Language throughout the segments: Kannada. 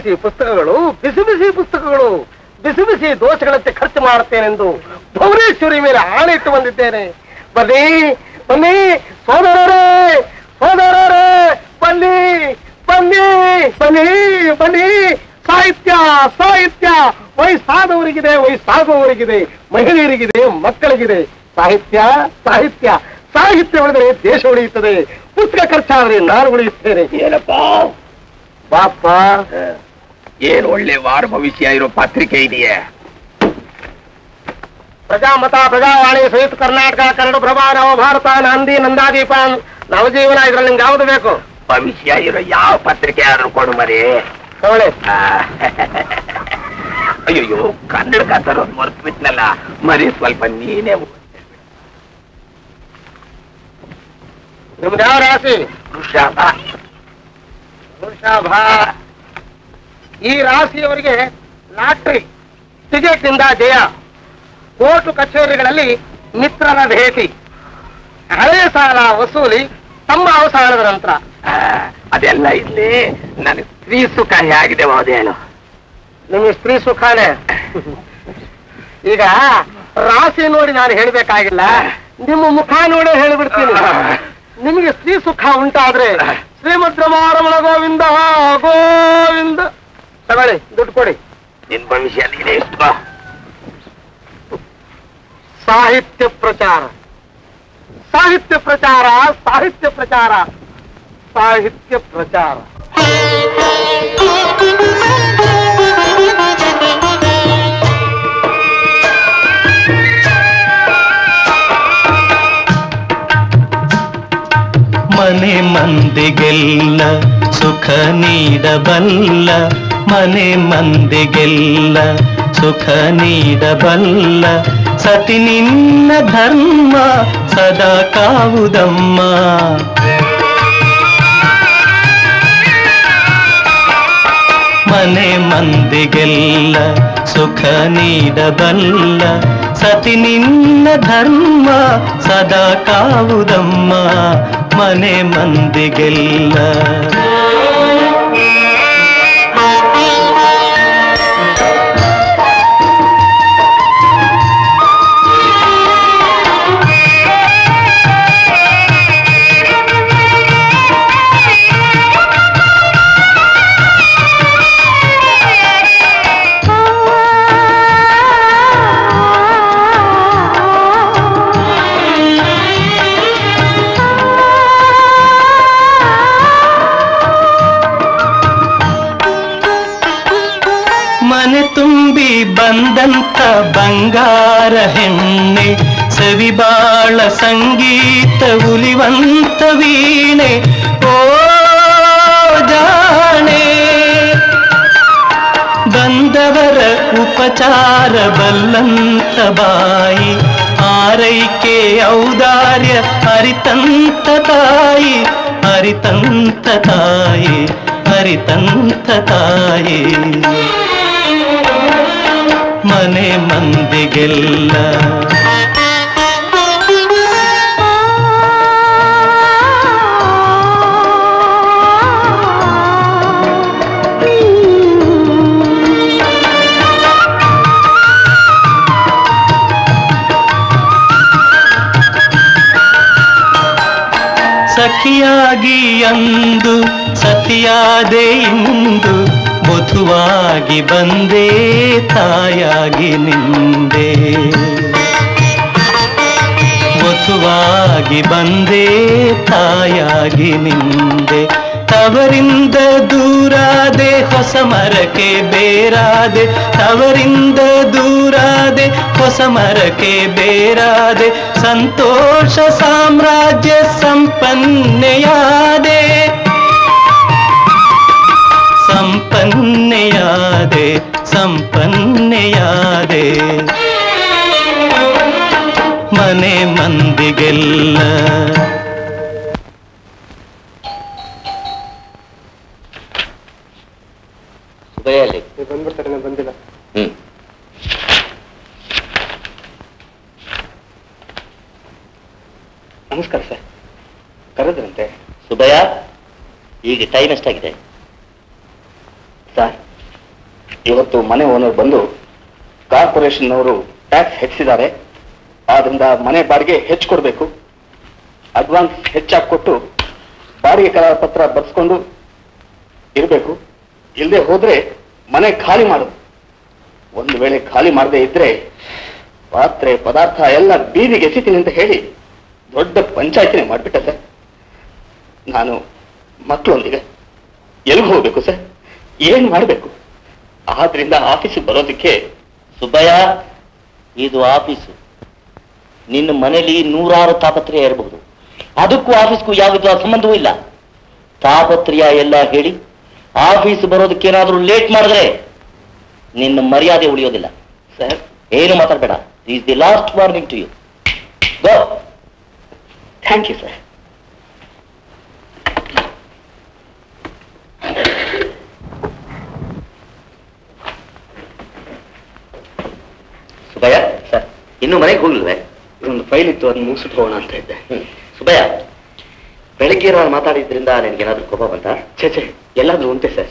ಬಿಸಿ ಪುಸ್ತಕಗಳು ಬಿಸಿ ಬಿಸಿ ಪುಸ್ತಕಗಳು ಬಿಸಿ ಬಿಸಿ ದೋಷಗಳಂತೆ ಖರ್ಚು ಮಾಡುತ್ತೇನೆಂದು ಭುವನೇಶ್ವರಿ ಮೇಲೆ ಆಣೆ ಇಟ್ಟು ಬಂದಿದ್ದೇನೆ. ಬನ್ನಿ ಬನ್ನಿ ಸೋದರರೇ ಸೋದರರೇ ಬನ್ನಿ ಬನ್ನಿ ಬನ್ನಿ ಬನ್ನಿ. ಸಾಹಿತ್ಯ ಸಾಹಿತ್ಯ ವಯಸ್ಸಾದವರಿಗಿದೆ ವಯಸ್ಸಾಗುವವರಿಗಿದೆ ಮಹಿಳೆಯರಿಗಿದೆ ಮಕ್ಕಳಿಗಿದೆ. ಸಾಹಿತ್ಯ ಸಾಹಿತ್ಯ ಸಾಹಿತ್ಯ ಉಳಿದರೆ ದೇಶ ಉಳಿಯುತ್ತದೆ. ಪುಸ್ತಕ ಖರ್ಚಾದರೆ ನಾನು ಉಳಿಯುತ್ತೇನೆ. ಏನಪ್ಪ? ಬಾಪ ಏನ್ ಒಳ್ಳೆ ವಾರ ಭವಿಷ್ಯ ಇರೋ ಪತ್ರಿಕೆ ಇದೆಯೇ? ಪ್ರಜಾಮತ ಪ್ರಜಾವಾಣಿ ಸಂಯುಕ್ತ ಕರ್ನಾಟಕ ಕನ್ನಡ ಪ್ರಭಾ ನವ ಭಾರತ ನಂದಿ ನಂದಾದೀಪ ನವಜೀವನ ಇದ್ರಲ್ಲಿ ನಿಮ್ಗೆ ಯಾವ್ದು ಬೇಕು? ಭವಿಷ್ಯ ಇರೋ ಯಾವ ಪತ್ರಿಕೆ ಆದ್ರೂ ಕೊಡು ಮರಿ. ತಗೊಳ್ಳಿ. ಆ, ಅಯ್ಯಯ್ಯೋ ಕನ್ನಡ ತರೋದು ಮರ್ತು ಬಿಟ್ನಲ್ಲ ಮರಿ ಸ್ವಲ್ಪ ನೀನೇ. ನಿಮ್ದು ಯಾವ ರಾಶಿ? ವೃಷಭ. ವೃಷಭ. ಈ ರಾಶಿಯವರಿಗೆ ಲಾಟ್ರಿ ಟಿಕೆಟ್ನಿಂದ ಜಯ ಕೋರ್ಟು ಕಚೇರಿಗಳಲ್ಲಿ ಮಿತ್ರನ ಭೇಟಿ. ಹಳೆಯ ಸಾಲ ವಸೂಲಿ ತಮ್ಮ ಅವಸಾನದ ನಂತರ. ಅದೆಲ್ಲ ಇಲ್ಲಿ ನನಗೆ ಸ್ತ್ರೀ ಸುಖ ಹೇಗಿದೆ ಮಹೋದಯನು. ನಿಮಗೆ ಸ್ತ್ರೀ ಸುಖಾನೇ? ಈಗ ರಾಶಿ ನೋಡಿ ನಾನು ಹೇಳ್ಬೇಕಾಗಿಲ್ಲ. ನಿಮ್ಮ ಮುಖ ನೋಡೇ ಹೇಳಿಬಿಡ್ತೀನಿ. ನಿಮಗೆ ಸ್ತ್ರೀ ಸುಖ ಉಂಟಾದ್ರೆ ಶ್ರೀಮದ್ ರಮಾರಮಣ ಗೋವಿಂದ ಗೋವಿಂದ. ತಗೊಳ್ಳಿ ದುಡ್ಡು ಕೊಡಿ. ನಿನ್ ಭವಿಷ್ಯ ನೀನೇ ಸಾಹಿತ್ಯ ಪ್ರಚಾರ. ಸಾಹಿತ್ಯ ಪ್ರಚಾರ ಸಾಹಿತ್ಯ ಪ್ರಚಾರ ಸಾಹಿತ್ಯ ಪ್ರಚಾರ. ಮನೆ ಮಂದಿಗೆಲ್ಲ ಸುಖ ನೀಡಬಲ್ಲ ಮನೆ ಮಂದಿಗೆಲ್ಲ ಸುಖ ನೀಡಬಲ್ಲ. ಸತಿ ನಿನ್ನ ಧರ್ಮ ಸದಾ ಕಾವುದಮ್ಮ. ಮನೆ ಮಂದಿಗೆಲ್ಲ ಸುಖ ನೀಡಬಲ್ಲ. ಸತಿ ನಿನ್ನ ಧರ್ಮ ಸದಾ ಕಾವುದಮ್ಮ. ಮನೆ ಮಂದಿಗೆಲ್ಲ ಬಂದಂತ ಬಂಗಾರ ಹೆಣ್ಣೆ ಸವಿಬಾಳ ಸಂಗೀತ ಉಲಿವಂತ ವೀಣೆ ಓ ಜಾಣೆ ಬಂದವರ ಉಪಚಾರ ಬಲ್ಲಂತ ಬಾಯಿ ಆರೈಕೆ ಔದಾರ್ಯ ಅರಿತಂತ ತಾಯಿ ಅರಿತಂತ ತಾಯಿ ಅರಿತಂತ ತಾಯಿ ಮನೆ ಮಂದಿಗೆಲ್ಲ. ಸಖಿಯಾಗಿ ಅಂದು ಸತಿಯಾದೆ ಇಂದು ಬೊಧುವಾಗಿ ಬಂದೆ, ತಾಯಾಗಿ ನಿಂದೆ. ವಧುವಾಗಿ ಬಂದೆ, ತಾಯಾಗಿ ನಿಂದೆ. ತವರಿಂದ ದೂರಾದೆ ಹೊಸ ಮರಕ್ಕೆ ಬೇರಾದೆ, ತವರಿಂದ ದೂರಾದೆ ಹೊಸ ಮರಕ್ಕೆ ಬೇರಾದೆ, ಸಂತೋಷ ಸಾಮ್ರಾಜ್ಯ ಸಂಪನ್ನೆಯಾದೆ. ಸಂಪನ್ನೆಯಾದೆ ಸಂಪನ್ನೆಯಾದೆ. ಮನೆ ಮಂದಿಗೆಲ್ಲ ಸುಬಯಲ್ಲಿ ಬಂದ್ಬಿಡ್ತಾರೆ ಬಂದಿಲ್ಲ. ಹ್ಮ್. ನಮಸ್ಕಾರ ಸರ್. ಕರೆದ್ರಂತೆ. ಸುಭಯ ಈಗ ಟೈಮ್ ಎಷ್ಟಾಗಿದೆ? ಸರ್, ಇವತ್ತು ಮನೆ ಓನರ್ ಬಂದು ಕಾರ್ಪೊರೇಷನ್ ಅವರು ಟ್ಯಾಕ್ಸ್ ಹೆಚ್ಚಿದ್ದಾರೆ ಆದ್ರಿಂದ ಮನೆ ಬಾಡಿಗೆ ಹೆಚ್ಚು ಕೊಡಬೇಕು. ಅಡ್ವಾನ್ಸ್ ಹೆಚ್ಚಾಗಿ ಕೊಟ್ಟು ಬಾಡಿಗೆ ಕರಾರ ಪತ್ರ ಬರ್ಸ್ಕೊಂಡು ಇರಬೇಕು. ಇಲ್ಲದೆ ಹೋದ್ರೆ ಮನೆ ಖಾಲಿ ಮಾಡು ಒಂದು ವೇಳೆ ಖಾಲಿ ಮಾಡದೆ ಇದ್ರೆ ಪಾತ್ರೆ ಪದಾರ್ಥ ಎಲ್ಲ ಬೀದಿಗೆ ಎಸಿತೀನಿ ಅಂತ ಹೇಳಿ ದೊಡ್ಡ ಪಂಚಾಯತಿನೇ ಮಾಡಿಬಿಟ್ಟೆ ಸರ್. ನಾನು ಮಕ್ಕಳೊಂದಿಗೆ ಎಲ್ಲಿಗೆ ಹೋಗಬೇಕು ಸರ್? ಏನ್ ಮಾಡಬೇಕು? ಆದ್ರಿಂದ ಆಫೀಸ್ ಬರೋದಕ್ಕೆ ಸುಬ್ಬಯ್ಯ ಇದು ಆಫೀಸು. ನಿನ್ನ ಮನೇಲಿ ನೂರಾರು ತಾಪತ್ರೆಯ ಇರಬಹುದು ಅದಕ್ಕೂ ಆಫೀಸ್ಗೂ ಯಾವುದೋ ಸಂಬಂಧವೂ ಇಲ್ಲ. ತಾಪತ್ರೆಯ ಎಲ್ಲ ಹೇಳಿ ಆಫೀಸ್ ಬರೋದಕ್ಕೆ ಏನಾದರೂ ಲೇಟ್ ಮಾಡಿದ್ರೆ ನಿನ್ನ ಮರ್ಯಾದೆ ಉಳಿಯೋದಿಲ್ಲ. ಸರ್. ಏನು ಮಾತಾಡಬೇಡ. Is the last warning to you go thank you sir Subbayya sir ಇನ್ನು ಮನೆಗೆ ಹೋಗ್ಲಿಲ್ವೇ? ಇದೊಂದು ಫೈಲ್ ಇತ್ತು ಅದನ್ನ ಮುಗಿಸಿಟ್ಟು ಹೋಗೋಣ ಅಂತ ಇದ್ದೆ. ಹ್ಮ್. ಸುಬ್ಬಯ್ಯ ಬೆಳಗ್ಗೆ ನಾನು ಮಾತಾಡಿದ್ರಿಂದ ನಿನ್ಗೇನಾದ್ರೂ ಕೋಪ ಬಂತ? ಛೇ ಛೇ ಎಲ್ಲಾದ್ರೂ ಉಂಟೆ ಸರ್.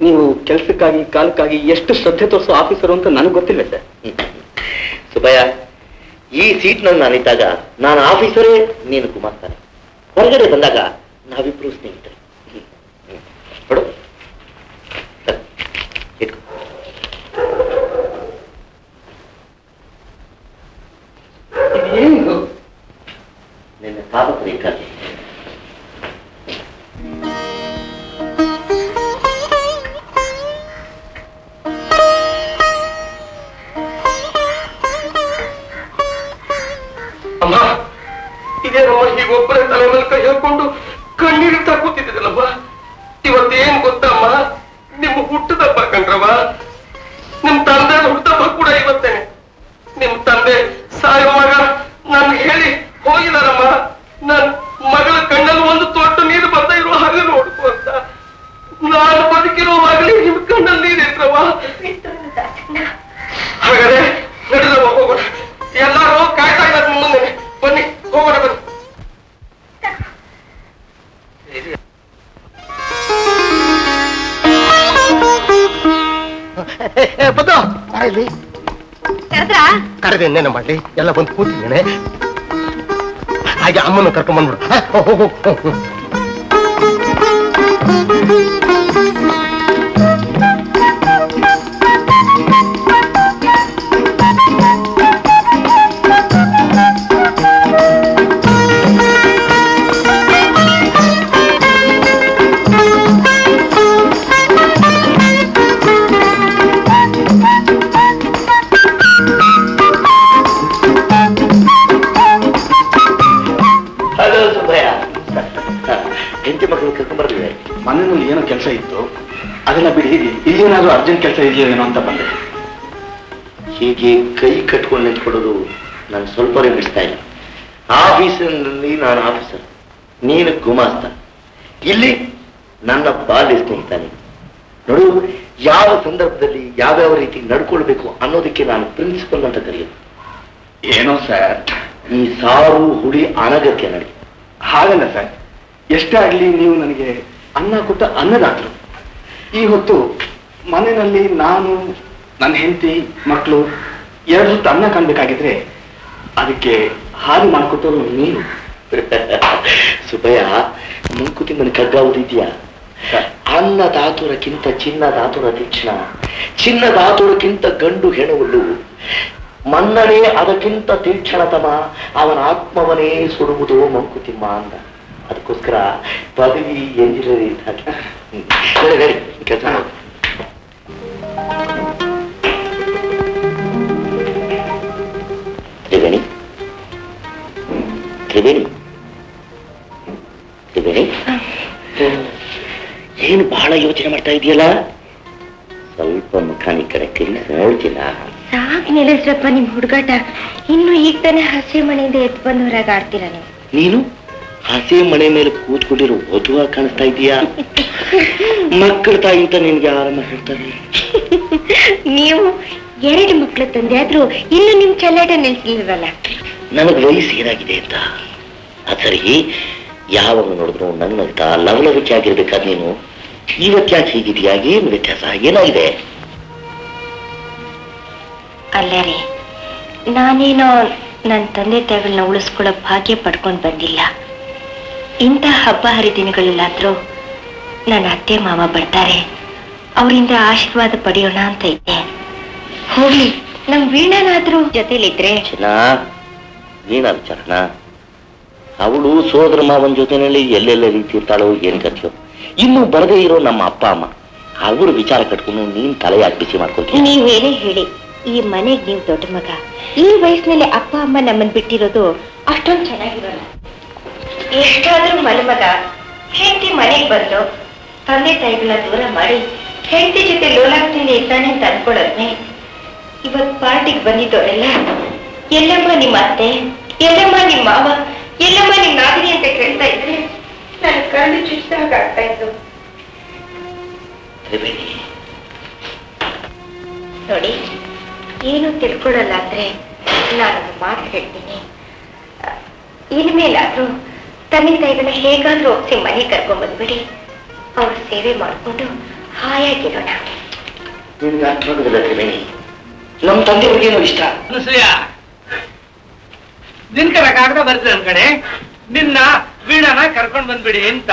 ನೀವು ಕೆಲಸಕ್ಕಾಗಿ ಕಾಲಕ್ಕಾಗಿ ಎಷ್ಟು ಶ್ರದ್ಧೆ ತೋರಿಸೋ ಆಫೀಸರು ಅಂತ ನನಗೆ ಗೊತ್ತಿಲ್ಲ ಸರ್. ಸುಬ್ಬಯ್ಯ ಈ ಸೀಟ್ನಲ್ಲಿ ನಾನಿದ್ದಾಗ ನಾನು ಆಫೀಸರೇ ನೀನು ಕುಮಾರ್ತಾನೆ ಹೊರಗಡೆ ಬಂದಾಗ ನಾವಿಬ್ರು ಸ್ನೇಹಿತರೆ ಹ್ಮ್. ಹ್ಮ್. ನೋಡು ಸರ್, ಇಟ್ಕೊ. ಏನು ನಿನ್ನ ತಾಪತ್ರೆ ಇಟ್ಟಾಗಿ ಅಮ್ಮ ಇದೇನಮ್ಮ ಹೀಗೊಬ್ಬರೇ ತಲೆ ಮೇಲೆ ಕೈ ಹಾಕೊಂಡು ಕಣ್ಣೀರಿಡ್ತಾ ಕೂತಿದ್ದೀರಲ್ಲಮ್ಮ ಇವತ್ತೇನ್ ಗೊತ್ತಮ್ಮ? ನಿಮ್ಮ ಹುಟ್ಟದಪ್ಪ ಕಣ್ರವ ನಿಮ್ ತಂದೆ ಹುಟ್ಟದಪ್ಪ ಕೂಡ ಇವತ್ತೇನೆ. ನಿಮ್ ತಂದೆ ಸಾಯುವಾಗ ನಾನು ಹೇಳಿ ಹೋಗಿದಾರಮ್ಮ ನನ್ ಮಗಳ ಕಣ್ಣಲ್ಲಿ ಒಂದು ತೊಟ್ಟು ನೀರು ಬರ್ತಾ ಇರುವ ಹಾಗೆ ನೋಡ್ಕೊ ಅಂತ. ನಾನು ಬದುಕಿರುವಾಗಲೇ ನಿಮ್ ಕಣ್ಣಲ್ಲಿ ನೀರಿದ್ರವ ಹಾಗಾದ್ರೆ ನಡೆದವ ಹೋಗೋಣ. ಎಲ್ಲಾರು ಕಾಯ್ತಾ ಇದ್ದಾರೆ ನಿಮ್ಮ ಮುಂದೆ. ಬನ್ನಿ ಹೋಗೋಣ ಬನ್ನಿ. ಬದ್ದು ಇಲ್ಲಿ ಕರೆದೆ ಇನ್ನೇನು ಮಾಡ್ಲಿ ಎಲ್ಲ ಬಂದು ಕೂತಿದ್ದೇನೆ ಹಾಗೆ ಅಮ್ಮನ ಕರ್ಕೊಂಡ್ ಬಂದ್ಬಿಡು ಹೆಂಡತಿ ಮಕ್ಕಳು ಬರ್ತೀವಿ ಮನೆಯಲ್ಲಿ ಏನೋ ಕೆಲಸ ಇತ್ತು. ಅದನ್ನ ಬಿಡಿ ಇಲ್ಲೇನಾದ್ರೂ ಅರ್ಜೆಂಟ್ ಕೆಲಸ ಇದೆಯೋ ಏನೋ ಅಂತ ಬಂದೆ. ಹೀಗೆ ಕೈ ಕಟ್ಕೊಂಡು ನಿಂತ್ಕೊಳ್ಳೋದು ನಾನು ಸ್ವಲ್ಪ ಬಿಡಿಸ್ತಾ ಇಲ್ಲ. ಆಫೀಸಿನಲ್ಲಿ ನಾನು ಆಫೀಸರ್. ನೀನು ಗುಮಾಸ್ತ. ಇಲ್ಲಿ ನನ್ನ ಬಾಲ್ಯ ಸ್ನೇಹಿತಾನೆ ನೋಡು ಯಾವ ಸಂದರ್ಭದಲ್ಲಿ ಯಾವ್ಯಾವ ರೀತಿ ನಡ್ಕೊಳ್ಬೇಕು ಅನ್ನೋದಕ್ಕೆ ನಾನು ಪ್ರಿನ್ಸಿಪಲ್ ಅಂತ ಕರೆಯೋದು. ಏನೋ ಸರ್ ಈ ಸಾರು ಹುಳಿ ಅನಗತ್ಯ ನಡಿ. ಹಾಗಲ್ಲ ಸರ್ ಎಷ್ಟೇ ಆಗಲಿ ನೀವು ನನಗೆ ಅನ್ನ ಕೊಟ್ಟ ಅನ್ನದಾತರು. ಈ ಹೊತ್ತು ಮನೆಯಲ್ಲಿ ನಾನು ನನ್ನ ಹೆಂಡತಿ ಮಕ್ಕಳು ಎರಡು ಹೊತ್ತು ಅನ್ನ ಕಾಣ್ಬೇಕಾಗಿದ್ರೆ ಅದಕ್ಕೆ ಹಾಲು ಮಾಡಿಕೊಟ್ಟರು ನೀನು. ಸುಬ್ಬಯ್ಯ ಮಂಕುತಿಮ್ಮನ ಕಗ್ಗ ಓದಿದ್ಯಾ ಅನ್ನ ದಾತುರಕ್ಕಿಂತ ಚಿನ್ನ ದಾತುರ ತೀಕ್ಷ್ಣ. ಚಿನ್ನ ದಾತುರಕ್ಕಿಂತ ಗಂಡು ಹೆಣವುಳ್ಳು ಮನ್ನಣೆ ಅದಕ್ಕಿಂತ ತೀಕ್ಷಣತಮ. ಅವನ ಆತ್ಮವನೇ ಸುಡುವುದು ಮಂಕುತಿಮ್ಮ ಅಂದ. ಅದಕ್ಕೋಸ್ಕರ ಪದವಿ ಎಂಜಿನಿಯರಿಂಗ್. ನಡಿ, ನಡಿ, ಕೆಲಸ ಮಾಡು. ತ್ರಿವೇಣಿ. ತ್ರಿವೇಣಿ. ತ್ರಿವೇಣಿ. ಏನು ಬಹಳ ಯೋಚನೆ ಮಾಡ್ತಾ ಇದೆಯಲ್ಲ? ಸ್ವಲ್ಪ ಮುಖ ಈ ಕಡೆ ನೋಡ್ತಿಲ್ಲ ಹೇಳ್ತಿಲ್ಲ ಸಾಕ್ ನಿಲ್ಲಿಸ್ರಪ್ಪ ನಿಮ್ ಹುಡುಗಾಟ. ಇನ್ನು ಈಗ ತಾನೇ ಹಸಿ ಮನೆಯಿಂದ ಎತ್ ಬಂದು ಹೊರಗೆ ಆಡ್ತೀರ ನೀವು? ನೀನು? ಹಸಿ ಮನೆ ಮೇಲೆ ಕೂತ್ಕೊಂಡಿರೋ ವಧುವ ಕಾಣಿಸ್ತಾ ಇದೀಯಾ? ಮಕ್ಕಳ ತಾಯಿ ಅಂತ ನಿನ್ಗೆ ಆರಾಮ ಹೇಳ್ತಾರೆ. ನೀವು ಎರಡು ಮಕ್ಕಳು ತಂದೆ ಆದ್ರೂ ಇನ್ನು ನಿಮ್ ಚೆಲ್ಲಾಟ ನಿಲ್ಸಿಲ್ವಲ್ಲ? ನನಗೆ ವಯಸ್ಸು ಏನಾಗಿದೆ ಅಂತ? ಅದ್ ಸರಿ ಯಾವಾಗ ನೋಡಿದ್ರು ನನ್ನಂತ ಲವಲವಿಕೆ ಆಗಿರ್ಬೇಕಾದ ನೀನು ಇವತ್ತ್ಯಾಕೆ ಹೀಗಿದೆಯಾ ಏನು ವ್ಯತ್ಯಾಸ? ಏನಾಗಿದೆ? ಅಲ್ಲ ರೀ ನಾನೇನೋ ನನ್ನ ತಂದೆ ತಾಯಿಗಳನ್ನ ಉಳಿಸ್ಕೊಳ್ಳೋ ಭಾಗ್ಯ ಪಡ್ಕೊಂಡು ಬಂದಿಲ್ಲ. ಇಂಥ ಹಬ್ಬ ಹರಿದಿನಗಳಲ್ಲಾದ್ರೂ ನನ್ನ ಅತ್ತೆ ಮಾವ ಬರ್ತಾರೆ. ಅವರಿಂದ ಆಶೀರ್ವಾದ ಪಡೆಯೋಣ ಅಂತ ಇದ್ದೆ. ಹೋಗ್ಲಿ ನಮ್ ವೀಣನಾದ್ರೂ ಜೊತೆಲಿದ್ರೆ. ವೀಣಾ ವಿಚಾರಣ ಅವಳು ಸೋದರ ಮಾವನ ಜೊತೆನಲ್ಲಿ ಎಲ್ಲೆಲ್ಲ ರೀತಿ ಇರ್ತಾಳೋ ಏನ್ ಕಥೆಯೋ. ಇನ್ನು ಬರದೇ ಇರೋ ನಮ್ಮ ಅಪ್ಪ ಅಮ್ಮ ಅವ್ರ ವಿಚಾರ ಕಟ್ಕೊಂಡು ನೀನ್ ತಲೆ ಬಿಸಿ ಮಾಡ್ಕೊಳ್ತೀನಿ ನೀವೇನೇ ಹೇಳಿ ಈ ಮನೆಗೆ ನೀವು ದೊಡ್ಡ ಮಗ. ಈ ವಯಸ್ಸಿನಲ್ಲಿ ಅಪ್ಪ ಅಮ್ಮ ನಮ್ಮನ್ ಬಿಟ್ಟಿರೋದು ಅಷ್ಟೊಂದು ಚೆನ್ನಾಗಿರೋಲ್ಲ. ಎಷ್ಟಾದ್ರೂ ಮಲಮಗ ಹೆಂಡತಿ ಮನೆಗೆ ಬಂದು ತಂದೆ ತಾಯಿಗಳನ್ನ ದೂರ ಮಾಡಿ ಹೆಂಡತಿ ಜೊತೆ ಲೋಲಾಗ್ತೀನಿ ಇದ್ದಾನೆ ಅಂತ ಅನ್ಕೊಳ್ಳೋದ್ನೆ. ಇವತ್ ಪಾರ್ಟಿಗೆ ಬಂದಿದ್ದವರೆಲ್ಲ ಎಲ್ಲಮ್ಮ ನಿಮ್ಮ ಅತ್ತೆ ಎಲ್ಲಮ್ಮ ನಿಮ್ಮ ಮಾವ ಎಲ್ಲಮ್ಮ ನಿಮ್ ನಾದಿನಿ ಅಂತ ಕೇಳ್ತಾ ಇದ್ರೆ ನನ್ನ ಕಣ್ಣು ಚುಚ್ಚಿದಾಗ ಆಗ್ತಾ ಇತ್ತು ನೋಡಿ ಏನು ತಿಳ್ಕೊಳ್ಳಲ್ಲ ಅಂದ್ರೆ ನಾನು ಮಾತು ಹೇಳ್ತೀನಿ. ಇನ್ಮೇಲಾದ್ರೂ ತಂದೆ ತಾಯಿಗಳ ಹೇಗಾದ್ರೂ ಒಪ್ಸಿ ಮನೆ ಕರ್ಕೊಂಡ್ಬಂದ್ಬಿಡಿ ಅವ್ರ ಸೇವೆ ಮಾಡ್ಕೊಂಡು ಹಾಯಾಗಿರೋಣ. ನಮ್ ತ್ರಿವೇಣಿ? ತಂದೆ ಬಗ್ಗೆನೂ ಇಷ್ಟ? ನಿನ್ ಕರ ಕಾಗದ ಬರ್ತದೆ ನನ್ ಕಡೆ. ನಿನ್ನ ವೀಣನ ಕರ್ಕೊಂಡ್ ಬಂದ್ಬಿಡಿ ಅಂತ.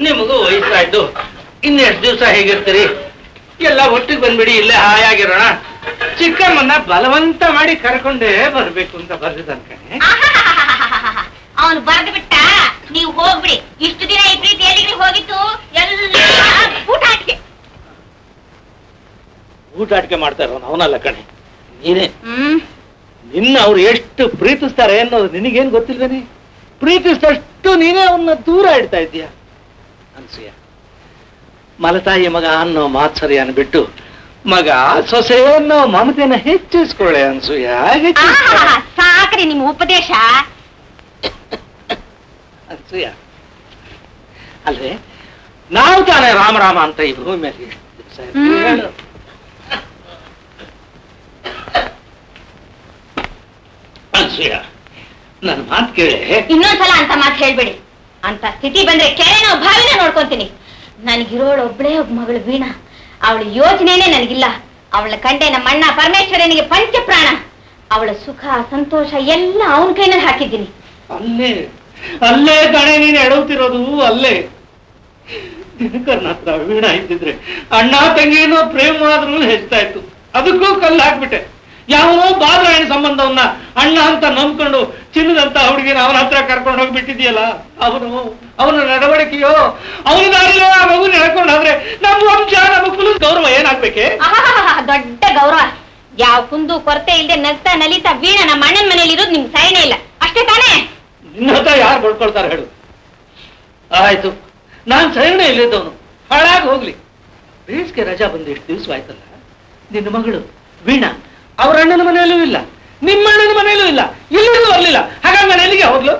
ನಿಮಗೂ ವಯಸ್ಸಾಯ್ತು. ಇನ್ನೆಷ್ಟು ದಿವಸ ಹೇಗಿರ್ತೀರಿ? ಎಲ್ಲ ಒಟ್ಟಿಗೆ ಬಂದ್ಬಿಡಿ ಇಲ್ಲೇ ಹಾಯಾಗಿರೋಣ. ಚಿಕ್ಕಮ್ಮನ್ನ ಬಲವಂತ ಮಾಡಿ ಕರ್ಕೊಂಡೇ ಬರ್ಬೇಕು ಅಂತ ಬರ್ದಿದ್ದಾನ ಅನ್ಕಣೆ ಅವನು ಬರ್ದು ಬಿಟ್ಟ? ನೀವು ಹೋಗ್ಬಿಡಿ. ಇಷ್ಟು ದಿನ ಈ ಪ್ರೀತಿ ಎಲ್ಲಿಗೆ ಹೋಗಿತ್ತು? ಎಲ್ಲ ಊಟ ಹಾಕಿ ಊಟಾಟಿಕೆ ಮಾಡ್ತಾ ಇರೋನು ಅವನಲ್ಲ ಕಣೆ. ನೀನೇ. ಹ್ಮ್. ನಿನ್ನ ಅವ್ರು ಎಷ್ಟು ಪ್ರೀತಿಸ್ತಾರೆ ಅನ್ನೋದು ನಿನಗೇನು ಗೊತ್ತಿಲ್ವೇನೆ? ಪ್ರೀತಿಸಿದಷ್ಟು ನೀನೇ ಅವನ್ನ ದೂರ ಇಡ್ತಾ ಇದ್ದೀಯ? ಅನ್ಸೂಯ ಮಲತಾಯಿ ಮಗ ಅನ್ನೋ ಮಾತ್ಸರ್ಯನ ಬಿಟ್ಟು ಮಗ ಸೊಸೆಯನ್ನ ಮಮತೆಯನ್ನ ಹೆಚ್ಚಿಸ್ಕೊಳ್ಳೆ ಅನ್ಸೂಯ ಸಾಕ್ರಿ ನಿಮ್ಮ ಉಪದೇಶ. ಅನ್ಸೂಯ ಅಲ್ವೇ ನಾವು ತಾನೇ ರಾಮರಾಮ ರಾಮ ಅಂತ ಈ ಭೂಮಿ ಮೇಲೆ? ಅನ್ಸೂಯ ನನ್ನ ಮಾತು ಕೇಳಿ. ಇನ್ನೊಂದ್ಸಲ ಅಂತ ಮಾತು ಹೇಳ್ಬೇಡಿ. ಅಂತ ಸ್ಥಿತಿ ಬಂದ್ರೆ ಕೆರೆನೋ ಬಾವಿನ ನೋಡ್ಕೊಂತೀನಿ. ನನಗಿರೋಳು ಒಬ್ಳೇ ಒಬ್ಬ ಮಗಳು ವೀಣಾ. ಅವಳ ಯೋಚನೆನೇ ನನಗಿಲ್ಲ. ಅವಳ ಕಂಡೆ ನಮ್ಮ ಅಣ್ಣ ಪರಮೇಶ್ವರನಿಗೆ ಪಂಚ ಪ್ರಾಣ ಅವಳ ಸುಖ, ಸಂತೋಷ ಎಲ್ಲ ಅವನ ಕೈನಲ್ಲಿ ಹಾಕಿದ್ದೀನಿ. ಅಲ್ಲೇ ಅಲ್ಲೇ ಕಣೆ, ನೀನು ಎಡವುತ್ತಿರೋದು ಅಲ್ಲೇ. ದಿನಕರ್ನ ಹತ್ರ ವೀಣ ಇದ್ದಿದ್ರೆ ಅಣ್ಣ ತಂಗಿ ಪ್ರೇಮ ಆದ್ರೂ ಹೆಚ್ಚುತ್ತಾ ಇತ್ತು ಅದಕ್ಕೂ ಕಲ್ಲು ಹಾಕ್ಬಿಟ್ಟೆ. ಯಾವನೋ ಬಾದ್ರಾಯಣ ಸಂಬಂಧವನ್ನ ಅಣ್ಣ ಅಂತ ನಂಬ್ಕೊಂಡು ಚಿನ್ನದಂತ ಹುಡುಗಿನ ಅವನ ಹತ್ರ ಕರ್ಕೊಂಡು ಹೋಗ್ಬಿಟ್ಟಿದ್ಯಲ್ಲ ಅವನು ಅವನ ನಡವಳಿಕೆಯೋ ಅವನ ದಾರಿಲೋ ಆ ಮಗು ನಡ್ಕೊಂಡು ಹೋದ್ರೆ ನಮ್ಮ ವಂಶ ನಮ್ಮ ಕುಲ ಗೌರವ ಏನಾಗ್ಬೇಕೆ? ದೊಡ್ಡ ಗೌರವ. ಯಾವ ಕುಂದು ಕೊರತೆ ಇಲ್ಲದೆ ನಗ್ತಾ ನಲಿತ ವೀಣ ನಮ್ಮ ಅಣ್ಣನ ಮನೇಲಿ ಇರೋದು ನಿಮ್ ಸರಣೆ ಇಲ್ಲ. ಅಷ್ಟೇ ತಾನೇ? ನಿನ್ನ ಹತ್ರ ಯಾರು ಬಡ್ಕೊಳ್ತಾರೆ ಹೇಳು. ಆಯ್ತು ನಾನ್ ಸರಣೆ ಇಲ್ಲಿದ್ದವನು. ಹಾಳಾಗಿ ಹೋಗ್ಲಿ. ಬೇಸಿಗೆ ರಜಾ ಬಂದು ಎಷ್ಟು ದಿವಸ ಆಯ್ತಲ್ಲ ನಿನ್ನ ಮಗಳು ವೀಣಾ ಅವ್ರ ಅಣ್ಣನ ಮನೆಯಲ್ಲೂ ಇಲ್ಲ. ನಿಮ್ಮ ಮನೆಯಲ್ಲೂ ಇಲ್ಲ ಇಲ್ಲಿಗೂ ಬರಲಿಲ್ಲ. ಹಾಗಾಗಿ ನಾನು ಎಲ್ಲಿಗೆ ಹೋಗ್ಲು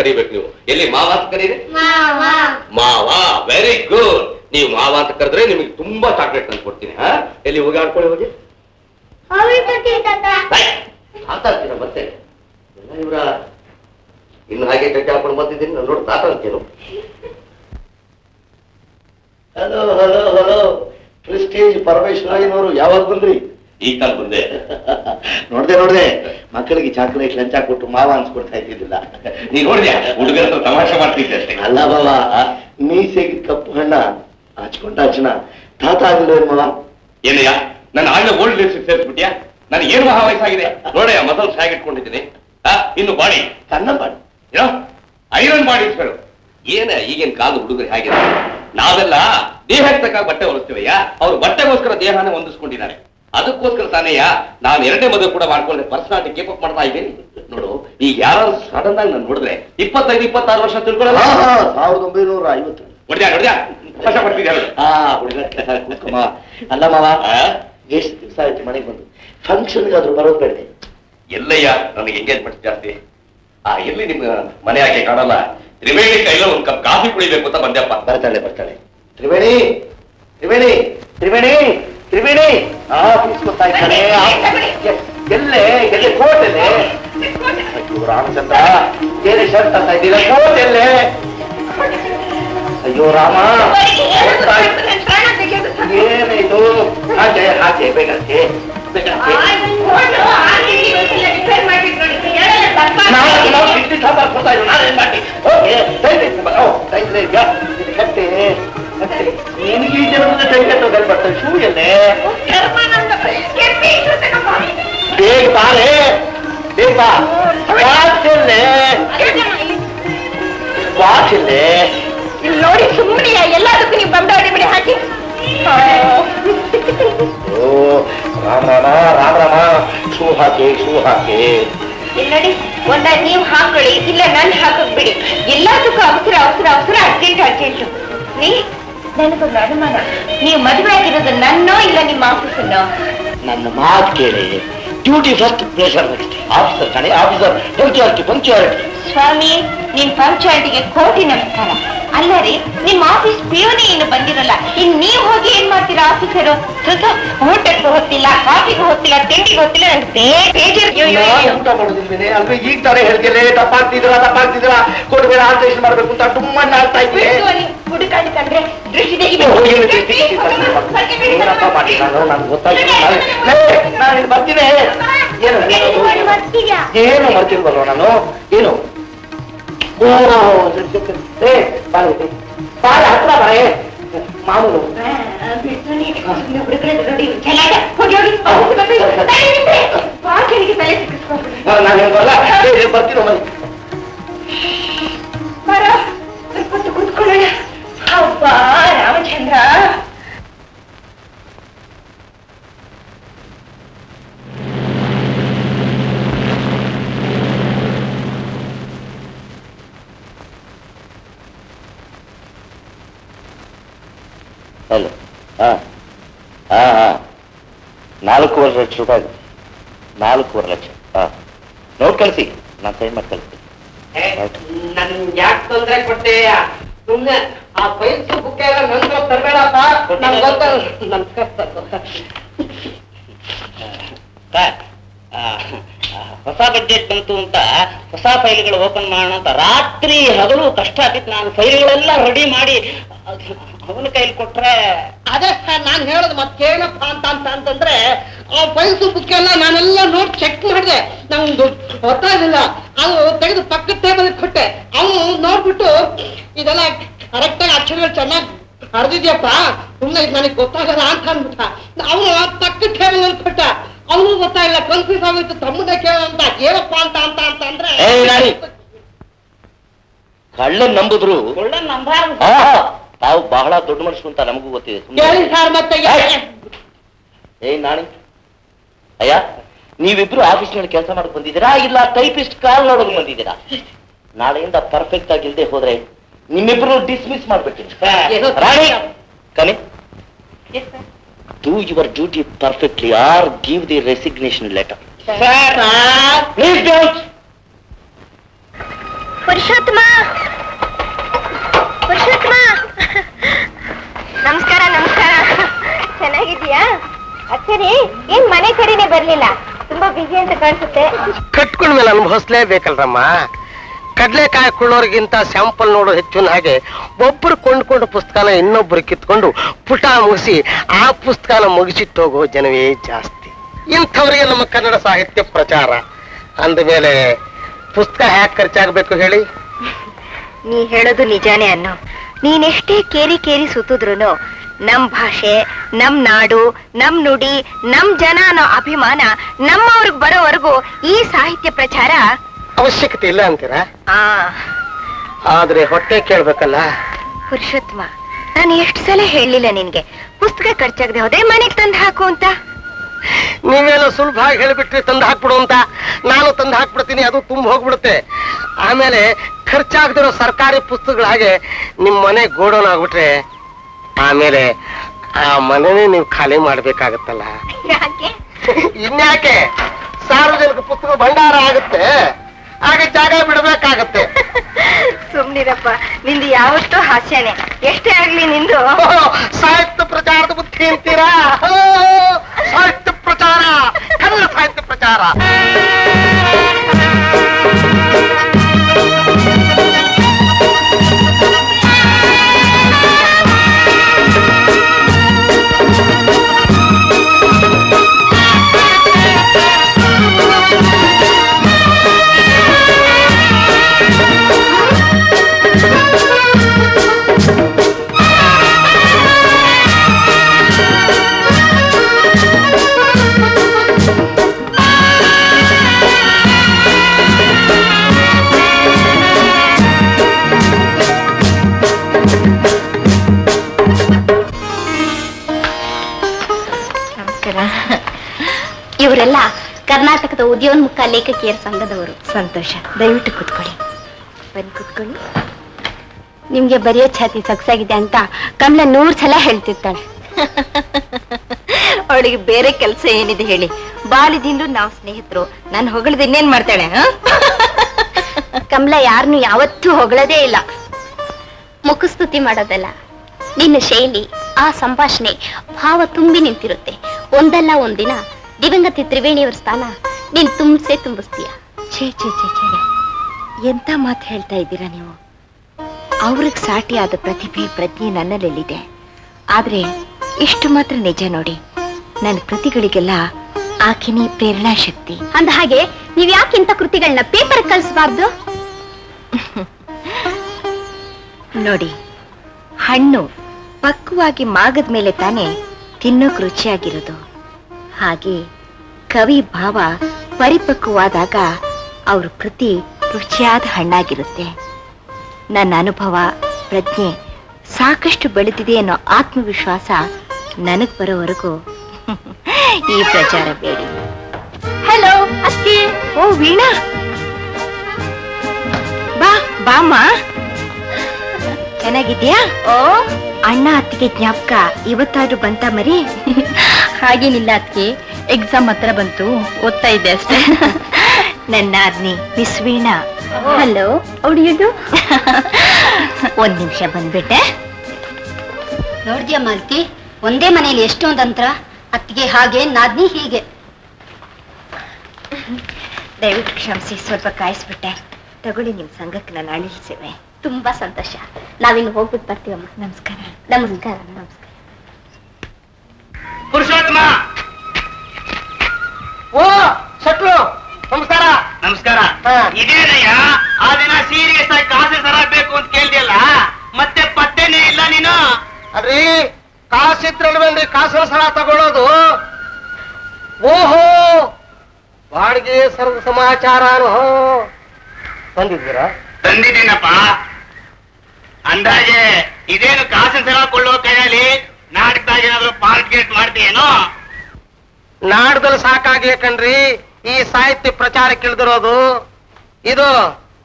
ಕರಿಬೇಕು ನೀವು. ಎಲ್ಲಿ ಮಾವ ಅಂತ ಕರೀರಿ? ಮಾವ. ವೆರಿ ಗುಡ್ ನೀವು ಮಾವ ಅಂತ ಕರೆದ್ರೆ ನಿಮಗೆ ತುಂಬಾ ಚಾಕ್ಲೇಟ್ ತಂದು ಕೊಡ್ತೀನಿ ಹಾ? ಎಲ್ಲಿ ಹೋಗಿ ಆಡ್ಕೊಳ್ಳಿ ಹೋಗಿ. ಮಾತಾಡ್ತೀರ ತಾತ. ಮತ್ತೆ? ಎಲ್ಲ ಇವರ ಇನ್ನು ಹಾಗೆ ಕಟ್ಟಿ ಹಾಕೊಂಡು ಬಂದಿದ್ದೀನಿ ನಾನು ನೋಡಿ ತಾತ ಅಂತೇನು. ಹಲೋ ಹಲೋ ಹಲೋ ಪ್ರೆಸ್ಟೀಜ್ ಪರಮೇಶ್ವರಯ್ಯನವರು ಯಾವಾಗ ಬಂದ್ರಿ? ಈಗ ತಾನು ಬಂದೆ ನೋಡ್ದೆ ನೋಡ್ದೆ. ಮಕ್ಕಳಿಗೆ ಚಾಕ್ಲೇಟ್ ಲಂಚ ಕೊಟ್ಟು ಮಾವ ಅನ್ಸ್ಕೊಡ್ತಾ ಇದ್ದಿದ್ದಿಲ್ಲ. ನೀ ನೋಡಿದ್ಯಾ ಹುಡುಗರ ತಮಾಷೆ ಮಾಡ್ತಿದ್ದೆ ಅಷ್ಟೇ. ಅಲ್ಲ ಬಾವ ಮೀಸೆಗೆ ಕಪ್ಪು ಹಣ್ಣ ಹಚ್ಕೊಂಡ ಹಚ್ಚಣ ತಾತ ಆಗಿಲ್ವೇನ್ ಮಾವ? ಏನಯ್ಯ ನನ್ನ ಆಗ್ಲೇ ಓಲ್ಡ್ ಲೇಸ್ ಸೇರಿಸ್ಬಿಟ್ಯಾ ನಾನು ಏನು ಮಹಾ ವಯಸ್ಸಾಗಿದೆ? ನೋಡಯ್ಯ ಮೊದಲು ಸಾಗ್ ಇಟ್ಕೊಂಡಿದ್ದೀನಿ. ಇನ್ನು ಬಾಡಿ. ಸಣ್ಣ ಬಾಡಿ. ಏನೋ ಐರನ್ ಬಾಡಿ ಬಾಡಿಸ್ಗಳು ಏನ ಈಗೇನ್ ಕಾಲದ ಹುಡುಗರು ಹೇಗಿದೆ ನಾವೆಲ್ಲ ದೇಹಕ್ಕೆ ತಕ್ಕ ಬಟ್ಟೆ ಹೊಲಿಸ್ತೀವಯ್ಯ? ಅವ್ರು ಬಟ್ಟೆಗೋಸ್ಕರ ದೇಹನ ಹೊಂದಿಸ್ಕೊಂಡಿದ್ದಾರೆ. ಅದಕ್ಕೋಸ್ಕರ ತಾನೇಯ ನಾನು ಎರಡನೇ ಮದುವೆ ಕೂಡ ಮಾಡ್ಕೊಂಡೆ ಪರ್ಸನಾಲಿಟಿ ಕೀಪ್ ಅಪ್ ಮಾಡ್ತಾ ಇದ್ದೀನಿ. ನೋಡು ಈಗ ಯಾರು ಸಡನ್ ಆಗಿ ನಾನು ನೋಡಿದ್ರೆ ಇಪ್ಪತ್ತೈದು ಇಪ್ಪತ್ತಾರು ವರ್ಷ ತಿಳ್ಕೊಳ್ಳಲ್ಲ? ಹಾ, ಹಾ, ಸಾವಿರದ ಒಂಬೈನೂರ ಐವತ್ತು. ನೋಡ್ದ್ಯಾ ನೋಡ್ದ್ಯಾ ಕಷ್ಟ ಪಡ್ತಿದ್ಯಾ ಆ ಹುಡುಗ. ಅಲ್ಲ ಮಾವ ಎಷ್ಟು ದಿವಸ ಆಯ್ತು ಮನೆಗೆ ಬಂದು? ಫಂಕ್ಷನ್ಗೆ ಆದ್ರೂ ಬರೋದು ಬೇಡ. ಎಲ್ಲಯ್ಯ ನನಗೆ ಎಂಗೇಜ್ಮೆಂಟ್ ಜಾಸ್ತಿ. ಆ ಎಲ್ಲಿ ನಿಮ್ಮ ಮನೆ ಯಾಕೆ ಕಾಣಲ್ಲ? ತ್ರಿವೇಣಿ ಕೈಲ ಒಂದು ಕಪ್ ಕಾಫಿ ಕುಡಿಬೇಕು ಅಂತ ಬಂದೆಪ್ಪ ಬರ್ತಾಳೆ ಬರ್ತಾಳೆ. ತ್ರಿವೇಣಿ ತ್ರಿವೇಣಿ ತ್ರಿವೇಣಿ. ತ್ರಿವೇಣಿ ಆ ಇದ್ದಾನೆ ಎಲ್ಲೇ ಎಲ್ಲಿ ಕೋಟ್ ಎಲ್ಲೇ ಅಯ್ಯೋ ರಾಮಚಂದ್ರ ಏನೇ ಶರ್ಟ್ ಅಂತ ಇದ್ದೀರ ಕೋಟ್ ಎಲ್ಲೇ ಅಯ್ಯೋ ರಾಮ ಏನಿದು ಹಾಗೆ ಹಾಗೆ ಬೇಕಂತೆ ನಾವು ಸಾಂಬಾರ್ ಕೊಡ್ತಾ ಇದ್ದೀವಿ ನಾನೇನ್ ಮಾಡಿ ಹೋಗಿ ತೈಲೆ ಓ ತೈಲೆ ಈಗ ಇದು ಕಟ್ಟೆ ಕಟ್ಟೆ ನಿನಗೆ ಕೈ ಕಟ್ಟೋದಲ್ಲಿ ಬರ್ತದೆ ಶೂ ಎಲ್ಲೇ? ಬೇಗ ಬಾರೆ ಬೇಗ ಬಾ. ಇಲ್ಲಿ? ನೋಡಿ ಸುಮ್ಮನೆ ಎಲ್ಲದಕ್ಕೂ ನೀವು ಬಂದಾಡಿ ಬಿಡಿ ಹಾಕಿ ಓ ರಾಮ ರಾಮ ರಾಮ ರಾಮ ಶೂ ಹಾಕಿ ಶೂ ಹಾಕಿ. ನೋಡಿ ಒಂದ ನೀವು ಹಾಕೊಳ್ಳಿ ಇಲ್ಲ ನನ್ ಹಾಕಕ್ ಬಿಡಿ. ಎಲ್ಲದಕ್ಕೂ ಅವಸರ ಅವಸರ ಅವಸರ ಅರ್ಜೆಂಟ್ ಅರ್ಜೆಂಟ್. ನೀ ನನಗೊಂದು ಅನುಮಾನ. ನೀವು ಮದುವೆ ಆಗಿರೋದು ನನ್ನೋ ಇಲ್ಲ ನಿಮ್ಮ ಆಫೀಸನ್ನೋ ನನ್ನ ಮಾತು ಕೇಳಿ. Duty first pressure next officer ಕಣೆ ಆಫೀಸರ್ ಪಂಚುಯಾಲಿಟಿ ಪಂಚುಯಾಲಿಟಿ ಸ್ವಾಮಿ ನಿಮ್ ಪಂಚುಯಾಲಿಟಿಗೆ ಕೋಟಿ ನಮಸ್ಕಾರ. ಅಲ್ಲ ರೀ ನಿಮ್ ಆಫೀಸ್ ಪಿಯೋನೇ ಏನು ಬಂದಿರಲ್ಲ. ಇನ್ ನೀವ್ ಹೋಗಿ ಏನ್ ಮಾಡ್ತೀರಾ ಆಫೀಸರ್ ಊಟಕ್ಕೆ ಹೋಗ್ತಿಲ್ಲ ಕಾಫಿಗೆ ಹೋಗ್ತಿಲ್ಲ ತಿಂಡಿಗೆ ಹೋಗ್ತಿಲ್ಲ ನಂಗೆ. ಊಟ ಮಾಡೋದಿಲ್ವೇನೆ? ಅಲ್ವೇ ಈಗ ತಾನೇ ಹೇಳ್ತೀರಿ ತಪ್ಪಾಗ್ತಿದ್ರ ತಪ್ಪಾಗ್ತಿದ್ರ ಕೊಡ್ಬೇಡ ಆಲ್ಟ್ರೇಷನ್ ಮಾಡ್ಬೇಕು ಅಂತ ತುಂಬಾ ಆಗ್ತಾ ಇದ್ದೆ. ಕಂಡ್ರೆ ದೃಷ್ಟಿ ನಾನು ಬರ್ತೀನಿ. ಏನು ಏನು ಏನು? ಮರ್ತಿಲ್ವಲ್ಲ ನಾನು? ಏನು? ಬಾರೆ ಬಾರೆ ಹತ್ರ ಬಾರೆ. ಮಾಮೂಲು. ನಾನು ಬರಲ್ಲ? ಬರ್ತೀನೋ ಮನೆ. ಕೂತ್ಕೊಳ್ಳೋಣ. ಅಬ್ಬ ರಾಮಚಂದ್ರ. ಹಲೋ. ಹಾ. ಹಾ ಹಾ. ನಾಲ್ಕೂವರೆ ಲಕ್ಷ ರೂಪಾಯಿ ನಾಲ್ಕೂವರೆ ಲಕ್ಷ. ಹಾ. ನೋಟ್ ಕಳಿಸಿ. ನಾನು ಸೈನ್ ಮಾಡಿ ಕಳಿಸ್ತೀನಿ. ನನ್ ಯಾಕೆ ತೊಂದರೆ ಕೊಟ್ಟೆ ಸುಮ್ಮನೆ ಆ ಫೈಲ್ಸ್ ಬುಕ್ ಎಲ್ಲ ನಂತರ ತರಬೇಡಪ್ಪ. ನನ್ ಗೊತ್ತ ನನ್ ಸರ್, ಹೊಸ ಬಡ್ಜೆಟ್ ಬಂತು ಅಂತ ಹೊಸ ಫೈಲ್ಗಳು ಓಪನ್ ಮಾಡೋಣ ಅಂತ ರಾತ್ರಿ ಹಗಲು ಕಷ್ಟ ಆಗ್ತಿತ್ತು. ನಾನು ಫೈಲ್ಗಳೆಲ್ಲ ರೆಡಿ ಮಾಡಿ ಅವನ ಕೈಲಿ ಕೊಟ್ರೆ ಅದೇ ಸರ್ ನಾನ್ ಹೇಳೋದು ಮತ್ತೇನಪ್ಪ ಅಂತ ಅಂತ ಅಂತಂದ್ರೆ ಆ ಫೈಲ್ಸ್ ಬುಕ್ ಎಲ್ಲ ನಾನೆಲ್ಲ ನೋಡಿ ಚೆಕ್ ಮಾಡಿದೆ. ನಂಗೆ ಗೊತ್ತಾಗಲಿಲ್ಲ ಅದು ತೆಗೆದು ಪಕ್ಕದ ಟೇಬಲ್ ಕೊಟ್ಟೆ. ಅವನು ನೋಡ್ಬಿಟ್ಟು ಇದೆಲ್ಲ ಕರೆಕ್ಟ್ ಆಗಿ ಅಕ್ಷರಗಳು ಚೆನ್ನಾಗಿ ಹರಿದಿದ್ಯಪ್ಪ. ಸುಮ್ಮನೆ ಇದು ನನಗೆ ಗೊತ್ತಾಗಲ್ಲ ಅಂತ ಅಂದ್ಬಿಟ್ಟ. ಅವನು ಪಕ್ಕದ ಟೇಬಲ್ ಅಲ್ಲಿ ಕೊಟ್ಟ. ಅವನು ಗೊತ್ತಾಗಿಲ್ಲ ಕನ್ಫ್ಯೂಸ್ ಆಗೋಯ್ತು. ತಮ್ಮದೇ ಕೇಳಂತ ಏನಪ್ಪ ಅಂತ ಅಂತ ಅಂತ ಅಂದ್ರೆ ಕಳ್ಳನ್ ನಂಬಿದ್ರು. ಕಳ್ಳನ್ ನಂಬಾರ ತಾವು ಬಹಳ ದೊಡ್ಡ ಮನುಷ್ಯ ಅಂತ ನಮಗೂ ಗೊತ್ತಿದೆ. ಏ ನಾಣಿ. ಅಯ್ಯ ನೀವಿಬ್ರು ಆಫೀಸ್ನಲ್ಲಿ ಕೆಲಸ ಮಾಡಕ್ ಬಂದಿದ್ದೀರಾ? ಇಲ್ಲ ಟೈಪಿಸ್ಟ್ ಕಾಲ್ ನೋಡೋದು ಬಂದಿದ್ದೀರಾ? ನಾಳೆಯಿಂದ ಪರ್ಫೆಕ್ಟ್ ಆಗಿ ಇಲ್ದೆ ಹೋದ್ರೆ ನಿಮ್ಮಿಬ್ರು ಡಿಸ್ಮಿಸ್ ಮಾಡ್ಬಿಟ್ಟಿನಿ ರಾಣಿ ಕನಿ do your duty perfectly or give the resignation letter please don't Purushottama Purushottama ನಮಸ್ಕಾರ ನಮಸ್ಕಾರ ಚೆನ್ನಾಗಿದ್ಯಾ ಅಚ್ಚರಿ ಏನ್ ಮನೆ ಕಡೆನೆ ಬರ್ಲಿಲ್ಲ? ತುಂಬಾ ಬಿಸಿ ಅಂತ ಕಾಣಿಸುತ್ತೆ. ಕಟ್ಕೊಂಡ ಮೇಲೆ ಅನುಭವಿಸ್ಲೇಬೇಕಲ್ರಮ್ಮ ಕಡ್ಲೆಕಾಯಿ ಕೊಳ್ಳೋರಿಗಿಂತ ಸ್ಯಾಂಪಲ್ ನೋಡೋ ಹೆಚ್ಚಿನ ಹಾಗೆ ಒಬ್ಬರು ಕೊಂಡ್ಕೊಂಡು ಪುಸ್ತಕನ ಇನ್ನೊಬ್ಬರು ಕಿತ್ಕೊಂಡು ಪುಟ ಮುಗಿಸಿ ಆ ಪುಸ್ತಕನ ಮುಗಿಸಿಟ್ಟು ಹೋಗೋ ಜನವೇ ಜಾಸ್ತಿ. ಇಂಥವ್ರಿಗೆ ನಮ್ಮ ಕನ್ನಡ ಸಾಹಿತ್ಯ ಪ್ರಚಾರ. ಅಂದಮೇಲೆ ಪುಸ್ತಕ ಹ್ಯಾಕ್ ಖರ್ಚಾಗಬೇಕು ಹೇಳಿ. ನೀ ಹೇಳೋದು ನಿಜಾನೇ ಅನ್ನೋ. ನೀನೆಷ್ಟೇ ಕೇರಿ ಕೇರಿ ಸುತ್ತಿದ್ರು ನಮ್ ಭಾಷೆ ನಮ್ ನಾಡು ನಮ್ ನುಡಿ ನಮ್ ಜನ ಅನ್ನೋ ಅಭಿಮಾನ ನಮ್ಮವ್ರಿಗೆ ಬರೋವರೆಗೂ ಈ ಸಾಹಿತ್ಯ ಪ್ರಚಾರ ಅವಶ್ಯಕತೆ ಇಲ್ಲ ಅಂತೀರಾ? ಆ. ಆದ್ರೆ ಹೊಟ್ಟೆ ಕೇಳ್ಬೇಕಲ್ಲ? ಪುರುಷೋತ್ತಮ ನಾನು ಎಷ್ಟು ಸಲ ಹೇಳಲಿಲ್ಲ ನಿನ್ಗೆ. ಪುಸ್ತಕ ಖರ್ಚಾಗದೆ ಹೋದೆ ಮನೆಗೆ ತಂದು ಹಾಕು ಅಂತ. ನೀವೆಲ್ಲ ಸುಲಭ ಹೇಳಿಬಿಟ್ರಿ ತಂದು ಹಾಕ್ಬಿಡು ಅಂತ. ನಾನು ತಂದು ಹಾಕ್ಬಿಡ್ತೀನಿ ಅದು ತುಂಬ ಹೋಗ್ಬಿಡುತ್ತೆ. ಆಮೇಲೆ ಖರ್ಚಾಗದಿರೋ ಸರ್ಕಾರಿ ಪುಸ್ತಕಗಳ ಹಾಗೆ ನಿಮ್ ಮನೆ ಗೋಡೌನ್ ಆಗ್ಬಿಟ್ರೆ ಆಮೇಲೆ ಆ ಮನೇನೆ ನೀವು ಖಾಲಿ ಮಾಡ್ಬೇಕಾಗತ್ತಲ್ಲ? ಯಾಕೆ? ಇನ್ಯಾಕೆ? ಸಾರ್ವಜನಿಕ ಪುಸ್ತಕ ಭಂಡಾರ ಆಗುತ್ತೆ. ಆಗ ಜಾಗ ಬಿಡಬೇಕಾಗತ್ತೆ. ಸುಮ್ನಿರಪ್ಪ ನಿಂದು ಯಾವತ್ತೂ ಹಾಸ್ಯನೇ. ಎಷ್ಟೇ ಆಗ್ಲಿ ನಿಂದು. ಸಾಹಿತ್ಯ ಪ್ರಚಾರದ ಬುದ್ಧಿ ಅಂತೀರಾ? ಸಾಹಿತ್ಯ ಪ್ರಚಾರ ಕನ್ನಡ ಸಾಹಿತ್ಯ ಪ್ರಚಾರ. ಇವರೆಲ್ಲ ಕರ್ನಾಟಕದ ಉದ್ಯೋನ್ಮುಖ ಲೇಖಕಿಯರ ಸಂಘದವರು. ಸಂತೋಷ. ದಯವಿಟ್ಟು ಕೂತ್ಕೊಳ್ಳಿ. ಬನ್ನಿ ಕೂತ್ಕೊಳ್ಳಿ. ನಿಮ್ಗೆ ಬರೆಯೋ ಛಾತಿ ಸೊಗಸಾಗಿದೆ ಅಂತ ಕಮಲ ನೂರ್ ಸಲ ಹೇಳ್ತಿರ್ತಾಳೆ. ಅವಳಿಗೆ ಬೇರೆ ಕೆಲಸ ಏನಿದೆ ಹೇಳಿ. ಬಾಲಿದಿಂದು ನಾವು ಸ್ನೇಹಿತರು. ನಾನು ಹೊಗಳದ ಇನ್ನೇನ್ ಮಾಡ್ತಾಳೆ? ಕಮಲ ಯಾರನ್ನು ಯಾವತ್ತೂ ಹೊಗಳದೇ ಇಲ್ಲ. ಮುಖಸ್ತುತಿ ಮಾಡೋದಲ್ಲ. ನಿನ್ನ ಶೈಲಿ ಆ ಸಂಭಾಷಣೆ ಭಾವ ತುಂಬಿ ನಿಂತಿರುತ್ತೆ. ಒಂದಲ್ಲ ಒಂದಿನ ದಿವಂಗತಿ ತ್ರಿವೇಣಿಯವರ ಸ್ಥಾನ ನೀನ್ ತುಂಬಿಸೇ ತುಂಬಿಸ್ತೀಯ. ಛೇ ಛೇ ಛೇ ಛೇ. ಎಂತ ಮಾತು ಹೇಳ್ತಾ ಇದ್ದೀರಾ ನೀವು? ಅವ್ರಿಗೆ ಸಾಟಿಯಾದ ಪ್ರತಿಭೆ ಪ್ರಜ್ಞೆ ನನ್ನಲ್ಲಿದೆ ಆದ್ರೆ ಇಷ್ಟು ಮಾತ್ರ ನಿಜ ನೋಡಿ. ನನ್ನ ಕೃತಿಗಳಿಗೆಲ್ಲ ಆಕೆನೇ ಪ್ರೇರಣಾ ಶಕ್ತಿ. ಅಂದ ಹಾಗೆ ನೀವ್ ಯಾಕೆ ಇಂಥ ಕೃತಿಗಳನ್ನ ಪೇಪರ್ ಕಳಿಸಬಾರ್ದು? ನೋಡಿ ಹಣ್ಣು ಪಕ್ವವಾಗಿ ಮಾಗದ ಮೇಲೆ ತಾನೇ ತಿನ್ನೋಕ್ ರುಚಿಯಾಗಿರೋದು. ಹಾಗೆ ಕವಿ ಭಾವ ಪರಿಪಕ್ವವಾದಾಗ ಅವ್ರ ಕೃತಿ ರುಚಿಯಾದ ಹಣ್ಣಾಗಿರುತ್ತೆ. ನನ್ನ ಅನುಭವ ಪ್ರಜ್ಞೆ ಸಾಕಷ್ಟು ಬೆಳೆದಿದೆ ಅನ್ನೋ ಆತ್ಮವಿಶ್ವಾಸ ನನಗ್ ಬರೋವರೆಗೂ ಈ ಪ್ರಚಾರ ಬೇಡಿ. ಹಲೋ ಓ ವೀಣಾ. ಬಾ ಬಾಮ್ಮ. ಚೆನ್ನಾಗಿದ್ಯಾ? ಓ. ಅಣ್ಣ ಅತ್ತಿಗೆ ಜ್ಞಾಪಕ ಇವತ್ತಾದ್ರೂ ಬಂತ ಮರಿ? ಹಾಗೇನಿಲ್ಲ ಅತ್ತಿಗೆ ಎಕ್ಸಾಮ್ ಹತ್ರ ಬಂತು ಓದ್ತಾ ಇದ್ದೆ ಅಷ್ಟೇ. ನನ್ನ ಆದ್ನಿ ಮಿಸ್ ವೀಣಾ. ಹಲೋ ಅವಡಿಯೋದು ಒಂದ್ ನಿಮಿಷ ಬಂದ್ಬಿಟ್ಟೆ. ನೋಡ್ದ್ಯಾ ಮಾಲ್ತಿ ಒಂದೇ ಮನೆಯಲ್ಲಿ ಎಷ್ಟೊಂದು ಅಂತರ? ಅತ್ತಿಗೆ ಹಾಗೆ ನಾದ್ನಿ ಹೀಗೆ. ದಯವಿಟ್ಟು ಕ್ಷಮಿಸಿ ಸ್ವಲ್ಪ ಕಾಯಿಸ್ಬಿಟ್ಟೆ. ತಗೊಳ್ಳಿ ನಿಮ್ ಸಂಘಕ್ಕೆ ನಾನು ಅಳಿಲ್ಸಿವೆ ತುಂಬಾ ಸಂತೋಷ. ನಾವಿನ್ನು ಹೋಗ್ಬಿಟ್ಟು ಬರ್ತೀವಮ್ಮ. ನಮಸ್ಕಾರ. ನಮಸ್ಕಾರ ನಮಸ್ಕಾರ. ಪುರುಷೋತ್ತಮ! ಓ ಶಟ್ಲು ನಮಸ್ಕಾರ. ನಮಸ್ಕಾರ. ಹಾ. ಇದೇನಯ್ಯ? ಆ ದಿನ ಸೀರಿಯಸ್ ಆಗಿ ಕಾಸೆ ಸರ ಬೇಕು ಅಂತ ಕೇಳ್ದಿಯಲ್ಲ? ಮತ್ತೆ ಪತ್ತೆನೇ ಇಲ್ಲ ನೀನು? ಅದ್ರಿ ಕಾಸಿದ್ರಲ್ವೇನ್ರಿ ಕಾಸಿನ ಸರ ತಗೊಳ್ಳೋದು? ಓಹೋ! ಬಾಡಿಗೆ ಸರದ ಸಮಾಚಾರ ಬಂದಿದ್ದೀರಾ? ತಂದಿದ್ದೀನಪ್ಪ. ಅಂದಾಜೆ ಇದೇನು ಕಾಸಿನ ಸರ ಕೊಳ್ಳುವ ಕೈಯಲ್ಲಿ ನಾಡ್ದಾಗ ಏನಾದ್ರು ಪಾರ್ಟಿಗೇಟ್ ಮಾಡ್ತೀಯೇನೋ? ನಾಡ್ದಲ್ಲಿ ಸಾಕಾಗ್ಲಿ ಕಣ್ರಿ ಈ ಸಾಹಿತ್ಯ ಪ್ರಚಾರಕ್ಕೆ ಇಳ್ದಿರೋದು ಇದು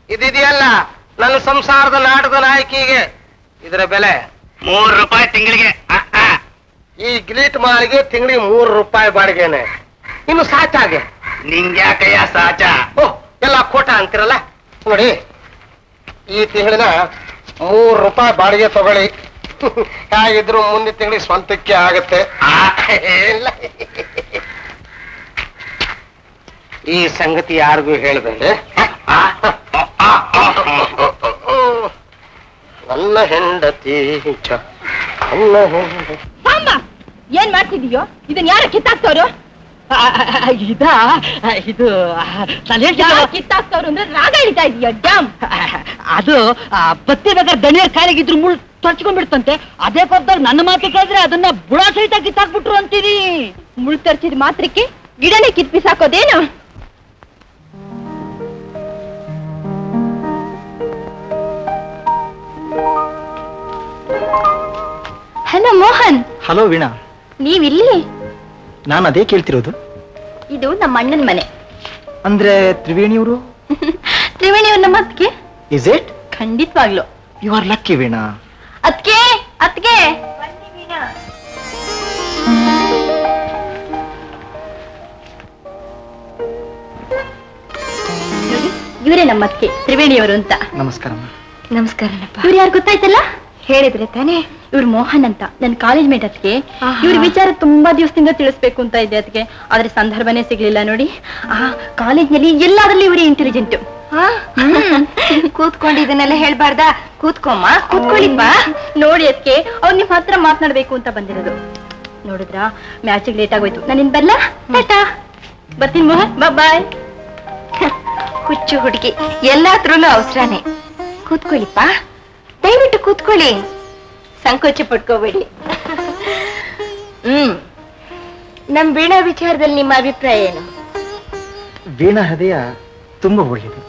ಇದೆಯಲ್ಲ ನನ್ನ ಸಂಸಾರದ ನಾಡದ ನಾಯಕಿಗೆ. ಇದರ ಬೆಲೆ. ಮೂರು ರೂಪಾಯಿ ತಿಂಗಳಿಗೆ. ಈ ಗ್ಲೀಟ್ ಮಾಲಿಗೆ ತಿಂಗಳಿಗೆ ಮೂರು ರೂಪಾಯಿ ಬಾಡಿಗೆನೆ. ಇನ್ನು ಸಾಚಾಗೆ ನಿಂಗ್ಯಾಕಯ್ಯ ಸಾಚ. ಓ ಎಲ್ಲ ಕೋಟ ಅಂತಿರಲ್ಲ? ನೋಡಿ ಈ ತಿಂಗಳಿನ ಮೂರು ರೂಪಾಯಿ ಬಾಡಿಗೆ ತಗೊಳ್ಳಿ. ಹೇಗಿದ್ರು ಮುಂದಿನ ತಿಂಗಳಿಗೆ ಸ್ವಂತಕ್ಕೆ ಆಗತ್ತೆ. ಈ ಸಂಗತಿ ಯಾರಿಗೂ ಹೇಳ್ಬೇಡಿ. ನನ್ನ ಹೆಂಡತಿ ಚ ನನ್ನ ಹೆಂಡತಿ ಏನ್ ಮಾಡ್ತಿದೀಯೋ? ಇದನ್ ಯಾರ ಕಿತ್ತಾಕ್ತವ್ರು? ಇದ? ಇದು ನಾನು ಯಾರು ಕಿತ್ತಾಕ್ತವ್ರು ಅಂದ್ರೆ ರಾಗ ಹಿಡಿತಾ ಇದೀಯ ಡ್ಯಾಮ್ ಅದು ಬತ್ತಿ ಬೇಕಾದ್ರೆ ದಣಿಯರ್ ಕಾಲಿಗಿದ್ರು ಮುಳ್ ತರ್ಚ್ಕೊಂಡ್ಬಿಡ್ತಂತೆ. ಅದೇ ಕೊದ್ದಾಗ ನನ್ನ ಮಾತು ಕೇಳಿದ್ರೆ ಅದನ್ನ ಬುಡ ಸಹಿತ ಕಿತ್ತಾಕ್ಬಿಟ್ರು ಅಂತೀರಿ. ಮುಳ್ ತರ್ಚಿದ ಮಾತ್ರಕ್ಕೆ ಗಿಡನೇ ಕಿತ್ ಬಿಸಾಕೋದೇನು ಹಲೋ ಮೋಹನ್. ಹಲೋ ವೀಣಾ. ನೀವಿಲ್ಲಿ? ನಾನು ಅದೇ ಕೇಳ್ತಿರೋದು. ಇದು ನಮ್ಮ ಅಣ್ಣನ ಮನೆ. ಅಂದ್ರೆ ತ್ರಿವೇಣಿಯವರು ತ್ರಿವೇಣಿ ಅವ್ರ ನಮ್ಮ ಅತ್ಗೆ ಇಸ್ ಇಟ್ ಖಂಡಿತವಾಗ್ಲು. You are lucky Veena. ಅತ್ಗೆ ಅತ್ಗೆ ಇವರೇ ನಮ್ಮ ಅತ್ಗೆ ತ್ರಿವೇಣಿಯವರು ಅಂತ. ನಮಸ್ಕಾರ ನಮಸ್ಕಾರನಪ್ಪ. ಇವ್ರು ಯಾರು ಗೊತ್ತಾಯ್ತಲ್ಲ? ಹೇಳಿದ್ರೆ ತಾನೇ ಇವ್ರು ಮೋಹನ್ ಅಂತ. ನನ್ನ ಕಾಲೇಜ್ ಮೇಟ್ ಅದಕ್ಕೆ ಇವ್ರ ವಿಚಾರ ತುಂಬಾ ದಿವಸದಿಂದ ತಿಳಿಸ್ಬೇಕು ಅಂತ ಇದೆ ಅದಕ್ಕೆ ಆದ್ರೆ ಸಂದರ್ಭನೇ ಸಿಗ್ಲಿಲ್ಲ ನೋಡಿ. ಆ ಕಾಲೇಜ್ನಲ್ಲಿ ಎಲ್ಲಾದ್ರಲ್ಲಿ ಇವರೇ ಇಂಟೆಲಿಜೆಂಟ್ ಕೂತ್ಕೊಂಡು ಇದನ್ನೆಲ್ಲ ಹೇಳ್ಬಾರ್ದಾ? ಕೂತ್ಕೊಮ್ಮ. ಕೂತ್ಕೊಳ್ಳಿಪ್ಪ. ನೋಡಿ ಅದಕ್ಕೆ ಅವ್ರು ನಿಮ್ ಹತ್ರ ಮಾತನಾಡ್ಬೇಕು ಅಂತ ಬಂದಿರೋದು. ನೋಡಿದ್ರ ಮ್ಯಾಚಿಗೆ ಲೇಟ್ ಆಗೋಯ್ತು. ನಾನು ಬರ್ಲಾ? ಟಾಟಾ ಬರ್ತೀನಿ ಮೋಹನ್. ಬಾಯ್. ಹುಚ್ಚು ಹುಡುಗಿ. ಎಲ್ಲಾದ್ರೂ ಅವಸರನೇ. ಕೂತ್ಕೊಳ್ಳಿಪ್ಪ. ದಯವಿಟ್ಟು ಕೂತ್ಕೊಳ್ಳಿ. ಸಂಕೋಚ ಪಡ್ಕೋಬೇಡಿ. ಹ್ಮ್. ನಮ್ ವೀಣಾ ವಿಚಾರದಲ್ಲಿ ನಿಮ್ಮ ಅಭಿಪ್ರಾಯ ಏನು? ವೀಣಾ ಹೃದಯ ತುಂಬಾ ಒಳ್ಳೆಯದು.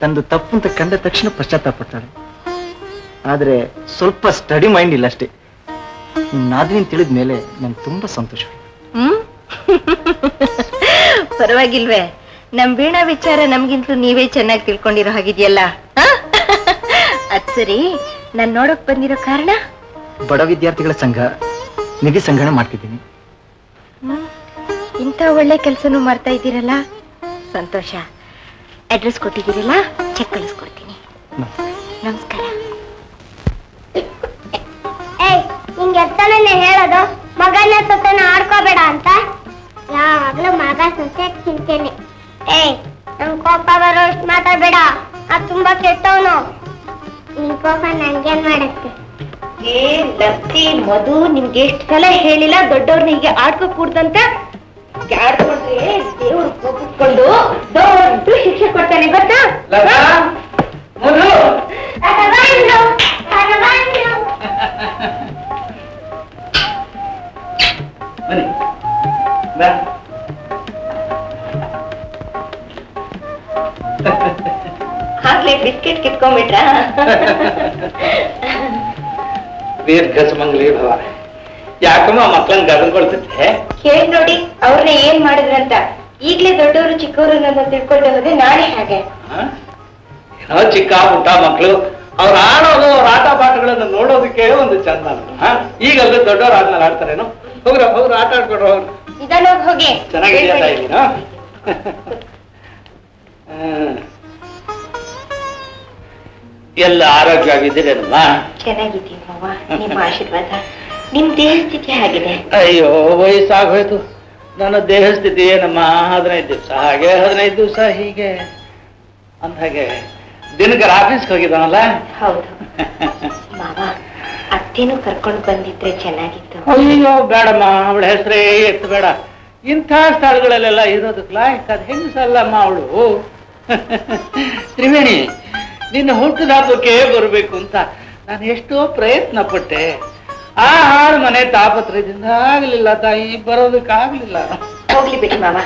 ತಂದು ತಪ್ಪು ಅಂತ ಕಂಡ ತಕ್ಷಣ ಪಶ್ಚಾತ್ತಾಪ ಪಡ್ತಾಳೆ ಆದ್ರೆ ಸ್ವಲ್ಪ ಸ್ಟಡಿ ಮೈಂಡ್ ಇಲ್ಲ ಅಷ್ಟೇ. ನಾದಿನಿ ತಿಳಿದ ಮೇಲೆ ನಂಗೆ ತುಂಬಾ ಸಂತೋಷ ಹ್ಮ್? ಪರವಾಗಿಲ್ವೇ. ನಮ್ ವೀಣಾ ವಿಚಾರ ನಮ್ಗಿಂತಲೂ ನೀವೇ ಚೆನ್ನಾಗಿ ತಿಳ್ಕೊಂಡಿರೋ ಹಾಗಿದ್ಯಲ್ಲ? ಅದ್ ಸರಿ ನಾನ್ ನೋಡಕ್ ಬಂದಿರೋ ಕಾರಣ? ಬಡ ವಿದ್ಯಾರ್ಥಿಗಳ ಸಂಘ ನಿಧಿ ಸಂಗ್ರಹಣ ಮಾಡ್ತಿದ್ದೀನಿ. ಇಂಥ ಒಳ್ಳೆ ಕೆಲಸನೂ ಮಾಡ್ತಾ ಇದ್ದೀರಲ್ಲ? ಸಂತೋಷ. ಅಡ್ರೆಸ್ ಕೊಟ್ಟಿದ್ದೀರಲ್ಲ? ಚೆಕ್ ಕಳಿಸ್ಕೊಡ್ತೀನಿ. ನಮಸ್ಕಾರ. ಏಯ್ ನಿಂಗೆ ಎತ್ತಾನೆ ಹೇಳೋದು? ಮಗನ ಸೊಸೆನ ಆಡ್ಕೋಬೇಡ ಅಂತ? ಯಾವಾಗ್ಲೂ ಮಗ ಸೊಸೆ ತಿಂತೇನೆ ಏಯ್ ನಮ್ ಕೋಪ ಬರೋ ಅಷ್ಟ್ ಮಾತಾಡ್ಬೇಡ. ಅದ್ ತುಂಬಾ ಕೆಟ್ಟವನು. ನಿನ್ ಕೋಪ ನನ್ಗೇನ್ ಮಾಡುತ್ತೆ? ಏ ಮಧು ನಿಮ್ಗೆ ಎಷ್ಟು ಸಲ ಹೇಳಿಲ್ಲ ದೊಡ್ಡವ್ರನ್ನ ಹೀಗೆ ಆಡ್ಕೋ ಕೂಡ್ದಂತ ಆಡ್ಕೊಂಡ್ರೆ ದೇವ್ರು ಕೂತ್ಕೊಂಡು ದೊಡ್ಡ ಶಿಕ್ಷೆ ಕೊಡ್ತಾನೆ ಗೊತ್ತಾ? ಅರವಾಂಡು. ಬನ್ನಿ. ಬಾ. ಆಗ್ಲೇ ಬಿಸ್ಕೆಟ್ ಕಿತ್ಕೊಂಡ್ಬಿಟ್ರ? ದೀರ್ಘ ಸುಮಂಗ್ಲಿ ಭವ. ಯಾಕಮ್ಮ ಮಕ್ಕಳನ್ನ ಗದನ್ಕೊಳ್ತಿದ್ದೆ ಕೇಳಿ ನೋಡಿ ಅವ್ರನ್ನ ಏನ್ ಮಾಡಿದ್ರಂತ. ಈಗ್ಲೇ ದೊಡ್ಡವರು ಚಿಕ್ಕವರು ನನ್ನ ಹೋಗಿ ಹೋದ್ರೆ ನಾಳೆ ಹಾಗೆ. ಏನೋ ಚಿಕ್ಕ ಪುಟ್ಟ ಮಕ್ಕಳು ಅವ್ರ ಆಡೋದು ಅವ್ರ ಆಟ ಪಾಠಗಳನ್ನು ನೋಡೋದಕ್ಕೆ ಒಂದು ಚಂದ ಈಗಲ್ಲ ದೊಡ್ಡವ್ರ ಆದ್ಮೇಲೆ ಆಡ್ತಾರೇನು? ಹೋಗ್ರ ಹೋಗ್ರ ಆಟ ಆಡ್ಕೊಡ್ರ ಅವ್ರು. ಹೋಗಿ. ಚೆನ್ನಾಗಿದೆಯಾ ತಾಯಿ. ಎಲ್ಲ ಆರೋಗ್ಯವಾಗಿದ್ದೀರೇನಮ್ಮ ಚೆನ್ನಾಗಿದ್ದೀನಿ ಅವ್ವ ನಿಮ್ಮ ಆಶೀರ್ವಾದ. ನಿಮ್ ದೇಹ ಸ್ಥಿತಿ ಆಗಿದೆ ಅಯ್ಯೋ ವಯಸ್ಸಾಗೋಯ್ತು. ನನ್ನ ದೇಹ ಸ್ಥಿತಿ ಏನಮ್ಮ? ಹದಿನೈದು ದಿವಸ ಹಾಗೆ ಹದಿನೈದು ದಿವಸ ಹೀಗೆ. ಅಂದ ಹಾಗೆ ದಿನಕರ ಆಫೀಸ್ಗೆ ಹೋಗಿದ್ದಾನಲ್ಲ? ಹೌದು. ಮಾವ ಅತ್ತೇನು ಕರ್ಕೊಂಡು ಬಂದಿದ್ರೆ ಚೆನ್ನಾಗಿತ್ತು. ಅಯ್ಯೋ ಬೇಡಮ್ಮ. ಅವಳ ಹೆಸರೇ ಎತ್ತು ಬೇಡ ಇಂಥ ಸ್ಥಳಗಳಲ್ಲೆಲ್ಲ ಇರೋದಕ್ಕೆ ಲಾಯಕ್ ಅದು ಹೆಂಗಸಲ್ಲಮ್ಮ ಅವಳು? ತ್ರಿವೇಣಿ ನಿನ್ನ ಹುಟ್ಟಿದ ಹಬ್ಬಕ್ಕೆ ಬರಬೇಕು ಅಂತ ನಾನು ಎಷ್ಟೋ ಪ್ರಯತ್ನ ಪಟ್ಟೆ. ಆಹಾರ ಹಾಳು ಮನೆ ತಾಪತ್ರದಿಂದ ಆಗ್ಲಿಲ್ಲ ತಾಯಿ ಬರೋದಕ್ಕಾಗ್ಲಿಲ್ಲ. ಹೋಗ್ಲಿ ಬಿಡಿ ಮಾವ.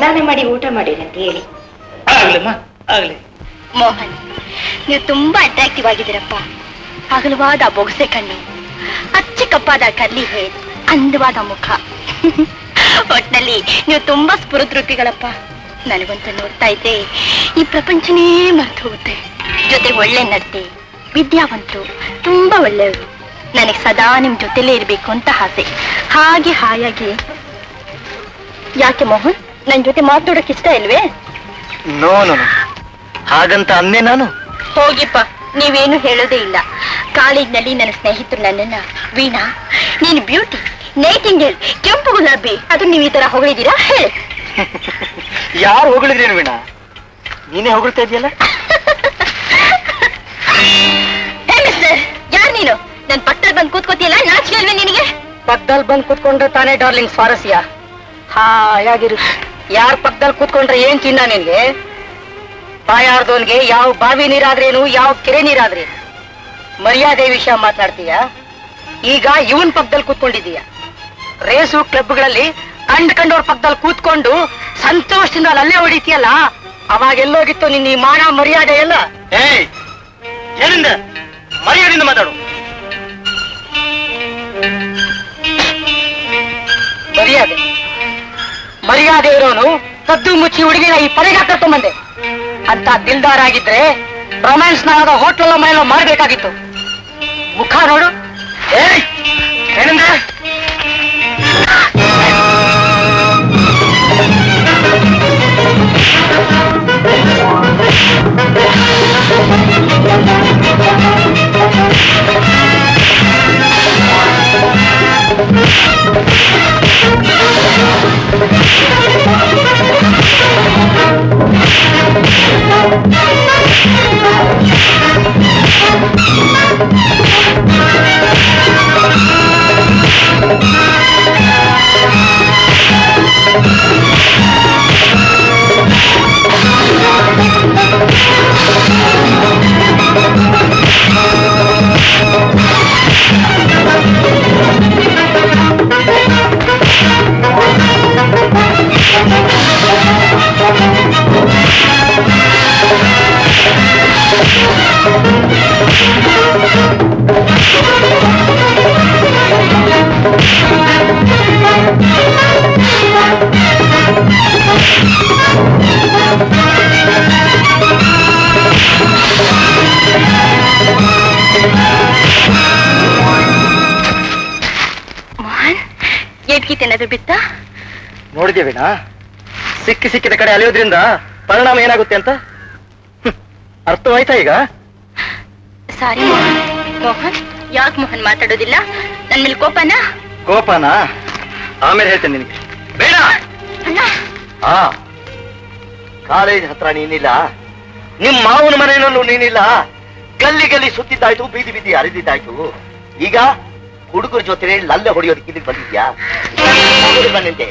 ನಾನೇ ಮಾಡಿ ಊಟ ಮಾಡಿರಿ ಅಂತ ಹೇಳಿ. ಆಗ್ಲಿಮ್ಮ ಆಗ್ಲಿ. ಮೋಹನ್ ನೀವು ತುಂಬಾ ಅಟ್ರಾಕ್ಟಿವ್ ಆಗಿದ್ದೀರಪ್ಪ. ಅಗಲವಾದ ಬೊಗಸೆ ಕಣ್ಣು ಅಚ್ಚ ಕಪ್ಪಾದ ಕರ್ಲಿ ಹೇರ್ ಅಂದವಾದ ಮುಖ. ಒಟ್ನಲ್ಲಿ ನೀವು ತುಂಬಾ ಸ್ಫುರದೃತಿಗಳಪ್ಪ ನನಗಂತ ನೋಡ್ತಾ ಇದ್ದೆ ಈ ಪ್ರಪಂಚನೇ ಮರೆತು ಹೋಗುತ್ತೆ. ಜೊತೆ ಒಳ್ಳೆ ನಡತೆ ವಿದ್ಯಾವಂತರು ತುಂಬಾ ಒಳ್ಳೆಯವರು. ನನಗೆ ಸದಾ ನಿಮ್ ಜೊತೆಲೇ ಇರ್ಬೇಕು ಅಂತ ಆಸೆ. ಹಾಗೆ ಹಾಯಾಗಿ. ಯಾಕೆ ಮೋಹನ್? ನನ್ ಜೊತೆ ಮಾತಾಡೋಕೆ ಇಷ್ಟ ಇಲ್ವೇ? ನೋ ನೋ ಹಾಗಂತ ಅಂದೆ ನಾನು? ಹೋಗಿಪ್ಪ ನೀವೇನು ಹೇಳೋದೇ ಇಲ್ಲ. ಕಾಲೇಜ್ನಲ್ಲಿ ನನ್ನ ಸ್ನೇಹಿತರು ನನ್ನನ್ನ ವೀಣಾ ನೀನು ಬ್ಯೂಟಿ ನೈಟಿಂಗೇಲ್ ಕೆಂಪು ಗುಲಾಬಿ ಅದು ನೀವು ಈ ತರ ಹೊಗಳಿದ್ದೀರಾ ಹೇಳಿ. ಯಾರು ಹೊಗಳಿದ್ರೇನು ವೀಣಾ? ನೀನೇ ಹೊಗಳ್ತಾ ಇದೆಯಲ್ಲ? ಯಾರು ನೀನು? ನನ್ ಪಕ್ಕದಲ್ಲಿ ಬಂದ್ ಕೂತ್ಕೋತಿಯಲ್ಲ? ನಾಚಿಕೆ ಅಲ್ವೇ ನಿನಗೆ? ಪಕ್ಕದಲ್ಲಿ ಬಂದು ಕೂತ್ಕೊಂಡ್ರೆ ತಾನೇ ಡಾರ್ಲಿಂಗ್ ಸ್ವಾರಸ್ಯ ಹಾಯಾಗಿರು. ಯಾರ ಪಕ್ಕದಲ್ಲಿ ಕೂತ್ಕೊಂಡ್ರೆ ಏನ್ ಚಿನ್ನ ನಿನ್ಗೆ? ಬಾಯಾರ್ದೋನ್ಗೆ ಯಾವ ಬಾವಿ ನೀರಾದ್ರೇನು ಯಾವ ಕೆರೆ ನೀರಾದ್ರೇನು? ಮರ್ಯಾದೆ ವಿಷಯ ಮಾತಾಡ್ತೀಯ ಈಗ ಇವನ್ ಪಕ್ಕದಲ್ಲಿ ಕೂತ್ಕೊಂಡಿದೀಯ ರೇಸು ಕ್ಲಬ್ಗಳಲ್ಲಿ ಕಂಡ್ ಕಂಡವ್ರ ಪಕ್ಕದಲ್ಲಿ ಕೂತ್ಕೊಂಡು ಸಂತೋಷದಿಂದ ಅಲ್ಲಿ ಅಲ್ಲೇ ಹೊಡಿತೀಯಲ್ಲ? ಅವಾಗ ಎಲ್ಲೋಗಿತ್ತು ನಿನ್ನ ಈ ಮಾನ ಮರ್ಯಾದೆ ಎಲ್ಲ? ಏಯ್ ಏನಿಂದ ಮರ್ಯಾದಿಂದ ಮಾತಾಡು. ಮರ್ಯಾದೆ. ಮರ್ಯಾದೆ ಇರೋನು ಕದ್ದು ಮುಚ್ಚಿ ಹುಡುಗಿನ ಈ ಪಡೆಗೆ ಕರ್ಕೊಂಬಂದೆ ಅಂತ ದಿಲ್ದಾರ್ ಆಗಿದ್ರೆ ರೊಮ್ಯಾನ್ಸ್ ನಾದ ಹೋಟ್ಲಲ್ಲ ಮನೆಯಲ್ಲ ಮಾಡಬೇಕಾಗಿತ್ತು ಮುಖ ನೋಡು. ಏಯ್ ಏನಂದ ಮೋಹನ್ ಏಟ್ಗೀತೆ ಏನಾದ್ರು ಬಿತ್ತ? ನೋಡಿದ್ಯಾ ವೀಣಾ? ಸಿಕ್ಕಿ ಸಿಕ್ಕಿದ ಕಡೆ ಅಲೆಯೋದ್ರಿಂದ ಪರಿಣಾಮ ಏನಾಗುತ್ತೆ ಅಂತ. ಅರ್ಥವಾಯ್ತಾ ಈಗ? ಸಾರಿ ಮೋಹನ್. ಯಾಕೆ ಮೋಹನ್ ಮಾತಾಡೋದಿಲ್ಲ? ನನ್ ಮೇಲೆ ಕೋಪನ? ಕೋಪನಾ? ಆಮೇಲೆ ಹೇಳ್ತೇನೆ ನಿನಗೆ. ಬೇಡ ಆ ಕಾಲೇಜ್ ಹತ್ರ ನೀನಿಲ್ಲ. ನಿಮ್ ಮಾವನ ಮನೆಯಲ್ಲೂ ನೀನಿಲ್ಲ. ಗಲ್ಲಿ ಗಲ್ಲಿ ಸುತ್ತಿದ್ದಾಯ್ತು ಬೀದಿ ಬೀದಿ ಅರಿದಿದ್ದಾಯ್ತು ಈಗ ಹುಡುಗರ ಜೊತೆ ಲಲ್ಲೆ ಹೊಡೆಯೋದಕ್ಕೆ ಇಲ್ಲಿ ಬಂದಿದ್ಯಾ? ಬಂದಿದ್ದೆ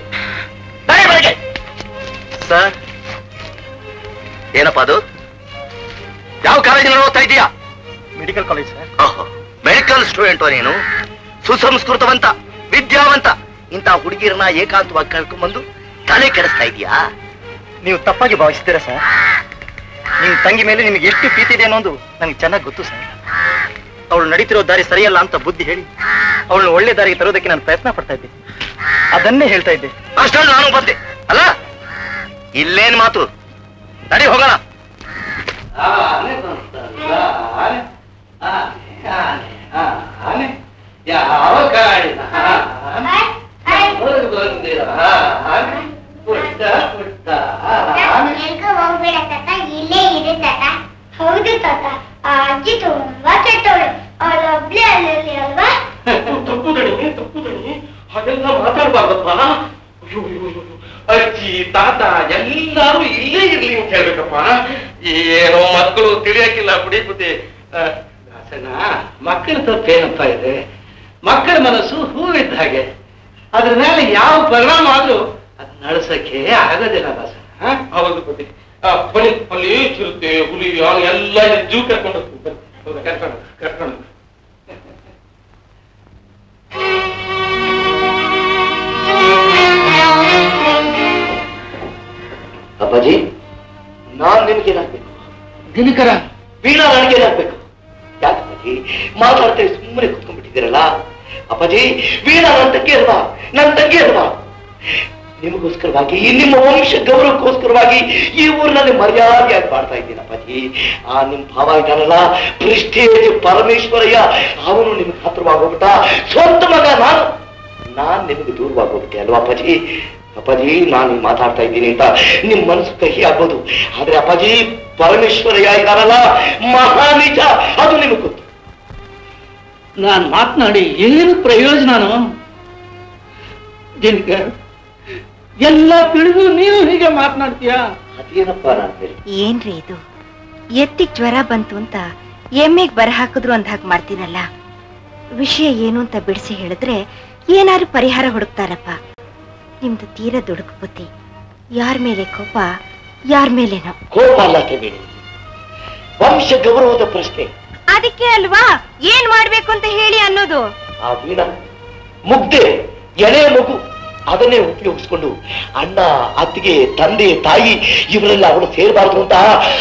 ಸರ್. ಏನಪ್ಪ ಅದು? ಯಾವ ಕಾಲೇಜಿನಲ್ಲಿ ಓದ್ತಾ ಇದೀಯಾ medical college sir medical student ನೀನು? ಸುಸಂಸ್ಕೃತವಂತ ವಿದ್ಯಾವಂತ. ಇಂಥ ಹುಡುಗಿರನ್ನ ಏಕಾಂತವಾಗಿ ಕರ್ಕೊಂಡ್ಬಂದು ತಲೆ ಕೆಡಿಸ್ತಾ ಇದೀಯಾ ನೀವು ತಪ್ಪಾಗಿ ಭಾವಿಸ್ತೀರಾ ಸರ್ ನಿಮ್ ತಂಗಿ ಮೇಲೆ ನಿಮಗೆ ಎಷ್ಟು ಪ್ರೀತಿ ಇದೆ ಅನ್ನೋದು ನನಗೆ ಚೆನ್ನಾಗಿ ಗೊತ್ತು ಸರ್ ಅವಳು ನಡೀತಿರೋ ದಾರಿ ಸರಿಯಲ್ಲ ಅಂತ ಬುದ್ಧಿ ಹೇಳಿ ಅವಳನ್ನ ಒಳ್ಳೆ ದಾರಿಗೆ ತರೋದಕ್ಕೆ ನಾನು ಪ್ರಯತ್ನ ಪಡ್ತಾ ಇದ್ದೆ ಅದನ್ನೇ ಹೇಳ್ತಾ ಇದ್ದೆ ಅಷ್ಟೊಂದು ನಾನು ಬಂದೆ ಅಲ್ಲ ಇಲ್ಲೇನ್ ಮಾತು ನಡಿ ಹೋಗೋಣ ಇಲ್ಲೇ ಇದೆ ಹೌದು ತಾತ. ಆ ಅಜ್ಜಿ ತುಂಬಾ ಕೆಟ್ಟವಳು. ಅವಳು ಒಬ್ಳೆ ಅಲ್ಲಿ ಅಲ್ವಾ? ತಪ್ಪು ದಣಿ ತಪ್ಪು ದಣಿ ಹಾಗೆಲ್ಲ ಮಾತಾಡ್ಬಾರ್ದಪ್ಪ. ಅಜ್ಜಿ ತಾತ ಎಲ್ಲಾರು ಇಲ್ಲೇ ಇರ್ಲಿ ಅಂತ ಹೇಳ್ಬೇಕಪ್ಪ. ಏನೋ ಮಕ್ಕಳು ತಿಳಿಯಕ್ಕಿಲ್ಲ ಬಿಡಿ ಬುದ್ಧಿ ದಾಸನ ಮಕ್ಕಳ ತಪ್ಪೇನಪ್ಪ ಇದೆ? ಮಕ್ಕಳ ಮನಸ್ಸು ಹೂವಿದ್ದ ಹಾಗೆ. ಅದ್ರ ಮೇಲೆ ಯಾವ ಪರಿಣಾಮ ಆದ್ರೂ ಅದ್ ನಡ್ಸಕ್ಕೆ ಆಗೋದಿಲ್ಲ ದಾಸನ ಹ? ಹೌದು ಬುದ್ಧಿ ಬನ್ನಿ ಅಲ್ಲಿ ಚಿರುತ್ತೆ ಹುಲಿ ಆನೆ ಎಲ್ಲ ಜೂ ಕರ್ಕೊಂಡು ಹೋಗ್ತೀನಿ. ಕರ್ಕೊಂಡು ಕರ್ಕೊಂಡು ಅಪ್ಪಾಜಿ ನಾನ್ ನಿಮ್ಗೇನಾಗ್ಬೇಕು ದಿನಕರ. ವೀಣಾ ನನಗೇನಾಗ್ಬೇಕು ಯಾಕಪ್ಪಾಜಿ ಮಾತಾಡ್ತೇವೆ ಸುಮ್ಮನೆ ಕುತ್ಕೊಂಡ್ಬಿಟ್ಟಿದ್ದೀರಲ್ಲ? ಅಪ್ಪಾಜಿ ವೀಣಾ ನನ್ನ ತಂಗಿ ಅಲ್ವಾ? ನನ್ನ ತಂಗಿ ಅಲ್ವಾ? ನಿಮಗೋಸ್ಕರವಾಗಿ ನಿಮ್ಮ ವಂಶ ಗೌರವಕ್ಕೋಸ್ಕರವಾಗಿ ಈ ಊರಿನಲ್ಲಿ ಮರ್ಯಾದೆಯಾಗಿ ಮಾಡ್ತಾ ಇದ್ದೀನ ಪತಿ ಆ ನಿಮ್ ಭಾವ ಇದ್ದಾನಲ್ಲ ಪ್ರಿಸ್ಟೇಜ್ ಪರಮೇಶ್ವರಯ್ಯ, ಅವನು ನಿಮ್ಗೆ ಹತ್ರವಾಗೋಗ್ಬಿಟ್ಟ ಸ್ವಂತ ಮಗ ನಾನು, ನಾನ್ ನಿಮ್ಗೆ ದೂರವಾಗೋಗ್ಬಿಟ್ಟೆ ಅಲ್ವಾ ಅಪ್ಪಾಜಿ? ಅಪ್ಪಾಜಿ, ನಾನು ಮಾತಾಡ್ತಾ ಇದ್ದೀನಿ ಅಂತ ನಿಮ್ಮ ಮನಸ್ಸು ಕಹಿ ಆಗ್ಬೋದು. ಆದ್ರೆ ಅಪ್ಪಾಜಿ, ಪರಮೇಶ್ವರಯ್ಯ ಇದ್ದಾರಲ್ಲ ಮಹಾ ಅದು ನಿಮಗೆ ಗೊತ್ತು. ನಾನ್ ಮಾತನಾಡಿ, ಏನು ಪ್ರಯೋಜನನೋ? ದಿನಕರ್ ಎಲ್ಲ ತಿಳಿದು ನೀನು ಹೀಗೆ ಮಾತನಾಡ್ತೀಯ? ಅದೇನಪ್ಪ ಏನ್ರಿ ಇದು? ಎತ್ತಿಗ್ ಜ್ವರ ಬಂತು ಅಂತ ಎಮ್ಮೆಗ್ ಬರ ಹಾಕಿದ್ರು ಅಂದ ಹಾಗೆ ಮಾಡ್ತೀನಲ್ಲ. ವಿಷಯ ಏನು ಅಂತ ಬಿಡಿಸಿ ಹೇಳಿದ್ರೆ ಏನಾದ್ರು ಪರಿಹಾರ ಹುಡುಕ್ತಾರಪ್ಪ. ನಿಮ್ದು ತೀರ ದುಡುಕು ಬುದ್ಧಿ. ಯಾರ ಮೇಲೆ ಕೋಪ ಯಾರ ಮೇಲೇನೋ. ಕೋಪ ಅಲ್ಲ ವಂಶ ಗೌರವದ ಪ್ರಶ್ನೆ. ಅದಕ್ಕೆ ಅಲ್ವಾ? ಏನ್ ಮಾಡ್ಬೇಕು ಅಂತ ಹೇಳಿ ಅನ್ನೋದು? ಆ ವೀಣ ಮುಗ್ದೆ ಎಳೆ ಮಗು. ಅದನ್ನೇ ಉಪಯೋಗಿಸ್ಕೊಂಡು ಅಣ್ಣ ಅತ್ತಿಗೆ ತಂದೆ ತಾಯಿ ಇವರೆಲ್ಲ ಅವಳು ಸೇರಬಾರದು ಅಂತ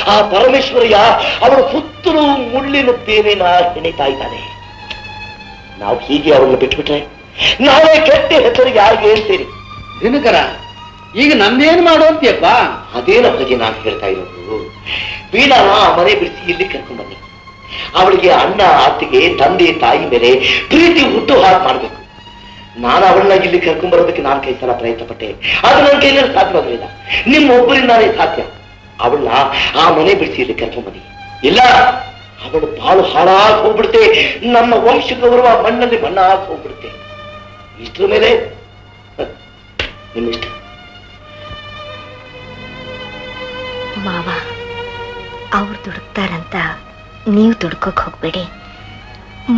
ಆ ಪರಮೇಶ್ವರಯ್ಯ ಅವಳು ಸುತ್ತಲೂ ಮುಳ್ಳಿನ ಬೇನೆನ ಹೆಣಿತಾ ಇದ್ದಾನೆ. ನಾವು ಹೀಗೆ ಅವಳನ್ನ ಬಿಟ್ಬಿಟ್ರೆ ನಾವೇ ಕೆಟ್ಟ ಹೆಸರು ಯಾರಿಗೆ ಹೇಳ್ತೀರಿ ದಿನಕರ ಈಗ ನಮ್ದೇನು ಮಾಡು ಅಂತೀಯಪ್ಪ? ಅದೇನ ಬಗ್ಗೆ ನಾನು ಹೇಳ್ತಾ ಇರೋದು? ವೀಣಾ ಮನೆ ಬಿಡಿಸಿ ಇಲ್ಲಿ ಕರ್ಕೊಂಡ್ಬನ್ನಿ ಅವಳಿಗೆ ಅಣ್ಣ ಅತ್ತಿಗೆ ತಂದೆ ತಾಯಿ ಮೇಲೆ ಪ್ರೀತಿ ಹುಟ್ಟು ಹಾಕಿ ಮಾಡ್ಬೇಕು. ನಾನು ಅವಳನ್ನ ಇಲ್ಲಿ ಕರ್ಕೊಂಡ್ಬರೋದಕ್ಕೆ ನಾನು ಕೈ ಸಲ ಪ್ರಯತ್ನ ಪಟ್ಟೆ ಅದು ನನ್ನ ಕೈಯಲ್ಲಿ ಸಾಧ್ಯವಾಗಲಿಲ್ಲ. ನಿಮ್ಮ ಒಬ್ಬರಿಂದಾನೇ ಸಾಧ್ಯ. ಅವಳನ್ನ ಆ ಮನೆ ಬಿಡಿಸಿ ಇಲ್ಲಿ ಕರ್ಕೊಂಡ್ ಬನ್ನಿ. ಇಲ್ಲ, ಅವಳು ಬಾಳು ಹಾಳಾಗಿ ಹೋಗ್ಬಿಡುತ್ತೆ. ನಮ್ಮ ವಂಶ ಗೌರವ ಮಣ್ಣಲ್ಲಿ ಮಣ್ಣಾಗಿ ಹೋಗ್ಬಿಡುತ್ತೆ. ಇಷ್ಟರ ಮೇಲೆ ನಿಮ್ಮಿಷ್ಟ ಮಾವ, ಅವ್ರು ದುಡುಕ್ತಾರಂತ ನೀವು ದುಡ್ಕೋಕ್ ಹೋಗ್ಬೇಡಿ.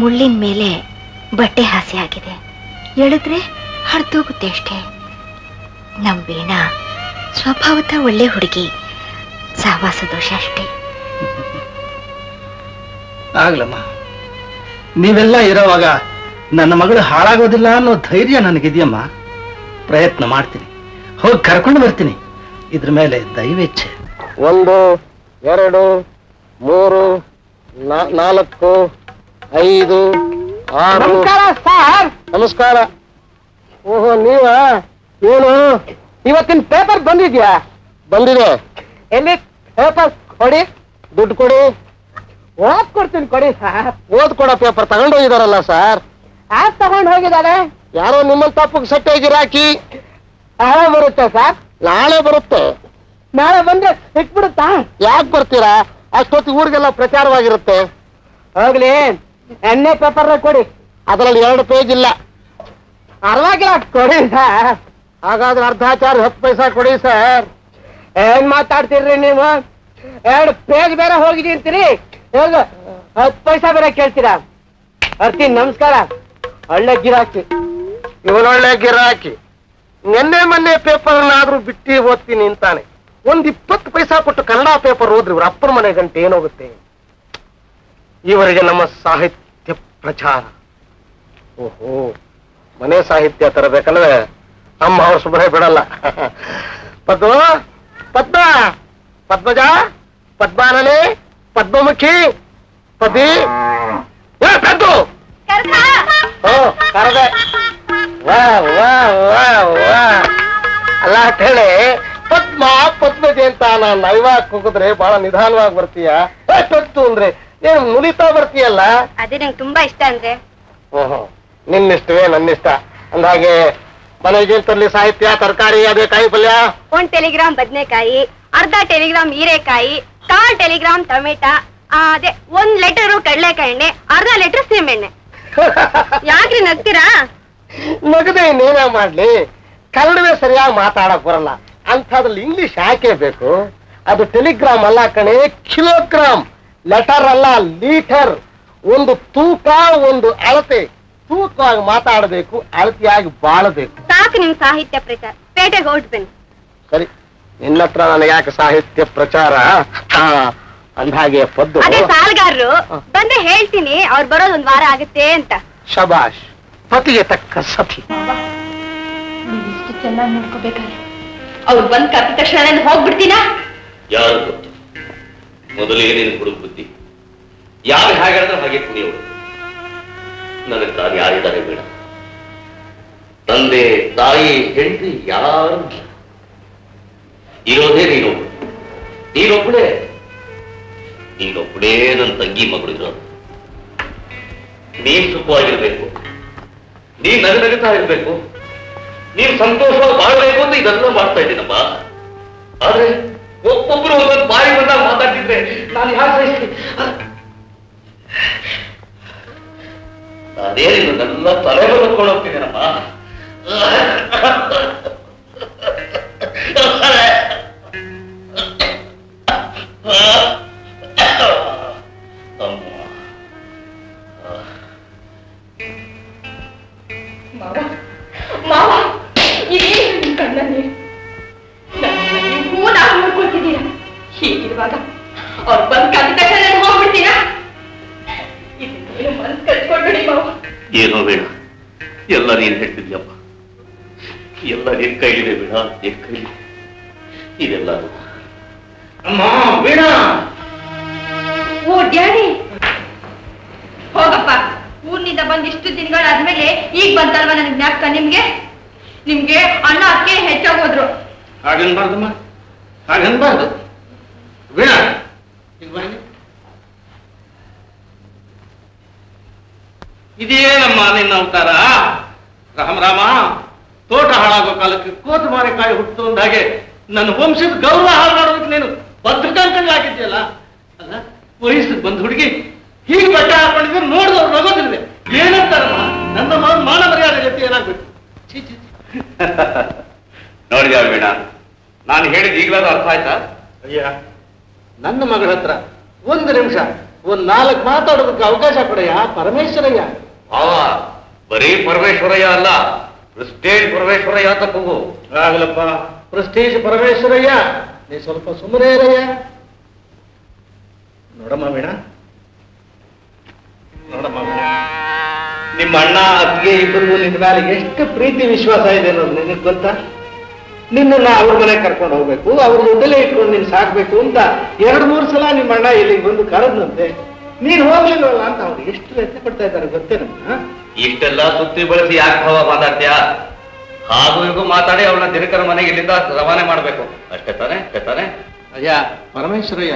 ಮುಳ್ಳಿನ ಮೇಲೆ ಬಟ್ಟೆ ಹಾಸಿ ಆಗಿದೆ. ಎಳೆದ್ರೆ ಹರಿದೋಗುತ್ತೆ ಅಷ್ಟೇ. ನಮ್ಮ ವೀಣಾ ಸ್ವಭಾವತ ಒಳ್ಳೆ ಹುಡುಗಿ ಸಹವಾಸ ದೋಷ ಅಷ್ಟೇ. ಆಗ್ಲಮ್ಮ ನೀವೆಲ್ಲ ಇರೋವಾಗ ನನ್ನ ಮಗಳು ಹಾಳಾಗೋದಿಲ್ಲ ಅನ್ನೋ ಧೈರ್ಯ ನನಗಿದೆಯಮ್ಮ. ಪ್ರಯತ್ನ ಮಾಡ್ತೀನಿ. ಹೋಗಿ ಕರ್ಕೊಂಡು ಬರ್ತೀನಿ. ಇದ್ರ ಮೇಲೆ ದಯವಿಚ್ಛೆ ಒಂದು ಎರಡು ಮೂರು ನಾ- ನಾಲ್ಕು ಐದು ನಮಸ್ಕಾರ. ಸರ್. ನಮಸ್ಕಾರ. ಓಹೋ ನೀವ? ಏನು? ಇವತ್ತಿನ ಪೇಪರ್ ಬಂದಿದ್ಯಾ? ಬಂದಿದೆ. ಎಲ್ಲಿ? ಪೇಪರ್ ಕೊಡಿ. ದುಡ್ಡು ಕೊಡಿ. ಓದ್ ಕೊಡ್ತೀನಿ ಕೊಡಿ ಸರ್. ಓದ್ಕೊಡೋ ಪೇಪರ್ ತಗೊಂಡೋಗಿದಾರಲ್ಲ ಸರ್. ಯಾರು ತಗೊಂಡು ಹೋಗಿದ್ದಾರೆ? ಯಾರೋ ನಿಮ್ಮನ್ ತಪ್ಪಕ್ಕೆ ಸಟ್ಟೆ ಗಿರಾಕಿ ನಾಳೆ ಬರುತ್ತೆ ಸರ್. ನಾಳೆ ಬರುತ್ತೆ. ನಾಳೆ ಬಂದ್ರೆ ಸಿಕ್ಬಿಡುತ್ತಾ? ಯಾಕೆ ಬರ್ತೀರಾ? ಅಷ್ಟೊತ್ತಿಗೆ ಊರಿಗೆಲ್ಲ ಪ್ರಚಾರವಾಗಿರುತ್ತೆ. ಹೋಗ್ಲಿ. ಎಣ್ಣೆ ಪೇಪರ್ ಕೊಡಿ. ಅದರಲ್ಲಿ ಎರಡು ಪೇಜ್ ಇಲ್ಲ. ಪರವಾಗಿಲ್ಲ ಕೊಡಿ ಸರ್. ಹಾಗಾದ್ರೆ ಅರ್ಧ ಚಾರ್ಜ್ ಹತ್ತು ಪೈಸಾ ಕೊಡಿ ಸರ್. ಏನ್ ಮಾತಾಡ್ತೀರಿ ನೀವು? ಎರಡು ಪೇಜ್ ಬೇರೆ ಹೋಗಿದೀನಿ ಅಂತೀರಿ? ಹತ್ತು ಪೈಸಾ ಬೇರೆ ಕೇಳ್ತೀರಾ? ಅರ್ತೀನಿ ನಮಸ್ಕಾರ. ಒಳ್ಳೆ ಗಿರಾಕಿ. ಇವನೊಳ್ಳೆ ಗಿರಾಕಿ. ನಿನ್ನೆ ಮೊನ್ನೆ ಪೇಪರ್ ಆದ್ರೂ ಬಿಟ್ಟಿ ಓದ್ತೀನಿ ಅಂತಾನೆ. ಒಂದ್ ಇಪ್ಪತ್ತು ಪೈಸಾ ಕೊಟ್ಟು ಕನ್ನಡ ಪೇಪರ್ ಓದ್ರಿ ಇವ್ರ ಅಪ್ಪನ ಮನೆ ಗಂಟೆ ಏನಾಗುತ್ತೆ ಇವರಿಗೆ ನಮ್ಮ ಸಾಹಿತ್ಯ ಪ್ರಚಾರ. ಓಹೋ ಮನೆ ಸಾಹಿತ್ಯ ತರಬೇಕಲ್ವೇ ಅಮ್ಮ ಅವ್ರ ಸುಮ್ಮನೆ ಬಿಡಲ್ಲ. ಪದ್ಮ ಪದ್ಮ ಪದ್ಮಜ ಪದ್ಮಾನನೆ ಪದ್ಮಮುಖಿ ಪದಿ ಪದ್ದು ಕರೆದೆ ವಾ ವಾ ವಾ ವಾ. ಅಲ್ಲ ಅಂತ ಹೇಳಿ ಪದ್ಮ ಪದ್ಮಜೆ ಅಂತ ನಾನು ಐವಾಗ ಕುಗಿದ್ರೆ ಬಹಳ ನಿಧಾನವಾಗಿ ಬರ್ತೀಯ? ಎಷ್ಟೊತ್ತು ಅಂದ್ರೆ ಏನು ನುಲಿತಾ ಬರ್ತೀಯಲ್ಲ? ಅದೇ ನಂಗೆ ತುಂಬಾ ಇಷ್ಟ ಅಂದ್ರೆ. ಓಹೋ ನಿನ್ನಿಷ್ಟವೇ ನನ್ನಿಷ್ಟ. ಅಂದಾಗೆ ಮನೆಗೆ ತರಲಿ ಸಾಹಿತ್ಯ ತರಕಾರಿ ಅದೇ ಕಾಯಿ ಪಲ್ಯ? ಒಂದ್ ಟೆಲಿಗ್ರಾಮ್ ಬದನೆಕಾಯಿ ಅರ್ಧ ಟೆಲಿಗ್ರಾಮ್ ಹೀರೆಕಾಯಿ ಕಾಲ್ ಟೆಲಿಗ್ರಾಮ್ ಟೊಮೆಟೊ ಅದೇ ಒಂದ್ ಲೆಟರ್ ಕಡಲೆಕಾಯಿ ಎಣ್ಣೆ ಅರ್ಧ ಲೆಟರ್ ಸೀಮೆಣ್ಣೆ. ಯಾಕ್ರಿ ನಗ್ತೀರಾ? ನಗದೆ ನೀನೇ ಮಾಡ್ಲಿ? ಕನ್ನಡವೇ ಸರಿಯಾಗಿ ಮಾತಾಡಕ್ ಬರಲ್ಲ. ಅಂಥದ್ರಲ್ಲಿ ಇಂಗ್ಲಿಷ್ ಯಾಕೆ ಬೇಕು? ಅದು ಟೆಲಿಗ್ರಾಮ್ ಅಲ್ಲ ಕಣೆ ಕಿಲೋಗ್ರಾಮ್. ಲೆಟರ್ ಅಲ್ಲ ಲೀಟರ್ ಒಂದು ತೂಕ ಒಂದು ಅಳತೆ. ತೂಕವಾಗಿ ಮಾತಾಡಬೇಕು ಅಳತೆಯಾಗಿ ಬಾಳಬೇಕು. ಸಾಕು ನಿಮ್ ಸಾಹಿತ್ಯ ಪ್ರಚಾರ. ಪೇಟೆಗೆ ಹೊರಟು ಬನ್ನಿ ಸರಿ ನಿನ್ನ ಹತ್ರ ನನಗೆ ಯಾಕೆ ಸಾಹಿತ್ಯ ಪ್ರಚಾರ? ಅಂದಾಗೆ ಅಂದ್ಹಾಗೆ ಪದ್ದು. ಅದೇ ಸಾಲ್ಗಾರರು ಬಂದ್ರೆ ಹೇಳ್ತೀನಿ ಅವ್ರು ಬರೋದು ಒಂದ್ ವಾರ ಆಗುತ್ತೆ ಅಂತ. ಶಬಾಷ್ ಪತಿಗೆ ತಕ್ಕ ಸತಿ. ಚೆನ್ನಾಗಿ ನೋಡ್ಕೋಬೇಕಾದ್ರೆ. ಅವ್ರು ಬಂದ್ ಕಪ್ಪಿದ ತಕ್ಷಣ ನಾನು ಹೋಗ್ಬಿಡ್ತೀನಾ? ಯಾರು ಗೊತ್ತು? ಮೊದಲೇ ನೀನು ಹುಡುಗ ಬುದ್ಧಿ. ಯಾರು ಹೇಗಾದ್ರೆ ಹಾಗೆ ಕುಣಿಯೋಳು ನನಗೆ ತಾನು ಯಾರಿದ್ದಾರೆ ಬೇಡ. ತಂದೆ, ತಾಯಿ, ಹೆಂಡತಿ ಯಾರು. ಇರೋದೇ ನೀನು. ನೀನೊಬ್ಬಳೇ. ನೀನೊಬ್ಬಳೇ ನನ್ನ ತಂಗಿ ಮಗಳು ಇರೋದು. ನೀನ್ ಸುಖವಾಗಿರ್ಬೇಕು. ನೀನ್ ನಗನಗುತ್ತಾ ಇರ್ಬೇಕು. ನೀನ್ ಸಂತೋಷವಾಗಿ ಬಾಳ್ಬೇಕು ಅಂತ ಇದೆಲ್ಲ ಮಾಡ್ತಾ ಇದ್ದೀನಮ್ಮ ಆದ್ರೆ ಒಬ್ಬೊಬ್ರು ಒಂದೊಂದು ಬಾಯಿ ಬಂದಾಗ ಮಾತಾಡ್ತಿದ್ರೆ ನಾನು ಯಾಕೆ ಸಹಿಸ್ತೀನಿ ಅದೇನಿಲ್ಲ ನನ್ನ ತಲೆ ಬದುಕೊಂಡು ಹೋಗ್ತಿದ್ದೀನಮ್ಮ ಎಲ್ಲ ನೀನ್ ಹೇಳ್ತಿದ್ಯಪ್ಪ. ಎಲ್ಲ ನಿನ್ ಕೈಲಿದೆ ಬೇಡ ನಿನ್ ಕೈಲಿ ಇದೆಲ್ಲ ಅಮ್ಮ ಬಿಡ ಓ ಡ್ಯಾಡಿ! ಹೋಗಪ್ಪ. ಊರ್ನಿಂದ ಬಂದ್ ಇಷ್ಟು ದಿನಗಳಾದ್ಮೇಲೆ ಈಗ ಬಂತಲ್ವಾ ನನಗೆ ಜ್ಞಾಪಕ ನಿಮ್ಗೆ? ನಿಮ್ಗೆ ಅಣ್ಣ ಅಕ್ಕೆ ಹೆಚ್ಚಾಗೋದ್ರು. ಹಾಗನ್ಬಾರ್ದಮ್ಮ. ಹಾಗನ್ಬಾರ್ದು. ಬೇಡ ಇದೇ ನಮ್ಮ ನಿನ್ನ ಅವತಾರ ರಾಮ ರಾಮ ತೋಟ ಹಾಳಾಗೋ ಕಾಲಕ್ಕೆ ಕೋತು ಮಾರಿಕಾಯಿ ಹುಟ್ಟು ಅಂದ ಹಾಗೆ ನನ್ನ ವಂಶದ ಗೌರವ ಹಾಳು ಮಾಡೋದಕ್ಕೆ ನೀನು ಬದ್ಧಕಂಕಂಡ್ ಹಾಕಿದ್ಯಲ್ಲ ಅಲ್ಲ ವಯಸ್ಸಿಗೆ ಬಂದು ಹುಡುಗಿ ಹೀಗೆ ಬಟ್ಟೆ ಹಾಕೊಂಡಿದ್ರು ನೋಡಿದವ್ರು ನಗೋದಿಲ್ವೇ? ಏನಂತಾರಮ್ಮ ನನ್ನ ಮಾನ ಮಾನ ಮರ್ಯಾದೆ ಜೊತೆ ಏನಾಗ್ಬೇಕು? ಛೀ ಛೀ ಛೀ. ನೋಡಿದ್ಯಾ ಬೇಡ ನಾನು ಹೇಳಿದ ಈಗಲಾದ್ರೂ ಅರ್ಥ ಆಯ್ತಾ? ಅಯ್ಯ. ನನ್ನ ಮಗಳ ಹತ್ರ ಒಂದು ನಿಮಿಷ ಒಂದ್ ನಾಲ್ಕು ಮಾತಾಡೋದಕ್ಕೆ ಅವಕಾಶ ಕೊಡಯ್ಯ ಪರಮೇಶ್ವರಯ್ಯ. ಬರೀ ಪರಮೇಶ್ವರಯ್ಯ ಅಲ್ಲ ಪ್ರಿಸ್ಟೇಜ್ ಪರಮೇಶ್ವರಯ್ಯ ಅಂತ ಕೂಗು. ಆಗಲಪ್ಪ ಪ್ರಿಸ್ಟೇಜ್ ಪರಮೇಶ್ವರಯ್ಯ. ನೀ ಸ್ವಲ್ಪ ಸುಮ್ಮನೆ ಇರಯ್ಯ. ನೋಡಮ್ಮ ವೀಣ ನೋಡಮ್ಮ ವೀಣ ನಿಮ್ಮ ಅಣ್ಣ ಅತ್ತಿಗೆ ಇಬ್ಬರಿಗೂ ನಿನ್ನ ಮೇಲೆ ಎಷ್ಟು ಪ್ರೀತಿ ವಿಶ್ವಾಸ ಇದೆ ಅನ್ನೋದು ನಿನಗೆ ಗೊತ್ತಾ? ನಿನ್ನನ್ನ ಅವ್ರ ಮನೆಗೆ ಕರ್ಕೊಂಡು ಹೋಗ್ಬೇಕು ಅವ್ರ ದುಡ್ಡಲ್ಲೇ ಇಟ್ಕೊಂಡು ನೀನು ಸಾಕ್ಬೇಕು ಅಂತ ಎರಡು ಮೂರು ಸಲ ನಿಮ್ಮ ಅಣ್ಣ ಇಲ್ಲಿಗೆ ಬಂದು ಕರೆದ್ನಂತೆ. ನೀನು ಹೋಗ್ಲಿಲ್ವಲ್ಲ ಅಂತ ಅವ್ರು ಎಷ್ಟು ರೆಚ್ಚ ಕೊಡ್ತಾ ಇದ್ದಾರೆ ಗೊತ್ತೇನಮ್ಮ? ಇಷ್ಟೆಲ್ಲ ಸುತ್ತಿ ಬಳಸಿ ಯಾಕೆ ಭಾವ ಮಾತಾಡ್ತೀಯಾ? ಹಾಗೂ ಹೀಗೂ ಮಾತಾಡಿ ಅವಳನ್ನ ದಿನಕರ ಮನೆಗೆ ಇಲ್ಲಿಂದ ರವಾನೆ ಮಾಡಬೇಕು. ಅಷ್ಟೇ ತಾನೆ? ಅಷ್ಟೇ ತಾನೆ? ಅಯ್ಯ ಪರಮೇಶ್ವರಯ್ಯ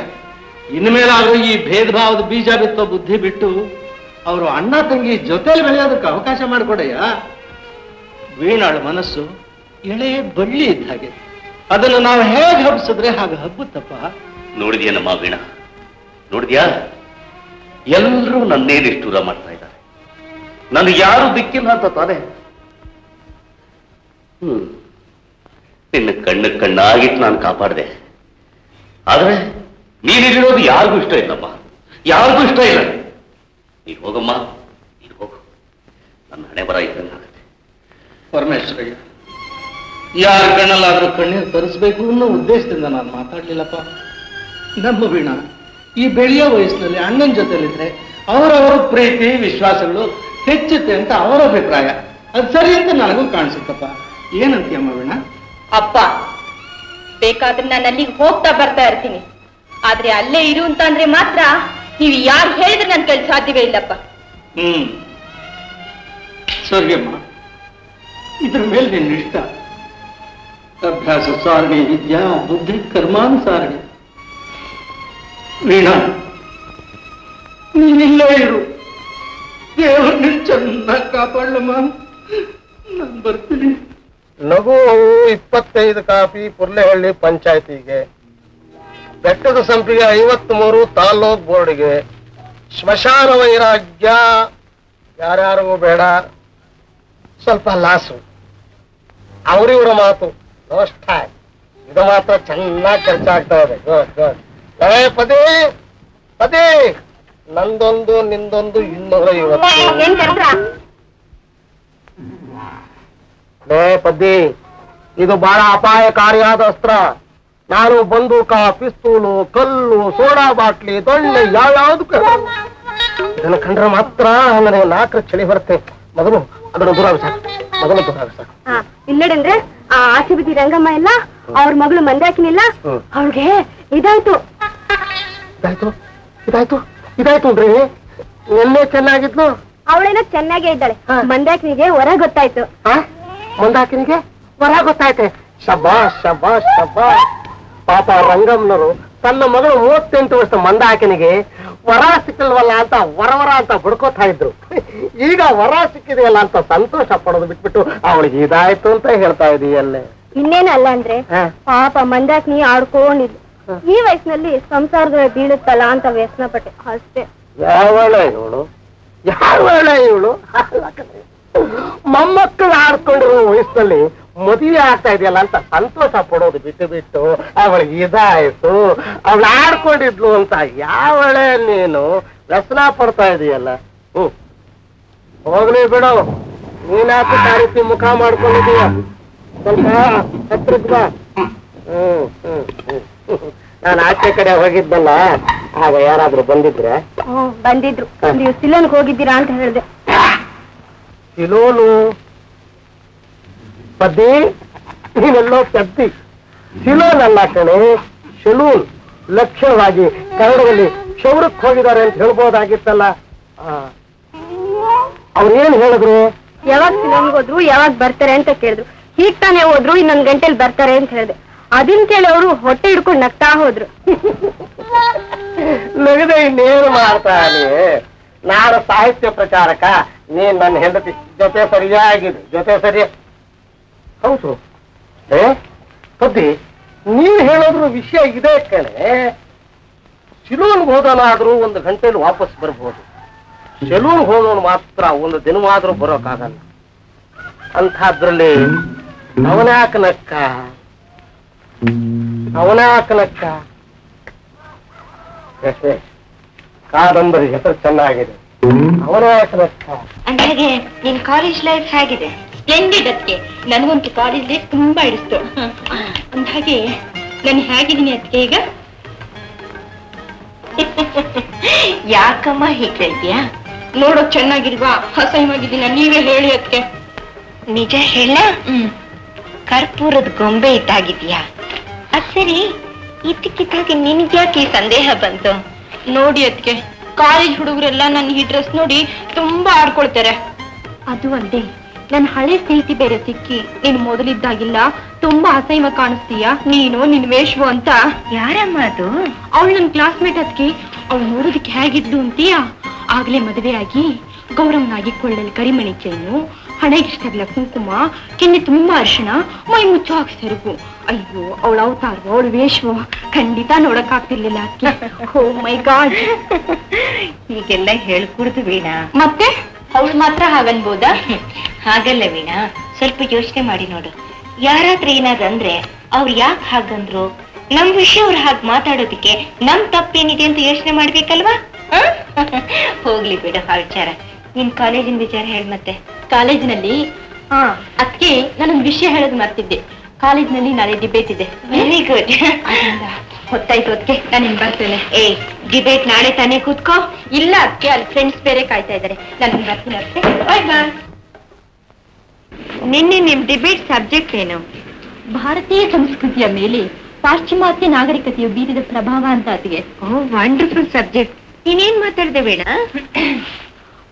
ಇನ್ಮೇಲಾದ್ರೂ ಈ ಭೇದ ಭಾವದ ಬೀಜ ಬಿತ್ತೋ ಬುದ್ಧಿ ಬಿಟ್ಟು ಅವರು ಅಣ್ಣ ತಂಗಿ ಜೊತೆಲಿ ಬೆಳೆಯೋದಕ್ಕೆ ಅವಕಾಶ ಮಾಡಿಕೊಡಯ್ಯ? ವೀಣಾಳ ಮನಸ್ಸು ಎಳೆ ಬಳ್ಳಿ ಇದ್ದ ಹಾಗೆ. ಅದನ್ನು ನಾವು ಹೇಗೆ ಹಬ್ಬಿಸಿದ್ರೆ ಹಾಗೆ ಹಬ್ಬುತ್ತಪ್ಪ? ನೋಡಿದ್ಯಾ ನಮ್ಮ ವೀಣ? ನೋಡಿದ್ಯಾ? ಎಲ್ಲರೂ ನನ್ನೇ ನಿಷ್ಠೂರ ಮಾಡ್ತಾ ಇದ್ದಾರೆ ನನಗೆ ಯಾರು ದಿಕ್ಕಿಲ್ಲ ಅಂತ ತಾನೆ? ಹ್ಮ್. ನಿನ್ನ ಕಣ್ಣು ಕಣ್ಣಾಗಿತ್ತು ನಾನು ಕಾಪಾಡಿದೆ. ಆದ್ರೆ ನೀನಿರೋದು ಯಾರಿಗೂ ಇಷ್ಟ ಇಲ್ಲಪ್ಪ. ಯಾರಿಗೂ ಇಷ್ಟ ಇಲ್ಲ. ನೀನು ಹೋಗಮ್ಮ, ನೀನು ಹೋಗು. ನನ್ನ ಹಣೆ ಬರ ಇದ್ದಂಗಾಗತ್ತೆ ಪರಮೇಶ್ವರಯ್ಯ, ಯಾರ ಕಣ್ಣಲ್ಲಾದ್ರೂ ಕಣ್ಣೀರು ತರಿಸ್ಬೇಕು ಅನ್ನೋ ಉದ್ದೇಶದಿಂದ ನಾನು ಮಾತಾಡ್ಲಿಲ್ಲಪ್ಪ. ನಮ್ಮ ವೀಣಾ, ಈ ಬೆಳೆಯೋ ವಯಸ್ಸಿನಲ್ಲಿ ಅಣ್ಣನ ಜೊತೆಲಿದ್ರೆ ಅವರವರ ಪ್ರೀತಿ, ವಿಶ್ವಾಸಗಳು ಹೆಚ್ಚುತ್ತೆ ಅಂತ ಅವರ ಅಭಿಪ್ರಾಯ. ಅದು ಸರಿ ಅಂತ ನನಗೂ ಕಾಣಿಸುತ್ತಪ್ಪ. ಏನಂತೀಯ ವೀಣಾ ಅಪ್ಪ ಬೇಕಾದ್ರೆ ನಾನು ಅಲ್ಲಿಗೆ ಹೋಗ್ತಾ ಬರ್ತಾ ಇರ್ತೀನಿ. ಆದ್ರೆ ಅಲ್ಲೇ ಇರು ಅಂತ ಅಂದ್ರೆ ಮಾತ್ರ ನೀವು ಯಾರು ಹೇಳಿದ್ರೆ ನನ್ ಕೈಲಿ ಸಾಧ್ಯವೇ ಇಲ್ಲಪ್ಪ. ಹ್ಮ್. ಸರಿಯಮ್ಮ. ಇದ್ರ ಮೇಲೆ ನಿನ್ನ ಇಷ್ಟ. ಅಭ್ಯಾಸ ಸಾರಣಿ ವಿದ್ಯಾ ಬುದ್ಧಿ ಕರ್ಮಾನುಸಾರಣಿ. ವೀಣಾ ನೀನಿಲ್ಲೇ ಇರು. ದೇವರು ನಿನ್ ಚೆನ್ನಾಗಿ ಕಾಪಾಡಲಮ್ಮ. ನಾನು ಬರ್ತೀನಿ. ನಗು ಇಪ್ಪತ್ತೈದು ಕಾಪಿ ಪುರ್ಲೆಹಳ್ಳಿ ಪಂಚಾಯತಿಗೆ. ಬೆಟ್ಟದ ಸಂಪಿಗೆ ಐವತ್ತ್ ಮೂರು ತಾಲ್ಲೂಕ್ ಬೋರ್ಡ್ಗೆ. ಸ್ಮಶಾನ ವೈರಾಗ್ಯ ಯಾರ್ಯಾರಿಗೂ ಬೇಡ. ಸ್ವಲ್ಪ ಲಾಸು. ಅವರಿವರ ಮಾತು. ಅಷ್ಟ ಇದು ಮಾತ್ರ ಚೆನ್ನಾಗಿ ಆಗ್ತಾ ಇದೆ. ಗುಡ್ ಏ ಪದೇ ಪದೇ. ನಂದೊಂದು ನಿಂದೊಂದು ಇನ್ನೂರ ಐವತ್ತು ಪದ್ದಿ ಇದು ಬಹಳ ಅಪಾಯಕಾರಿಯಾದ ಅಸ್ತ್ರ. ನಾನು ಬಂದೂಕ ಪಿಸ್ತೂಲು ಕಲ್ಲು ಸೋಡಾ ಬಾಟ್ಲಿ ದೊಣ್ಣೆ ಯಾವ್ಯಾವ್ದಕ್ಕೂ. ಇದನ್ನು ಕಂಡ್ರೆ ಮಾತ್ರ ನನಗೆ ನಾಲ್ಕರ ಚಳಿ ಬರುತ್ತೆ. ಮೊದಲು ಅದರ ದೂರ ಮೊದಲು ದೂರ ಸಾಕು. ಇಲ್ಲಡಂದ್ರೆ ಆ ಆಚೆ ಬಿದ್ದಿ ರಂಗಮ್ಮ ಎಲ್ಲ ಅವ್ರ ಮಗಳು ಮಂದಾಕಿನಿಲ್ಲ. ಅವ್ರಿಗೆ ಇದಾಯ್ತು. ಇದಾಯ್ತು? ಇದಾಯ್ತು? ಇದಾಯ್ತು ಎಲ್ಲೇ ಚೆನ್ನಾಗಿದ್ಲು? ಅವಳೇನೋ ಚೆನ್ನಾಗೇ ಇದ್ದಾಳೆ. ಮಂದಾಕಿನಿಗೆ ಹೊರ ಗೊತ್ತಾಯ್ತು. ಮಂದಾಕಿನಿಗೆ ಹೊರ ವರ ಗೊತ್ತಾಯ್ತೆ. ಶಬಾಷ್ ಶಬಾಷ್ ಶಬಾಷ್. ಪಾಪ ರಂಗಮ್ಮನವರು ತನ್ನ ಮಗಳು ಮೂವತ್ತೆಂಟು ವರ್ಷ ಮಂದಾಕಿನಿಗೆ ವರ ಸಿಕ್ಕಲ್ವಲ್ಲ ಅಂತ ವರವರ ಅಂತ ಬಡ್ಕೋತಾ ಇದ್ರು. ಈಗ ವರ ಸಿಕ್ಕಿದೆಯಲ್ಲ ಅಂತ ಸಂತೋಷ ಪಡೋದು ಬಿಟ್ಬಿಟ್ಟು ಅವಳಿಗೆ ಇದಾಯ್ತು ಅಂತ ಹೇಳ್ತಾ ಇದೀಯಲ್ಲೇ. ಇನ್ನೇನಲ್ಲ ಅಂದ್ರೆ. ಪಾಪ ಮಂದಾಕಿನಿ ಆಡ್ಕೊಂಡಿದ್ಲು. ಈ ವಯಸ್ಸಿನಲ್ಲಿ ಸಂಸಾರದ ಬೀಳುತ್ತಲ್ಲ ಅಂತ ವ್ಯಸನ ಪಟ್ಟೆ ಅಷ್ಟೇ. ಯಾವಳ ಇವಳು? ಯಾವಳ ಇವಳು? ಮೊಮ್ಮಕ್ಕಳು ಆಡ್ಕೊಂಡಿರೋ ವಯಸ್ಸಲ್ಲಿ ಮದುವೆ ಆಗ್ತಾ ಇದೆಯಲ್ಲ ಅಂತ ಸಂತೋಷ ಪಡೋದು ಬಿಟ್ಟು ಬಿಟ್ಟು ಅವಳಿಗೆ ಇದಾಯ್ತು. ಅವಳು ಆಡ್ಕೊಂಡಿದ್ಲು ಅಂತ ಯಾವಳೆ ನೀನು ವ್ಯಸನ ಪಡ್ತಾ ಇದೆಯಲ್ಲ? ಹ್ಮ್. ಹೋಗ್ಲಿ ಬಿಡು. ನೀನಾಕು ಆ ಮುಖ ಮಾಡ್ಕೊಂಡಿದೀಯ ಸ್ವಲ್ಪ ಹತ್ರ ಹ್ಮ್ ಹ್ಮ್ ಹ್ಮ್. ನಾನು ಆಚೆ ಕಡೆ ಹೋಗಿದ್ದಲ್ಲ ಆಗ ಯಾರಾದ್ರೂ ಬಂದಿದ್ರೆ? ಬಂದಿದ್ರು. ನೀವು ಸಿಲನ್ಗೆ ಹೋಗಿದ್ದೀರಾ ಅಂತ ಹೇಳಿದೆ. ಸಿಲೋನು? ಪದ್ದಿ? ನೀವೆಲ್ಲೋ ಪದ್ದಿ. ಶಿಲೋನಲ್ಲ ಕಣೆ ಶಿಲೂನ್ ಲಕ್ಷ್ಯವಾಗಿ ಕನ್ನಡದಲ್ಲಿ ಕ್ಷೌರಕ್ಕೆ ಹೋಗಿದ್ದಾರೆ ಅಂತ ಹೇಳ್ಬೋದಾಗಿತ್ತಲ್ಲ. ಅವ್ರೇನ್ ಹೇಳಿದ್ರು? ಯಾವಾಗ ಸಿಲೋನ್ಗೆ ಹೋದ್ರು ಯಾವಾಗ ಬರ್ತಾರೆ ಅಂತ ಕೇಳಿದ್ರು. ಹೀಗ್ ತಾನೇ ಹೋದ್ರು ಇನ್ನೊಂದ್ ಗಂಟೆಲಿ ಬರ್ತಾರೆ ಅಂತ ಹೇಳಿದೆ. ಅದನ್ ಕೇಳಿ ಅವರು ಹೊಟ್ಟೆ ಹಿಡ್ಕೊಂಡು ನಗ್ತಾ ಹೋದ್ರು. ನಗದೆ ಇನ್ನೇನು ಮಾಡ್ತಾನೆ ನಾನು ಸಾಹಿತ್ಯ ಪ್ರಚಾರಕ, ನೀನ್ ನನ್ನ ಹೆಂಡತಿ. ಜೊತೆ ಸರಿಯಾಗಿದೆ ಜೊತೆ ಸರಿ. ಹೌದು. ಏ ಪದ್ದಿ ನೀನ್ ಹೇಳೋದ್ರ ವಿಷಯ ಇದೆ ಕಣೆ. ಶಿಲೂನ್ ಹೋದನಾದ್ರೂ ಒಂದು ಗಂಟೆಲಿ ವಾಪಸ್ ಬರ್ಬೋದು. ಶೆಲೂನ್ ಹೋದವನು ಮಾತ್ರ ಒಂದು ದಿನವಾದ್ರೂ ಬರೋಕ್ಕಾಗಲ್ಲ ಅಂಥದ್ರಲ್ಲಿ ಅವನ್ಯಾಕ ನಕ್ಕ ಅವನ್ಯಾಕ ಹಾಕಲಕ್ಕ ಕಾದಂಬರಿ ಹೆಸರು ಚೆನ್ನಾಗಿದೆ. ಅವನೇ ಹಾಕಲಕ್ಕ ಅಂದಾಗೆ ನಿನ್ ಕಾಲೇಜ್ ಲೈಫ್ ಹೇಗಿದೆ? ಸ್ಪ್ಲೆಂಡಿಡ್ ಅದಕ್ಕೆ ನನಗಂತೂ ಕಾಲೇಜ್ ಲೈಫ್ ತುಂಬಾ ಇಡಿಸ್ತು ಅಂದಾಗೆ ನಾನು ಹೇಗಿದ್ದೀನಿ ಅದಕ್ಕೆ ಈಗ? ಯಾಕಮ್ಮ ಹೀಗೆ ಹೇಳ್ತೀಯಾ ನೋಡೋಕ್ ಚೆನ್ನಾಗಿಲ್ವಾ? ಅಸಹ್ಯವಾಗಿದ್ದೀನ? ನೀವೇ ಹೇಳಿ ಅದಕ್ಕೆ ನಿಜ ಹೇಳ? ಕರ್ಪೂರದ ಗೊಂಬೆ ಇದ್ದಾಗಿದ್ಯಾ ಅದ್ ಸರಿ ಇದ್ದಕ್ಕಿದ್ದಾಗೆ ನಿನ್ಗ್ಯಾಕೆ ಈ ಸಂದೇಹ ಬಂತು? ನೋಡಿ ಅದಕ್ಕೆ ಕಾಲೇಜ್ ಹುಡುಗರೆಲ್ಲ ನನ್ನ ಈ ಡ್ರೆಸ್ ನೋಡಿ ತುಂಬಾ ಆಡ್ಕೊಳ್ತಾರೆ. ಅದು ಅಲ್ಲದೆ ನನ್ನ ಹಳೆ ಸ್ನೇಹಿತಿ ಬೇರೆ ಸಿಕ್ಕಿ ನೀನು ಮೊದಲಿದ್ದಾಗಿಲ್ಲ ತುಂಬಾ ಅಸಹ್ಯ ಕಾಣಿಸ್ತೀಯ? ನೀನು ನಿನ್ ವೇಷವು ಅಂತ. ಯಾರಮ್ಮ ಅದು? ಅವಳು ನನ್ನ ಕ್ಲಾಸ್ಮೇಟ್ ಅದಕ್ಕೆ ಅವಳು ನೋಡೋದಕ್ಕೆ ಹೇಗಿದ್ಲು ಅಂತೀಯ? ಆಗ್ಲೇ ಮದುವೆ ಆಗಿ ಗೌರವನಾಗಿ ಕೊಳ್ಳಲು ಕರಿಮಣಿ ಚೈನು ಹಣೆಗಿಷ್ಟಗಲ ಕುಂಕುಮ ಕೆನ್ನೆ ತುಂಬಾ ಅರಿಶಿಣ ಮೈ ಮುಚ್ಚು ಸೆರಗು. ಅಯ್ಯೋ ಅವಳ ಅವತಾರವು ಅವಳ ವೇಷವ ಖಂಡಿತ ನೋಡಕ್ ಆಗ್ತಿರ್ಲಿಲ್ಲ ಓ ಮೈ ಗಾಡ್. ಹೀಗೆಲ್ಲ ಹೇಳ್ಕೊಡ್ದು ವೀಣಾ. ಮತ್ತೆ? ಅವಳು ಮಾತ್ರ ಹಾಗನ್ಬೋದಾ? ಹಾಗಲ್ಲ ವೀಣಾ ಸ್ವಲ್ಪ ಯೋಚನೆ ಮಾಡಿ ನೋಡು. ಯಾರಾದ್ರೂ ಏನಾದ್ರು ಅಂದ್ರೆ ಅವ್ರು ಯಾಕೆ ಹಾಗಂದ್ರು? ನಮ್ ವಿಷಯ ಅವ್ರು ಹಾಗೆ ಮಾತಾಡೋದಕ್ಕೆ ನಮ್ ತಪ್ಪೇನಿದೆ ಅಂತ ಯೋಚನೆ ಮಾಡ್ಬೇಕಲ್ವಾ? ಹೋಗ್ಲಿ ಬಿಡು ಆ ವಿಚಾರ. ನಿನ್ ಕಾಲೇಜಿನ ವಿಚಾರ ಹೇಳ ಮತ್ತೆ. ಕಾಲೇಜಿನಲ್ಲಿ ಹಾ ಅದಕ್ಕೆ ನಾನೊಂದು ವಿಷಯ ಹೇಳೋದು ಮರ್ತಿದ್ದೆ. ಕಾಲೇಜಿನಲ್ಲಿ ನಾಳೆ ಡಿಬೇಟ್ ಇದೆ. ವೆರಿ ಗುಡ್ ಹೊತ್ತಾಯ್ತು ಅದಕ್ಕೆ ನಾನು ಇನ್ ಬರ್ತೇನೆ. ಏ ಡಿಬೇಟ್ ನಾಳೆ ತಾನೇ ಕೂತ್ಕೋ? ಇಲ್ಲ ಅದಕ್ಕೆ ಅಲ್ಲಿ ಫ್ರೆಂಡ್ಸ್ ಬೇರೆ ಕಾಯ್ತಾ ಇದ್ದಾರೆ ನಾನು ಬರ್ತೀನಿ ಬಾಯ್ ಬಾಯ್ ನಿನ್ನೆ ನಿಮ್ ಡಿಬೇಟ್ ಸಬ್ಜೆಕ್ಟ್ ಏನು? ಭಾರತೀಯ ಸಂಸ್ಕೃತಿಯ ಮೇಲೆ ಪಾಶ್ಚಿಮಾತ್ಯ ನಾಗರಿಕತೆಯು ಬೀರಿದ ಪ್ರಭಾವ ಅಂತ ಅದಕ್ಕೆ ಓ ವಂಡರ್ಫುಲ್ ಸಬ್ಜೆಕ್ಟ್ ನೀನೇನ್ ಮಾತಾಡ್ದೆ ಬೇಡ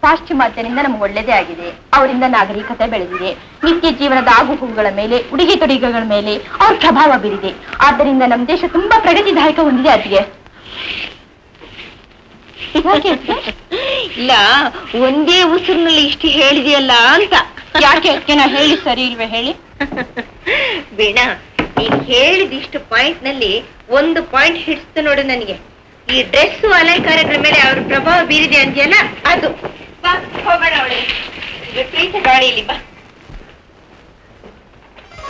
ಪಾಶ್ಚಿಮಾತ್ಯರಿಂದ ನಮ್ಗೆ ಒಳ್ಳೇದೇ ಆಗಿದೆ. ಅವರಿಂದ ನಾಗರಿಕತೆ ಬೆಳೆದಿದೆ. ನಿತ್ಯ ಜೀವನದ ಆಗುಹೋಗುಗಳ ಮೇಲೆ ಉಡುಗೆ ತೊಡುಗೆಗಳ ಮೇಲೆ ಅವ್ರ ಪ್ರಭಾವ ಬೀರಿದೆ. ಆದ್ದರಿಂದ ನಮ್ಮ ದೇಶ ತುಂಬಾ ಪ್ರಗತಿದಾಯಕ ಹೊಂದಿದೆ ಅದ್ಕೆ? ಇಲ್ಲ ಒಂದೇ ಉಸಿರಿನಲ್ಲಿ ಇಷ್ಟು ಹೇಳಿದೆಯಲ್ಲ ಅಂತ. ಯಾಕೆ ನಾ ಹೇಳಿ ಸರಿ ಇಲ್ವೇ ಹೇಳಿ? ಬೇಡ ನೀನ್ ಹೇಳಿದಿಷ್ಟು ಪಾಯಿಂಟ್ನಲ್ಲಿ ಒಂದು ಪಾಯಿಂಟ್ ಹಿಡಿಸ್ತು ನೋಡು ನನಗೆ. ಈ ಡ್ರೆಸ್ ಅಲಂಕಾರಗಳ ಮೇಲೆ ಅವ್ರ ಪ್ರಭಾವ ಬೀರಿದೆ ಅಂದ್ಯಲ್ಲ ಅದು. ಬಾ ಹೋಗೋಣ ಅವಳಿಗೆ ವಿಪರೀತ ಗಾಳಿ ಇಲ್ಲಿ ಬಾ.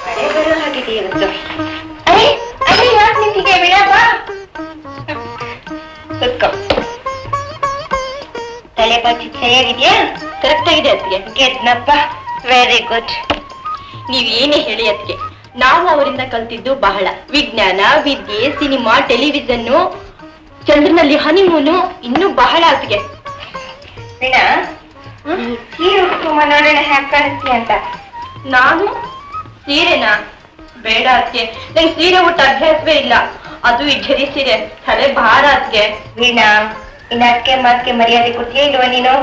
ಮಳೆ ಬರೋ ಅರೆ ಅರೆ ಯಾಕೆ ಬಾ ಕುತ್ಕೋ ತಲೆ ಬಾಚಿ ಸರಿಯಾಗಿದ್ಯಾ? ಕರೆಕ್ಟ್ ಆಗಿದೆ ಅದಕ್ಕೆ ಗೆದ್ನಪ್ಪ. ವೆರಿ ಗುಡ್ ನೀವ್ ಏನೇ ಹೇಳಿ ಅದಕ್ಕೆ ನಾವು ಅವರಿಂದ ಕಲ್ತಿದ್ದು ಬಹಳ. ವಿಜ್ಞಾನ ವಿದ್ಯೆ ಸಿನಿಮಾ ಟೆಲಿವಿಷನ್ ಚಂದ್ರನಲ್ಲಿ ಹನಿಮೂನು ಇನ್ನೂ ಬಹಳ ಅದಕ್ಕೆ ವೀಣಾ ಸೀರೆ ಉಟ್ಕೊಂಬ ನೋಡೋಣ ಹ್ಯಾಕ್ ಕಾಣಿಸ್ತೀಯ ಅಂತ. ನಾನು? ಸೀರೆನಾ? ಬೇಡ ಅದಕ್ಕೆ ನಂಗೆ ಸೀರೆ ಉಟ್ಟ ಅಭ್ಯಾಸವೇ ಇಲ್ಲ. ಅದು ಈ ಸೀರೆ. ತಲೆ ಭಾರ ಅದಕ್ಕೆ ವೀಣಾ ಇನ್ನ ಅದಕ್ಕೆ ಮಾತ್ಗೆ ಮರ್ಯಾದೆ ಕೊಡ್ತೀಯ ಇಲ್ವಾ ನೀನು?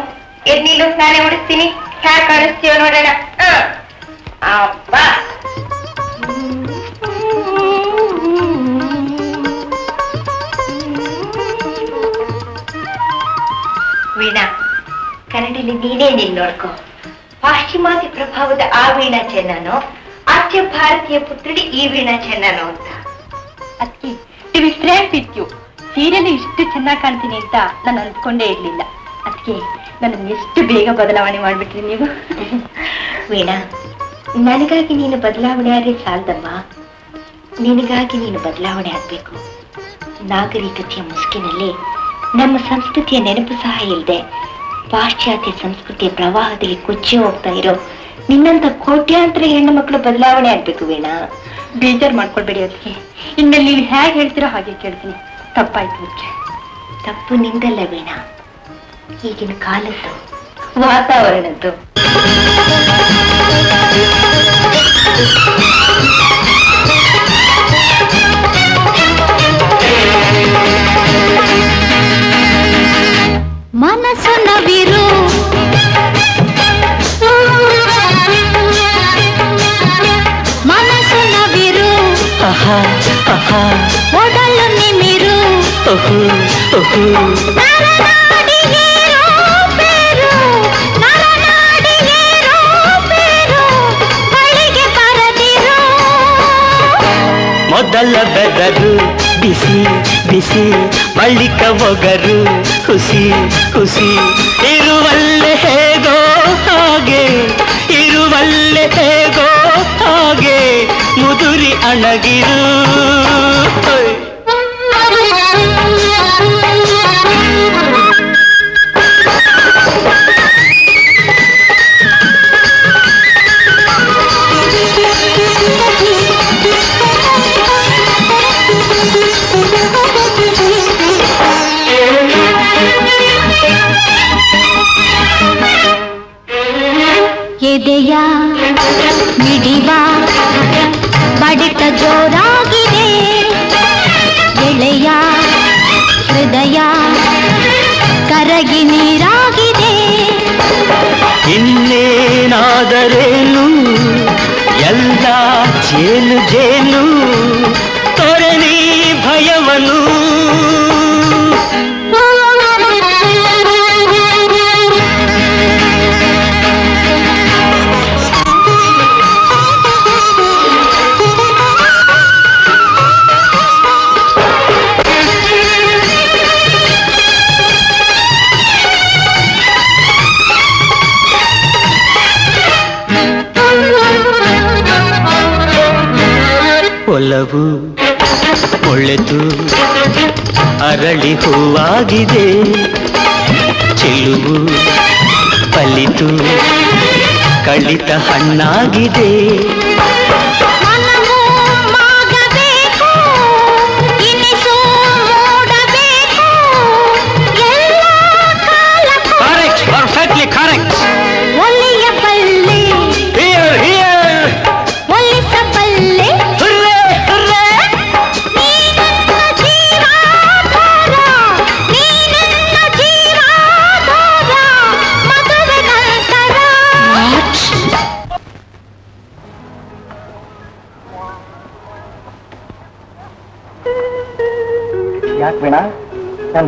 ಎದ್ ನೀನು ಸ್ನಾನ ಉಡಿಸ್ತೀನಿ ಹ್ಯಾಕ್ ಕಾಣಿಸ್ತೀಯ ನೋಡೋಣ. ಹ. ಅಬ್ಬ ಕನ್ನಡಲ್ಲಿ ನೀನೇ ನೀನ್ ನೋಡ್ಕೋ ಪಾಶ್ಚಿಮಾತ್ಯ ಪ್ರಭಾವದ ಆ ವೀಣಾ ಚೆನ್ನನು ಅತ್ಯ ಭಾರತೀಯ ಪುತ್ರಿ ಈ ವೀಣಾ ಚೆನ್ನನು ಅಂತ ಅದಕ್ಕೆ ಇವಿ ವಿತ್ ಯು ಇಷ್ಟು ಚೆನ್ನಾಗಿ ಕಾಣ್ತೀನಿ ಅಂತ ನಾನು ಅಂದ್ಕೊಂಡೇ ಇರ್ಲಿಲ್ಲ. ಅದಕ್ಕೆ ನಾನು ಎಷ್ಟು ಬೇಗ ಬದಲಾವಣೆ ಮಾಡ್ಬಿಟ್ರಿ ನೀವು? ವೀಣಾ ನನಗಾಗಿ ನೀನು ಬದಲಾವಣೆ ಆದ್ರೆ ಸಾಲ್ದಮ್ಮ. ನಿನಗಾಗಿ ನೀನು ಬದಲಾವಣೆ ಆಗ್ಬೇಕು. ನಾಗರಿಕತೆಯ ಮುಸುಕಿನಲ್ಲಿ ನಮ್ಮ ಸಂಸ್ಕೃತಿಯ ನೆನಪು ಸಹ ಇಲ್ಲದೆ ಪಾಶ್ಚಾತ್ಯ ಸಂಸ್ಕೃತಿಯ ಪ್ರವಾಹದಲ್ಲಿ ಕೊಚ್ಚಿ ಹೋಗ್ತಾ ಇರೋ ನಿನ್ನಂತ ಕೋಟ್ಯಾಂತರ ಹೆಣ್ಣು ಮಕ್ಕಳು ಬದಲಾವಣೆ ಆಗ್ಬೇಕು ವೀಣಾ. ಬೇಜಾರ್ ಮಾಡ್ಕೊಳ್ಬೇಡಿ ಅದಕ್ಕೆ ಇನ್ಮೇಲೆ ನೀವು ಹೇಗೆ ಹೇಳ್ತೀರೋ ಹಾಗೆ ಕೇಳ್ತೀನಿ. ತಪ್ಪಾಯ್ತು ಅದಕ್ಕೆ ತಪ್ಪು ನಿಂದಲ್ಲ ವೀಣಾ. ಈಗಿನ ಕಾಲದ್ದು ವಾತಾವರಣದ್ದು. మనసున విరు. మనసున విరు. ఒడలుని మీరు. ಮೊದಲ ಬೆದರು ಬಿಸಿ ಬಿಸಿ ಬಳಿಕ ಒಗರು. ಹುಸಿ ಹುಸಿ. ಇರುವಲ್ಲೆ ಹೇಗೋ ಹಾಗೆ, ಇರುವಲ್ಲೆ ಹೇಗೋ ಹಾಗೆ, ಮುದುರಿ ಅಣಗಿರು. ಮಿಡಿವ ಬಡಿತ ಜೋರಾಗಿದೆ ಎಳೆಯ ಹೃದಯ ಕರಗಿ ನೀರಾಗಿದೆ ಇನ್ನೇನಾದರೇನು ಎಲ್ಲ ಜೇನು ಜೇನು ತೊರಣಿ ಭಯವನು ಒಳೆದು ಅರಳಿ ಹೂವಾಗಿದೆ. ಚೆಲುವು ಫಲಿತು ಕಳಿತ ಹಣ್ಣಾಗಿದೆ.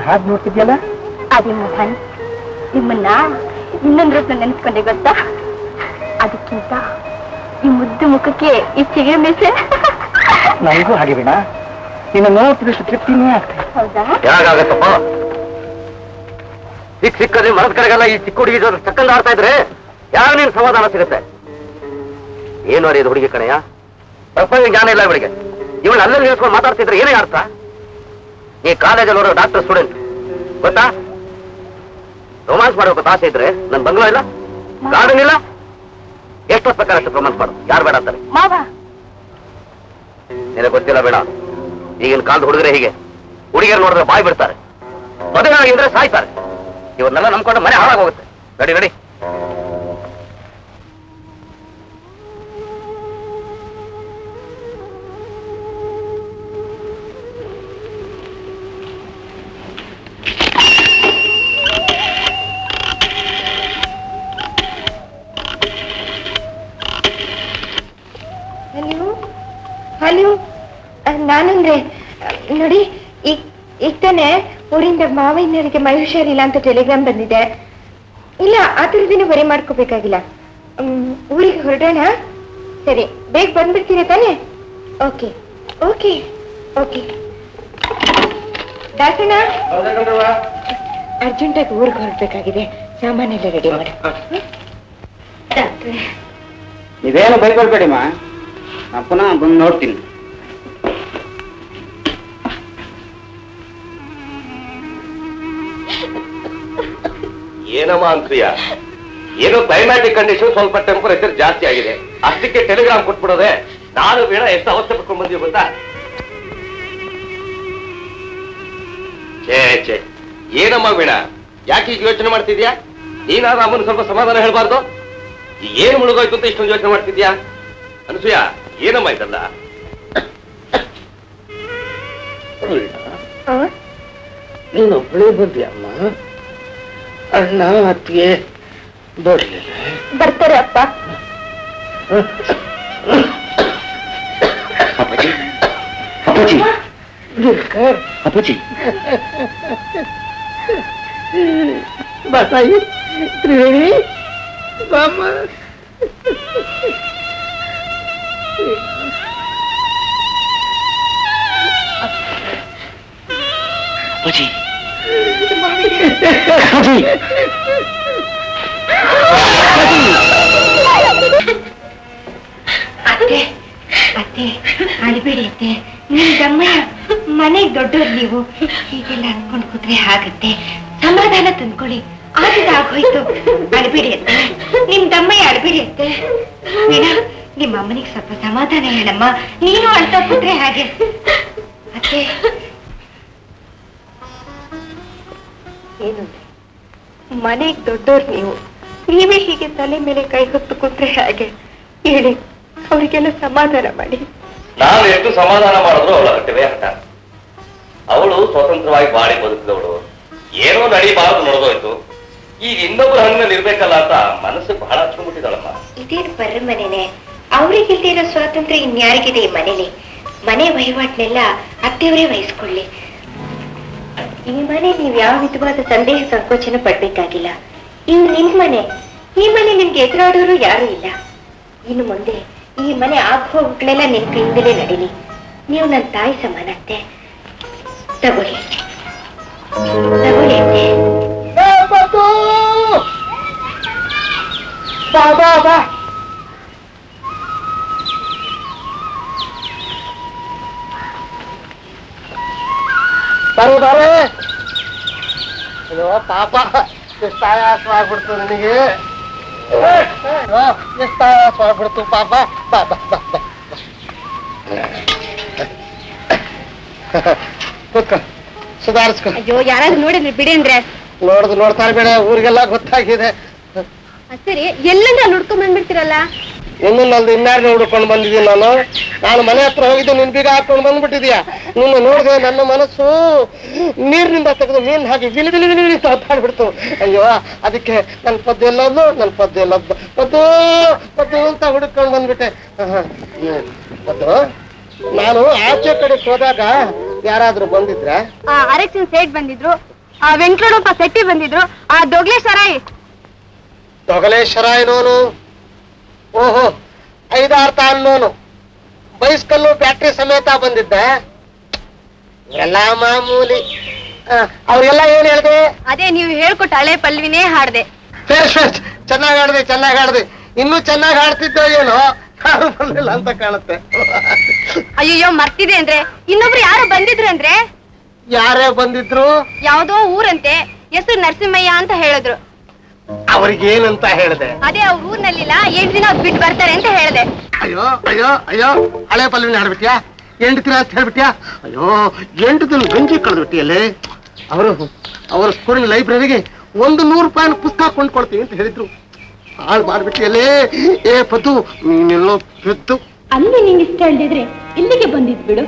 ಹಾಗೆ ನೋಡ್ತಿದ್ಯಲ್ಲ? ಅದೇ ಮೋಹನ್ ನಿಮ್ಮನ್ನ ಇನ್ನೊಂದ್ ರೂಪ ನೆನೆಸ್ಕೊಂಡೆ ಗೊತ್ತಾ? ಅದಕ್ಕಿಂತ ಈ ಮುದ್ದು ಮುಖಕ್ಕೆ ಈ ಚಿಗೆ ಮೀಸೆ? ನನಗೂ ಹಾಗೆ ಬೇಡ ನಿನ್ನ ನೋಡ್ತಿದ್ದಷ್ಟು ತೃಪ್ತಿನೇ ಆಗ್ತದೆ ಹೌದಾ? ಯಾಕಾಗತ್ತಪ್ಪ ಸಿಕ್ ಸಿಕ್ಕಲ್ಲಿ ಮರದ ಕಡೆಗೆಲ್ಲ ಈ ಚಿಕ್ಕ ಹುಡುಗಿ ಜೊತೆ ಚಕ್ಕಂದ ಆಡ್ತಾ ಇದ್ರೆ ಯಾರು ನೀನು ಸಮಾಧಾನ ಸಿಗುತ್ತೆ? ಏನು ಅರಿಯೋದು ಹುಡುಗಿ ಕಣಯ್ಯ? ಪ್ರಪಂಚ ಜ್ಞಾನ ಇಲ್ಲ ಇವಳಿಗೆ. ಇವಳು ಅಲ್ಲಲ್ಲಿ ನಿಲ್ಸ್ಕೊಂಡು ಮಾತಾಡ್ತಿದ್ರೆ ಏನೇ ಅರ್ಥ? ಈ ಕಾಲೇಜಲ್ಲಿ ಹೋರೋ ಡಾಕ್ಟರ್ ಸ್ಟೂಡೆಂಟ್ ಗೊತ್ತಾ? ರೋಮಾನ್ಸ್ ಮಾಡೋಕೆ ಆಸೆ ಇದ್ರೆ ನನ್ ಬಂಗ್ಲೋ ಇಲ್ಲ? ಗಾರ್ಡನ್ ಇಲ್ಲ? ಎಷ್ಟೊತ್ತು ಅಷ್ಟು ರೋಮಾನ್ಸ್ ಮಾಡು ಯಾರು ಬೇಡ ಅಂತಾರೆ? ನಿನಗೆ ಗೊತ್ತಿಲ್ಲ ಬೇಡ. ಈಗಿನ ಕಾಲದ ಹುಡುಗರೆ ಹೀಗೆ. ಹುಡುಗಿಯರು ನೋಡಿದ್ರೆ ಬಾಯಿ ಬಿಡ್ತಾರೆ. ಮದುವೆ ಆಗಿದ್ರೆ ಸಾಯ್ತಾರೆ. ಇವನ್ನೆಲ್ಲ ನಂಬ್ಕೊಂಡು ಮನೆ ಹಾಳಾಗೋಗುತ್ತೆ ನಡಿ ನಡಿ. ಹಲೋ ನಾನಂದ್ರೆ, ನೋಡಿ ಈಗ ಈಗ ತಾನೆ ಊರಿಂದ ಮಾವಯ್ಯನವರಿಗೆ ಮೈ ಹುಷಾರಿಲ್ಲ ಅಂತ ಟೆಲಿಗ್ರಾಮ್ ಬಂದಿದೆ. ಇಲ್ಲ, ಆ ಥರದೇನು ಬರೀ ಮಾಡ್ಕೋಬೇಕಾಗಿಲ್ಲ. ಊರಿಗೆ ಹೊರಡೋಣ? ಸರಿ, ಬೇಗ ಬಂದ್ಬಿಡ್ತೀರಾ ತಾನೆ? Okay okay okay. ದಾಸಣ್ಣ? ಅರ್ಜೆಂಟಾಗಿ ಊರಿಗೆ ಹೊರಡ್ಬೇಕಾಗಿದೆ. ಸಾಮಾನೆಲ್ಲ ರೆಡಿ ಮಾಡಿ. ನೀವೇನು ಬೈಕೊಳ್ಬೇಡಿಮ್ಮ? ನಾ ಪುನಃ ಬಂದು ನೋಡ್ತೀನಿ. ಏನಮ್ಮ ಅಂತ್ರಿಯ? ಏನೋ ಕ್ಲೈಮ್ಯಾಟಿಕ್ ಕಂಡೀಷನ್ ಸ್ವಲ್ಪ ಟೆಂಪರೇಚರ್ ಜಾಸ್ತಿ ಆಗಿದೆ. ಅಷ್ಟಕ್ಕೆ ಟೆಲಿಗ್ರಾಮ್ ಕೊಟ್ಬಿಡೋದೆ. ನಾನು ಬೇಡ ಎಷ್ಟು ಅವಸ್ಥೆ ಪಡ್ಕೊಂಡು ಬಂದೀವಿ ಗೊತ್ತಾ? ಛೇ ಛೇ. ಏನಮ್ಮ ಬೇಡ ಯಾಕೆ ಈಗ ಯೋಚನೆ ಮಾಡ್ತಿದ್ಯಾ ನೀನಾದ್ರೂ ಅಮ್ಮನ ಸ್ವಲ್ಪ ಸಮಾಧಾನ ಹೇಳ್ಬಾರ್ದು? ಏನು ಮುಳುಗೋಯ್ತು ಅಂತ ಇಷ್ಟೊಂದು ಯೋಚನೆ ಮಾಡ್ತಿದ್ಯಾ ಅನಸೂಯ? ಏನಮ್ಮ ಇದಲ್ಲ? ನೀನು ಒಬ್ಬಳೇ ಅಮ್ಮ ಅಣ್ಣ ಅತ್ತಿಗೆ ಬರ್ಲಿಲ್ಲ. ಬರ್ತಾರೆ ಅಪ್ಪ. ಅಪ್ಪಾಜಿ ಅಪ್ಪಾಜಿ. ಅಪ್ಪಾಜಿ. ಬಸಾಯಿ ತ್ರಿವೇಣಿ ಬಾಮ್ಮ ಅಪ್ಪಾಜಿ ಅಪ್ಪಾಜಿ ಅತ್ತೆ ಅತ್ತೆ, ಅಳ್ಬೇಡಿ ಅತ್ತೆ. ನಿಮ್ ದಮ್ಮಯ್ಯ ಮನೆ ದೊಡ್ಡವ್ರು ನೀವು. ಹೀಗೆಲ್ಲ ಅನ್ಕೊಂಡ್ ಕೂತ್ರೆ ಆಗತ್ತೆ. ಸಮಾಧಾನ ತಂದ್ಕೊಳ್ಳಿ. ಆಗಿದ, ಆಗೋಯ್ತು. ಅಳ್ಬೇಡಿ ಅತ್ತೆ. ನಿಮ್ ದಮ್ಮಯ್ಯ ಅಳ್ಬೇಡಿ ಅತ್ತೆ. ವೀಣಾ ನಿಮ್ಮ ಅಮ್ಮನಿಗೆ ಸ್ವಲ್ಪ ಸಮಾಧಾನ ಹೇಳಮ್ಮ. ನೀನು ಅಳ್ತಾ ಕೂತ್ರೆ ಹಾಗೆ. ಅತ್ತೆ ಏನು? ಮನೆಗೆ ದೊಡ್ಡವ್ರು ನೀವು. ನೀವೇ ಹೀಗೆ ತಲೆ ಮೇಲೆ ಕೈ ಹೊತ್ತು ಕೂತ್ರೆ ಹಾಗೆ. ಹೇಳಿ ಅವರಿಗೆಲ್ಲ ಸಮಾಧಾನ ಮಾಡಿ. ನಾನು ಎಷ್ಟು ಸಮಾಧಾನ ಮಾಡಿದ್ರು ಅವಳ ಕಟ್ಟಿವೆ ಹಠ. ಅವಳು ಸ್ವತಂತ್ರವಾಗಿ ಬಾಳಿ ಬದುಕಿದವಳು. ಏನೋ ನಡೀಬಾರದು ನಡೆದೋಯ್ತು. ಈಗ ಇನ್ನೊಬ್ಬರ ಹಣ್ಣಿನಲ್ಲಿ ಇರ್ಬೇಕಲ್ಲ ಅಂತ ಮನಸ್ಸು ಬಹಳ ಹಚ್ಕೊಂಡ್ಬಿಟ್ಟಿದ್ದಾಳಮ್ಮ ಇದೇನು ಬರ್ರಿ ಮನೆನೆ? ಅವ್ರಿಗಿಲ್ದೇ ಇರೋ ಸ್ವಾತಂತ್ರ್ಯ ಇನ್ಯಾರಿಗಿದೆ ಈ ಮನೇಲಿ? ಮನೆ ವಹಿವಾಟ್ನೆಲ್ಲ ಅತ್ತೆಯವರೇ ವಹಿಸ್ಕೊಳ್ಳಿ. ಈ ಮನೆ ನೀವ್ ಯಾವ ವಿಧವಾದ ಸಂದೇಹ ಸಂಕೋಚನ ಪಡ್ಬೇಕಾಗಿಲ್ಲ. ಇವು ನಿಮ್ ಮನೆ. ಈ ಮನೆ ನಿಮ್ಗೆ ಎದುರಾಡೋರು ಯಾರು ಇಲ್ಲ. ಇನ್ನು ಮುಂದೆ ಈ ಮನೆ ಆಗೋಗಳೆಲ್ಲ ನಿಮ್ ಕೈಯಿಂದಲೇ ನಡೀಲಿ. ನೀವು ನನ್ನ ತಾಯಿ ಸಮಾನತ್ತೆ. ತಗೊಳ್ಳಿ. ತಗೊಳ್ಳಿ ಬಾ ಬಾ ಬಾ. ಬರೆ ಅಯ್ಯೋ ಪಾಪ ಎಷ್ಟು ಆಯಾಸ ಆಗ್ಬಿಡ್ತು ನಿನಗೆ ಎಷ್ಟು ಆಯಾಸ ಆಗ್ಬಿಡ್ತು ಪಾಪ ಕೂತ್ಕೊ. ಸುಧಾರಿಸ್ಕೊ. ಅಯ್ಯೋ ಯಾರಾದ್ರೂ ನೋಡಿದ್ರಿ ಬಿಡಿ ಅಂದ್ರೆ. ನೋಡ್ದು ನೋಡ್ತಾರೆ ಬೇಡ ಊರಿಗೆಲ್ಲ ಗೊತ್ತಾಗಿದೆ. ಸರಿ ಎಲ್ಲಿಂದ ಹುಡ್ಕೊಂಡ್ ಬಂದ್ಬಿಡ್ತೀರಲ್ಲ? ಇನ್ನು ನಂದು ಇನ್ನಾರನ್ನ ಹುಡ್ಕೊಂಡು ಬಂದಿದ್ದೀನಿ ನಾನು. ನಾನು ಮನೆ ಹತ್ರ ಹೋಗಿದ್ದು ನಿನ್ ಬೀಗ ಹಾಕೊಂಡು ಬಂದ್ಬಿಟ್ಟಿದ್ಯಾ? ನಿನ್ನ ನೋಡಿದೆ ನನ್ನ ಮನಸ್ಸು ನೀರಿನಿಂದ ತೆಗೆದು ಮೀನ್ ಹಾಕಿ ಬಿಲಿ ಬಿಲಿ ಬಿಲಿ ಒತ್ತಾಡ್ಬಿಡ್ತು ಅಯ್ಯೋ ಅದಕ್ಕೆ ನನ್ನ ಪದ್ಯ ಎಲ್ಲದ್ದು ನನ್ನ ಪದ್ಯ ಎಲ್ಲದ್ದು. ಪದ್ದು ಪದ್ದು ಅಂತ ಹುಡುಕೊಂಡು ಬಂದ್ಬಿಟ್ಟೆ. ಪದ್ದು ನಾನು ಆಚೆ ಕಡೆ ಹೋದಾಗ ಯಾರಾದ್ರು ಬಂದಿದ್ರೆ? ಆ ಅರೆಕ್ಷನ್ ಸೇಟ್ ಬಂದಿದ್ರು. ಆ ವೆಂಕಟಪ್ಪ ಸೆಟ್ಟಿ ಬಂದಿದ್ರು. ಆ ದೊಗ್ಲೇಶ್ವರಾಯ್ ಏನೋನು ಓಹೋ ಐದಾರು ತಾನ್ನೋನು ಬೈಸ್ಕಲ್ಲು ಬ್ಯಾಟ್ರಿ ಸಮೇತ ಬಂದಿದ್ದ. ಎಲ್ಲ ಮಾಮೂಲಿ. ಆ, ಅವ್ರಿಗೆಲ್ಲ ಏನ್ ಹೇಳ್ದೆ? ಅದೇ ನೀವು ಹೇಳ್ಕೊಟ್ಟ ಹಳೆ ಪಲ್ವಿನೇ ಹಾಡ್ದೆ. ಚೆನ್ನಾಗ್ ಹಾಡ್ದೆ ಚೆನ್ನಾಗ್ ಹಾಡ್ದೆ. ಇನ್ನು ಚೆನ್ನಾಗ್ ಹಾಡ್ತಿದ್ದೋ ಏನೋ? ಬರ್ಲಿಲ್ಲ ಅಂತ ಕಾಣುತ್ತೆ. ಅಯ್ಯೋ ಮರ್ತಿದೆ ಅಂದ್ರೆ. ಇನ್ನೊಬ್ರು ಯಾರು ಬಂದಿದ್ರು ಅಂದ್ರೆ? ಯಾರೇ ಬಂದಿದ್ರು? ಯಾವ್ದೋ ಊರಂತೆ. ಹೆಸರು ನರಸಿಂಹಯ್ಯ ಅಂತ ಹೇಳಿದ್ರು. ಅವ್ರಿಗೆ ಏನಂತ ಹೇಳ್ದೆ? ಅದೇ ಅವ್ರ ಊರ್ನಲ್ಲಿಲ್ಲ ಎಂಟು ದಿನ ಬಿಟ್ಟು ಬರ್ತಾರೆ ಅಂತ ಹೇಳ್ದೆ. ಅಯ್ಯೋ ಅಯ್ಯೋ ಅಯ್ಯೋ ಹಳೆ ಪಲ್ವಿನ ಆಡ್ಬಿಟ್ಯಾ ಎಂಟು ದಿನ ಅಂತ ಹೇಳ್ಬಿಟ್ಯಾ? ಅಯ್ಯೋ ಎಂಟು ದಿನ ಗಂಜಿ ಕಳೆದ್ಬಿಟ್ಟಿಯಲ್ಲಿ? ಅವರು ಅವರ ಸ್ಕೂಲಿನ ಲೈಬ್ರರಿಗೆ ಒಂದು ನೂರು ರೂಪಾಯಿನ ಪುಸ್ತಕ ಕೊಂಡ್ಕೊಳ್ತೀವಿ ಅಂತ ಹೇಳಿದ್ರು. ಹಾಳು ಮಾಡ್ಬಿಟ್ಟಿಯಲ್ಲೇ? ಏ ಪದ್ದು ನೀನೆಲ್ಲೋ ಪೆದ್ದು. ಅಲ್ಲಿ ನಿಂಗೆ ಇಷ್ಟ ಹೇಳಿದ್ರೆ ಇಲ್ಲಿಗೆ ಬಂದಿದ್ ಬಿಡು.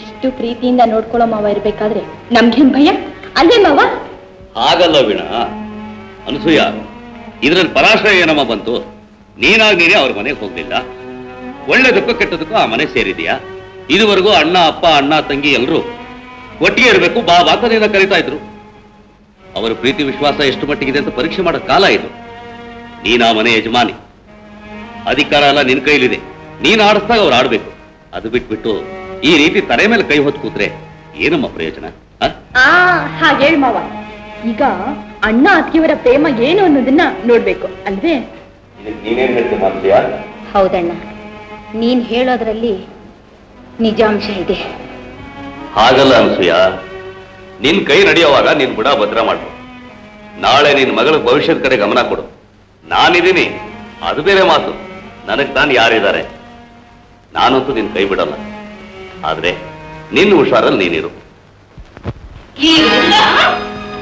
ಇಷ್ಟು ಪ್ರೀತಿಯಿಂದ ನೋಡ್ಕೊಳ್ಳೋ ಮಾವ ಇರ್ಬೇಕಾದ್ರೆ ನಮ್ಗೇನ್ ಭಯ? ಅಲ್ಲೇ ಮಾವ? ಹಾಗಲ್ಲ ವೀಣ. ಅನಸೂಯ, ಇದರಲ್ಲಿ ಪರಾಶ್ರಯ ಏನಮ್ಮ ಬಂತು. ನೀನಾಗಿ ನೀನೇ ಅವ್ರ ಮನೆಗೆ ಹೋಗ್ಲಿಲ್ಲ. ಒಳ್ಳೇದಕ್ಕೂ ಕೆಟ್ಟದಕ್ಕೂ ಆ ಮನೆ ಸೇರಿದೆಯಾ? ಇದುವರೆಗೂ ಅಣ್ಣ, ಅಪ್ಪ, ಅಣ್ಣ, ತಂಗಿ ಎಲ್ಲರೂ ಒಟ್ಟಿಗೆ ಇರಬೇಕು, ಬಾ ಬಾ ಅಂತ ನಿನ್ನ ಕರಿತಾ ಇದ್ರು. ಅವರ ಪ್ರೀತಿ, ವಿಶ್ವಾಸ ಎಷ್ಟು ಮಟ್ಟಿಗಿದೆ ಅಂತ ಪರೀಕ್ಷೆ ಮಾಡೋ ಕಾಲ ಇದು. ನೀನ್ ಆ ಮನೆ ಯಜಮಾನಿ. ಅಧಿಕಾರ ಎಲ್ಲ ನಿನ್ ಕೈಲಿದೆ. ನೀನ್ ಆಡಿಸ್ದಾಗ ಅವ್ರು ಆಡ್ಬೇಕು. ಅದು ಬಿಟ್ಬಿಟ್ಟು ಈ ರೀತಿ ತಲೆ ಮೇಲೆ ಕೈ ಹೊತ್ತು ಕೂತ್ರೆ ಏನಮ್ಮ ಪ್ರಯೋಜನ? ಹಾಗೇಳ್ ಮಾವ. ಈಗ ಅಣ್ಣ ಅತ್ತಿಯವರ ಪ್ರೇಮ ಏನು ಅನ್ನೋದನ್ನ ನೋಡ್ಬೇಕು ಅಲ್ವೇ? ಹೌದಣ್ಣ ನೀನ್ ಹೇಳೋದ್ರಲ್ಲಿ ನಿಜಾಂಶ ಇದೆ. ಹಾಗಲ್ಲ ಅನ್ಸೂಯ ನಿನ್ ಕೈ ನಡೆಯುವಾಗ ನಿನ್ ಬುಡ ಭದ್ರ ಮಾಡು ನಾಳೆ ನಿನ್ ಮಗಳ ಭವಿಷ್ಯದ ಕಡೆ ಗಮನ ಕೊಡು. ನಾನಿದ್ದೀನಿ ಅದು ಬೇರೆ ಮಾತು. ನನಗ್ ತಾನು ಯಾರಿದ್ದಾರೆ? ನಾನಂತೂ ನಿನ್ ಕೈ ಬಿಡಲ್ಲ. ಆದ್ರೆ ನಿನ್ನ ಹುಷಾರಲ್ಲಿ ನೀನಿರು.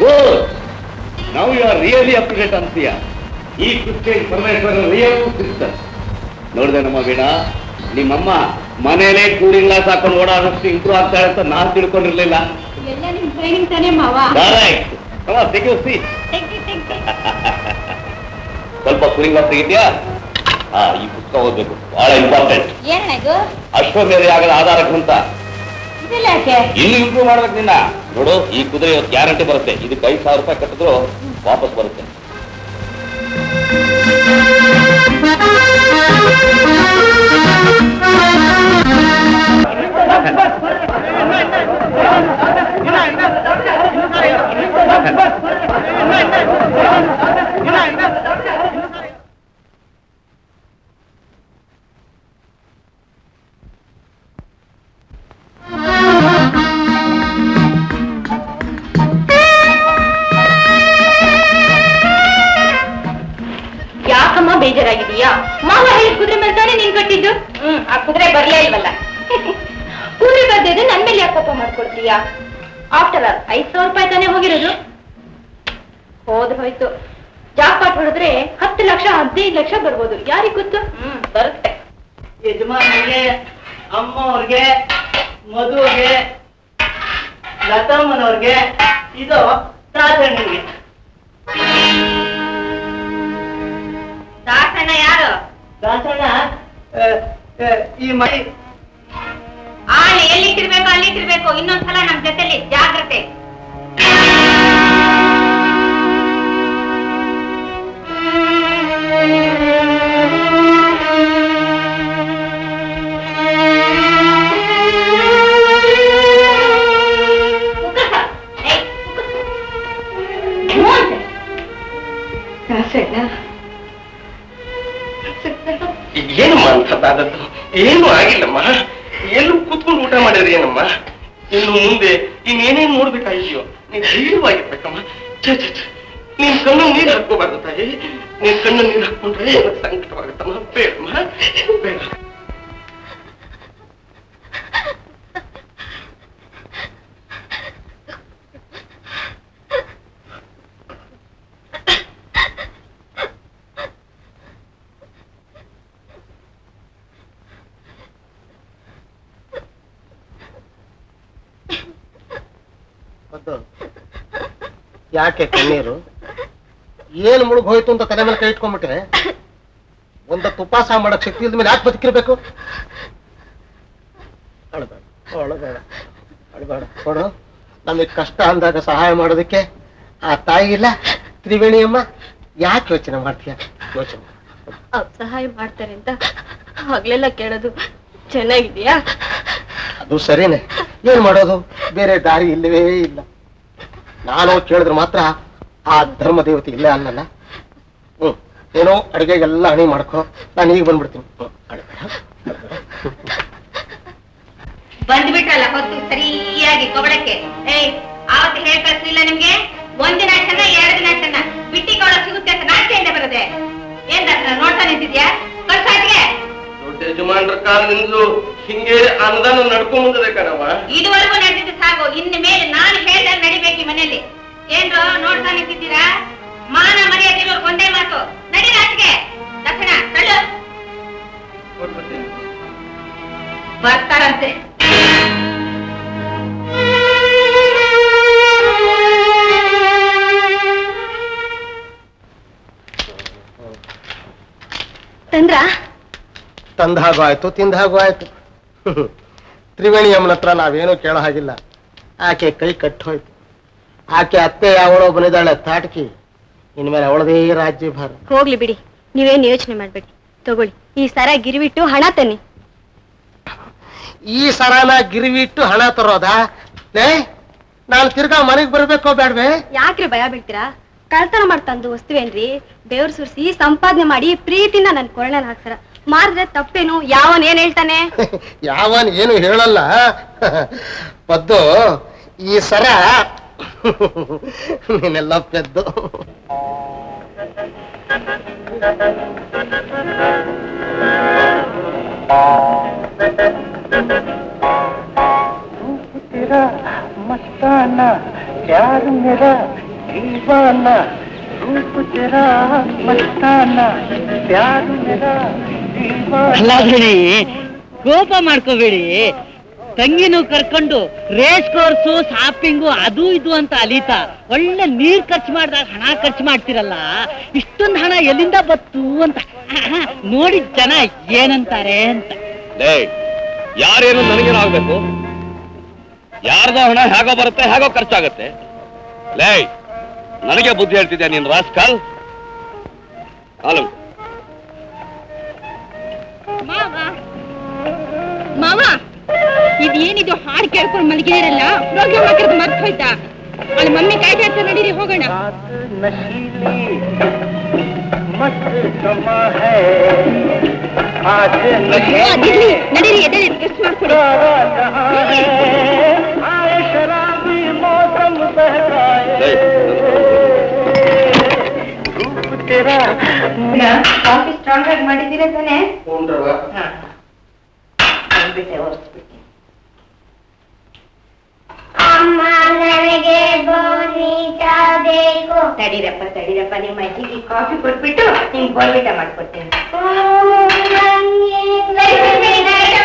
Good now you are really up to date ಅಂತೀಯ ಈ ಕ್ರಿಶ್ಚಿಯನ್ ಪರಮೇಶ್ವರ ರಿಯಲ್ ಸಿಸ್ಟರ್ ನೋಡಿದೆ ನಮ್ಮ ವೀಣ ನಿಮ್ಮಮ್ಮ ಮನೇಲೆ ಕೂಡಿಲ್ಲ ಗ್ಲಾಸ್ ಹಾಕೊಂಡು ಓಡಾಡೋಷ್ಟು ಇಂಪ್ರೂವ್ ಆಗ್ತಾಳೆ ಅಂತ ನಾನು ತಿಳ್ಕೊಂಡಿರ್ಲಿಲ್ಲ. ಸ್ವಲ್ಪ ತೆಗಿದ್ಯಾ ಹಾ ಈ ಪುಸ್ತಕ ಓದ್ಬೇಕು. ಬಹಳ ಇಂಪಾರ್ಟೆಂಟ್ ಏನಣ್ಣ ಇದು ಅಶ್ವಮೇಧ ಆಗದ ಆಧಾರ ಗ್ರಂಥ ಇಲ್ಲಿ ಇಂಪ್ರೂವ್ ಮಾಡ್ಬೇಕು ನಿನ್ನ ನೋಡು ಈ ಕುದುರೆ ಇವತ್ತು ಗ್ಯಾರಂಟಿ ಬರುತ್ತೆ ಇದಕ್ಕೆ ಐದು ಸಾವಿರ ರೂಪಾಯಿ ಕಟ್ಟಿದ್ರು ವಾಪಸ್ ಬರುತ್ತೆ ಯಾಕಮ್ಮ ಬೇಜಾರಾಗಿದೀಯಾ ಮಾವ ಹೇಳಿದ ಕುದುರೆ ಮೇಲೆ ತಾನೇ ನೀನ್ ಕಟ್ಟಿದ್ದು? ಹ್ಮ್ ಆ ಕುದುರೆ ಬರ್ಲೇ ಇಲ್ವಲ್ಲ. ಕುದುರೆ ಬರ್ದಿದ್ದು ನನ್ ಮೇಲೆ ಯಾಕಪ್ಪ ಮಾಡ್ಕೊಳ್ತೀಯಾ? ಆಫ್ಟರ್ ಆಲ್ ಐದ್ ಸಾವಿರ ರೂಪಾಯಿ ತಾನೇ ಹೋಗಿರೋದು? ಹೋದ್ ಹೋಯ್ತು. ಜಾಕ್ಪಾಟ್ ಹೊಡೆದ್ರೆ ಹತ್ತು ಲಕ್ಷ ಹದಿನೈದು ಲಕ್ಷ ಬರ್ಬೋದು. ಯಾರಿಗ್ ಗೊತ್ತು? ಹ್ಮ್ ಬರುತ್ತೆ. ಯಜಮಾನಿಗೆ ಅಮ್ಮವ್ರಿಗೆ ಮಧುಗೆ ಲತಮ್ಮನವ್ರಿಗೆ ಇದು ತಾತಣ್ಣನಿಗೆ ದಾಸಣ್ಣ ಯಾರು? ದಾಸಣ್ಣ ಈ ಮೈ ಆಳೆ ಎಲ್ಲಿಟ್ಟಿರ್ಬೇಕು ಅಲ್ಲಿಟ್ಟಿರ್ಬೇಕು ಇನ್ನೊಂದ್ಸಲ ನಮ್ ಜೊತೆಲಿ ಜಾಗ್ರತೆ. ಏನಮ್ಮ ಅಂತದ್ದಾದದ್ದು ಏನು ಆಗಿಲ್ಲಮ್ಮ. ಎಲ್ಲೂ ಕೂತ್ಕೊಂಡು ಊಟ ಮಾಡಿದ್ರಿ ಏನಮ್ಮ? ಇನ್ನು ಮುಂದೆ ಇನ್ನೇನೇನ್ ನೋಡ್ಬೇಕಾಗಿದೆಯೋ, ನೀನ್ ಧೈರ್ಯವಾಗಿರ್ಬೇಕಮ್ಮ. ಛೆ. ನೀನ್ ಕಣ್ಣು ನೀರು ಹಾಕೋಬಾರ್ದು ತಾಯಿ. ನೀನ್ ಕಣ್ಣು ನೀರು ಹಾಕೊಂಡ್ರೆ ಸಂಕಟವಾಗುತ್ತಮ್ಮ. ಬೇಡಮ್ಮ. ಬೇಡ ಮತ್ತು ಯಾಕೆ ಕಣ್ಣೀರು? ಏನ್ ಮುಳುಗ್ ಹೋಯ್ತು ಅಂತ ತಲೆ ಮೇಲೆ ಕೈ ಇಟ್ಕೊಂಡ್ಬಿಟ್ರೆ? ಒಂದ ತುಪಾಸ ಮಾಡಕ್ ಶಕ್ತಿ ಇಲ್ದ ಮೇಲೆ ಯಾಕೆ ಬದುಕಿರ್ಬೇಕು? ಅಳಬೇಡ ಅಳಬೇಡ ಅಳಬೇಡ. ನೋಡು ನಮಗೆ ಕಷ್ಟ ಅಂದಾಗ ಸಹಾಯ ಮಾಡೋದಕ್ಕೆ ಆ ತಾಯಿ ಇಲ್ಲ ತ್ರಿವೇಣಿ ಅಮ್ಮ ಯಾಕೆ ಯೋಚನೆ ಮಾಡ್ತೀಯ? ಯೋಚನೆ ಸಹಾಯ ಮಾಡ್ತಾರೆ ಅಂತ ಹಗ್ಲೆಲ್ಲ ಕೇಳೋದು ಚೆನ್ನಾಗಿದೆಯಾ? ಅದು ಸರಿನೇ. ಏನ್ ಮಾಡೋದು? ಬೇರೆ ದಾರಿ ಇಲ್ಲವೇ ಇಲ್ಲ. ನಾನು ಕೇಳಿದ್ರೆ ಮಾತ್ರ ಆ ಧರ್ಮ ದೇವತೆ ಇಲ್ಲೇ ಅನ್ನಲ್ಲ ಹ್ಮ್. ಏನೋ ಅಡಿಗೆಗೆಲ್ಲ ಹಣಿ ಮಾಡ್ಕೊ. ನಾನು ಈಗ ಬಂದ್ಬಿಡ್ತೀನಿ. ಬಂದ್ಬಿಟ್ಟಲ್ಲ. ಹೊತ್ತು ಸರಿಯಾಗಿ ಕೊಬಳಕ್ಕೆ. ಏಯ್, ಆವತ್ತು ಹೇಳ್ ಕಳಿಸ್ಲಿಲ್ಲ ನಿಮ್ಗೆ? ಒಂದಿನ ಚೆನ್ನ ಎರಡು ದಿನ ಚೆನ್ನ ಬಿಟ್ಟಿ ಕೊಳ ಸಿಗುತ್ತೆ ಅಂತ ನಾಚೆಯಿಂದ ಬರುತ್ತೆ ಏನ್ ನೋಡ್ತಾ ನಿಂತಿದ್ಯಾ? ಕಳ್ಸಾಟಿಗೆ ಯಜಮಾನ್ರ ಕಾಲದಿಂದಲೂ ಹಿಂಗೆ ಅನುದಾನ ನಡ್ಕೊಂಡ್ ಬಂದಿದೆ ಕಣವ ಇದುವರೆಗೂ ನಡೆದಿದ್ದು ಸಾಕು ಇನ್ನು ಮೇಲೆ ನಾನು ಹೇಳ್ದಾಗ ನಡಿಬೇಕು ಈ ಮನೆಯಲ್ಲಿ. ಏನ್ರು ನೋಡ್ತಾ ನಿಂತಿದ್ದೀರಾ? ಮಾನ ಮರ್ಯಾದೆ ಇರೋರ್ಗ್ ಒಂದೇ ಮಾತು. ನಡಿ ನಾಚಿಗೆ ದಕ್ಷಿಣ ತಳ್ಳು. ಬರ್ತಾರಂತೆ. ತಂದ್ರ ತಂದ ಹಾಗೂ ಆಯ್ತು ತಿಂದ ಹಾಗೂ ಆಯ್ತು. ತ್ರಿವೇಣಿ ಅಮ್ಮನ ಹತ್ರ ನಾವೇನೂ ಕೇಳೋ ಹಾಗಿಲ್ಲ. ಆಕೆ ಕೈ ಕಟ್ಟು ಹೋಯ್ತು. ಆಕೆ ಅತ್ತೆ ಯಾವಳೋ ಬಂದಿದ್ದಾಳೆ ತಾಟಕಿ. ಇನ್ಮೇಲೆ ಅವಳದೇ ರಾಜ್ಯ ಭಾರ. ಹೋಗ್ಲಿ ಬಿಡಿ ನೀವೇನು ಯೋಚನೆ ಮಾಡ್ಬೇಡಿ. ತಗೊಳ್ಳಿ ಈ ಸರ ಗಿರಿವಿಟ್ಟು ಹಣ ತನ್ನಿ. ಈ ಸರಾನ ಗಿರಿವಿಟ್ಟು ಹಣ ತರೋದಾ? ಲೇ ನಾನು ತಿರ್ಗಾ ಮನೆಗೆ ಬರ್ಬೇಕೋ ಬೇಡ್ವೆ ಯಾಕ್ರಿ ಭಯ ಬೀಳ್ತೀರಾ? ಕಳ್ತನ ಮಾಡ್ತಂದು ವಸ್ತುವೇನ್ರಿ ದೇವ್ರ ಸುರಿಸಿ ಸಂಪಾದನೆ ಮಾಡಿ ಪ್ರೀತಿನ ನನ್ ಕೊರಳಲ್ಲಿ ಹಾಕ್ತಾರ ಮಾರಿದ್ರೆ ತಪ್ಪೇನು? ಯಾವನ್ ಏನ್ ಹೇಳ್ತಾನೆ? ಯಾವನ್ ಏನು ಹೇಳಲ್ಲ. ಪದ್ದು ಈ ಸರ ನೀನೆಲ್ಲ ಪೆದ್ದು. ಮಸ್ತಾನ ಯಾರು ಮೇರ ದೀವಾನ ಕೋಪ ಮಾಡ್ಕೋಬೇಡಿ. ತಂಗಿನೂ ಕರ್ಕೊಂಡು ರೇಸ್ ಕೋರ್ಸು ಶಾಪಿಂಗು ಅದು ಇದು ಅಂತ ಅಲೀತಾ. ಒಳ್ಳೆ ನೀರ್ ಖರ್ಚು ಮಾಡಿದಾಗ ಹಣ ಖರ್ಚು ಮಾಡ್ತಿರಲ್ಲ. ಇಷ್ಟೊಂದು ಹಣ ಎಲ್ಲಿಂದ ಬತ್ತು ಅಂತ. ನೋಡಿ ಜನ ಏನಂತಾರೆ ಅಂತ. ಯಾರೇನು ನನಗೇನು ಆಗ್ಬೇಕು ಯಾರ್ದೋ ಹಣ ಹೇಗೋ ಬರುತ್ತೆ ಹೇಗೋ ಖರ್ಚಾಗತ್ತೆ. ಲೈ ನನಗೆ ಬುದ್ಧಿ ಹೇಳ್ತಿದ್ದೆ ನೀನ್ ರಾಸ್ಕಾಲ್? ಹಲೋ. ಮಾವ. ಇದೇನಿದು ಹಾಡ್ ಕೇಳ್ಕೊಂಡು ಮಲಗಿದಿರಲ್ಲ ಪ್ರೋಗ್ರಾಮ್ ಹಾಕಿರೋದು ಮರ್ತು ಹೋಯ್ತಾ ಅಲ್ಲಿ ಮಮ್ಮಿ ಕಾಯ್ದೆ ಅಂತ ನಡೀರಿ ಹೋಗೋಣ. ಅದಿರ್ಲಿ. ನಡೀರಿ ಎದೆ ಕಾಫಿ ಸ್ಟ್ರಾಂಗ್ ಆಗಿ ಮಾಡಿದ್ದೀರಾ ಅಮ್ಮ ನನಗೆ ಬೋನಿಟಾ ಬೇಕು ತಡೀರಪ್ಪ ತಡೀರಪ್ಪ ನಿಮ್ಮ ಅಜ್ಜಿಗೆ ಕಾಫಿ ಕೊಟ್ಬಿಟ್ಟು ನಿಮ್ಗೆ ಬೋರ್ವಿಟ ಮಾಡ್ಕೊಡ್ತೀನಿ.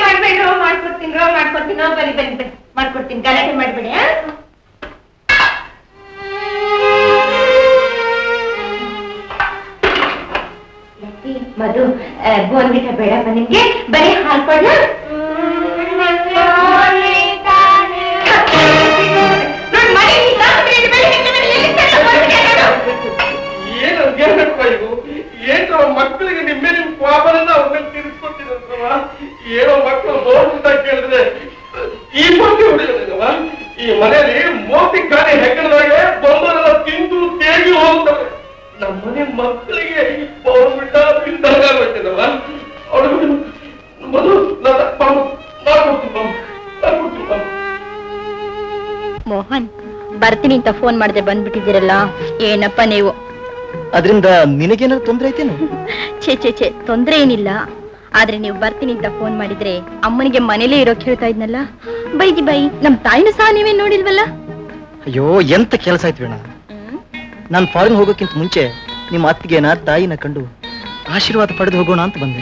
ಮಾಡ್ಬೇಡ್ರೋ ಮಾಡ್ಕೊಡ್ತೀನಿ ಮಾಡ್ಕೊಡ್ತೀನೋ. ಬರಿ ಬನ್ನಿ ಬನ್ನಿ ಮಾಡ್ಕೊಡ್ತೀನಿ. ಗಲಾಟೆ ಮಾಡ್ಬೇಡಿ ಮಧು ಬೋನ್ವಿಟ ಬೇಡಪ್ಪ ನಿಮ್ಗೆ. ಬರೀ ಹಾಲು ಕೊಡ್ಲಾ. ಏನು ಮಕ್ಕಳಿಗೆ ಅವ್ರನ್ನ ತಿರ್ಸ್ಕೊಟ್ಟಿರಲ್ವ ಏನೋ ಮಕ್ಕಳು ಮೋಸದ ಕೇಳಿದ್ರೆ ಈ ಬಗ್ಗೆ ಹೊಡಿಯೋದಿಲ್ಲವ ಈ ಮನೆಯಲ್ಲಿ ಮೋತಿ ಗಾಡಿ ಹೆಗ್ಗಣದಾಗೆ ಬೊಂಬರೆಲ್ಲ ತಿಂದು ತೇಗಿ ಹೋಗ್ತವೆ. ನಮ್ಮ ಮನೆ ಮಕ್ಕಳಿಗೆ ಹೋಗ್ತದವ ಅವಳು ಮಧು ಮೋಹನ್ ಬರ್ತೀನಿ ಅಂತ ಫೋನ್ ಮಾಡದೆ ಬಂದ್ಬಿಟ್ಟಿದ್ದೀರಲ್ಲ ಏನಪ್ಪ ನೀವು? ಅದರಿಂದ ನಿನಗೇನಾದ್ರು ತೊಂದರೆ ಐತೇನು? ಛೇ ಛೇ ಛೇ ತೊಂದ್ರೆ ಏನಿಲ್ಲ. ಆದ್ರೆ ನೀವು ಬರ್ತೀನಿ ಅಂತ ಫೋನ್ ಮಾಡಿದ್ರೆ ಅಮ್ಮನಿಗೆ ಮನೇಲೇ ಇರೋಕ್ ಹೇಳ್ತಾ ಇದ್ನಲ್ಲ ಬೈದಿ ಬೈ ನಮ್ ತಾಯಿನೂ ಸಹ ನೀವೇನ್ ನೋಡಿಲ್ವಲ್ಲ? ಅಯ್ಯೋ ಎಂತ ಕೆಲಸ ಆಯ್ತು ಬೇಡ ನಾನು ಫಾರಿನ್ ಹೋಗೋಕ್ಕಿಂತ ಮುಂಚೆ ನಿಮ್ಮ ಅತ್ತಿಗೆನ ತಾಯಿನ ಕಂಡು ಆಶೀರ್ವಾದ ಪಡೆದು ಹೋಗೋಣ ಅಂತ ಬಂದೆ.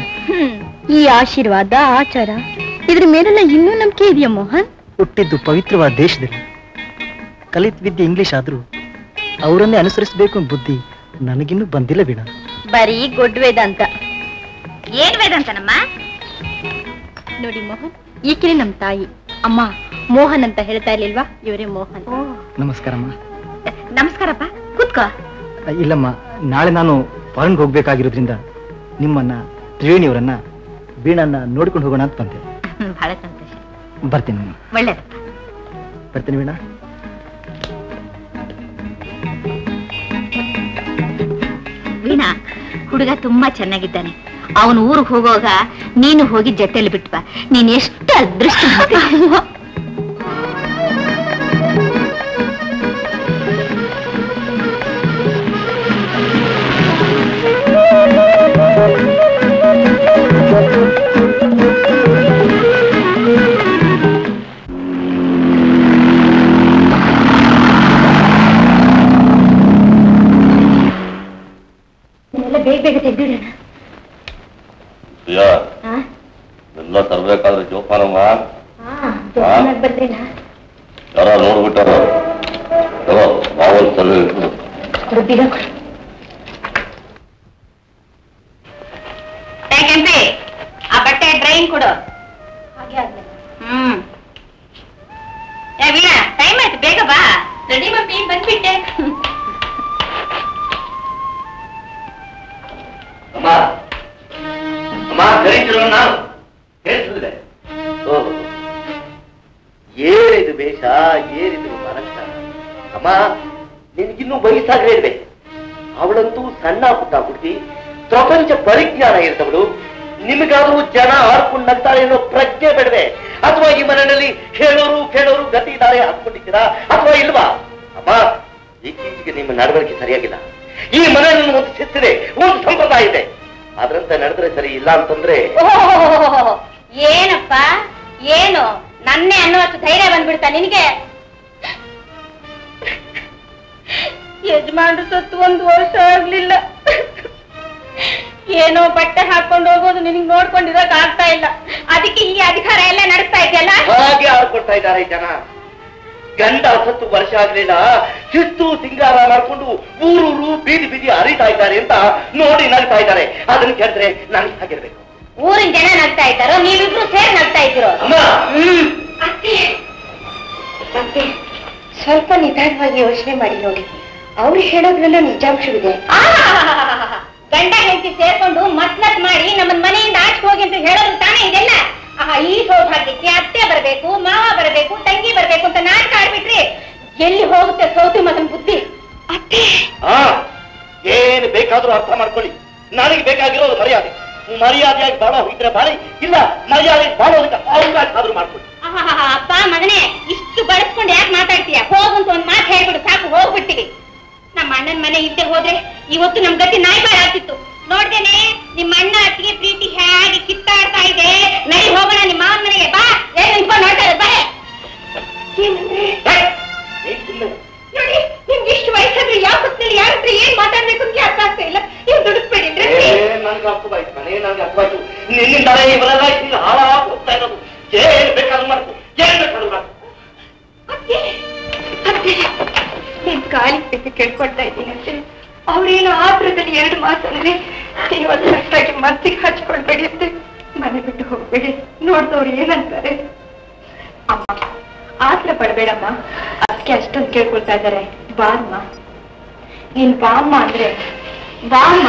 ಈ ಆಶೀರ್ವಾದ ಆಚಾರ ಇದ್ರ ಮೇಲೆಲ್ಲ ಇನ್ನೂ ನಂಬಿಕೆ ಇದೆಯಾ ಮೋಹನ್? ಹುಟ್ಟಿದ್ದು ಪವಿತ್ರವಾದ ದೇಶದಲ್ಲಿ. ಕಲಿತ ವಿದ್ಯೆ ಇಂಗ್ಲಿಷ್ ಆದ್ರೂ ಅವರನ್ನೇ ಅನುಸರಿಸಬೇಕು ಬುದ್ಧಿ ನನಗಿನ್ನೂ ಬಂದಿಲ್ಲ ಬೀಣ ಬರೀ ಗೊಡ್ ವೇದಾಂತ. ಏನ್ ವೇದಾಂತನಮ್ಮ? ನೋಡಿ ಮೋಹನ್ ಈಕಿನೇ ನಮ್ ತಾಯಿ. ಅಮ್ಮ ಮೋಹನ್ ಅಂತ ಹೇಳ್ತಾ ಇರ್ಲಿಲ್ವಾ? ಇವರೇ ಮೋಹನ್. ನಮಸ್ಕಾರಮ್ಮ. ನಮಸ್ಕಾರಪ್ಪ. ಕೂತ್ಕೋ ಇಲ್ಲಮ್ಮ ನಾಳೆ ನಾನು ಫಾರಿನ್ಗೆ ಹೋಗ್ಬೇಕಾಗಿರೋದ್ರಿಂದ ನಿಮ್ಮನ್ನ ತ್ರಿವೇಣಿಯವರನ್ನ ಬೀಣನ್ನ ನೋಡಿಕೊಂಡು ಹೋಗೋಣ ಅಂತ ಬಂದೆ. ಬಹಳ ಸಂತೋಷ ಬರ್ತೀನಿ ಒಳ್ಳೇದು. ಬರ್ತೀನಿ ವೀಣಾ. ವೀಣಾ ಹುಡುಗ ತುಂಬಾ ಚೆನ್ನಾಗಿದ್ದಾನೆ. ಅವನು ಊರಿಗೆ ಹೋಗುವಾಗ ನೀನು ಹೋಗಿ ಜೊತೆಯಲ್ಲಿ ಬಿಟ್ಬಾ ನೀನ್ ಎಷ್ಟು ಅದೃಷ್ಟ. ಅದನ್ನ ನಾನು ನನಗೆ ಹಾಗಿರ್ಬೇಕು. ಊರಿನ ಜನ ನಗ್ತಾ ಇದ್ದಾರೋ ನೀವಿಬ್ರು ಸೇರಿ ನಗ್ತಾ ಇದ್ದೀರೋ? ಸ್ವಲ್ಪ ನಿಧಾನವಾಗಿ ಯೋಚನೆ ಮಾಡಿ ನೋಡಿ. ಅವ್ರು ಹೇಳೋದ್ರಲ್ಲೂ ನಿಜಾಂಶವಿದೆ. ಗಂಡ ಹೆಂಡತಿ ಸೇರ್ಕೊಂಡು ಮತ್ಮತ್ ಮಾಡಿ ನಮ್ಮನ್ ಮನೆಯಿಂದ ಆಚೆ ಹೋಗಿ ಅಂತ ಹೇಳೋದು ತಾನೇ ಇದೆಲ್ಲ? ಆಹಾ ಈ ಸೌಭಾಗ್ಯಕ್ಕೆ ಅತ್ತೆ ಬರಬೇಕು ಮಾವ ಬರಬೇಕು ತಂಗಿ ಬರಬೇಕು ಅಂತ ನಾಟಕ ಆಡ್ಬಿಟ್ರಿ ಎಲ್ಲಿ ಹೋಗುತ್ತೆ ಸೌತಿ ಮಗನ್ ಬುದ್ಧಿ? ಅತ್ತೆ! ಏನ್ ಬೇಕಾದ್ರೂ ಅರ್ಥ ಮಾಡ್ಕೊಳ್ಳಿ. ನನಗೆ ಬೇಕಾಗಿರೋದು ಮರ್ಯಾದೆ ಮರ್ಯಾದೆಯಾಗಿ ಬಾಳ ಹೋಗಿದ್ರೆ ಬಾಳಿ ಇಲ್ಲ ಮರ್ಯಾದೆ ಬಾಳೋದಕ್ಕೆ ಅವಕಾಶ ಆದ್ರೂ ಮಾಡ್ಕೊಡಿ ಅಪ್ಪ ಮಗನೇ ಇಷ್ಟು ಬಳಸ್ಕೊಂಡು ಯಾಕೆ ಮಾತಾಡ್ತೀಯ ಹೋಗಂತ ಒಂದ್ ಮಾತು ಹೇಳ್ಬಿಡು ಸಾಕು ಹೋಗ್ಬಿಡ್ತೀವಿ ನಮ್ಮ ಅಣ್ಣನ ಮನೆ ಇದ್ದೆ ಹೋದ್ರೆ ಇವತ್ತು ನಮ್ ಗತಿ ನಾಯಿ ಬಾಳ ಆಗ್ತಿತ್ತು ನೋಡ್ದೇನೆ ನಿಮ್ಮ ಅಣ್ಣ ಅತ್ತಿಗೆ ಪ್ರೀತಿ ಹೇಗೆ ಕಿತ್ತಾಡ್ತಾ ಇದೆ ನೈ ಹೋಗೋಣ ನಿಮ್ಮ ಮಾವನ ಮನೆಗೆ ಬಾ ಏನು ನಿಂತ್ಕೊಂಡು ನೋಡ್ತಾರೆ ಬಾ? ನೋಡಿ ನಿಮ್ಗೆ ಇಷ್ಟು ವಯಸ್ಸಾದ್ರೆ ಯಾವ ಹೊತ್ತಿನಲ್ಲಿ ಯಾರ ಹತ್ರ ಏನ್ ಮಾತಾಡ್ಬೇಕು ಅಂತ ಅರ್ಥ ಆಗ್ತಾ ಇಲ್ಲ. ನೀವು ದುಡಿಸ್ಬೇಡಿ ಅಂದ್ರೆ ಏ, ನನ್ಗೆ ಅಪ್ಪವಾಯ್ತು ಮನೆ ನನ್ಗೆ ಅಪ್ಪವಾಯ್ತು ನಿನ್ನಿಂದ ಇವರೆಲ್ಲ ಹಿಂಗೆ ಹಾಳಾಗಿ ಹೋಗ್ತಾ ಇರೋದು. ಏನ್ ಬೇಕಾದ್ರೂ ಮಾಡ್ತು ಏನ್ ಬೇಕಾದ್ರೂ ಅತ್ತೆ ನಿಮ್ ಕಾಲಿ ಬಿದ್ದು ಕೇಳ್ಕೊಳ್ತಾ ಇದ್ದೀನಿ ಅವ್ರೇನು ಆತುರದಲ್ಲಿ ಎರಡು ಮಾತಂದ್ರೆ ಇವತ್ತು ಕಷ್ಟಾಗಿ ಮತ್ತಿಗೆ ಹಚ್ಕೊಳ್ಬೇಡಿ ಅಂತೆ ಮನೆ ಬಿಟ್ಟು ಹೋಗ್ಬೇಡಿ. ನೋಡ್ದವ್ರು ಏನಂತಾರೆ? ಅಮ್ಮ ಆತರ ಪಡಬೇಡಮ್ಮ. ಅದಕ್ಕೆ ಅಷ್ಟೊಂದು ಕೇಳ್ಕೊಳ್ತಾ ಇದ್ದಾರೆ. ಬಾಮ್ಮ ನೀನ್ ಬಾಮ್ಮ ಅಂದ್ರೆ ಬಾಮ್ಮ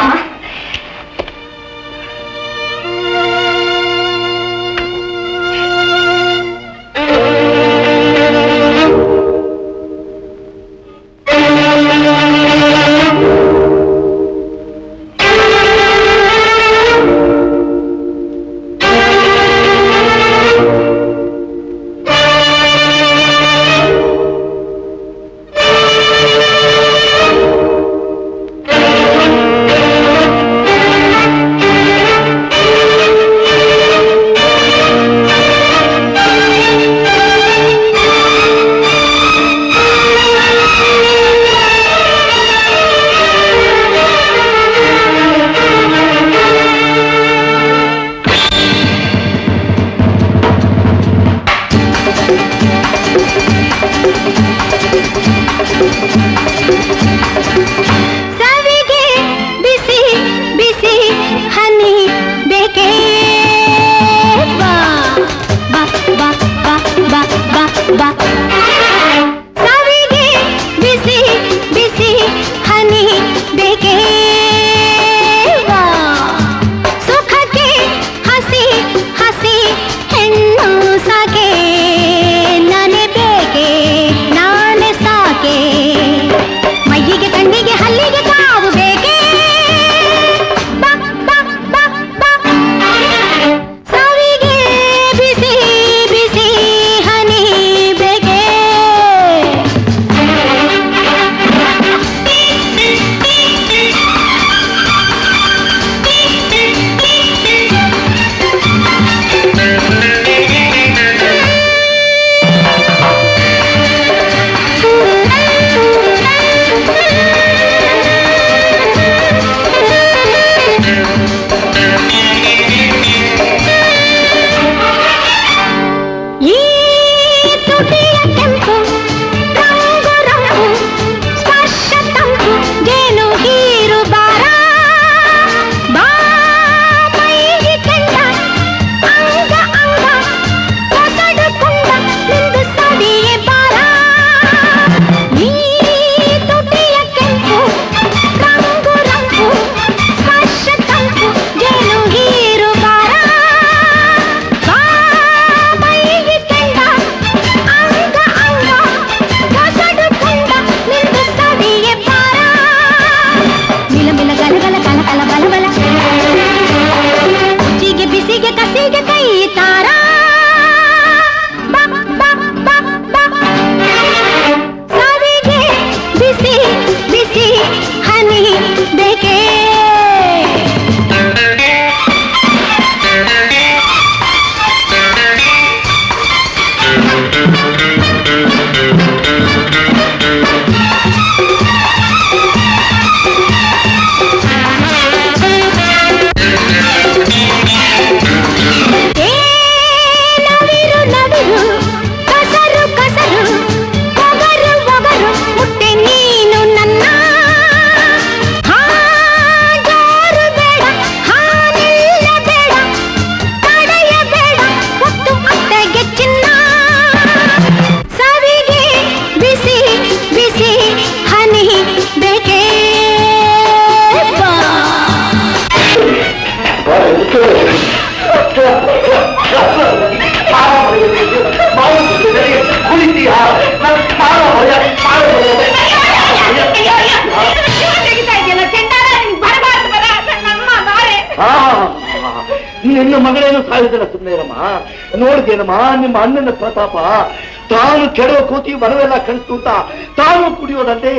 ಅಂತ ತಾನು ಕುಡಿಯೋದಂತೆ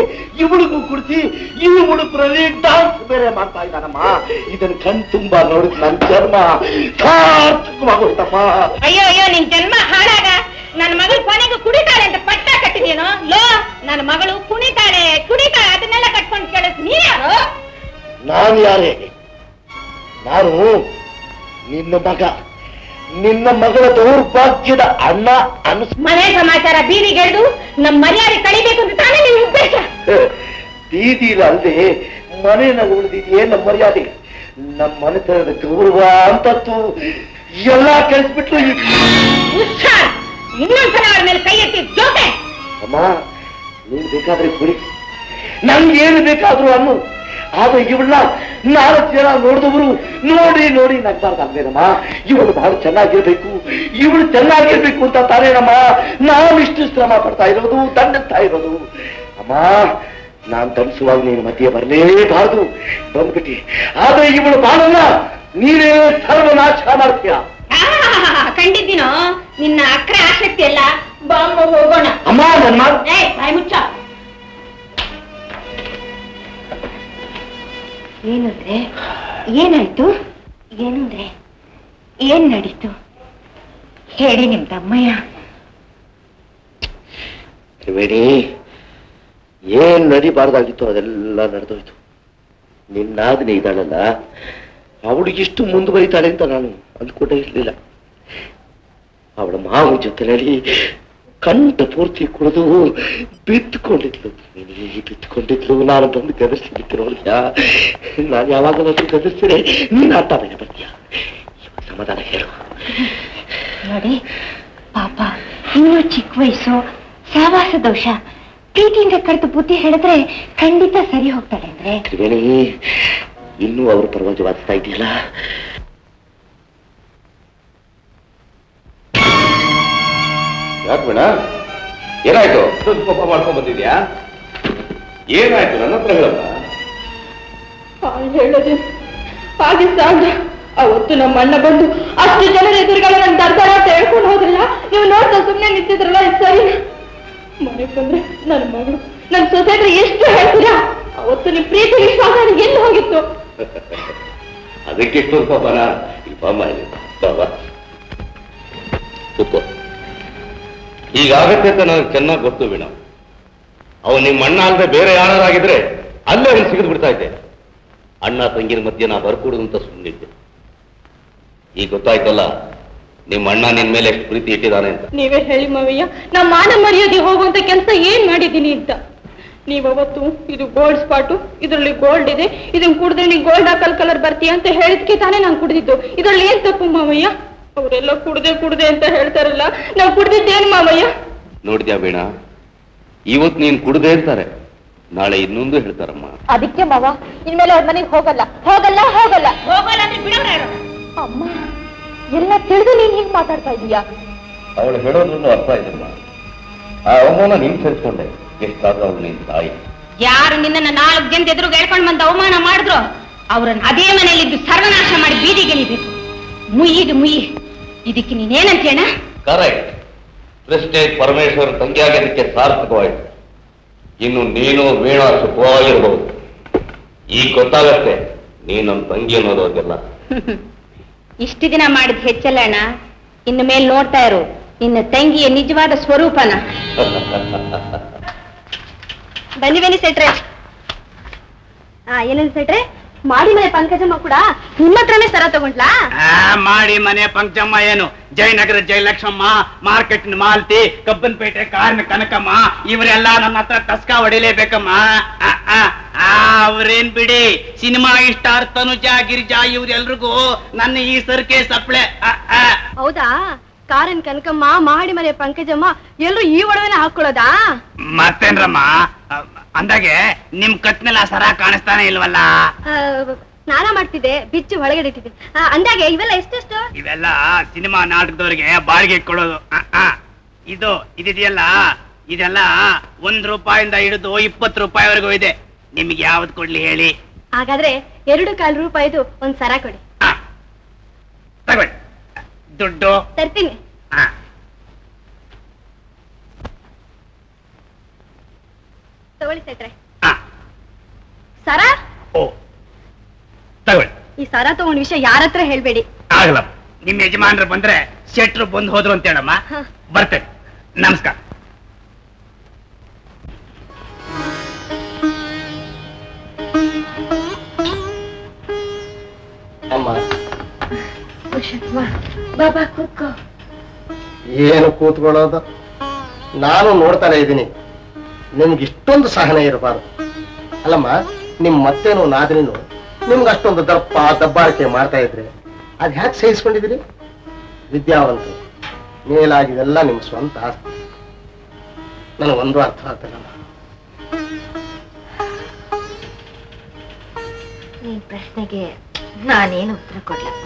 ಇವಳಿಗೂ ಕುಡಿಸಿ ಈ ಮುಡುಕರಲ್ಲಿ ಡಾನ್ಸ್ ಬೇರೆ ಮಾಡ್ತಾ ಇದ್ದಾನಮ್ಮ. ಇದನ್ನ ಕಣ್ ತುಂಬಾ ನೋಡಿದ್ ನನ್ ಜನ್ಮ ಸಾರ್ಥಕವಾಗೋಯ್ತಮ್ಮ ಅಯ್ಯೋ ಅಯ್ಯೋ ನಿನ್ ಜನ್ಮ ಹಾಳಾಗ. ನನ್ನ ಮಗಳು ಕೊನೆಗೂ ಕುಡಿತಾಳೆ ಅಂತ ಪಟ್ಟ ಕಟ್ಟಿದೇನೋ ಲೋ ನನ್ನ ಮಗಳು ಕುಣಿತಾಳೆ ಕುಡಿತಾಳೆ ಅದನ್ನೆಲ್ಲ ಕಟ್ಕೊಂಡು ಕೇಳಿಸ್. ನೀನ್ಯಾರು ನಾನು ಯಾರೇ? ನಾನು ನಿನ್ನ ಮಗ. ನಿನ್ನ ಮಗಳ ದೌರ್ಭಾಗ್ಯದ ಅಣ್ಣ ಅನ್ಸ್ ಮನೆ ಸಮಾಚಾರ ಬೀದಿಗೆಳ್ದು ನಮ್ ಮರ್ಯಾದೆ ಕಳಿಬೇಕು ಅಂತ ತಾನೇ ನಿಮ್ ಉದ್ದೇಶ? ಬೀದಿಲ ಅಲ್ಲದೆ ಮನೆಯನ್ನ ಉಳಿದಿದೆಯೇ ನಮ್ಮ ಮರ್ಯಾದೆ? ನಮ್ಮ ಮನೆತನದ ಗೌರವ ಅಂತತ್ತು ಎಲ್ಲ ಕಳಿಸ್ಬಿಟ್ರು ಹುಷಾರ್. ಇನ್ನೊಂದ್ಸಲ ಅವ್ರ ಮೇಲೆ ಕೈ ಎತ್ತಿ ಜೋತೆ. ಅಮ್ಮ ನೀನ್ ಬೇಕಾದ್ರೆ ಕುಡಿ. ನಂಗೆ ಏನು ಬೇಕಾದ್ರೂ ಅನ್ನು. ಆದ್ರೆ ಇವಳನ್ನ ನಾಲ್ಕು ಜನ ನೋಡಿದವರು ನೋಡಿ ನೋಡಿ ನಗ್ಬಾರ್ದಾಗ್ಬೇನಮ್ಮ ಇವಳು ಬಹಳ ಚೆನ್ನಾಗಿರ್ಬೇಕು. ಇವಳು ಚೆನ್ನಾಗಿರ್ಬೇಕು ಅಂತ ತಾನೇನಮ್ಮ? ನಾವಿಷ್ಟು ಶ್ರಮ ಪಡ್ತಾ ಇರೋದು ದಂಡಿಸ್ತಾ ಇರೋದು. ಅಮ್ಮ ನಾನ್ ದಂಡಿಸುವಾಗ ನೀನು ಮಧ್ಯೆ ಬರಲೇಬಾರದು. ಬಂದ್ಬಿಟ್ಟಿ. ಆದ್ರೆ ಇವಳು ಬಾಳಲ್ಲ ನೀನೇ ಸರ್ವನಾಶ ಮಾಡ್ತೀಯ. ಕಂಡಿದ್ದೀನೋ ನಿನ್ನ ಅಕ್ರ ಆಸಕ್ತಿ ಎಲ್ಲ ಬಾಂಬ್ ಹೋಗೋಣ ಅಮ್ಮ ನನ್ನ ಬಾಯಿ ಮುಚ್ಚ. ಏನಂದ್ರೆ ಏನಾಯ್ತು ಏನಂದ್ರೆ ಏನ್ ನಡೀತು ಹೇಳಿ ನಿಮ್ ತಮ್ಮಯ್ಯ ತ್ರಿವೇಣಿ ಏನ್ ನಡಿಬಾರ್ದಾಗಿತ್ತು ಅದೆಲ್ಲ ನಡೆದೋಯ್ತು. ನಿನ್ನಾದನೆ ಇದ್ದಾಳಲ್ಲ? ಅವಳಿಗಿಷ್ಟು ಮುಂದುವರಿತಾಳೆ ಅಂತ ನಾನು ಅಂದ್ಕೊಂಡೇ ಇರ್ಲಿಲ್ಲ. ಅವಳ ಮಾವನ ಜೊತೆನಲ್ಲಿ ಕಂಠ ಪೂರ್ತಿ ಕುಡಿದು ಬಿತ್ಕೊಂಡಿದ್ಲು ಬಿತ್ಕೊಂಡಿದ್ಲು ನಾನು ಬಂದು ಗದರ್ಸಿ ಬಿಟ್ಟಿರೋಲ್ಲ ನಾನು ಯಾವಾಗಲಾದ್ರೂ ಗದರ್ಸಿದ್ರೆ ನೀನ್ ಅರ್ಥ ಬೇರೆ ಬರ್ತೀಯ ಸಮಾಧಾನ ಹೇಳು. ನೋಡಿ, ಪಾಪ, ಇನ್ನೂ ಚಿಕ್ಕ ವಯಸ್ಸು ಸಹವಾಸ ದೋಷ, ಪ್ರೀತಿಯಿಂದ ಕರೆದು ಬುದ್ಧಿ ಹೇಳಿದ್ರೆ ಖಂಡಿತ ಸರಿ ಹೋಗ್ತಾಳೆ ಅಂದ್ರೆ? ತ್ರಿವೇಣಿ ಇನ್ನೂ ಅವ್ರ ಪರವಾಗಿ ವಾದಿಸ್ತಾ ಇದೆಯಲ್ಲ? ಯಾಕೆ ಬೇಡ ಏನಾಯ್ತು? ಕೋಪ ಮಾಡ್ಕೊಂಡ್ ಬಂದಿದ್ಯಾ? ಏನಾಯ್ತು? ನನ್ನ ಹತ್ರ ಹೇಳಪ್ಪ ಹೇಳೋದು ಹಾಗೆ ಸಾಗ ಅವತ್ತು ನಮ್ಮ ಅಣ್ಣ ಬಂದು ಅಷ್ಟು ಜನರ ಎದುರುಗಳ ನನ್ನ ದರ್ದಾರ ಅಂತ ಹೇಳ್ಕೊಂಡು ಹೋದ್ರಲ್ಲ ನೀವು ನೋಡ್ತಾ ಸುಮ್ಮನೆ ನಿಂತಿದ್ರಲ್ಲ ಸರಿ? ಮನೆಗೆ ಬಂದ್ರೆ ನನ್ನ ಮಗಳು ನನ್ನ ಸೊಸೆ ಎಷ್ಟು ಹೇಳ್ತೀರಾ? ಅವತ್ತು ನಿಮ್ ಪ್ರೀತಿ ವಿಶ್ವಾಸ ಎಲ್ಲಿ ಹೋಗಿತ್ತು? ಅದಕ್ಕೆ ಈಗಾಗತ್ತೆ ಪಾಪನ ಇಲ್ಲಿ ಪಾಪ ಇಲ್ಲಿ ಬಾಬಾ ಕೂತ್ಕೋ. ಹೀಗಾಗತ್ತೆ ಅಂತ ನನಗೆ ಚೆನ್ನಾಗಿ ಗೊತ್ತು ವೀಣ. ಅವ್ ನಿಮ್ಮ ಅಣ್ಣ ಅಲ್ಲದೆ ಬೇರೆ ಯಾರಾಗಿದ್ರೆ ಅಲ್ಲೇ ಅವ್ನು ಸಿಗಿದು ಬಿಡ್ತಾ ಇದ್ದೆ. ಅಣ್ಣ ತಂಗಿನ ಮಧ್ಯೆ ನಾ ಬರ್ಕೂಡುದು ಅಂತ ಸುಮ್ಮನಿದ್ದೆ ಈಗ ಗೊತ್ತಾಯ್ತಲ್ಲ ನಿಮ್ಮ ಅಣ್ಣ ನಿನ್ ಮೇಲೆ ಎಷ್ಟು ಪ್ರೀತಿ ಇಟ್ಟಿದ್ದಾನೆ ಅಂತ. ನೀವೇ ಹೇಳಿ ಮಾವಯ್ಯ ನಮ್ಮ ಮಾನ ಮರ್ಯಾದೆ ಹೋಗುವಂತ ಕೆಲಸ ಏನ್ ಮಾಡಿದ್ದೀನಿ ಅಂತ? ನೀವು ಅವತ್ತು ಇದು ಗೋಲ್ಡ್ ಸ್ಪಾಟು ಇದರಲ್ಲಿ ಗೋಲ್ಡ್ ಇದೆ. ಇದನ್ನ ಕುಡಿದ್ರೆ ನೀನ್ ಗೋಲ್ಡ್ ಹಾಕಲ್ ಕಲರ್ ಬರ್ತೀಯ ಅಂತ ಹೇಳಿದ್ಕೆ ತಾನೇ ನಾನು ಕುಡಿದಿದ್ದು. ಇದರಲ್ಲಿ ಏನ್ ತಪ್ಪು ಮಾವಯ್ಯ? ಅವರೆಲ್ಲ ಕುಡ್ದೆ ಕುಡ್ದೆ ಅಂತ ಹೇಳ್ತಾರಲ್ಲ ನಾವು ಕುಡ್ದಿದ್ದೇನು ಮಾವಯ್ಯ? ನೋಡಿದ್ಯಾ ಬೇಣ ಇವತ್ತು ನೀನ್ ಕುಡ್ದೆ ಇರ್ತಾರೆ. ನಾಳೆ ಇನ್ನೊಂದು ಹೇಳ್ತಾರಮ್ಮ. ಅದಕ್ಕೆ ಮಾವ ಇನ್ಮೇಲೆ ಅವ್ರ ಮನೆಗೆ ಹೋಗಲ್ಲ. ಹೋಗಲ್ಲ ಹೋಗಲ್ಲ. ಹೋಗಲ್ಲ ಅಮ್ಮ ಎಲ್ಲ ತಿಳಿದು ನೀನ್ ಹಿಂಗ್ ಮಾತಾಡ್ತಾ ಇದೀಯಾ? ಅವಳು ಹೇಳೋದ್ರಲ್ಲೂ ಅರ್ಥ ಇದಮ್ಮ ಆ ಅವಮಾನ ನೀನ್ ಸೇರಿಸ್ಕೊಂಡೆ ಎಷ್ಟಾದ್ರೂ ಅವಳು ನಿನ್ ತಾಯಿ ಯಾರು ನಿನ್ನನ್ನ ನಾಲ್ಕು ಜನದ ಎದುರು ಹೇಳ್ಕೊಂಡು ಬಂದು ಅವಮಾನ ಮಾಡಿದ್ರು ಅವರನ್ನು ಅದೇ ಮನೆಯಲ್ಲಿದ್ದು ಸರ್ವನಾಶ ಮಾಡಿ ಬೀದಿಗೆಳಿಬೇಕು ಮುಯ್ಯಿಗೆ ಮುಯಿ ಇದಕ್ಕೆ ನೀನೇನಂತೇಣ ಕರೆಕ್ಟ್. ಪ್ರೆಸ್ಟೇಜ್ ಪರಮೇಶ್ವರ್ ತಂಗಿಯಾಗಿದ್ದಕ್ಕೆ ಸಾರ್ಥಕವಾಯಿತು. ಇನ್ನು ನೀನು ವೀಣಾ ಸುಖವಾಗಿರ್ಬಹುದು ಈಗ ಗೊತ್ತಾಗತ್ತೆ ನೀನು ನಮ್ಮ ತಂಗಿ ಅನ್ನೋದು ಅವ್ರಿಗೆಲ್ಲ ಇಷ್ಟು ದಿನ ಮಾಡಿದ ಹೆಚ್ಚಲ್ಲಣ್ಣ ಇನ್ನು ಮೇಲೆ ನೋಡ್ತಾ ಇರು. ನಿನ್ನ ತಂಗಿಯ ನಿಜವಾದ ಸ್ವರೂಪನ. ಬನ್ನಿ ಬನ್ನಿ ಸೆಟ್ರೆ. ಆ ಏನೇನ್ ಸೆಟ್ರೆ? ಮಾಡಿ ಮನೆ ಪಂಕಜಮ್ಮ ಕೂಡ ನಿಮ್ಮ ಹತ್ರನೇ ಸರ ತಗೊಂಡ್ಲಾ? ಆ, ಮಾಡಿ ಮನೆ ಪಂಕಜಮ್ಮ ಏನು? ಜಯನಗರ ಜಯಲಕ್ಷ್ಮಮ್ಮ ಮಾರ್ಕೆಟ್ ಮಾಲ್ತಿ ಕಬ್ಬನ್ಪೇಟೆ ಕಾರ್ನ ಕನಕಮ್ಮ ಇವರೆಲ್ಲ ನನ್ನ ಹತ್ರ ತಸ್ಕ ಹೊಡಿಲೇಬೇಕಮ್ಮ. ಆ, ಆ, ಆ, ಅವ್ರೇನ್ ಬಿಡಿ? ಸಿನಿಮಾ ಇಷ್ಟಾರ್ ತನುಜಾ ಗಿರಿಜಾ ಇವ್ರೆಲ್ರಿಗೂ ನನ್ನ ಈ ಸರ್ಕೆ ಸಪ್ಳೆ. ಹೌದಾ? ಕಾರನ್ ಕನಕಮ್ಮ ಮಾಡಿ ಮನೆ ಪಂಕಜಮ್ಮ ಎಲ್ಲರೂ ಈ ಒಡವೆನ ಹಾಕೊಳ್ಳೋದಾ? ಮತ್ತೇನ್ರಮ್ಮ? ಅಂದಾಗೆ ನಿಮ್ ಕತ್ನೆಲ್ಲ ಸರ ಕಾಣಿಸ್ತಾನೆ ಇಲ್ವಲ್ಲ? ಸ್ನಾನ ಮಾಡ್ತಿದ್ದೆ ಬಿಚ್ಚು ಒಳಗಡೆ ಇಟ್ಟಿದ್ದೆ. ಆ, ಅಂದಾಗೆ ಇವೆಲ್ಲ ಎಷ್ಟೆಷ್ಟು? ಇವೆಲ್ಲ ಸಿನಿಮಾ ನಾಟಕದವ್ರಿಗೆ ಬಾಡಿಗೆ ಕೊಡೋದು. ಇದು ಇದೆಯಲ್ಲ ಇದೆಲ್ಲ ಒಂದ್ ರೂಪಾಯಿಂದ ಹಿಡಿದು ಇಪ್ಪತ್ತು ರೂಪಾಯಿವರೆಗೂ ಇದೆ. ನಿಮ್ಗೆ ಯಾವ್ದು ಕೊಡ್ಲಿ ಹೇಳಿ? ಹಾಗಾದ್ರೆ ಎರಡು ಕಾಲು ರೂಪಾಯಿದು ಒಂದ್ ಸರ ಕೊಡಿ. ತಗೊಳ್ಳಿ. ದುಡ್ಡು. ತರ್ತೀನಿ. ಆ. ತಗೊಳ್ಳಿ ಸೆಟ್ರೆ ಸರ? ತಗೊಳ್ಳಿ. ಈ ಸರ ತಗೊಂಡ ವಿಷಯ ಯಾರ ಹತ್ರ ಹೇಳ್ಬೇಡಿ. ಆಗಲ್ಲ. ನಿಮ್ ಯಜಮಾನ್ರು ಬಂದ್ರೆ ಶೆಟ್ರು ಬಂದು ಹೋದ್ರು ಅಂತ ಹೇಳಮ್ಮ. ಬರ್ತೇನೆ. ನಮಸ್ಕಾರ. ಅಮ್ಮ. ಬಾಬಾ ಕೂತ್ಕೋ. ಏನು ಕೂತ್ಕೊಳ್ಳೋದು? ನಾನು ನೋಡ್ತಾನೆ ಇದ್ದೀನಿ. ನಿಮ್ಗೆ ಇಷ್ಟೊಂದು ಸಹನೆ ಇರಬಾರ್ದು. ಅಲ್ಲಮ್ಮ ನಿಮ್ ಮತ್ತೇನು ನಾದ್ರಿನು ನಿಮ್ಗೆ ಅಷ್ಟೊಂದು ದಪ್ಪ ದಬ್ಬಾಳಿಕೆ ಮಾಡ್ತಾ ಇದ್ರೆ ಅದ್ ಹ್ಯಾಕ್ ಸಹಿಸ್ಕೊಂಡಿದ್ರಿ? ವಿದ್ಯಾವಂತರು ಮೇಲಾಗಿದೆಲ್ಲ ನಿಮ್ ಸ್ವಂತ ಆಸ್ತಿ. ನನಗೊಂದು ಅರ್ಥ ಆಗ್ತಿಲ್ಲ. ಈ ಪ್ರಶ್ನೆಗೆ ನಾನೇನು ಉತ್ತರ ಕೊಡ್ಲಪ್ಪ?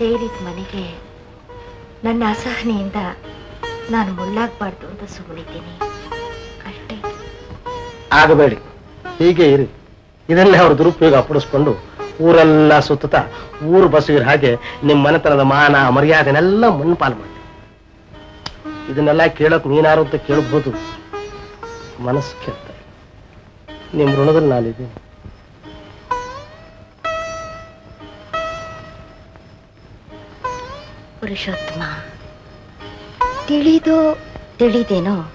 ಸೇರಿದ ಮನೆಗೆ ನನ್ನ ಅಸಹನೆಯಿಂದ ನಾನು ಮುಳ್ಳಾಗ್ಬಾರ್ದು ಅಂತ ಸುಮ್ಮನಿದ್ದೀನಿ. ಆಗಬೇಡಿ. ಹೀಗೆ ಇರಿ. ಇದನ್ನೇ ಅವ್ರ ದುರುಪಯೋಗ ಅಪ್ಪಡಿಸ್ಕೊಂಡು ಊರೆಲ್ಲ ಸುತ್ತ ಊರು ಬಸವಿರ ಹಾಗೆ ನಿಮ್ಮ ಮನೆತನದ ಮಾನ, ಮರ್ಯಾದೆನೆಲ್ಲ ಮಣ್ಣಪಾಲು ಮಾಡಿ ಇದನ್ನೆಲ್ಲ ಕೇಳೋಕ್ ನೀನಾರು ಅಂತ ಕೇಳಬಹುದು ಮನಸ್ಸು ಕೇಳ್ತಾರೆ ನಿಮ್ಮ ಋಣದಲ್ಲಿ ನಾನಿದ್ದೀನಿ. ಪುರುಷೋತ್ತಮ. ತಿಳಿದು ತಿಳಿದೇನೋ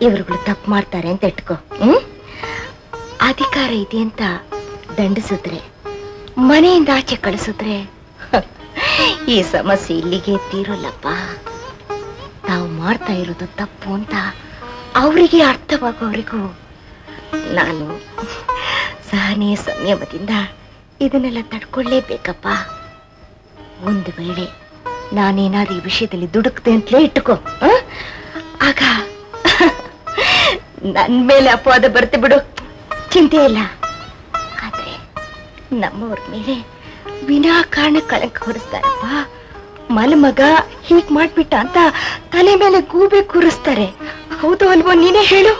ಇವರುಗಳು ತಪ್ಪು ಮಾಡ್ತಾರೆ ಅಂತ ಇಟ್ಕೋ ಹ್ಮ್? ಅಧಿಕಾರ ಇದೆ ಅಂತ ದಂಡಿಸಿದ್ರೆ, ಮನೆಯಿಂದ ಆಚೆ ಕಳಿಸಿದ್ರೆ ಈ ಸಮಸ್ಯೆ ಇಲ್ಲಿಗೆ ತೀರೋಲ್ಲಪ್ಪ. ತಾವು ಮಾಡ್ತಾ ಇರೋದು ತಪ್ಪು ಅಂತ ಅವರಿಗೆ ಅರ್ಥವಾಗೋವರೆಗೂ ನಾನು ಸಹನೆ ಸಂಯಮದಿಂದ ಇದನ್ನೆಲ್ಲ ತಡ್ಕೊಳ್ಳೇಬೇಕಪ್ಪ. ಒಂದು ವೇಳೆ ನಾನೇನಾದ್ರೂ ಈ ವಿಷಯದಲ್ಲಿ ದುಡುಕ್ತೆ ಅಂತಲೇ ಇಟ್ಟುಕೋ? ಆಗ ನನ್ ಮೇಲೆ ಅಪವಾದ ಬರ್ತೆ ಬಿಡು. ಚಿಂತೆ ಇಲ್ಲ. ಆದ್ರೆ ನಮ್ಮವ್ರ ಮೇಲೆ ವಿನಾಕಾರಣ ಕಳಂಕ ಹೊರಿಸ್ತಾರಪ್ಪ. ಮಲಮಗ ಹೀಗ್ ಮಾಡ್ಬಿಟ್ಟ ಅಂತ ತಲೆ ಮೇಲೆ ಗೂಬೆ ಕೂರಿಸ್ತಾರೆ. ಹೌದು ಅಲ್ವೋ, ನೀನೇ ಹೇಳು.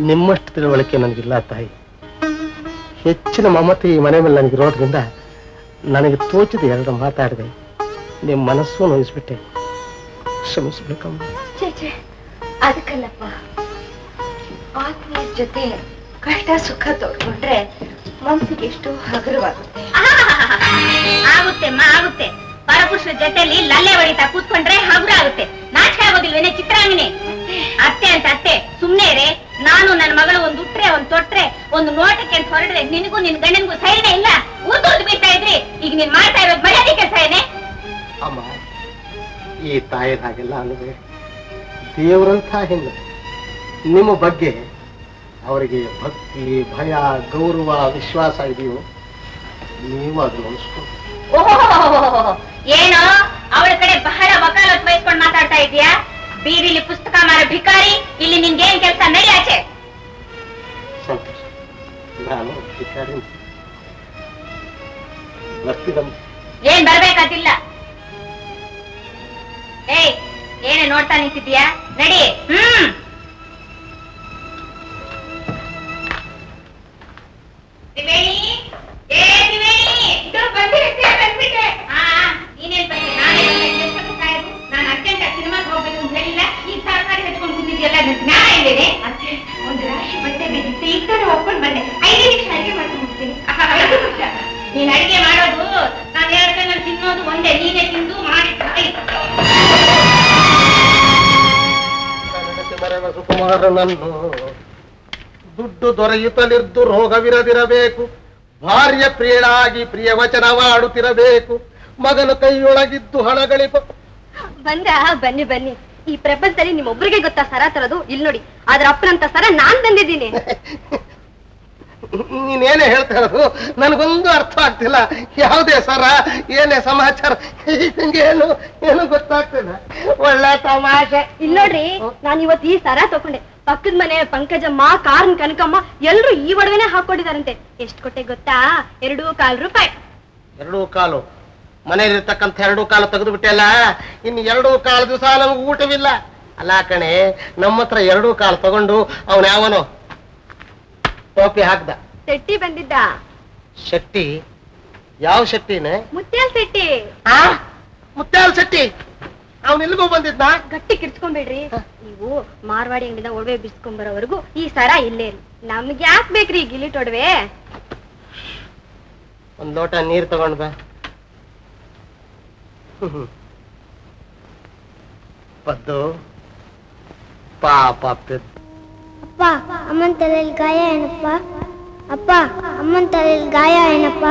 ನಿಮ್ಮಷ್ಟು ತಿಳುವಳಿಕೆ ನನಗಿಲ್ಲ ತಾಯಿ. ಹೆಚ್ಚಿನ ಮಮತೆ ಈ ಮನೆ ಮೇಲೆ ನನಗಿರೋದ್ರಿಂದ ನನಗೆ ತೋಚಿದ ಎರಡು ಮಾತಾಡಿದೆ. ನಿಮ್ಮ ಮನಸ್ಸು ನೋಯಿಸ್ಬಿಟ್ಟೆ. ಕ್ಷಮಿಸ್ಬೇಕಮ್ಮ. ಅದಕ್ಕಲ್ಲಪ್ಪ. ಆತ್ಮೀಯ ಜೊತೆ ಕಷ್ಟ ಸುಖ ತೋರ್ಕೊಂಡ್ರೆ ಮನಸ್ಸಿಗೆ ಎಷ್ಟು ಹಗುರವಾಗುತ್ತೆ. ಆಗುತ್ತೆ ಅಮ್ಮ ಆಗುತ್ತೆ. ಪರಪುರುಷರ ಜೊತೆಲಿ ಲಲ್ಲೆ ಹೊಡಿತಾ ಕೂತ್ಕೊಂಡ್ರೆ ಹಗುರ ಆಗುತ್ತೆ. ನಾಚಿಕೆ ಆಗೋದಿಲ್ವೇನೆ ಚಿತ್ರಾಂಗಣಿ ಅತ್ತೆ ಅಂತ ಅತ್ತೆ ಸುಮ್ನೆ ರೇ ನಾನು ನನ್ನ ಮಗಳು ಒಂದು ಉಟ್ರೆ ಒಂದು ತೊಟ್ರೆ ಒಂದು ನೋಟಕ್ಕೆ ಅಂತ ಹೊರಡ್ರೆ ನಿನಗೂ ನಿನ್ ಗಂಡನಿಗೂ ಸೈರನೇ ಇಲ್ಲ? ಉರ್ದು ಬೀಳ್ತಾ ಇದ್ರಿ? ಈಗ ನೀನ್ ಮಾಡ್ತಾ ಇರೋದು ಮರ್ಯಾದೆ ಕೆಲಸ ಏನೇ? ಅಮ್ಮ ಈ ತಾಯಿದಾಗೆಲ್ಲ ಹಾಗೆಲ್ಲ ಅಲ್ಲದೆ ದೇವರಂಥ ಹೆಣ್ಣು. ನಿಮ್ಮ ಬಗ್ಗೆ ಅವರಿಗೆ ಭಕ್ತಿ ಭಯ ಗೌರವ ವಿಶ್ವಾಸ ಇದೆಯೋ? ನೀವು ಅದನ್ನು ಅನಿಸ್ಕೊಂಡು ಓಹೋ ಏನೋ? ಅವಳ ಕಡೆ ಬಹಳ ವಕಾಲತ್ ವಹಿಸ್ಕೊಂಡು ಮಾತಾಡ್ತಾ ಇದೀಯಾ ಬೀದಿಲಿ ಪುಸ್ತಕ ಮಾರ ಭಿಕಾರಿ ಇಲ್ಲಿ ನಿಂಗೇನ್ ಕೆಲಸ? ನಡೆಯಾಚೆ ಆಚೆ. ಸಂತೋಷ. ನಾನು ಭಿಕಾರಿ ಬರ್ತೀನಮ್ಮ ಏನ್ ಬರ್ಬೇಕಾದಿಲ್ಲ. ಏಯ್ ಏನೇ ನೋಡ್ತಾ ನಿಂತಿದ್ಯಾ ನಡಿ. ಹ್ಮ್. ಒಂದು ರಾಶಿ ಬಟ್ಟೆ ಬೇಕಿತ್ತು. ಈ ತಾನೇ ಒಪ್ಕೊಂಡು ಬಂದೆ. ಐದು ನಿಮಿಷ ಅಡುಗೆ ಮಾಡ್ಕೊಂಡು ಹೋಗ್ತೀನಿ. ಐದು ನಿಮಿಷ. ನೀನ್ ಅಡಿಗೆ ಮಾಡೋದು ನಾನು ಹೇಳ್ತೇನೆ ತಿನ್ನೋದು ಒಂದೇ ನೀನೇ ತಿಂದು ಮಾಡಿ ಸುಕುಮಾರನನ್ನು ದುಡ್ಡು ದೊರೆಯುತ್ತಲಿದ್ದು ರೋಗವಿರದಿರಬೇಕು. ಭಾರ್ಯ ಪ್ರಿಯಳಾಗಿ ಪ್ರಿಯ ವಚನವಾಡುತ್ತಿರಬೇಕು ಮಗನ ಕೈಯೊಳಗಿದ್ದು ಹಣಗಳಿಪ ಬಂದ ಬನ್ನಿ ಬನ್ನಿ. ಈ ಪ್ರಪಂಚದಲ್ಲಿ ನಿಮ್ಮೊಬ್ಬರಿಗೆ ಗೊತ್ತಾ ಸರ ತರದು? ಇಲ್ಲಿ ನೋಡಿ ಆದ್ರೆ ಅಪ್ಪನಂತ ಸರ ನಾನ್ ತಂದಿದ್ದೀನಿ. ನೀನೇನೇ ಹೇಳ್ತಾ ಇರೋದು? ನನಗೊಂದು ಅರ್ಥ ಆಗ್ತಿಲ್ಲ. ಯಾವುದೇ ಸರ ಏನೇ ಸಮಾಚಾರ ಏನು ಏನು ಗೊತ್ತಾಗ್ತಿಲ್ಲ. ಒಳ್ಳೆ ತಮಾಷೆ. ಇಲ್ಲಿ ನೋಡ್ರಿ ನಾನು ಇವತ್ತು ಈ ಸರ ತಗೊಂಡೆ. ಪಕ್ಕದ ಮನೆ ಪಂಕಜಮ್ಮ ಕಾರ್ನ್ ಕನಕಮ್ಮ ಎಲ್ರು ಈ ಒಡವೆನೆ ಹಾಕೊಂಡಿದಾರಂತೆ ಎಷ್ಟು ಕೊಟ್ಟೆ ಗೊತ್ತಾ? ಎರಡು ಕಾಲ್ ರೂಪಾಯಿ. ಎರಡು ಕಾಲು. ಮನೆಯಲ್ಲಿರ್ತಕ್ಕಂಥ ಎರಡು ಕಾಲು ತೆಗೆದು ಬಿಟ್ಟೆಲ್ಲ? ಇನ್ನು ಎರಡು ಕಾಲದ ದಿವಸ ನಮ್ಗೆ ಊಟವಿಲ್ಲ. ಅಲ್ಲ ಕಣೆ ನಮ್ಮ ಹತ್ರ ಎರಡು ಕಾಲು ತಗೊಂಡು ಅವನ ಯಾವನು ಟೋಪಿ ಹಾಕ್ದ. ಶೆಟ್ಟಿ ಬಂದಿದ್ದ. ಶೆಟ್ಟಿ? ಯಾವ ಶೆಟ್ಟಿನೇ? ಮುತ್ಯಾಲ್ ಶೆಟ್ಟಿ. ಮುತ್ಯಾಲ್ ಶೆಟ್ಟಿ? ಅವನ್ ಎಲ್ಲಿಗೂ ಬಂದಿದ್ನ? ಗಟ್ಟಿ ಕಿರ್ಚ್ಕೊಂಬೇಡ್ರಿ ನೀವು ಮಾರ್ವಾಡಿ ಅಂಗಡಿದ ಒಡವೆ ಬಿಡ್ಸ್ಕೊಂಡ್ ಬರೋವರೆಗೂ ಈ ಸರ ಇಲ್ಲೇ ಇಲ್ಲ ನಮ್ಗೆ ಯಾಕೆ ಬೇಕ್ರಿ ಗಿಲಿಟ್ ಒಡವೆ? ಒಂದ್ ಲೋಟ ನೀರ್ ತಗೊಂಡ್ ಬಾ. ಪದ್ದು. ಪಾಪ ಪೆದ್ದು. ಅಪ್ಪ ಅಮ್ಮನ ತಲೆಯಲ್ಲಿ ಗಾಯ ಏನಪ್ಪ ಅಪ್ಪ ಅಮ್ಮನ ತಲೆಯಲ್ಲಿ ಗಾಯ ಏನಪ್ಪ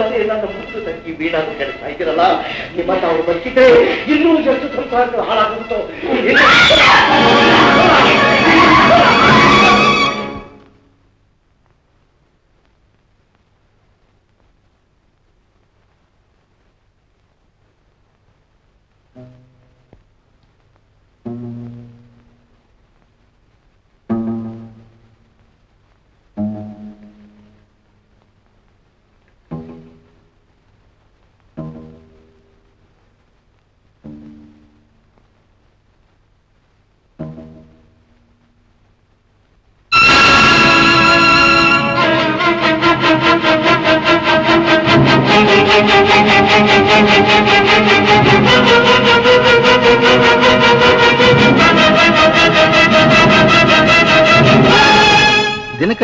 ಕೆಡೋದಾದ್ರೆ ನನ್ನ ಮುದ್ದು ತಂಗಿ ಬೀಡಾದ್ರು ಕೆಲಸ. ಇದ್ದೀರಲ್ಲ ನಿಮ್ಮ ತಾವು ಬದುಕಿದ್ರೆ ಇನ್ನೂ ಎಷ್ಟು ಸಂಸಾರಗಳು ಹಾಳಾಗುತ್ತೋ?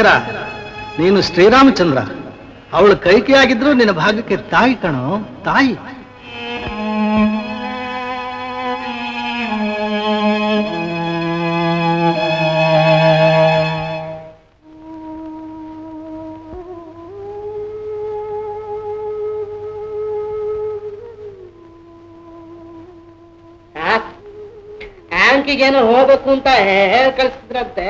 ದಿನಕರ ನೀನು ಶ್ರೀರಾಮಚಂದ್ರ, ಅವಳು ಕೈಕೆಯಾಗಿದ್ರು ನಿನ್ನ ಭಾಗಕ್ಕೆ ತಾಯಿ ಕಣೋ, ತಾಯಿ. ಆಂಕಿಗೇನೋ ಹೋಗ್ಬೇಕು ಅಂತ ಹೇಳಿ ಕಳ್ಸಿದ್ರಂತೆ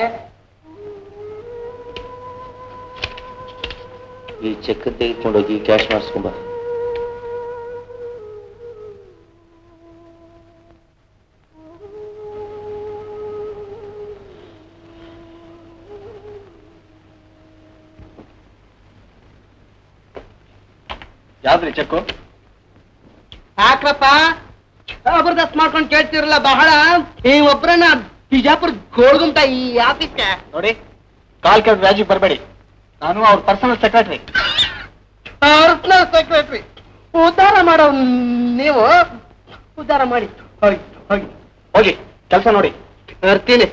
ಈ ಚೆಕ್ ತೆಗೆದುಕೊಂಡೋಗಿ ಕ್ಯಾಶ್ ಮಾಡಿಸ್ಕೊಂಬ. ಯಾವ್ದ್ರಿ ಚೆಕ್ಕು? ಹಾಕ್ರಪ್ಪ ಜಬರ್ದಸ್ತ್ ಮಾಡ್ಕೊಂಡು ಕೇಳ್ತಿರಲ್ಲ ಬಹಳ? ಈ ಒಬ್ರನ್ನ ಬಿಜಾಪುರ್ ಗೋಳ್ಗುಂಟ ಈ ಆಫೀಸ್ಗೆ. ನೋಡಿ ಕಾಲ್ ಕೆಳಗೆ ರಾಜಿಗೆ ಬರಬೇಡಿ. ನಾನು ಅವ್ರ ಪರ್ಸನಲ್ ಸೆಕ್ರೆಟರಿ ಪರ್ಸನಲ್ ಸೆಕ್ರೆಟರಿ ಉದ್ಧಾರ ಮಾಡೋ ನೀವು? ಉದ್ಧಾರ ಮಾಡಿ. ಹೋಗಿ ಹೋಗಿ ಹೋಗಿ ಕೆಲಸ ನೋಡಿ. ಬರ್ತೀನಿ.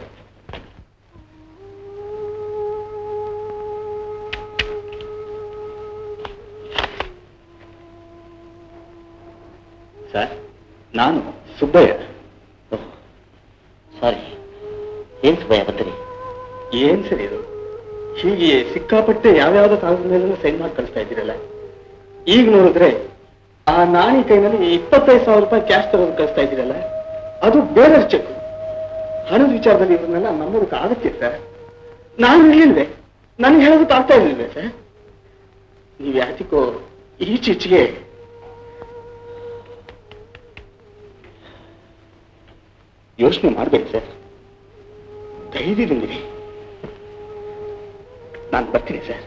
ಸರ್ ನಾನು ಸುಬ್ಬಯ್ಯ. ಸಾರಿ ಏನ್ ಸುಬ್ಬಯ್ಯ ಬರ್ತೀನಿ ಏನ್ ಸರಿ ಇದು? ಹೀಗೆ ಸಿಕ್ಕಾಪಟ್ಟೆ ಯಾವ್ಯಾವ ಕಾಗದ ಮೇಲೆ ಸೈನ್ ಮಾಡಿ ಕಳಿಸ್ತಾ ಇದ್ದೀರಲ್ಲ. ಈಗ ನೋಡಿದ್ರೆ ಆ ನಾಣಿ ಕೈನಲ್ಲಿ ಇಪ್ಪತ್ತೈದು ಸಾವಿರ ರೂಪಾಯಿ ಕ್ಯಾಶ್ ತರೋದು ಕಳಿಸ್ತಾ ಇದ್ದೀರಲ್ಲ. ಅದು ಬೇರೆ ಚೆಕ್ ಹಣದ ವಿಚಾರದಲ್ಲಿ ಇವ್ರನ್ನೆಲ್ಲ ನಂಬೋದಕ್ಕೆ ಆಗುತ್ತೆ ಸರ್. ನಾನು ಇರ್ಲಿಲ್ವೇ? ನನಗೆ ಹೇಳೋದಕ್ಕೆ ಆಗ್ತಾ ಇರ್ಲಿಲ್ವೇ ಸರ್? ನೀವು ಯಾತಿಕೋ ಈಚೀಚೆಗೆ ಯೋಚನೆ ಮಾಡ್ಬೇಕು ಸರ್. ಧೈರ್ಯದಿಂದಿರಿ ನಾನು ಬರ್ತೀನಿ ಸರ್.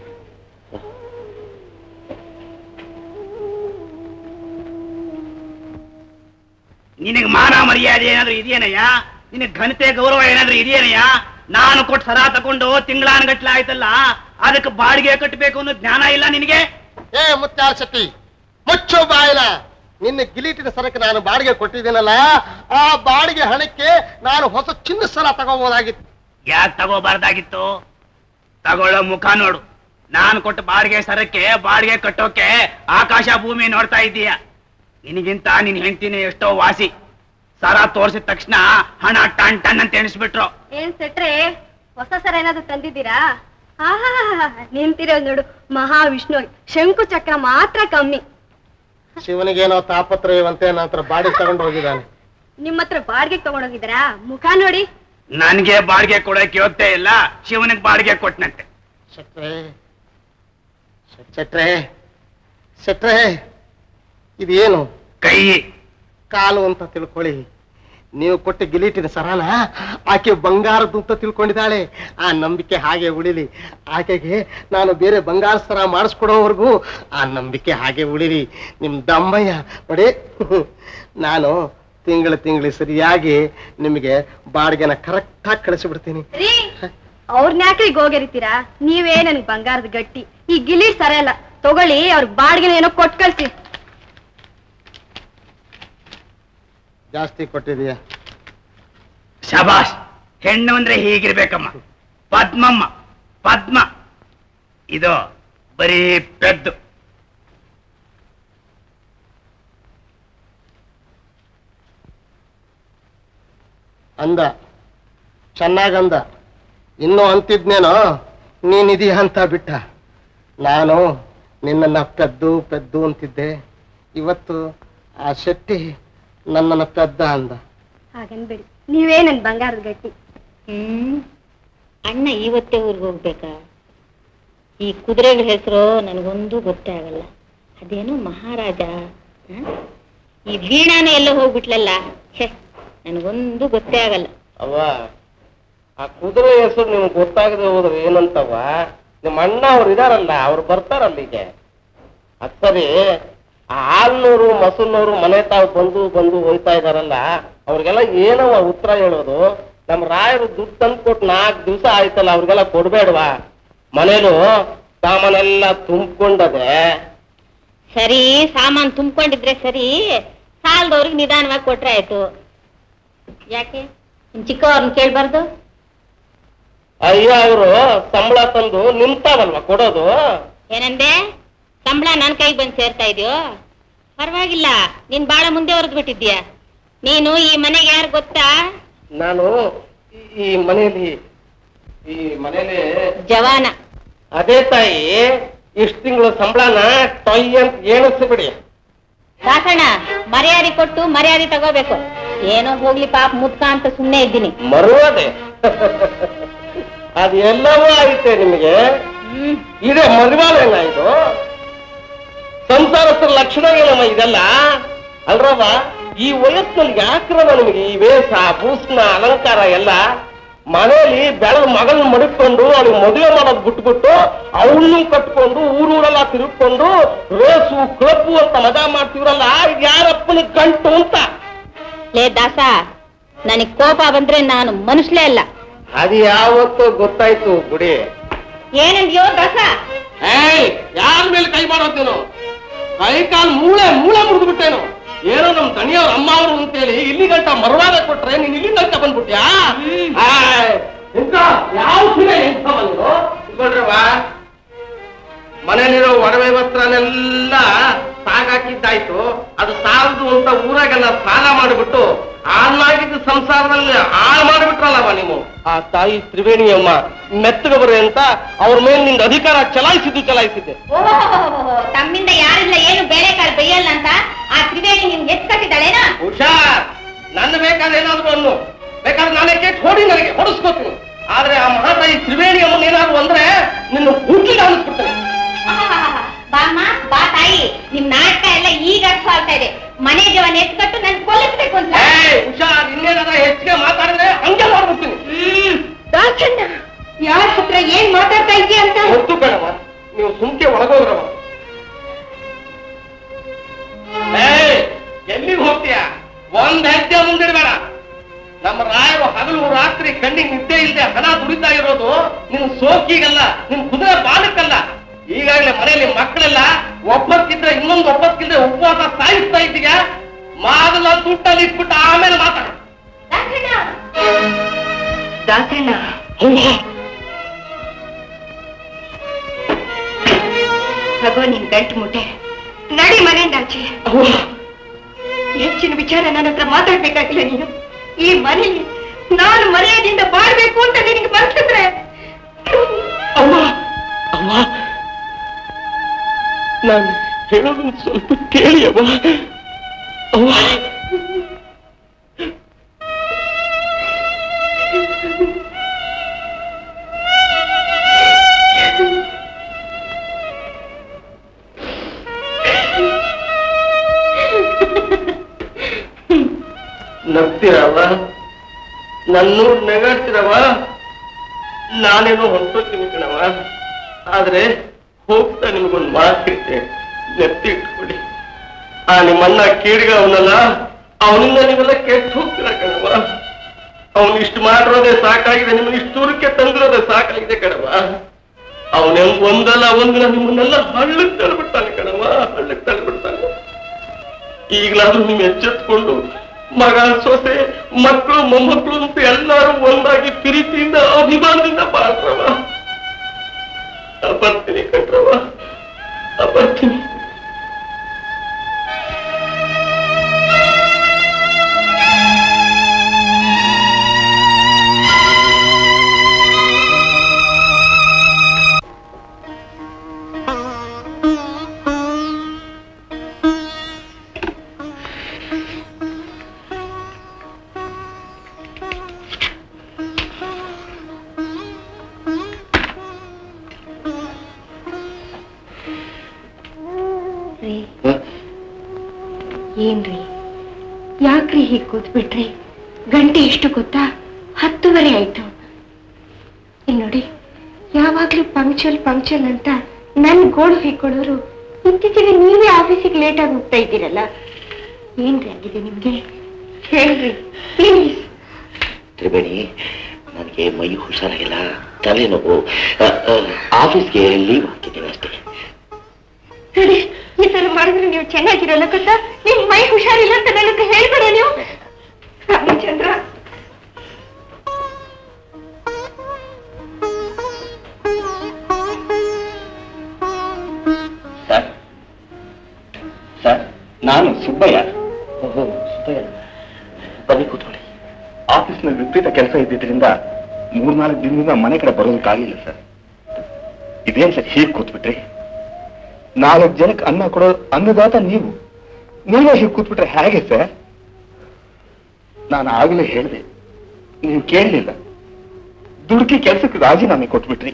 ನಿನಗೆ ಮಾನ ಮರ್ಯಾದೆ ಏನಾದ್ರೂ ಇದೆಯೇನಯ್ಯ ನಿನಗೆ ಘನತೆ ಗೌರವ ಏನಾದ್ರೂ ಇದೆಯೇನಯ್ಯ ನಾನು ಕೊಟ್ಟು ಸರ ತಗೊಂಡು ತಿಂಗಳಾನ್ಗಟ್ಲೆ ಆಯ್ತಲ್ಲ? ಅದಕ್ಕೆ ಬಾಡಿಗೆ ಕಟ್ಟಬೇಕು ಅನ್ನೋ ಜ್ಞಾನ ಇಲ್ಲ ನಿನಗೆ? ಏ ಮುತ್ತಾರ ಶೆಟ್ಟಿ ಮುಚ್ಚು ಬಾಯಿಲ. ನಿನ್ನ ಗಿಲೀಟಿನ ಸರಕ್ಕೆ ನಾನು ಬಾಡಿಗೆ ಕೊಟ್ಟಿದ್ದೀನಲ್ಲ ಆ ಬಾಡಿಗೆ ಹಣಕ್ಕೆ ನಾನು ಹೊಸ ಚಿನ್ನ ಸರ ತಗೋಬಹುದಾಗಿತ್ತು ಯಾಕೆ ತಗೋಬಾರ್ದಾಗಿತ್ತು? ತಗೊಳ್ಳೋ ಮುಖ ನೋಡು. ನಾನು ಕೊಟ್ಟ ಬಾಡಿಗೆ ಸರಕ್ಕೆ ಬಾಡಿಗೆ ಕಟ್ಟೋಕೆ ಆಕಾಶ ಭೂಮಿ ನೋಡ್ತಾ ಇದ್ದೀಯ. ನಿನಗಿಂತ ನಿನ್ ಹೆಂಡ್ತೀನಿ ಎಷ್ಟೋ ವಾಸಿ. ಸರ ತೋರಿಸಿದ ತಕ್ಷಣ ಹಣ ಟನ್ ಟನ್ ಅಂತ ಎಣಿಸ್ಬಿಟ್ರು. ಏನ್ ಸೆಟ್ರೆ ಹೊಸ ಸರ ಏನಾದ್ರು ತಂದಿದ್ದೀರಾ? ಆಹಾ ನಿಂತಿರೋ ನೋಡು ಮಹಾವಿಷ್ಣು ಶಂಕು ಚಕ್ರ ಮಾತ್ರ ಕಮ್ಮಿ. ಶಿವನಿಗೇನೋ ತಾಪತ್ರಯವಂತೆ ನನ್ನ ಹತ್ರ ಬಾಡಿಗೆ ತಗೊಂಡು ಹೋಗಿದ್ದಾನೆ. ನಿಮ್ಮ ಹತ್ರ ಬಾಡಿಗೆ ತಗೊಂಡೋಗಿದ್ದೀರಾ? ಮುಖ ನೋಡಿ. ನನ್ಗೆ ಬಾಡಿಗೆ ಕೊಡಕ್ಕೆ ಯೋಗ್ಯತೆ ಇಲ್ಲ ಶಿವನಿಗೆ ಬಾಡಿಗೆ ಕೊಟ್ಟನಂತೆ ಇದೇನು? ಕೈ. ಕಾಲು ಅಂತ ತಿಳ್ಕೊಳ್ಳಿ. ನೀವು ಕೊಟ್ಟ ಗಿಲೀಟಿನ ಸರಾನ ಆಕೆ ಬಂಗಾರದ್ದು ಅಂತ ತಿಳ್ಕೊಂಡಿದ್ದಾಳೆ. ಆ ನಂಬಿಕೆ ಹಾಗೆ ಉಳಿಲಿ. ಆಕೆಗೆ ನಾನು ಬೇರೆ ಬಂಗಾರ ಸರ ಮಾಡಿಸ್ಕೊಡೋವರೆಗೂ ಆ ನಂಬಿಕೆ ಹಾಗೆ ಉಳಿಲಿ. ನಿಮ್ ದಮ್ಮಯ್ಯ ನೋಡಿ ನಾನು ತಿಂಗಳ ತಿಂಗಳ ಸರಿಯಾಗಿ ನಿಮಗೆ ಬಾಡಿಗೆನ ಕರೆಕ್ಟ್ ಆಗಿ ರೀ ಅವ್ರನ್ನ ಯಾಕೆ ಈಗ ಹೋಗಿರ್ತೀರಾ ನೀವೇ ನನ್ಗೆ ಬಂಗಾರದ ಗಟ್ಟಿ. ಈ ಗಿಲಿ ಸರ ಇಲ್ಲ ತಗೊಳ್ಳಿ ಅವ್ರ ಬಾಡಿಗೆನ ಏನೋ ಕೊಟ್ಟು ಕಳ್ಸಿ. ಜಾಸ್ತಿ ಕೊಟ್ಟಿದೀಯ ಶಬಾಷ್ ಹೆಣ್ಣು ಅಂದ್ರೆ ಹೀಗಿರ್ಬೇಕಮ್ಮ. ಪದ್ಮಮ್ಮ ಪದ್ಮ. ಇದು ಬರೀ ಪೆದ್ದು. ಅಂದ. ಚೆನ್ನಾಗಂದ. ಇನ್ನೂ ಅಂತಿದ್ನೇನೋ? ನೀನಿದೀಯ ಅಂತ ಬಿಟ್ಟ. ನಾನು ನಿನ್ನನ್ನು ಪೆದ್ದು ಪೆದ್ದು ಅಂತಿದ್ದೆ. ಇವತ್ತು ಆ ಶೆಟ್ಟಿ ನನ್ನನ್ನು ಪೆದ್ದ ಅಂದ. ಹಾಗನ್ಬೇಡಿ ನೀವೇ ನನ್ನ ಬಂಗಾರದ ಗಟ್ಟಿ? ಹ್ಮ್. ಅಣ್ಣ ಇವತ್ತೇ ಊರಿಗೆ ಹೋಗ್ಬೇಕಾ? ಈ ಕುದುರೆಗಳ ಹೆಸರು ನನಗೊಂದು ಗೊತ್ತೇ ಆಗಲ್ಲ. ಅದೇನು ಮಹಾರಾಜ? ಈ ವೀಣಾನೇ ಎಲ್ಲ ಹೋಗ್ಬಿಟ್ಲಲ್ಲ ಛೆ ನನಗೊಂದು ಗೊತ್ತೇ ಆಗಲ್ಲ. ಅವ್ವ ಆ ಕುದುರೆ ಹೆಸರು ನಿಮ್ಗೆ ಗೊತ್ತಾಗದೆ ಹೋದ್ರೆ ಏನಂತವ ನಿಮ್ಮ ಅಣ್ಣ ಅವ್ರು ಇದಾರಲ್ಲ ಅವ್ರು ಬರ್ತಾರಲ್ಲ ಈಗ ಅದ್ ಸರಿ ಆ ಹಾಲ್ನೂರು ಮೊಸಲ್ನೂರು ಮನೆ ತಾವು ಬಂದು ಬಂದು ಹೋಯ್ತಾ ಇದಾರಲ್ಲ ಅವ್ರಿಗೆಲ್ಲ ಏನವ ಉತ್ತರ ಹೇಳೋದು? ನಮ್ಮ ರಾಯರು ದುಡ್ಡು ತಂದು ಕೊಟ್ಟು ನಾಲ್ಕು ದಿವಸ ಆಯ್ತಲ್ಲ ಅವ್ರಿಗೆಲ್ಲ ಕೊಡ್ಬೇಡವಾ ಮನೇಲು ಸಾಮಾನೆಲ್ಲ ತುಂಬಿಕೊಂಡದೆ. ಸರಿ ಸಾಮಾನು ತುಂಬಿಕೊಂಡಿದ್ರೆ ಸರಿ ಸಾಲದವ್ರಿಗೆ ನಿಧಾನವಾಗಿ ಕೊಟ್ರೆ ಆಯ್ತು. ಯಾಕೆ? ಚಿಕ್ಕವ್ರನ್ನ ಕೇಳ್ಬಾರ್ದು? ಅಯ್ಯ ಅವರು ಸಂಬಳ ತಂದು ನಿಂತಾವಲ್ವ ಕೊಡೋದು? ಏನಂದೆ? ಸಂಬಳ ನನ್ ಕೈಗೆ ಬಂದು ಸೇರ್ತಾ ಇದೆಯೋ? ಪರವಾಗಿಲ್ಲ ನೀನ್ ಬಾಳ ಮುಂದೆ ಹೊರದ್ ಬಿಟ್ಟಿದ್ಯಾ ನೀನು ಈ ಮನೆಗೆ ಯಾರು ಗೊತ್ತಾ? ನಾನು ಈ- ಈ ಮನೆಯಲ್ಲಿ ಈ ಮನೇಲಿ ಜವಾನ. ಅದೇ ತಾಯಿ ಇಷ್ಟು ತಿಂಗಳು ಸಂಬಳನ ಟೊಯ್ ಅಂತ ಏನಿಸ್ಬಿಡಿ ಸಾಕಣ್ಣ ಮರ್ಯಾದೆ ಕೊಟ್ಟು ಮರ್ಯಾದೆ ತಗೋಬೇಕು. ಏನೋ ಹೋಗ್ಲಿ ಪಾಪ ಮುದ್ಕ ಅಂತ ಸುಮ್ಮನೆ ಇದ್ದೀನಿ. ಮರುವದೆ. ಅದೆಲ್ಲವೂ ಎಲ್ಲವೂ ಆಗುತ್ತೆ ನಿಮಗೆ? ಇದೇ ಮದುವಾಲೇನ ಇದು? ಸಂಸಾರಸ್ಥರ ಲಕ್ಷಣ ಏನಮ್ಮ ಇದೆಲ್ಲ? ಅಲ್ರವ ಈ ವಯಸ್ಸಲ್ಲಿ ಯಾಕ್ರವ ನಿಮಗೆ ಈ ವೇಷ ಭೂಷಣ ಅಲಂಕಾರ ಎಲ್ಲ? ಮನೆಯಲ್ಲಿ ಬೆಳಗ್ಗೆ ಮಗಳ ಮಡಿಕೊಂಡು ಅವ್ರಿಗೆ ಮದುವೆ ಮಾಡೋದು ಬಿಟ್ಬಿಟ್ಟು ಅವಳನ್ನು ಕಟ್ಕೊಂಡು ಊರೂರೆಲ್ಲ ತಿರುಗ್ಕೊಂಡು ರೇಸು ಕ್ಲಬ್ಬು ಅಂತ ಮಜಾ ಮಾಡ್ತೀವ್ರಲ್ಲ ಯಾರಪ್ಪನ ಗಂಟು ಅಂತ? ಲೇ ದಾಸ ನನಗ್ ಕೋಪ ಬಂದ್ರೆ ನಾನು ಮನುಷ್ಯಲೇ ಅಲ್ಲ. ಅದು ಯಾವತ್ತು ಗೊತ್ತಾಯ್ತು ಗುಡಿ. ಏನಂದ್ಯೋ ದಾಸ? ಏಯ್ ಯಾರ ಮೇಲೆ ಕೈ ಮಾಡೋದೇನು ಕೈ ಕಾಲ್ ಮೂಳೆ ಮೂಳೆ ಮುರಿದು ಬಿಟ್ಟೇನು ಏನೋ ನಮ್ ದಣಿಯವ್ರ ಅಮ್ಮ ಅವರು ಅಂತೇಳಿ ಇಲ್ಲಿ ಗಂಟ ಮರವಾದ ಕೊಟ್ರೆ ನೀನ್ ಇಲ್ಲಿ ಗಂಟ ಬಂದ್ಬಿಟ್ಯಾ? ಯಾವ ಎಂತವ ನೀನು ಮನೇಲಿರೋ ಒಡವೆ ವಸ್ತ್ರನೆಲ್ಲ ಸಾಗಾಕಿದ್ದಾಯ್ತು. ಅದು ಸಾಲದು ಅಂತ ಊರಾಗೆಲ್ಲ ಸಾಲ ಮಾಡಿಬಿಟ್ಟು ಹಾಳಾಗಿದ್ದ ಸಂಸಾರದಲ್ಲಿ ಹಾಳು ಮಾಡಿಬಿಟ್ರಲ್ಲವ ನೀವು. ಆ ತಾಯಿ ತ್ರಿವೇಣಿಯಮ್ಮ ಮೆತ್ತಗೆ ಬರ್ರಿ ಅಂತ ಅವ್ರ ಮೇಲೆ ನಿಂದ ಅಧಿಕಾರ ಚಲಾಯಿಸಿದ್ದು ಚಲಾಯಿಸಿದ್ದೆ. ತಮ್ಮಿಂದ ಯಾರಿಲ್ಲ ಏನು ಬೇರೆ ಕಾಲ ಬೈಯಲ್ಲ ಅಂತ ಆ ತ್ರಿವೇಣಿ ನಿಮ್ಗೆ ಎತ್ ಕಟ್ಟಿದ್ದಾಳೇನಾ? ಹುಷಾರ್ ನನ್ನ ಬೇಕಾದ್ರೆ ಏನಾದ್ರು ಅನ್ನು. ಬೇಕಾದ್ರೆ ನಾನೇ ಕೇಟ್ ಹೊಡಿ ನನಗೆ ಹೊಡಿಸ್ಕೋತೀನಿ. ಆದ್ರೆ ಆ ಮಹಾತಾಯಿ ತ್ರಿವೇಣಿ ಅಮ್ಮನ ಏನಾದ್ರು ಅಂದ್ರೆ ನಿನ್ನ ಹುಟ್ಟಿಗೆ ಅನಿಸ್ಬಿಡ್ತೇನೆ ಬಾಮ್ಮ ಬಾ ತಾಯಿ. ನಿಮ್ ನಾಟಕ ಎಲ್ಲ ಈಗ ಅರ್ಥ ಆಗ್ತಾ ಇದೆ. ಮನೆ ಜವನ್ ಎತ್ಕಟ್ಟು ನನ್ ಕೊಲ್ಲಿಸ್ಬೇಕು ಅಂತ. ಹುಷಾರ್ ಇನ್ನೇನಾರ ಹೆಚ್ಚಿಗೆ ಮಾತಾಡಿದ್ರೆ ಹಂಗೆ ಮಾಡ್ಬಿಡ್ತೀನಿ. ದಾಸಣ್ಣ ಯಾರ ಹತ್ರ ಏನ್ ಮಾತಾಡ್ತಾ ಇದ್ದೀಯ ಅಂತ? ಗೊತ್ತು ಬೇಡವ ನೀವು ಸುಮ್ಕೆ ಒಳಗೋದ್ರವ ಎಲ್ಲಿಗೆ ಹೋಗ್ತೀಯ? ಒಂದ್ ಹೆಜ್ಜೆ ಮುಂದಿಡ್ಬೇಡ. ನಮ್ಮ ರಾಯರು ಹಗಲು ರಾತ್ರಿ ಕಣ್ಣಿಗೆ ನಿದ್ದೆ ಇಲ್ಲದೆ ಹಣ ದುಡಿತಾ ಇರೋದು ನಿನ್ ಸೋಕಿಗಲ್ಲ ನಿನ್ ಕುದುರೆ ಬಾಲಕ್ಕಲ್ಲ ಈಗಾಗಲೇ ಮನೆಯಲ್ಲಿ ಮಕ್ಕಳೆಲ್ಲ ಒಪ್ಪತ್ತಿದ್ರೆ ಇನ್ನೊಂದು ಒಪ್ಪತ್ತಿದ್ರೆ ಉಪವಾಸ ಸಾಯಿಸ್ತಾ ಇದ್ದೀಯಾ? ಮಾದಲ ದುಡ್ಡಲ್ಲಿ ಇಟ್ಬಿಟ್ಟು ಆಮೇಲೆ ಮಾತಾಡು. ದಾಸಣ್ಣ ತಗೋ ನಿನ್ ಗಂಟು ಮುಟ್ಟೆ ನಡಿ ಮನೆಯಿಂದ ಆಚೆ ಹೆಚ್ಚಿನ ವಿಚಾರ ನನ್ನ ಹತ್ರ ಮಾತಾಡ್ಬೇಕಾಗಿಲ್ಲ ನೀನು. ಈ ಮನೆಯಲ್ಲಿ ನಾನು ಮರ್ಯಾದೆಯಿಂದ ಬಾಳ್ಬೇಕು ಅಂತ ನಿನಗೆ ಬರ್ತಿದ್ರೆ ಅವ್ವ ಅವ್ವ ನಾನು ಹೇಳೋದು ಸ್ವಲ್ಪ ಕೇಳಿ ಅವ್ವ ಅವ್ವ ನಗ್ತೀರವ ನನ್ನೂರ್ ನಗಾಡ್ತೀರವ ನಾನೇನೋ ಹೊಂಟೋಗ್ತೀನಿ ಕಣವ ಆದ್ರೆ ಹೋಗ್ತಾ ನಿಮಗೊಂದು ಮಾತಿರುತ್ತೆ ನೆತ್ತಿ ಇಟ್ಕೊಳ್ಳಿ ಆ ನಿಮ್ಮಣ್ಣ ಕೀಡಿಗ ಅವನಲ್ಲ ಅವನಿಂದ ನೀವೆಲ್ಲ ಕೆಟ್ಟು ಹೋಗ್ತೀರ ಕಣವ ಅವನು ಇಷ್ಟು ಮಾಡಿರೋದೆ ಸಾಕಾಗಿದೆ, ನಿಮ್ಮನ್ನ ಇಷ್ಟು ದೂರಕ್ಕೆ ತಂದಿರೋದೇ ಸಾಕಾಗಿದೆ ಕಣವ ಅವನ ಒಂದಲ್ಲ, ಒಂದಿನ ನಿಮ್ಮನ್ನೆಲ್ಲ ಹಳ್ಳಕ್ಕೆ ತಳ್ಬಿಡ್ತಾನೆ ಕಣವ ಹಳ್ಳಕ್ಕೆ ತಳ್ಬಿಡ್ತಾನೆ ಈಗಲಾದ್ರೂ ನಿಮ್ ಎಚ್ಚೆತ್ಕೊಂಡು ಮಗ ಸೊಸೆ, ಮಕ್ಕಳು, ಮೊಮ್ಮಕ್ಕಳು ಅಂತ ಎಲ್ಲರೂ ಒಂದಾಗಿ ಪ್ರೀತಿಯಿಂದ, ಅಭಿಮಾನದಿಂದ ಬಾಳ್ರವ ನಾ ಬರ್ತೀನಿ ಕಣ್ರವ ಏನ್ರಿ? ಯಾಕ್ರಿ ಹೀಗೆ ಕೂತ್ಬಿಟ್ರಿ? ಗಂಟೆ ಎಷ್ಟು ಗೊತ್ತಾ? ಹತ್ತುವರೆ ಆಯ್ತು. ಇಲ್ ನೋಡಿ ಯಾವಾಗ್ಲೂ ಪಂಕ್ಚಲ್ ಪಂಕ್ಚಲ್ ಅಂತ ನನ್ ಗೋಳು ಹೀಕೊಳ್ಳೋರು ಇತ್ತೀಚೆಗೆ ನೀವೇ ಆಫೀಸಿಗೆ ಲೇಟ್ ಆಗಿ ಹೋಗ್ತಾ ಇದ್ದೀರಲ್ಲ. ಏನ್ರಿ ಆಗಿದೆ ನಿಮ್ಗೆ? ಹೇಳ್ರಿ ಪ್ಲೀಸ್ ತ್ರಿವೇಣಿ ನನಗೆ ಮೈ ಹುಷಾರಾಗಿಲ್ಲ ತಲೆನೋವು. ಆಫೀಸ್ಗೆ ಲೀವ್ ಹಾಕಿದ್ದೀನಿ ಅಷ್ಟೇ. ಈ ತರ ಮಾಡಿದ್ರೆ ನೀವು ಚೆನ್ನಾಗಿರಲ್ಲ ಗೊತ್ತಾ ನಿಮ್ ಮೈ ಹುಷಾರಿಲ್ಲ ಅಂತ ನನ್ನ ಹೇಳ್ಬೇಡ ನೀವು. ರಾಮಚಂದ್ರ. ಸರ್ ಸರ್ ನಾನು ಸುಬ್ಬಯ್ಯ. ಓಹೋ ಸುಬ್ಬಯ್ಯ. ಬನ್ನಿ ಕೂತ್ಕೊಳ್ಳಿ. ಆಫೀಸ್ನಲ್ಲಿ ವಿಪರೀತ ಕೆಲಸ ಇದ್ದಿದ್ರಿಂದ ಮೂರ್ನಾಲ್ಕು ದಿನದಿಂದ ಮನೆ ಕಡೆ ಬರೋದಕ್ಕಾಗಿಲ್ಲ ಸರ್. ಇದೇನ್ ಸರ್ ಹೀಗೆ ಕೂತ್ಬಿಟ್ರಿ? ನಾಲ್ಕು ಜನಕ್ಕೆ ಅನ್ನ ಕೊಡೋ ಅನ್ನದಾತ ನೀವು. ನೀವೇ ಹೀಗೆ ಕೂತ್ಬಿಟ್ರೆ ಹೇಗೆ ಸರ್? ನಾನು ಆಗಲೇ ಹೇಳಿದೆ, ನೀವು ಕೇಳಲಿಲ್ಲ. ದುಡುಕಿ ಕೆಲಸಕ್ಕೆ ರಾಜೀನಾಮೆ ಕೊಟ್ಬಿಟ್ರಿ.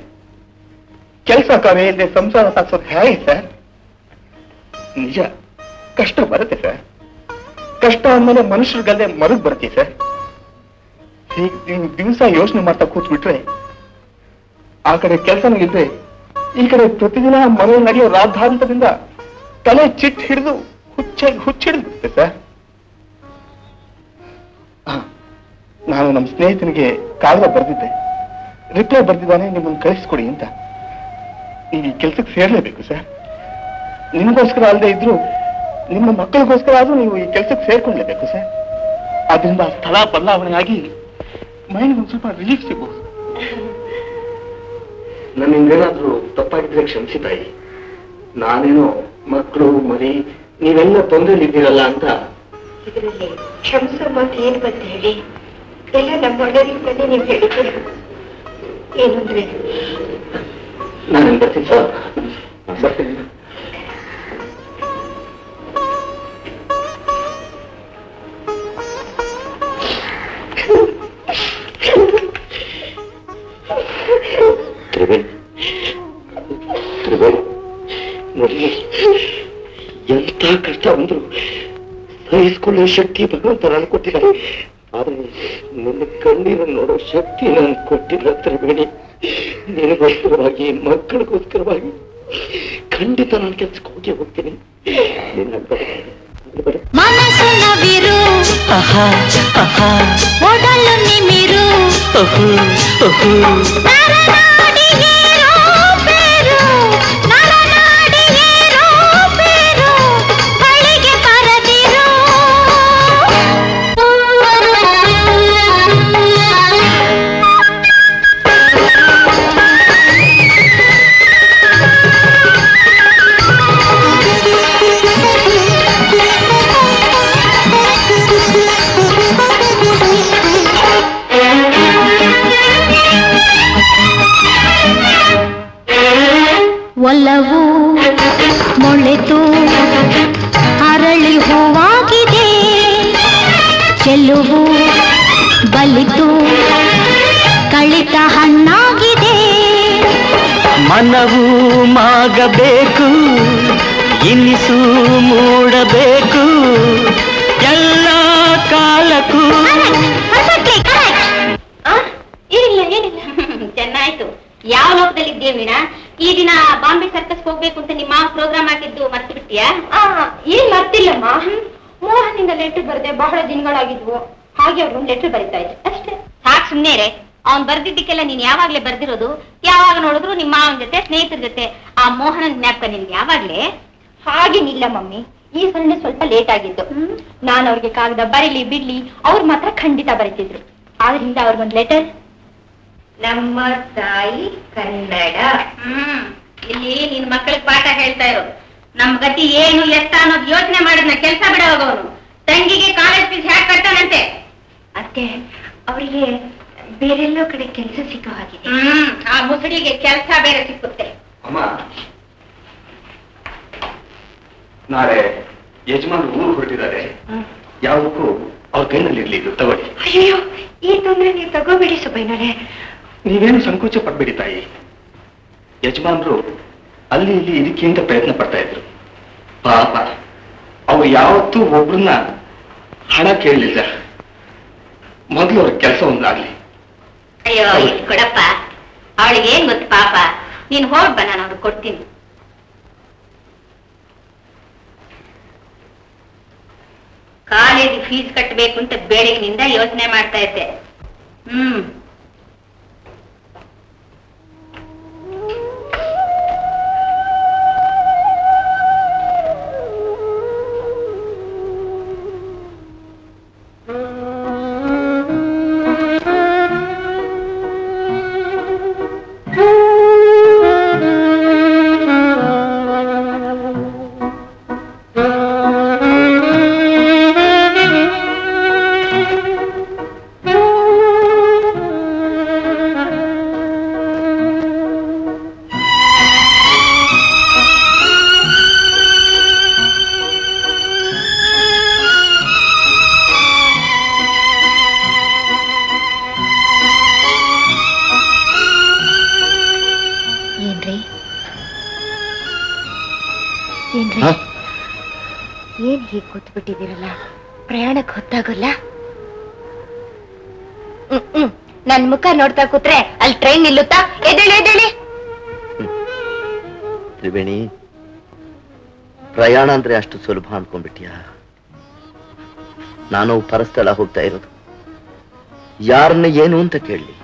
ಕೆಲಸ ಕಾರ್ಯ ಇಲ್ಲದೆ ಸಂಸಾರ ಸಾಗಿಸೋದು ಹೇಗೆ ಸರ್? ನಿಜ, ಕಷ್ಟ ಬರುತ್ತೆ ಸರ್. ಕಷ್ಟ ಅಂದ್ಮೇಲೆ ಮನುಷ್ಯರಿಗಲ್ಲದೆ ಮರುಗ್ ಬರುತ್ತೆ ಸರ್. ಹೀಗೆ ನೀವು ದಿವಸ ಯೋಚನೆ ಮಾಡ್ತಾ ಕೂತ್ಬಿಟ್ರೆ, ಆ ಕಡೆ ಕೆಲಸನೂ ಇದ್ರೆ ಈ ಕಡೆ ಪ್ರತಿದಿನ ಮನೆಯಲ್ಲಿ ನಡೆಯೋ ರಾಧಾಂತದಿಂದ ತಲೆ ಚಿಟ್ ಹಿಡಿದು ಹುಚ್ಚ ಹುಚ್ಚಿಡಿದ್ಬಿಡುತ್ತೆ ಸರ್ ನಾನು ನಮ್ಮ ಸ್ನೇಹಿತನಿಗೆ ಕಾಗದ ಬರೆದಿದ್ದೆ. ರಿಪ್ಲೈ ಬರೆದಿದ್ದಾನೆ, ನಿಮ್ಮನ್ನು ಕಳಿಸ್ಕೊಡಿ ಅಂತ. ಈ ಕೆಲಸಕ್ಕೆ ಸೇರಲೇಬೇಕು ಸರ್ ನಿಮಗೋಸ್ಕರ ಅಲ್ಲದೆ ಇದ್ರು, ನಿಮ್ಮ ಮಕ್ಕಳಿಗೋಸ್ಕರ ಆದ್ರೂ ನೀವು ಈ ಕೆಲಸಕ್ಕೆ ಸೇರ್ಕೊಂಡ್ಲೇಬೇಕು ಸರ್ ಅದರಿಂದ ಸ್ಥಳ ಬದಲಾವಣೆಯಾಗಿ ಮೈಂಡ್ ಒಂದ್ ಸ್ವಲ್ಪ ರಿಲೀಫ್ ಸಿಗ್ಬೋದು. ನನ್ನಿಂದೇನಾದ್ರೂ ತಪ್ಪಾಗಿದ್ರೆ ಕ್ಷಮಿಸಿ ತಾಯಿ ನಾನೇನೋ ಮಕ್ಕಳು ಮರಿ ನೀವೆಲ್ಲ ತೊಂದರೆಲಿದ್ದೀರಲ್ಲ ಅಂತ. ಇದರಲ್ಲಿ ಕ್ಷಮಿಸೋ ಮಾತು ಏನು ಬಂತ ಹೇಳಿ? ಎಲ್ಲ ನಮ್ಮ ಒಳ್ಳೆಯದಿಂದಲೇ ನೀವು ಹೇಳಿದ್ದೀರ. ಏನು ಅಂದ್ರೆ ನಾನು ಬರ್ತೀನಿ ಸರ್. ಬರ್ತೀನಿ. ತ್ರಿವೇಣಿ ತ್ರಿವೇಣಿ ನೋಡಿ ಎಂತ ಕಷ್ಟ ಬಂದ್ರು ಸಹಿಸ್ಕೊಳ್ಳೋ ಶಕ್ತಿ ಭಗವಂತ ನಾನು ಕೊಟ್ಟಿದ್ದಾರೆ ಆದ್ರೆ ನಿನ್ನ ಕಣ್ಣೀರನ್ನು ನೋಡೋ ಶಕ್ತಿ ನಾನು ಕೊಟ್ಟಿಲ್ಲ ತ್ರಿವೇಣಿ ನಿನಗೋಸ್ಕರವಾಗಿ ಮಕ್ಕಳಿಗೋಸ್ಕರವಾಗಿ ಖಂಡಿತ ನಾನು ಕೆಲ್ಸಕ್ಕೆ ಹೋಗಿ ಹೋಗ್ತೀನಿ ನಿನ್ನ ಬರ ಬರ ಮನಸ್ಸು ನವಿರು ಒಡಲು ನಿಮಿರು ನರನಾಡಿ ಏರೋ ಕೊಳೆತು ಅರಳಿ ಹೂವಾಗಿದೆ. ಚೆಲುವು ಬಲಿತು. ಕಳಿತ ಹಣ್ಣಾಗಿದೆ. ಮನವು ಮಾಗಬೇಕು. ಇನಿಸು ಮೂಡಬೇಕು. ಎಲ್ಲ ಕಾಲಕ್ಕೂ. ಏನಿಲ್ಲ ಏನಿಲ್ಲ. ಚೆನ್ನಾಯ್ತು. ಯಾವ ಲೋಕದಲ್ಲಿದ್ದೀಯ ವೀಣಾ? ಈ ದಿನ ಬಾಂಬೆ ಸರ್ಕಸ್ ಹೋಗ್ಬೇಕು ಅಂತ ನಿಮ್ಮ ಪ್ರೋಗ್ರಾಮ್ ಆಗಿದ್ದು ಮರ್ತು ಬಿಟ್ಟಿಯಾ ಏನ್ ಮರ್ತಿಲ್ಲಮ್ಮ. ಮೋಹನಿಂದ ಲೆಟರ್ ಬರದೆ ಬಹಳ ದಿನಗಳಾಗಿದ್ವು. ಹಾಗೆ ಅವ್ರು ಲೆಟರ್ ಬರಿತಾ ಇದ್ರು. ಅಷ್ಟೇ. ಸಾಕ್ ಸುಮ್ನೇರೆ ಅವ್ನ್ ಬರ್ದಿದ್ದಕ್ಕೆಲ್ಲ ನೀನ್ ಯಾವಾಗ್ಲೇ ಬರ್ದಿರೋದು? ಯಾವಾಗ ನೋಡಿದ್ರು ನಿಮ್ಮ ಮಾವನ ಜೊತೆ ಸ್ನೇಹಿತರ ಜೊತೆ. ಆ ಮೋಹನನ್ ಜ್ಞಾಪಕ ನಿನ್ಗೆ ಯಾವಾಗ್ಲೇ? ಹಾಗೇನಿಲ್ಲ ಮಮ್ಮಿ. ಈ ಸಲ ಸ್ವಲ್ಪ ಲೇಟ್ ಆಗಿದ್ದು. ನಾನು ಅವ್ರಿಗೆ ಕಾಗದ ಬರೀಲಿ ಬಿಡ್ಲಿ ಅವ್ರು ಮಾತ್ರ ಖಂಡಿತ ಬರೀತಿದ್ರು. ಆದ್ರಿಂದ ಅವ್ರಿಗೊಂದು ಲೆಟರ್ ನಮ್ಮ ತಾಯಿ ಕನ್ನಡ. ಹ್ಮ್. ಇಲ್ಲಿ ನಿನ್ ಮಕ್ಕಳಿಗೆ ಪಾಠ ಹೇಳ್ತಾ ಇರೋದು ನಮ್ ಗತಿ ಏನು ಎತ್ತ ಅನ್ನೋದು ಯೋಚನೆ ಮಾಡಿದ್ನ ಕೆಲ್ಸ ಬಿಡ ಹೋಗೋನು ತಂಗಿಗೆ ಕಾಲೇಜ್ ಫೀಸ್ ಹ್ಯಾಕ್ ಕಟ್ತಾನಂತೆ? ಅತ್ತೆ ಅವ್ರಿಗೆ ಬೇರೆಲ್ಲೋ ಕಡೆ ಕೆಲಸ ಸಿಕ್ಕೋ ಹಾಗಿದೆ ಹ್ಮ್ ಆ ಮುಸುಡಿಗೆ ಕೆಲ್ಸ ಬೇರೆ ಸಿಕ್ಕುತ್ತೆ. ಅಮ್ಮ ನಾಳೆ ಯಜಮಾನ್ ಊರು ಹೊರಟಿದ್ದಾರೆ. ಯಾವಕ್ಕೂ ಅವ್ರ ಕೈನಲ್ಲಿರ್ಲಿ ಇದು ತಗೊಳ್ಳಿ. ಅಯ್ಯೋ ಈ ತೊಂದ್ರೆ ನೀವು ತಗೋಬೇಡಿ ಸುಬ್ಬಯ್ಯನವರೇ. ನೀವೇನು ಸಂಕೋಚ ಪಡ್ಬೇಡಿ ತಾಯಿ. ಯಜಮಾನ್ರು ಅಲ್ಲಿ ಇಲ್ಲಿ ಇದಕ್ಕಿಂತ ಪ್ರಯತ್ನ ಪಡ್ತಾ ಇದ್ರು. ಪಾಪ ಅವ್ರು ಯಾವತ್ತೂ ಒಬ್ರನ್ನ ಹಣ ಕೇಳಲಿಲ್ಲ. ಮೊದಲು ಅವ್ರ ಕೆಲಸ ಒಂದಾಗ್ಲಿ. ಅಯ್ಯೋ ಕೊಡಪ್ಪ. ಅವಳಿಗೆ ಏನ್ ಗೊತ್ತು ಪಾಪ? ನೀನ್ ಹೋಗ್ಬ ನಾನು ಅವ್ರಿಗೆ ಕೊಡ್ತೀನಿ. ಕಾಲೇಜ್ ಫೀಸ್ ಕಟ್ಟಬೇಕು ಅಂತ ನಿಂದ ಯೋಚನೆ ಮಾಡ್ತಾ ಇದ್ದೆ. ಹ್ಮ್. ನೋಡ್ತಾ ಕೂತ್ರೆ ಅಲ್ಲಿ ಟ್ರೈನ್ ನಿಲ್ಲುತ್ತಾ? ಎದ್ದೇಳಿ ಎದ್ದೇಳಿ. ತ್ರಿವೇಣಿ ಪ್ರಯಾಣ ಅಂದ್ರೆ ಅಷ್ಟು ಸುಲಭ ಅನ್ಕೊಂಡ್ಬಿಟ್ಟಿಯ ನಾನು ಪರಸ್ಥಳ ಹೋಗ್ತಾ ಇರೋದು. ಯಾರನ್ನ ಏನು ಅಂತ ಕೇಳಲಿ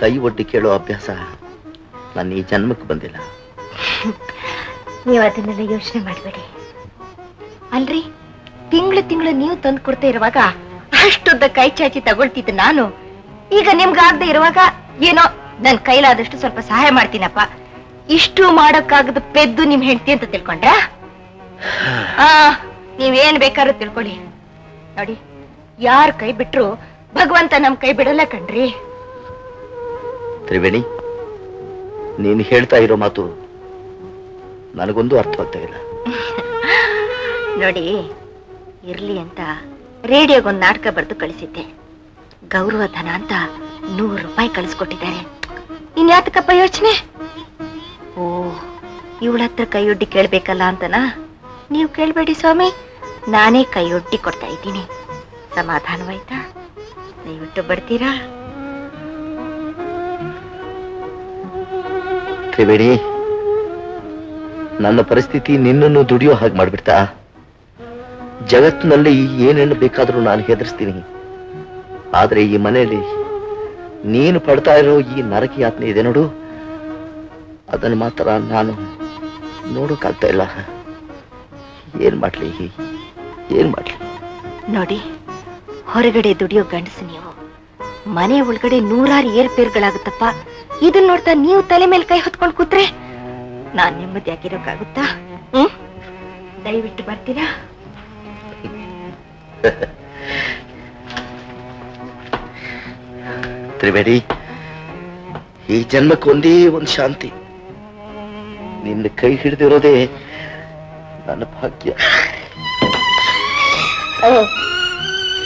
ಕೈ ಒಡ್ಡಿ ಕೇಳೋ ಅಭ್ಯಾಸ ನನ್ನ ಈ ಜನ್ಮಕ್ಕೆ ಬಂದಿಲ್ಲ. ನೀವು ಅದನ್ನೆಲ್ಲ ಯೋಚನೆ ಮಾಡಬೇಡಿ. ಅಲ್ರಿ ತಿಂಗಳು ತಿಂಗಳು ನೀವು ತಂದು ಕೊಡ್ತಾ ಇರುವಾಗ ಅಷ್ಟುದ್ದ ಕೈ ಚಾಚಿ ತಗೊಳ್ತಿದ್ದೆ ನಾನು. ಈಗ ನಿಮ್ಗಾಗದೆ ಇರುವಾಗ ಏನೋ ನನ್ ಕೈಲಾದಷ್ಟು ಸ್ವಲ್ಪ ಸಹಾಯ ಮಾಡ್ತೀನಪ್ಪ. ಇಷ್ಟು ಮಾಡಕ್ಕಾಗದ ಪೆದ್ದು ನಿಮ್ ಹೆಂಡತಿ ಅಂತ ತಿಳ್ಕೊಂಡ್ರ? ಆ ನೀವೇನ್ ಬೇಕಾದ್ರೂ ತಿಳ್ಕೊಳ್ಳಿ. ನೋಡಿ ಯಾರ್ ಕೈ ಬಿಟ್ರು ಭಗವಂತ ನಮ್ ಕೈ ಬಿಡಲ್ಲ ಕಣ್ರಿ. ತ್ರಿವೇಣಿ ನೀನ್ ಹೇಳ್ತಾ ಇರೋ ಮಾತು ನನಗೊಂದು ಅರ್ಥವಾಗ್ತಾ ಇಲ್ಲ. ನೋಡಿ ಇರ್ಲಿ ಅಂತ ರೇಡಿಯೋಗೊಂದು ನಾಟಕ ಬರೆದು ಕಳಿಸಿದ್ದೆ. ಗೌರವ ಧನ ಅಂತ ನೂರು ರೂಪಾಯಿ ಕಳಿಸ್ಕೊಟ್ಟಿದ್ದಾರೆ. ಇನ್ಯಾತಕ್ಕಪ್ಪ ಯೋಚನೆ? ಓ, ಇವಳ ಹತ್ರ ಕೈಯೊಡ್ಡಿ ಕೇಳ್ಬೇಕಲ್ಲ ಅಂತನಾ? ನೀವು ಕೇಳ್ಬೇಡಿ ಸ್ವಾಮಿ, ನಾನೇ ಕೈಯೊಡ್ಡಿ ಕೊಡ್ತಾ ಇದ್ದೀನಿ. ಸಮಾಧಾನವಾಯ್ತಾ? ದಯವಿಟ್ಟು ಬರ್ತೀರಾ? ತ್ರಿವೇಣಿ, ನನ್ನ ಪರಿಸ್ಥಿತಿ ನಿನ್ನನ್ನು ದುಡಿಯೋ ಹಾಗೆ ಮಾಡ್ಬಿಡ್ತಾ, ಜಗತ್ತಿನಲ್ಲಿ ಏನೇನು ಬೇಕಾದರೂ ನಾನು ಹೆದರ್ಸ್ತೀನಿ. ಆದ್ರೆ ಈ ಮನೆಯಲ್ಲಿ ನೀನು ಪಡ್ತಾ ಇರೋ ಈ ನರಕ ಯಾತನೆ ಇದೆ ನೋಡು. ಅದನ್ನು ಮಾತ್ರ ನಾನು ನೋಡೋಕ್ಕಾಗ್ತಾ ಇಲ್ಲ. ಏನ್ ಮಾಡ್ಲಿ ಏನ್ ಮಾಡ್ಲಿ? ನೋಡಿ ಹೊರಗಡೆ ದುಡಿಯೋ ಗಂಡಸು ನೀವು. ಮನೆ ಒಳಗಡೆ ನೂರಾರು ಏರ್ಪೇರ್ಗಳಾಗುತ್ತಪ್ಪ. ಇದನ್ನ ನೋಡ್ತಾ ನೀವು ತಲೆ ಮೇಲೆ ಕೈ ಹೊತ್ಕೊಂಡು ಕೂತ್ರೆ ನಾನ್ ನೆಮ್ಮದಿ ಆಗಿರೋಕ್ಕಾಗುತ್ತಾ? ಹ್ಮ್? ದಯವಿಟ್ಟು ಬರ್ತೀರಾ? ತ್ರಿವೇಣಿ ಈ ಜನ್ಮಕ್ಕೆ ಒಂದೇ ಒಂದು ಶಾಂತಿ. ನಿನ್ನ ಕೈ ಹಿಡಿದಿರೋದೇ ನನ್ನ ಭಾಗ್ಯ.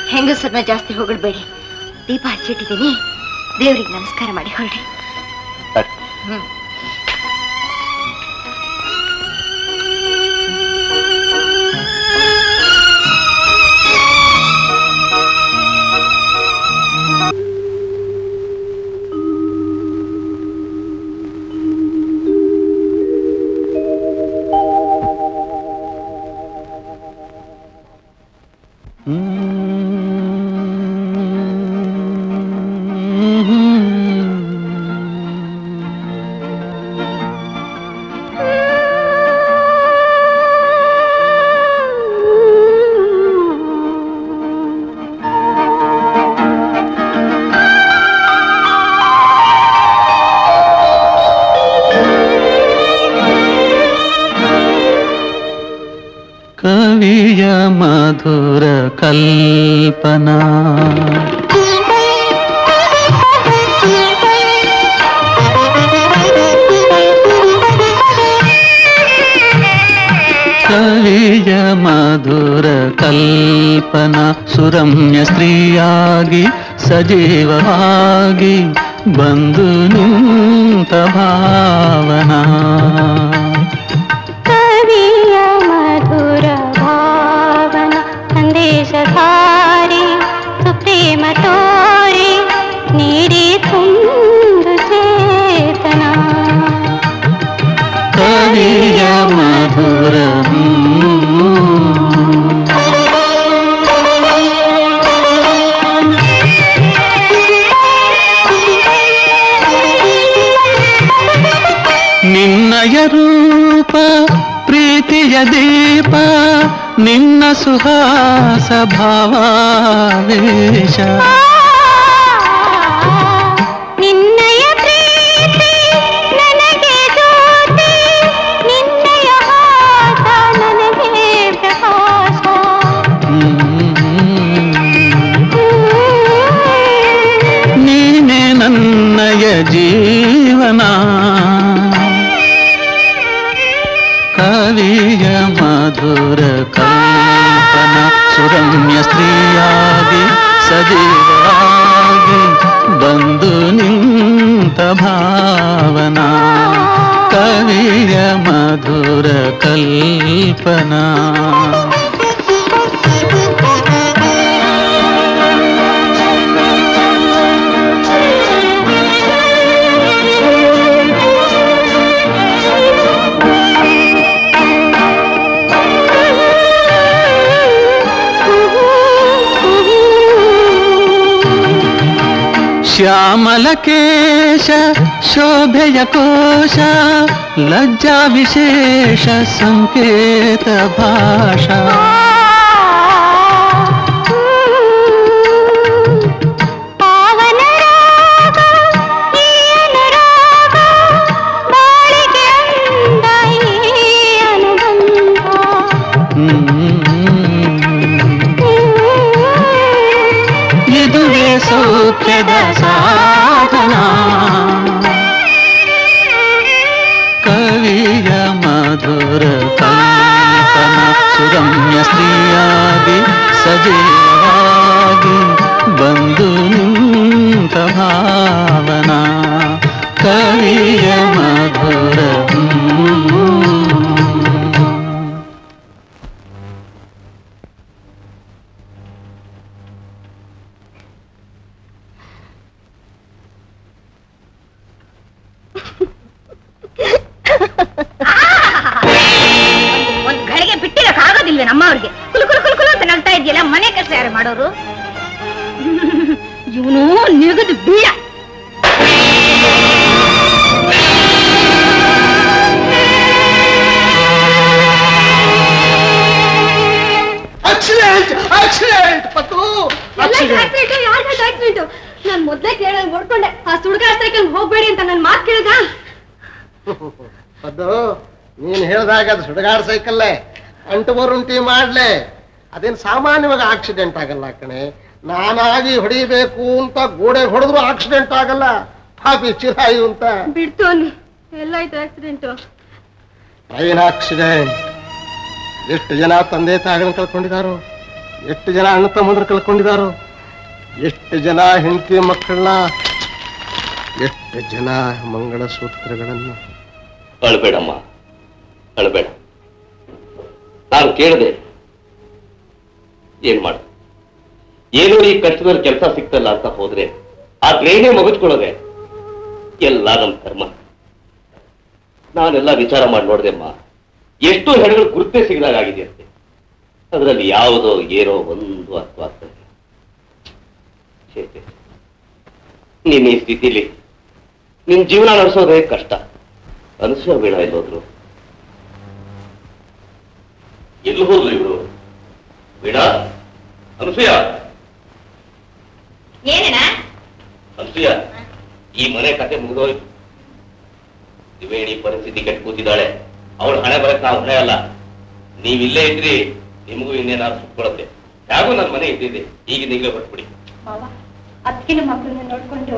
ಹೆಂಗಸರನ್ನ ಜಾಸ್ತಿ ಹೊಗಳ್ಬೇಡಿ. ದೀಪ ಹಚ್ಚಿಟ್ಟಿದ್ದೀನಿ. ದೇವರಿಗೆ ನಮಸ್ಕಾರ ಮಾಡಿ ಹೊರಡಿ. ಹ್ಮ್. ಭಾಗಿ ಸಜೀವವಾಗಿ ಬಂದು ನಿಂತ ಭಾವನಾ ರೂಪ ಪ್ರೀತಿಯ ದೀಪ ನಿನ್ನ ಸುಹಾಸ निम्नसुहासभावावेश ದೇವರಾಗಿ ಬಂದು ನಿಂತ ಭಾವನಾ ಕವಿಯ ಮಧುರ ಕಲ್ಪನಾ. श्यामलकेश शोभयकोश लज्जाविशेष सङ्केतभाषा ಸೌಖ್ಯದ ಸಜೀವ ಸುಡಗಾಡ್ ಸೈಕಲ್ಲೇ ಅಂಟು ಬರುಂಟಿ ಮಾಡ್ಲೆ. ಅದೇನು ಸಾಮಾನ್ಯವಾಗಿ ಆಕ್ಸಿಡೆಂಟ್ ಆಗಲ್ಲ ಕಣೆ. ನಾನಾಗಿ ಹೊಡಿಬೇಕು ಅಂತ ಗೋಡೆ ಹೊಡೆದ್ರು ಆಕ್ಸಿಡೆಂಟ್ ಆಗಲ್ಲ. ಪಾಪಿ ಚಿರಾಯು ಅಂತ. ಬಿಡ್ತು ಎಲ್ಲ ಎಲ್ಲಾಯ್ತು ಆಕ್ಸಿಡೆಂಟ್ ಟ್ರೈನ್ ಆಕ್ಸಿಡೆಂಟ್ ಎಷ್ಟು ಜನ ತಂದೆ ತಾಯಿಗಳನ್ನ ಕಳ್ಕೊಂಡಿದಾರೋ? ಎಷ್ಟು ಜನ ಅಣ್ಣ ತಮ್ಮಂದ್ರ ಕಳ್ಕೊಂಡಿದಾರೋ? ಎಷ್ಟು ಜನ ಹೆಂಡತಿ ಮಕ್ಕಳನ್ನ ಎಷ್ಟು ಜನ ಮಂಗಳ ಸೂತ್ರಗಳನ್ನು ಅಳಬೇಡಮ್ಮ. ಅಳಬೇಡ. ನಾನು ಕೇಳಿದೆ ಏನ್ ಮಾಡ? ಏನೋ ಈ ಕಷ್ಟದಲ್ಲಿ ಕೆಲಸ ಸಿಕ್ತಲ್ಲ ಅಂತ ಹೋದ್ರೆ ಆ ಗ್ರಹಣೆ ಮುಗಿಸ್ಕೊಳ್ಳೋದೆ ಎಲ್ಲ ನಮ್ ಕರ್ಮ. ನಾನೆಲ್ಲ ವಿಚಾರ ಮಾಡಿ ನೋಡ್ದೆಮ್ಮ ಎಷ್ಟೋ ಹೆಣಗಳು ಗುರುತೇ ಸಿಗದಾಗಿದೆ ಅಂತೆ. ಅದರಲ್ಲಿ ಯಾವುದೋ ಏನೋ ಒಂದು ಅರ್ಥವಾಗ್ತದೆ. ನೀನ್ ಈ ಸ್ಥಿತಿಲಿ ನಿನ್ ಜೀವನ ನಡೆಸೋದೇ ಕಷ್ಟ. ಅನಿಸೋ ಬೇಡ ಎಲ್ಲೋದ್ರು. ಎಲ್ಲಿ ಹೋದ್ಲು ಇವರು ಬೇಡ ಅನುಸೂಯ? ಏನಣ್ಣ ಅನುಸೂಯ ಈ ಮನೆ ಕತೆ ಮುಗಿದೋಯ್ತು. ತ್ರಿವೇಣಿ ಪರಿಸ್ಥಿತಿ ಕೆಟ್ಟು ಕೂತಿದ್ದಾಳೆ. ಅವಳ ಹಣೆ ಬರಕ್ ನಾವು ಹಣೆ ಅಲ್ಲ. ನೀವಿಲ್ಲೇ ಇದ್ರಿ ನಿಮಗೂ ಇನ್ನೇನಾದ್ರು ಸುಟ್ಕೊಳತ್ತೆ ಹೇಗೂ ನನ್ನ ಮನೆ ಇದ್ದಿದೆ. ಈಗ ನೀವೇ ಹೊಟ್ಬಿಡಿ ಮಾವ ಅದಕ್ಕಿನ ಮಕ್ಕಳನ್ನ ನೋಡ್ಕೊಂಡು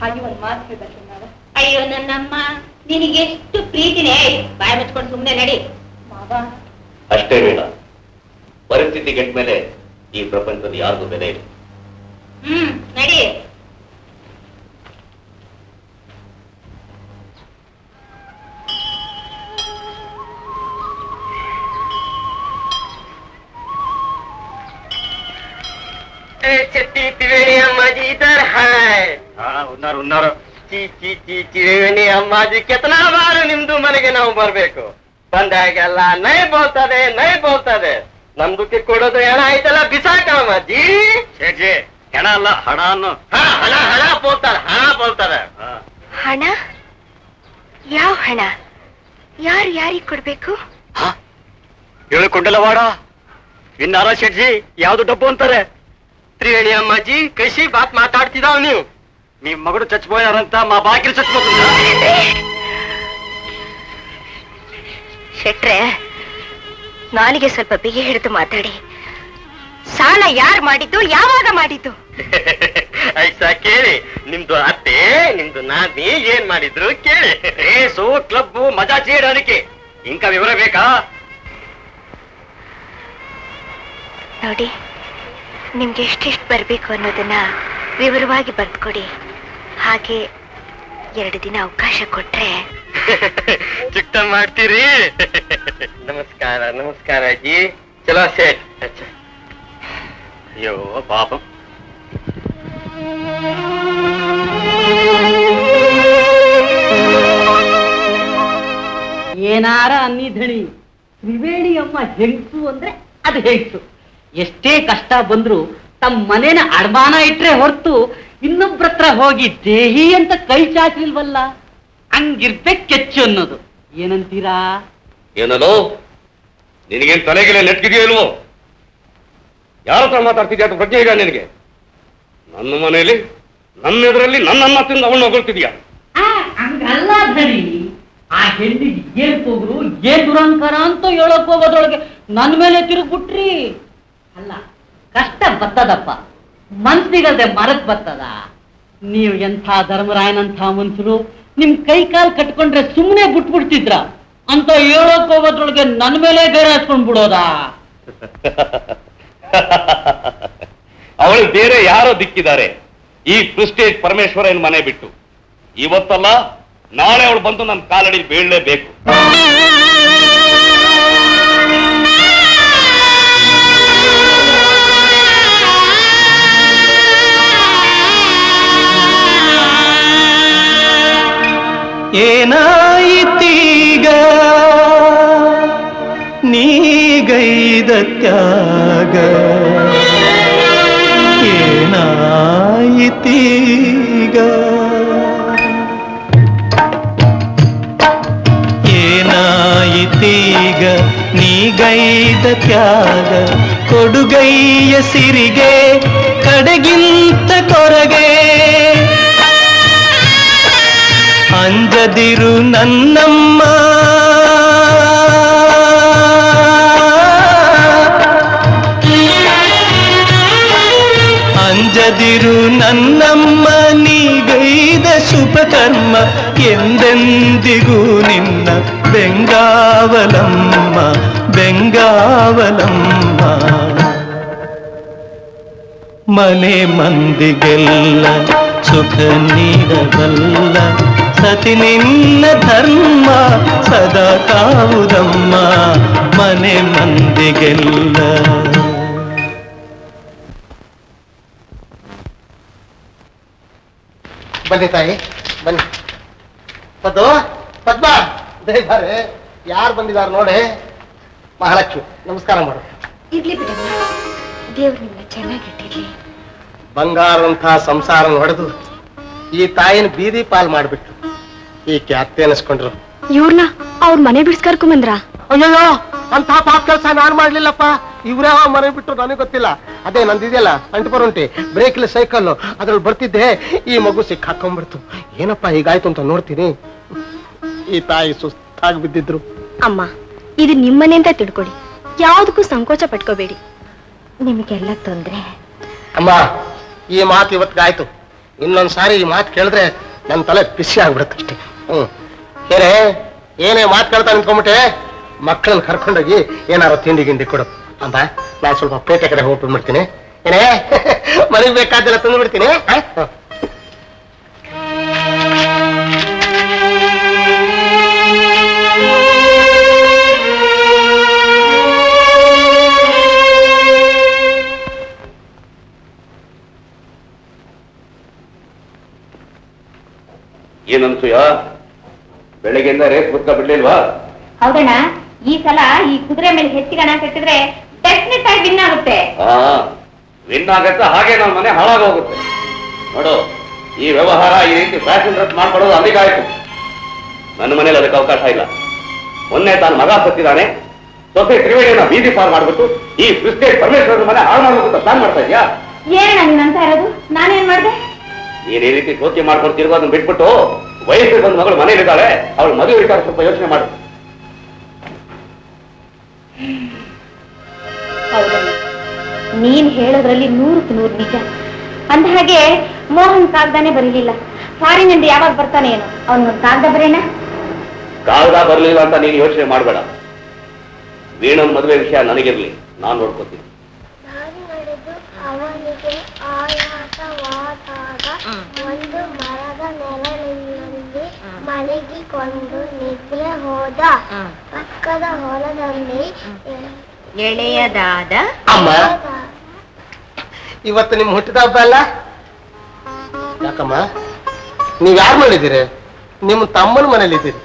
ಹಾಗೆ ಒಂದು ಮಾತು ಹೇಳ್ಬೇಕು ನಾವು ಅಯ್ಯೋ ನನ್ನಮ್ಮ ನಿನಗೆ ಎಷ್ಟು ಪ್ರೀತಿನೇ? ಬಾಯ್ ಮುಚ್ಕೊಂಡು ಸುಮ್ಮನೆ ನಡಿ. ಮಾವ ಅಷ್ಟೇ ಬೇಡ. ಪರಿಸ್ಥಿತಿ ಕೆಟ್ಟ ಮೇಲೆ ಈ ಪ್ರಪಂಚದಲ್ಲಿ ಯಾರಿಗೂ ಬೆಲೆ ಇಲ್ಲ. ಹ್ಮ್ ನಡಿ. त्रिवेणी अम्मा ಅಮ್ಮಾಜಿ इधर है ಆ उन्नार ची ची ची त्रिवेणी अम्मा ಅಮ್ಮಾಜಿ कितना बार ನಿಮ್ದು ಮನೆಗೆ ನಾವು ಬರಬೇಕು. ಬಂದಾಗೆಲ್ಲ ನೈ ಬೋಲ್ತದೆ ನೈ ಬೋಲ್ತದೆ ನಮ್ದಕ್ಕೆ ಕೊಡೋದು ಹೆಣ ಆಯ್ತಲ್ಲ ಬಿಸಾಕ ಅಜ್ಜಿ ಶೇಠಿ ಹೆಣ ಅಲ್ಲ ಹಣ ಅನ್ನು. ಹಾ ಹಣ ಹಣ ಬೋಲ್ತಾರೆ ಹಣ ಬೋಲ್ತಾರೆ ಹಣ? ಯಾವ ಹಣ? ಯಾರು ಯಾರಿಗೆ ಕೊಡ್ಬೇಕು? ಹೇಳಿಕೊಂಡಲ್ಲ ವಾಡ? ಇನ್ನಾರ ಶೆಟ್ಜಿ ಯಾವ್ದು ಡಬ್ಬು ಅಂತಾರೆ? ತ್ರಿವೇಣಿ ಅಮ್ಮಾಜಿ ಕೃಷಿ ಬಾತ್ ಮಾತಾಡ್ತಿದಾವ್ ನೀವು. ನಿಮ್ ಮಗಳು ಚಚ್ಬೋಯಾರಂತ ಮಾ ಬಾಕಿಲ್ ಚಚ್ಬೋದು. ಶೆಟ್ರೆ ನಾನಿಗೆ ಸ್ವಲ್ಪ ಬಿಗಿ ಹಿಡಿದು ಮಾತಾಡಿ. ಸಾಲ ಯಾರು ಮಾಡಿದ್ದು ಯಾವಾಗ ಮಾಡಿದ್ದು? ಐಸಾ ಕೇಳಿ. ನಿಮ್ದು ಅತ್ತೆ ನಿಮ್ದು ನಾದಿ ಏನ್ ಮಾಡಿದ್ರು ಕೇಳಿ. ರೇಸು ಕ್ಲಬ್ ಮಜಾ ಚೇಡೋದಕ್ಕೆ ಇಂಕ ವಿವರ ಬೇಕಾ? ನೋಡಿ ನಿಮ್ಗೆ ಎಷ್ಟೆಷ್ಟು ಬರ್ಬೇಕು ಅನ್ನೋದನ್ನ ವಿವರವಾಗಿ ಬರ್ದ್ಕೊಡಿ. ಹಾಗೆ ಎರಡು ದಿನ ಅವಕಾಶ ಕೊಟ್ರೆ ಚಿಕ್ಕ ಮಾಡ್ತೀರಿ? ನಮಸ್ಕಾರ ನಮಸ್ಕಾರ ಅಜ್ಜಿ. ಚಲೋ ಸೇ ಅಚ್ಚಾ. ಅಯ್ಯೋ ಬಾಬಾ ಏನಾರ ಅನ್ನಿಧಣಿ ತ್ರಿವೇಣಿ ಅಮ್ಮ ಹೆಂಗ್ಸು ಅಂದ್ರೆ ಅದು ಹೆಂಗ್ಸು ಎಷ್ಟೇ ಕಷ್ಟ ಬಂದ್ರು ತಮ್ಮ ಮನೇನ ಅಡಮಾನ ಇಟ್ರೆ ಹೊರತು ಇನ್ನೊಬ್ರ ಹತ್ರ ಹೋಗಿ ದೇಹಿ ಅಂತ ಕೈ ಚಾಚಿಲ್ವಲ್ಲ? ಹಂಗಿರ್ಬೇಕು ಕೆಚ್ಚು ಅನ್ನೋದು. ಏನಂತೀರಾ? ಏನಲ್ಲೋ ನಿನಗೇನ್ ತಲೆಗೆಲೆ ನೆಟ್ಗಿದೆಯೋ ಇಲ್ವೋ? ಯಾರ ಹತ್ರ ಮಾತಾಡ್ತಿದ್ಯಾ ಅಂತ ಪ್ರಜ್ಞೆ ಇದೆಯಾ ನಿನಗೆ? ನನ್ನ ಮನೆಯಲ್ಲಿ ನನ್ನ ಎದುರಲ್ಲಿ ನನ್ನನ್ನ ತಿಂದು ಅವಳು ಹೊಗಳ್ತಿದ್ಯಾ? ಹಂಗಲ್ಲ ಧರಿ ಆ ಹೆಣ್ಣಿಗೆ ಏನ್ ಹೋಗ್ರು ಏನ್ ದುರಂಕಾರ ಅಂತ ಹೇಳಕ್ ಹೋಗೋದ್ರೊಳಗೆ ನನ್ ಮೇಲೆ ತಿರುಗ್ಬಿಟ್ರಿ. ಅಲ್ಲ ಕಷ್ಟ ಬರ್ತದಪ್ಪ ಮನ್ಸಿಗಲ್ದೆ ಮರಕ್ ಬರ್ತದ? ನೀವು ಎಂಥ ಧರ್ಮರಾಯನಂಥ ಮನ್ಸರು? ನಿಮ್ ಕೈ ಕಾಲ್ ಕಟ್ಕೊಂಡ್ರೆ ಸುಮ್ಮನೆ ಬಿಟ್ಬಿಡ್ತಿದ್ರ? ಅಂತ ಹೇಳೋಕ್ ಹೋಗೋದ್ರೊಳಗೆ ನನ್ ಮೇಲೆ ಬೇರೆ ಹಚ್ಕೊಂಡ್ ಬಿಡೋದಾ? ಅವಳಿಗೆ ಬೇರೆ ಯಾರೋ ದಿಕ್ಕಿದ್ದಾರೆ. ಈ ಪ್ರಿಸ್ಟೇಜ್ ಪರಮೇಶ್ವರ ಮನೆ ಬಿಟ್ಟು. ಇವತ್ತಲ್ಲ ನಾಳೆ ಅವಳು ಬಂದು ನನ್ನ ಕಾಲಡಿ ಬೀಳಲೇಬೇಕು. ಏನಾಯಿತೀಗ? ನೀಗೈದ ತ್ಯಾಗ. ಏನಾಯಿತೀಗ? ಏನಾಯಿತೀಗ? ನೀಗೈದ ತ್ಯಾಗ. ಕೊಡುಗೈಯ ಸಿರಿಗೆ ಕಡೆಗಿಂತ ಕೊರಗೆ. ಅಂಜದಿರು ನನ್ನಮ್ಮ ಅಂಜದಿರು ನನ್ನಮ್ಮ ನೀಗೈದ ಶುಭ ಕರ್ಮ ಎಂದೆಂದಿಗೂ ನಿನ್ನ ಬೆಂಗಾವಲಿರುವೆ ಹಿಂಗಾವಲಮ್ಮ ಮನೆ ಮಂದಿಗೆಲ್ಲ ಸುಖ ನೀಡಬಲ್ಲ ಸತಿ ನಿನ್ನ ಧರ್ಮ ಸದಾ ಕಾವುದಮ್ಮ ಮನೆ ಮಂದಿಗೆಲ್ಲ. ಬನ್ನಿ ತಾಯಿ ಬನ್ನಿ. ಪದ್ದು ಪದ್ಮ ದಯ ಬಾರೆ ಯಾರು ಬಂದಿದ್ದಾರೆ ನೋಡಿ? ಮಹಾಲಕ್ಷ್ಮಿ ನಮಸ್ಕಾರ ಮಾಡು. ಇರ್ಲಿ ಬಿಡಮ್ಮ ದೇವ್ರು ನಿನ್ನ ಚೆನ್ನಾಗಿಟ್ಟಿರ್ಲಿ ಬಂಗಾರಂಥ ಸಂಸಾರ ಹೊಡೆದು ಈ ತಾಯಿನ ಬೀದಿ ಪಾಲ್ ಮಾಡ್ಬಿಟ್ಟು ಈಕೆ ಅತ್ತೆ ಅನಿಸ್ಕೊಂಡ್ರು ಇವ್ರನ್ನ ಅವ್ರ ಮನೆ ಬಿಡ್ಸ್ಕರ್ಕೊಂಬಂದ್ರ ಅಯ್ಯೋ ಅಂತ ಪಾಪ ಕೆಲಸ ನಾನ್ ಮಾಡ್ಲಿಲ್ಲಪ್ಪ. ಇವ್ರೇ ಮನೆ ಬಿಟ್ಟು ನನಗೆ ಗೊತ್ತಿಲ್ಲ. ಅದೇ ನಂದಿದೆಯಲ್ಲ ಅಂಟುಪರುಂಟಿ ಬ್ರೇಕ್ ಇಲ್ಲ ಸೈಕಲ್ ಅದ್ರಲ್ಲಿ ಬರ್ತಿದ್ದೆ ಈ ಮಗು ಸಿಕ್ ಹಾಕೊಂಡ್ಬಿಡ್ತು ಏನಪ್ಪ ಹೀಗಾಯ್ತು ಅಂತ ನೋಡ್ತೀನಿ. ಈ ತಾಯಿ ಸುಸ್ತಾಗಿ ಬಿದ್ದಿದ್ರು. ಅಮ್ಮ ಇದು ನಿಮ್ಮನೆ ಅಂತ ತಿಳ್ಕೊಡಿ. ಯಾವ್ದಕ್ಕೂ ಸಂಕೋಚ ಪಟ್ಕೋಬೇಡಿ. ನಿಮಗೆಲ್ಲ ತೊಂದ್ರೆ. ಅಮ್ಮ ಈ ಮಾತು ಇವತ್ತಿಗಾಯ್ತು ಇನ್ನೊಂದ್ಸಾರಿ ಈ ಮಾತು ಕೇಳಿದ್ರೆ ನನ್ನ ತಲೆ ಖುಷಿ ಆಗ್ಬಿಡುತ್ತೆ ಅಷ್ಟೇ ಹ್ಮ್. ಏನೇ ಏನೇ ಮಾತು ಕೇಳ್ತಾ ನಿಂತ್ಕೊಂಡ್ಬಿಟ್ಟೆ, ಮಕ್ಕಳನ್ನ ಕರ್ಕೊಂಡೋಗಿ ಏನಾರು ತಿಂಡಿ ಗಿಂಡಿ ಕೊಡು. ಅಂತ ನಾನು ಸ್ವಲ್ಪ ಪೇಟೆ ಕಡೆ ಹೋಗ್ಬಿಡ್ತೀನಿ ಏನೇ, ಮನೆಗೆ ಬೇಕಾದ್ದೆಲ್ಲ ತಂದು ಬಿಡ್ತೀನಿ ಏನಂತೂ ಹ. ಬೆಳಗ್ಗೆಯಿಂದ ರೇಸ್ ಬುಕ್ಕ ಬಿಡ್ಲಿಲ್ವಾ? ಹೌದಣ್ಣ ಈ ಸಲ ಈ ಕುದುರೆ ಮೇಲೆ ಹೆಚ್ಚಿಗೆ ಹಣ ಕಟ್ಟಿದ್ರೆ ಡೆಫಿನೆಟ್ ಆಗಿ ವಿನ್ ಆಗುತ್ತೆ. ವಿನ್ ಆಗತ್ತೆ ಹಾಗೆ ನಮ್ಮ ಮನೆ ಹಾಳಾಗೋಗುತ್ತೆ. ನೋಡು ಈ ವ್ಯವಹಾರ ಈ ರೀತಿ ಫ್ಯಾಷನ್ ಡ್ರೆಸ್ ಮಾಡ್ಕೊಡೋದು ಅಲ್ಲಿಗಾಯ್ತು ನನ್ನ ಮನೇಲಿ ಅದಕ್ಕೆ ಅವಕಾಶ ಇಲ್ಲ. ಮೊನ್ನೆ ತಾನು ಮಗ ಸತ್ತಿದ್ದಾನೆ. ಸೊಸೆ ತ್ರಿವೇಣಿಯನ್ನ ಬೀದಿ ಪಾರ್ ಮಾಡ್ಬಿಟ್ಟು ಈ ಸೃಷ್ಟಿ ಪರಮೇಶ್ವರ ಮನೆ ಹಾಳು ಮಾಡ್ಬೇಕು ಅಂತ ಪ್ಲಾನ್ ಮಾಡ್ತಾ ಇದೆಯಾ? ಏನಣ್ಣ ಅಂತ ಇರೋದು? ನಾನೇನ್ ಮಾಡಿದೆ? ನೀನ್ ಈ ರೀತಿ ಶೋಕಿ ಮಾಡ್ಕೊಂಡು ಅದನ್ನ ಬಿಟ್ಬಿಟ್ಟು ವಯಸ್ಸಿಗೆ ಬಂದ ಮಗಳು ಮನೇಲಿದ್ದಾಳೆ ಅವಳು ಮದುವೆ ವಿಚಾರ ಸ್ವಲ್ಪ ಯೋಚನೆ ಮಾಡು. ನೀನ್ ಹೇಳೋದ್ರಲ್ಲಿ ನೂರಕ್ಕೆ ನೂರು ನಿಜ. ಅಂದ ಹಾಗೆ ಮೋಹನ್ ಕಾಗ್ದಾನೆ ಬರೀಲಿಲ್ಲ. ಅಂದ್ರೆ ಯಾವಾಗ ಬರ್ತಾನೆ ಏನು? ಅವನು ಕಾಗ್ದ ಬರೇನ ಕಾಗದ ಬರಲಿಲ್ಲ ಅಂತ ನೀನು ಯೋಚನೆ ಮಾಡಬೇಡ. ವೀಣನ್ ಮದುವೆ ವಿಷಯ ನನಗಿರ್ಲಿ. ನಾನ್ ನೋಡ್ಕೋತೀನಿ ಆಯಾಸವಾದಾಗ ಒಂದು ಮರದ ನೆರಳಿನಲ್ಲಿ ಮಲಗಿಕೊಂಡು ನಿದ್ರೆ ಹೋದ ಪಕ್ಕದ ಹೊಲದಲ್ಲಿ ಎಳೆಯದಾದ ಅಮ್ಮ. ಇವತ್ತು ನಿಮ್ ಹುಟ್ಟಿದ ಹಬ್ಬ ಅಲ್ಲ? ಯಾಕಮ್ಮ? ನೀವ್ ಯಾರು ಮಾಡಿದ್ದೀರಿ ನಿಮ್ಮ ತಮ್ಮನ ಮನೇಲಿ ಇದ್ದೀರಿ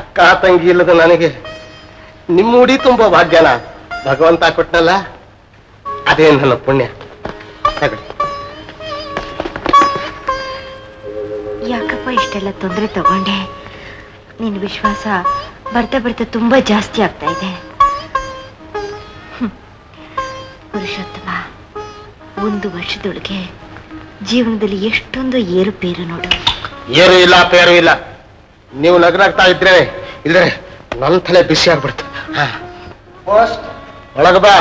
ಅಕ್ಕ ತಂಗಿ ಇಲ್ಲದ ನನಗೆ ನಿಮ್ಮ ಉಡಿ ತುಂಬಾ ಭಾಗ್ಯನ. ಭಗವಂತ ಕೊಟ್ಟನಲ್ಲ ಅದೇ ನನ್ನ ಪುಣ್ಯ. ತಗೊಳ್ಳಿ. ಇಷ್ಟೆಲ್ಲ ತೊಂದರೆ ತಗೊಂಡೆ. ನಿನ್ ವಿಶ್ವಾಸ ಬರ್ತಾ ಬರ್ತಾ ತುಂಬಾ ಜಾಸ್ತಿ ಆಗ್ತಾ ಇದೆ. ಪುರುಷೋತ್ತಮ ಒಂದು ವರ್ಷದೊಳಗೆ ಜೀವನದಲ್ಲಿ ಎಷ್ಟೊಂದು ಏರುಪೇರು ನೋಡು. ಏರು ಇಲ್ಲ ಪೇರು ಇಲ್ಲ. ನೀವು ನಗನಾಗ್ತಾ ಇದ್ರೆ ಇಲ್ಲರೆ ನನ್ನ ತಲೆ ಬಿಸಿ ಆಗ್ಬಿಡ್ತು. ಒಳಗ ಬಾ.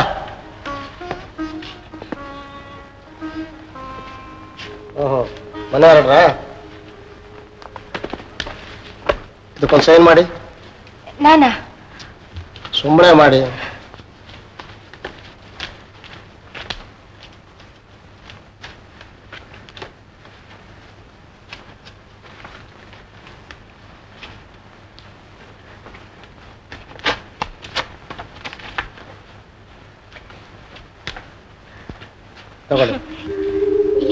ಓಹೋ ಮನೆ ಹೊರಡ್ರ ಇದಕ್ಕೊಂದು ಸೈನ್ ಮಾಡಿ. ನಾನಾ? ಸುಮ್ಮನೆ ಮಾಡಿ. ತಗೊಳ್ಳಿ.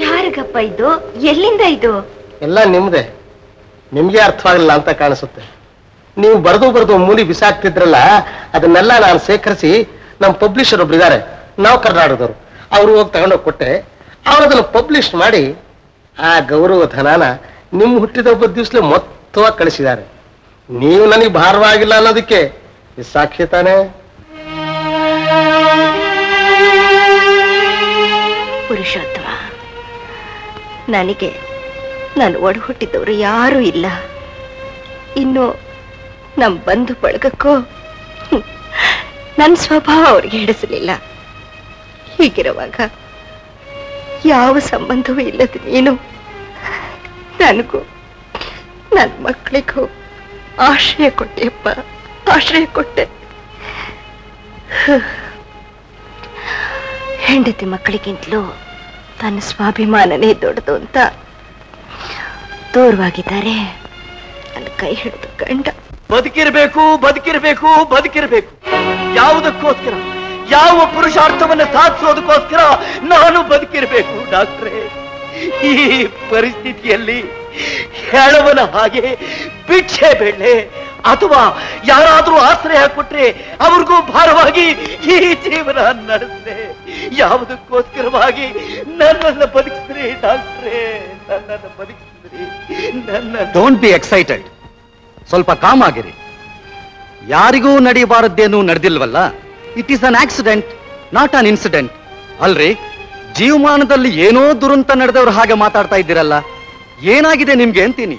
ಯಾರಿಗಪ್ಪ ಇದು? ಎಲ್ಲಿಂದ ಇದು? ಎಲ್ಲ ನಿಮ್ದೆ. ನಿಮ್ಗೆ ಅರ್ಥವಾಗಲಿಲ್ಲ ಅಂತ ಕಾಣಿಸುತ್ತೆ. ನೀವು ಬರೆದು ಬರೆದು ಮೂಲಿ ಬಿಸಾಕ್ತಿದ್ರಲ್ಲ, ಅದನ್ನೆಲ್ಲ ನಾನು ಸೇಕರಿಸಿ ನಮ್ಮ ಪಬ್ಲಿಷರ್ ಒಬ್ರು ಇದ್ದಾರೆ ನಾವು ಕರ್ನಾಟಕದವರು. ಅವರು ಹೋಗಿ ತಗೊಂಡೋಗಿ ಕೊಟ್ಟೆ. ಅವ್ರು ಅದನ್ನು ಪಬ್ಲಿಷ್ ಮಾಡಿ ಆ ಗೌರವ ಧನಾನ ನಿಮ್ಮ ಹುಟ್ಟಿದ ಒಬ್ಬ ದಿವಸಲೇ ಮೊತ್ತವಾಗಿ ಕಳಿಸಿದ್ದಾರೆ. ನೀವು ನನಗೆ ಭಾರವಾಗಿಲ್ಲ ಅನ್ನೋದಕ್ಕೆ ಸಾಕ್ಷಿ ತಾನೇ? ಪುರುಷೋತ್ತಮ, ನನಗೆ ನಾನು ಒಡಹುಟ್ಟಿದ್ದವರು ಯಾರೂ ಇಲ್ಲ. ಇನ್ನು ನಮ್ಮ ಬಂಧು ಬಳಗಕ್ಕೂ ನನ್ನ ಸ್ವಭಾವ ಅವ್ರಿಗೆ ಹಿಡಿಸಲಿಲ್ಲ ಹೀಗಿರುವಾಗ ಯಾವ ಸಂಬಂಧವೂ ಇಲ್ಲದ ನೀನು ನನಗೂ ನನ್ನ ಮಕ್ಕಳಿಗೂ ಆಶ್ರಯ ಕೊಟ್ಟೆಯಪ್ಪ ಆಶ್ರಯ ಕೊಟ್ಟೆ. ಹೆಂಡತಿ ಮಕ್ಕಳಿಗಿಂತಲೂ ತನ್ನ ಸ್ವಾಭಿಮಾನನೇ ದೊಡ್ಡದು ಅಂತ ದೂರವಾಗಿದ್ದಾರೆ ನನ್ನ ಕೈ ಹಿಡಿದು ಕಂಡ ಬದುಕಿರಬೇಕು ಬದುಕಿರಬೇಕು ಬದುಕಿರಬೇಕು. ಯಾವುದಕ್ಕೋಸ್ಕರ, ಯಾವ ಪುರುಷಾರ್ಥವನ್ನ ಸಾಧಿಸೋದಕ್ಕೋಸ್ಕರ ನಾನು ಬದುಕಿರಬೇಕು, ಡಾಕ್ಟ್ರೇ? ಈ ಪರಿಸ್ಥಿತಿಯಲ್ಲಿ ಹೇಳವನ ಹಾಗೆ ಭಿಕ್ಷೆ ಬೇಳೆ ಅಥವಾ ಯಾರಾದ್ರೂ ಆಶ್ರಯ ಕೊಟ್ರೆ ಅವ್ರಿಗೂ ಭಾರವಾಗಿ ಈ ಜೀವನ ನಡೆಸ್ರೆ ಯಾವುದಕ್ಕೋಸ್ಕರವಾಗಿ ನನ್ನನ್ನು ಬದುಕಿಸ್ರಿ, ಡಾಕ್ಟ್ರೇ, ನನ್ನನ್ನು ಬದುಕಿಸ್ರಿ. ಡೋಂಟ್ ಬಿ ಎಕ್ಸೈಟೆಡ್ ಸ್ವಲ್ಪ ಕಾಮ್ ಆಗಿರಿ. ಯಾರಿಗೂ ನಡೆಯಬಾರದ್ದೇನು ನಡೆದಿಲ್ವಲ್ಲ? It is an accident not an incident ಅಲ್ರಿ? ಜೀವಮಾನದಲ್ಲಿ ಏನೋ ದುರಂತ ನಡೆದವ್ರ ಹಾಗೆ ಮಾತಾಡ್ತಾ ಇದ್ದೀರಲ್ಲ. ಏನಾಗಿದೆ ನಿಮ್ಗೆ ಅಂತೀನಿ?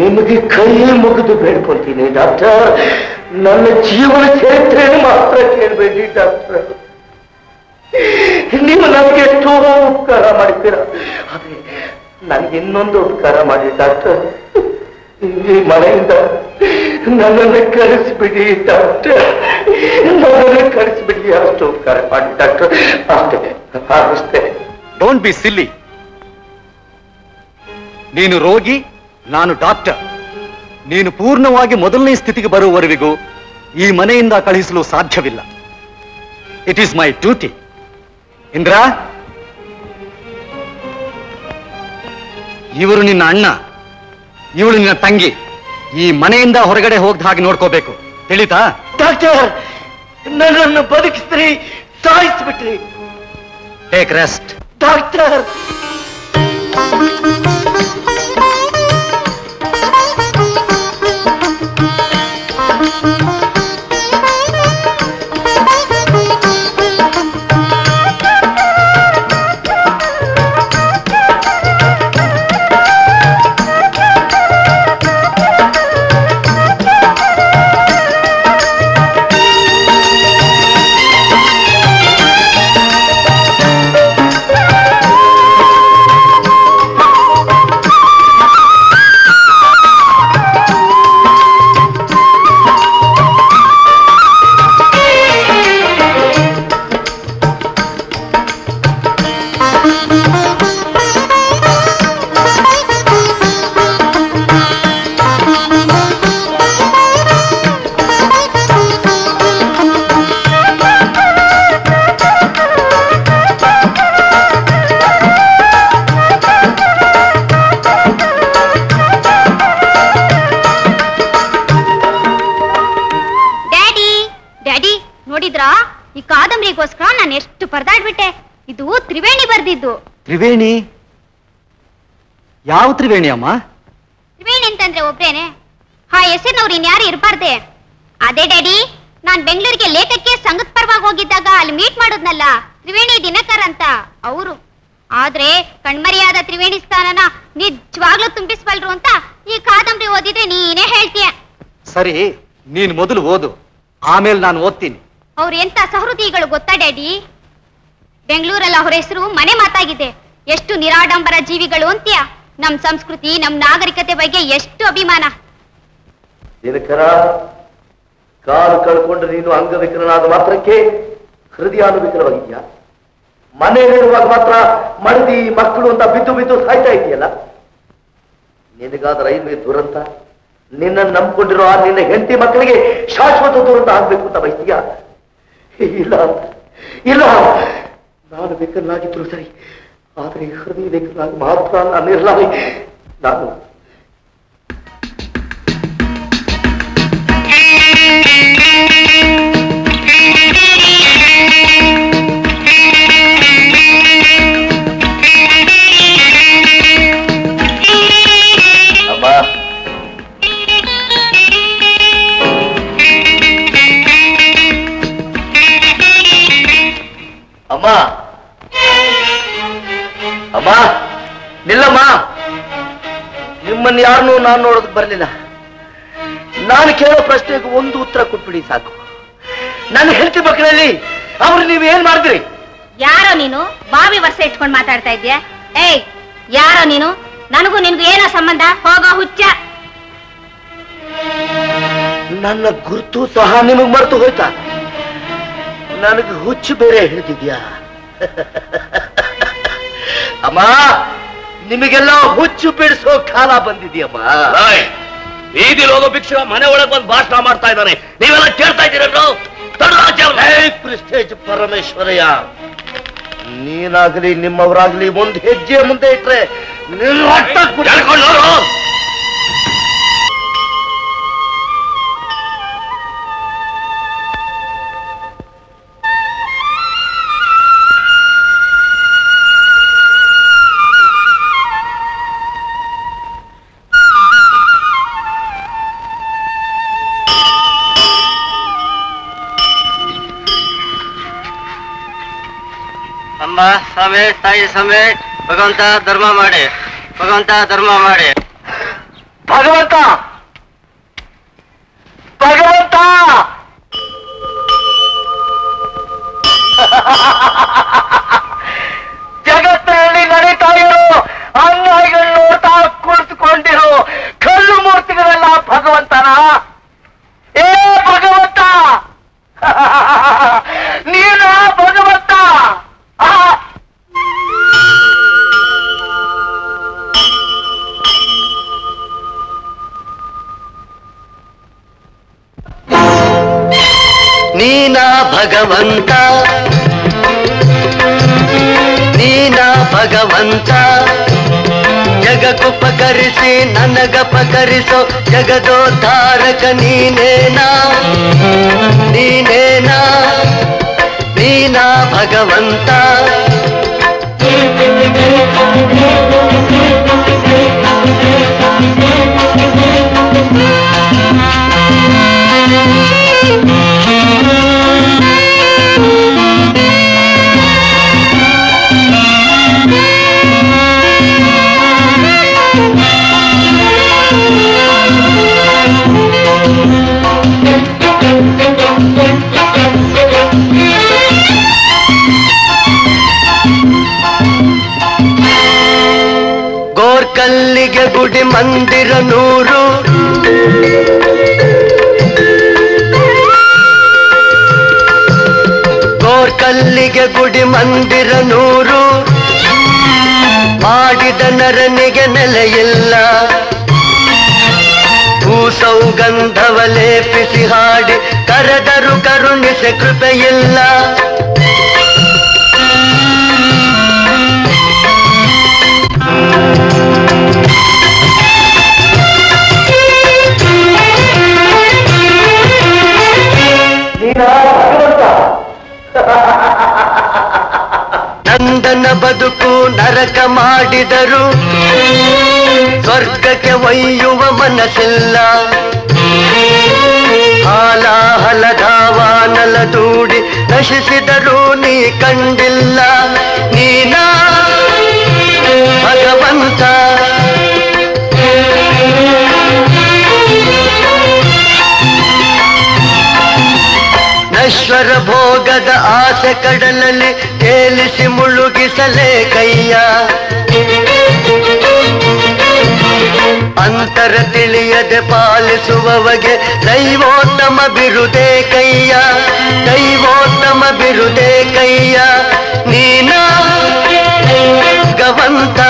ನಿಮಗೆ ಕೈ ಮುಗಿದು ಬೇಡ್ಕೊಳ್ತೀನಿ ಡಾಕ್ಟರ್. ನನ್ನ ಜೀವನ ಚರಿತ್ರೆ ಮಾತ್ರ ಕೇಳಬೇಡಿ ಡಾಕ್ಟರ್. ನೀವು ನನಗೆ ಎಷ್ಟೋ ಉಪಕಾರ ಮಾಡಿದ್ದೀರ. ಆದ್ರೆ ನನಗೆ ಇನ್ನೊಂದು ಉಪಕಾರ ಮಾಡಿ ಡಾಕ್ಟರ್. ಈ ಮನೆಯಿಂದ ನನ್ನನ್ನು ಕಳಿಸ್ಬಿಡಿ ಡಾಕ್ಟರ್. ನನ್ನನ್ನು ಕಳಿಸ್ಬಿಡಿ ಅಷ್ಟು ಉಪಕಾರ ಮಾಡಿ ಡಾಕ್ಟರ್. ಅಷ್ಟೇ ಅಷ್ಟೇ. ಡೋಂಟ್ ಬಿ ಸಿಲ್ಲಿ ನೀನು ರೋಗಿ, ನಾನು ಡಾಕ್ಟರ್. ನೀನು ಪೂರ್ಣವಾಗಿ ಮೊದಲನೇ ಸ್ಥಿತಿಗೆ ಬರುವವರೆಗೂ ಈ ಮನೆಯಿಂದ ಕಳಿಸಲು ಸಾಧ್ಯವಿಲ್ಲ. It is my duty Indra? ಇವರು ನಿನ್ನ ಅಣ್ಣ. ಇವಳು ನಿನ್ನ ತಂಗಿ. ಈ ಮನೆಯಿಂದ ಹೊರಗಡೆ ಹೋಗ್ದ ಹಾಗೆ ನೋಡ್ಕೋಬೇಕು. ತಿಳಿತಾ? ಡಾಕ್ಟರ್ ನನ್ನನ್ನು ಬದುಕಿಸ್ರಿ ಸಾಯಿಸ್ಬಿಟ್ರಿ. Take rest. ಡಾಕ್ಟರ್! ತ್ರಿವೇಣಿ? ಯಾವ ತ್ರಿವೇಣಿ ಅಮ್ಮ? ತ್ರಿವೇಣಿ ಅಂತಂದ್ರೆ ಒಬ್ರೇನೆ? ಹಾ ಹೆಸರಿನವ್ರು ಇನ್ಯಾರು ಇರಬಾರ್ದೆ. ಅದೇ ಡ್ಯಾಡಿ ನಾನ್ ಬೆಂಗಳೂರಿಗೆ ಲೇಖಕ್ಕೆ ಸಂಘದ ಪರವಾಗಿ ಹೋಗಿದ್ದಾಗ ಅಲ್ಲಿ ಮೀಟ್ ಮಾಡೋದ್ನಲ್ಲ ತ್ರಿವೇಣಿ ದಿನಕರ್ ಅಂತ ಅವರು. ಆದ್ರೆ ಕಣ್ಮರಿಯಾದ ತ್ರಿವೇಣಿ ಸ್ಥಾನನ ನಿಜವಾಗ್ಲೂ ತುಂಬಿಸ್ಬಲ್ರು ಅಂತ ಈ ಕಾದಂಬರಿ ಓದಿದ್ರೆ ನೀನೇ ಹೇಳ್ತೀಯ. ಸರಿ ನೀನ್ ಮೊದಲು ಓದು. ಆಮೇಲೆ ನಾನು ಓದ್ತೀನಿ. ಅವ್ರ ಎಂತ ಸಹೃದಿಗಳು ಗೊತ್ತಾ ಡ್ಯಾಡಿ? ಬೆಂಗಳೂರಲ್ಲಿ ಅವ್ರ ಹೆಸರು? ಮನೆ ಮಾತಾಗಿದೆ. ಎಷ್ಟು ನಿರಾಡಂಬರ ಜೀವಿಗಳು ಅಂತ್ಯ. ನಮ್ ಸಂಸ್ಕೃತಿ, ನಮ್ ನಾಗರಿಕತೆ ಬಗ್ಗೆ ಎಷ್ಟು ಅಭಿಮಾನ. ಕಾಲು ಕಳ್ಕೊಂಡು ನೀನು ಅಂಗವಿಕಲನಾದ ಮಾತ್ರಕ್ಕೆ ಹೃದಯಾನುವಿಕಲವಾಗಿದ್ಯಾ ಮನೆಯಲ್ಲಿರುವಾಗ ಮಾತ್ರ ಮಡದಿ ಮಕ್ಕಳು ಅಂತ ಬಿದ್ದು ಬಿದ್ದು ಸಾಯ್ತಾ ಇದೆಯಲ್ಲ ನಿನಗಾದ ರೈಲ್ವೆ ದುರಂತ ನಿನ್ನ ನಂಬ್ಕೊಂಡಿರೋ ಆ ನಿನ್ನ ಹೆಂಡತಿ ಮಕ್ಕಳಿಗೆ ಶಾಶ್ವತ ದುರಂತ ಆಗ್ಬೇಕು ಅಂತ ಬಯಸ್ತೀಯ? ಇಲ್ಲ ಇಲ್ಲ. ನಾನು ವಿಕಲನಾಗಿದ್ರು ಸರಿ ಆದ್ರೆ ಹೃದಯ ವಿಕಲನಾಗಿ ಮಾತ್ರ ನಾನು ಇರಲಾರಿ ನಾನು ಅಮ್ಮ. ಅಮ್ಮ ನಿಲ್ಲಮ್ಮ. ನಿಮ್ಮನ್ನ ಯಾರನ್ನೂ ನಾನು ನೋಡೋದಕ್ಕೆ ಬರಲಿಲ್ಲ. ನಾನು ಕೇಳೋ ಪ್ರಶ್ನೆಗೆ ಒಂದು ಉತ್ತರ ಕೊಟ್ಬಿಡಿ ಸಾಕು. ನನ್ನ ಹೆಂಡತಿ ಮಕ್ಕಳಲ್ಲಿ ಅವ್ರು ನೀವು ಏನ್ ಮಾಡಿದ್ರಿ? ಯಾರೋ ನೀನು? ಬಾವಿ ವರ್ಷ ಇಟ್ಕೊಂಡು ಮಾತಾಡ್ತಾ ಇದ್ಯಾ ಏಯ್ ಯಾರೋ ನೀನು? ನನಗೂ ನಿನ್ಗೂ ಏನೋ ಸಂಬಂಧ? ಹೋಗೋ ಹುಚ್ಚ. ನನ್ನ ಗುರುತು ಸಹ ನಿಮಗ್ ಮರೆತು ಹೋಯ್ತಾ? ನನಗೆ ಹುಚ್ಚು ಬೇರೆ ಹಿಡಿದಿದ್ಯಾ ಅಮ್ಮ ನಿಮಗೆಲ್ಲ ಹುಚ್ಚು ಬಿಡಿಸೋ ಕಾಲ ಬಂದಿದ್ಯಮ್ಮ. ಬೀದಿಲೋದು ಭಿಕ್ಷ ಭಿಕ್ಷುಕ ಮನೆ ಒಳಗೆ ಬಂದು ಭಾಷಣ ಮಾಡ್ತಾ ಇದ್ದಾನೆ. ನೀವೆಲ್ಲ ಕೇಳ್ತಾ ಇದ್ದೀರ ಪ್ರಿಸ್ಟೇಜ್ ಪರಮೇಶ್ವರಯ್ಯ. ನೀನಾಗ್ಲಿ ನಿಮ್ಮವರಾಗ್ಲಿ ಒಂದು ಹೆಜ್ಜೆ ಮುಂದೆ ಇಟ್ರೆ ಸ್ವಾಮಿ ತಾಯಿ ಸ್ವಾಮಿ ಭಗವಂತ ಧರ್ಮ ಮಾಡಿ ಭಗವಂತ ಧರ್ಮ ಮಾಡಿ. ಭಗವಂತ! ಭಗವಂತ! ಜಗಕ್ಕುಪಕರಿಸಿ ನನಗಪಕರಿಸೋ ಜಗದೋದ್ಧಾರಕ ನೀನೇನಾ? ನೀನೇನಾ? ನೀನಾ ಭಗವಂತ? ಗೋರ್ಕಲ್ಲಿಗೆ ಗುಡಿ ಮಂದಿರ ನೂರು. ಗೋರ್ಕಲ್ಲಿಗೆ ಗುಡಿ ಮಂದಿರ ನೂರು. ಮಾಡಿದ ನರನಿಗೆ ನೆಲೆಯಿಲ್ಲ ಭೂಸೌಗಂಧವ ಲೇಪಿಸಿ ಹಾಡಿ, ಕರೆದರು ಕರುಣಿಸೆ ಕೃಪೆಯಿಲ್ಲ. ಬದುಕು ನರಕ ಮಾಡಿದರು. ಸ್ವರ್ಗಕ್ಕೆ ಒಯ್ಯುವ ಮನಸ್ಸಿಲ್ಲ. ಹಾಲಾಹಲಧಾವಾನಲ ದೂಡಿ ನಶಿಸಿದರು ನೀ ಕಂಡಿಲ್ಲ. ನೀನ ಭಗವಂತ. ನಶ್ವರ ಭೋಗದ ಆಸೆ ಕಡಲಲ್ಲಿ ತೇಲಿಸಿ ಮುಳುಗಿಸಲೇ ಕೈಯ. ಅಂತರ ತಿಳಿಯದೆ ಪಾಲಿಸುವವಗೆ ದೈವೋತ್ತಮ ಬಿರುದೇ ಕೈಯ. ದೈವೋತ್ತಮ ಬಿರುದೇ ಕೈಯ. ನೀನ ಗವಂತ.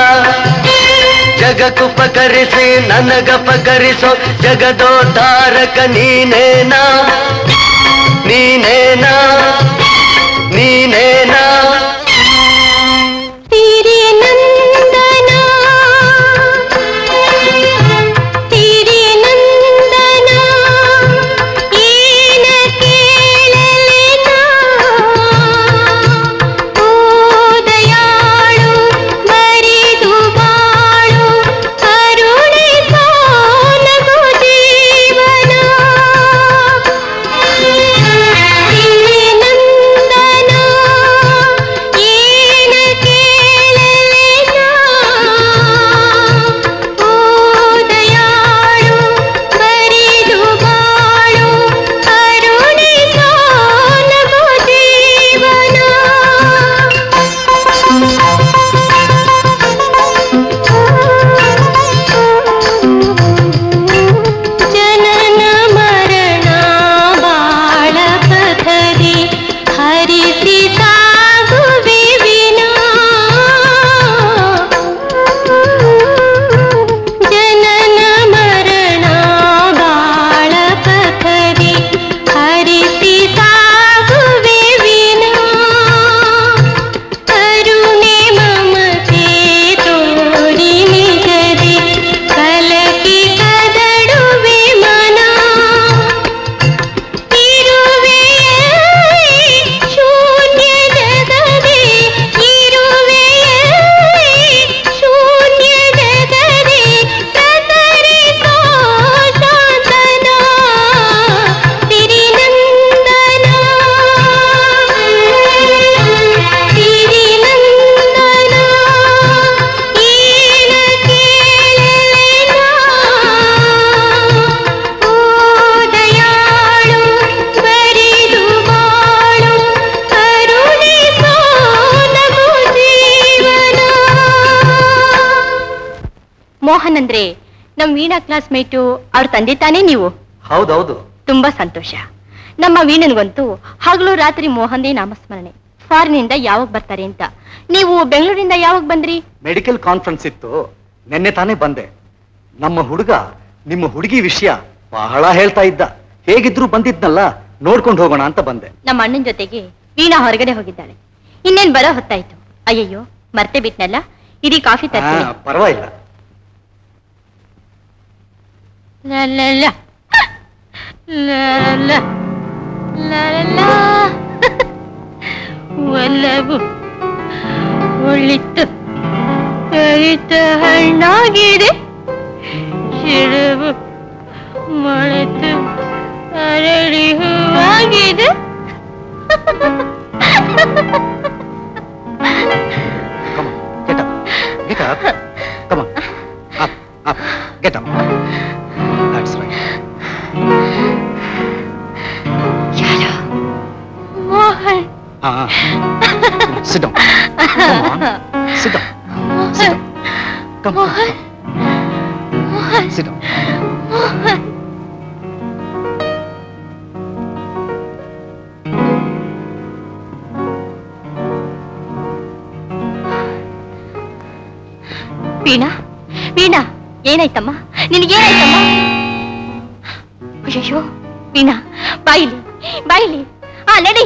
ಜಗಕ್ಕುಪಕರಿಸಿ ನನಗಪಕರಿಸೋ ಜಗದೋದ್ಧಾರಕ ನೀನೇನಾ? ನೀನೇನಾ? ನೀನೇನಾ? ಮೋಹನ್ ಅಂದ್ರೆ ನಮ್ ವೀಣಾ ಕ್ಲಾಸ್ಮೇಟು ಅವ್ರ ತಂದೆ ತಾನೇ ನೀವು? ಹೌದೌದು. ತುಂಬಾ ಸಂತೋಷ. ನಮ್ಮ ವೀಣನ್ಗಂತೂ ಹಗಲು ರಾತ್ರಿ ಮೋಹನ್ದೇ ನಾಮಸ್ಮರಣೆ. ಫಾರಿನಿಂದ ಯಾವಾಗ ಬರ್ತಾರೆ ಅಂತ. ನೀವು ಬೆಂಗಳೂರಿಂದ ಯಾವಾಗ ಬಂದ್ರಿ? ಮೆಡಿಕಲ್ ಕಾನ್ಫರೆನ್ಸ್ ಇತ್ತು. ನಿನ್ನೆ ತಾನೇ ಬಂದೆ. ನಮ್ಮ ಹುಡುಗ ನಿಮ್ಮ ಹುಡುಗಿ ವಿಷಯ ಬಹಳ ಹೇಳ್ತಾ ಇದ್ದ. ಹೇಗಿದ್ರು ಬಂದಿದ್ನಲ್ಲ ನೋಡ್ಕೊಂಡು ಹೋಗೋಣ ಅಂತ ಬಂದೆ. ನಮ್ಮ ಅಣ್ಣನ ಜೊತೆಗೆ ವೀಣಾ ಹೊರಗಡೆ ಹೋಗಿದ್ದಾಳೆ. ಇನ್ನೇನ್ ಬರೋ ಹೊತ್ತಾಯ್ತು. ಅಯ್ಯಯ್ಯೋ ಮರ್ತೆ ಬಿಟ್ನಲ್ಲ? ಇಡೀ ಕಾಫಿ ತರ್ತೀನಿ. ಹಾ, ಪರವಾಗಿಲ್ಲ. ಲ ಲ ಲ. ಲ ಲ. ಲ ಲ ಲ. ಒಲವು ಒಳಿತು ಕವಿತ ಹಣ್ಣಾಗಿದೆ ಶಿರವು ಮೊಳೆತು ಅರಳಿ ಹೂವಾಗಿದೆ Get up. Get up. Come on. Up, up. Get up. Mohan Ah. Come on, sit down. Come on. Sit down. Sit down. Come on. Sit down. Mohan Veena Veena ಏನಾಯ್ತಮ್ಮ ನಿನಗೇನಾಯ್ತಮ್ಮ ಅಯ್ಯೋ ವೀಣಾ ಬಾಯಿಲಿ ಬಾಯಿಲಿ ಆ ನಡಿ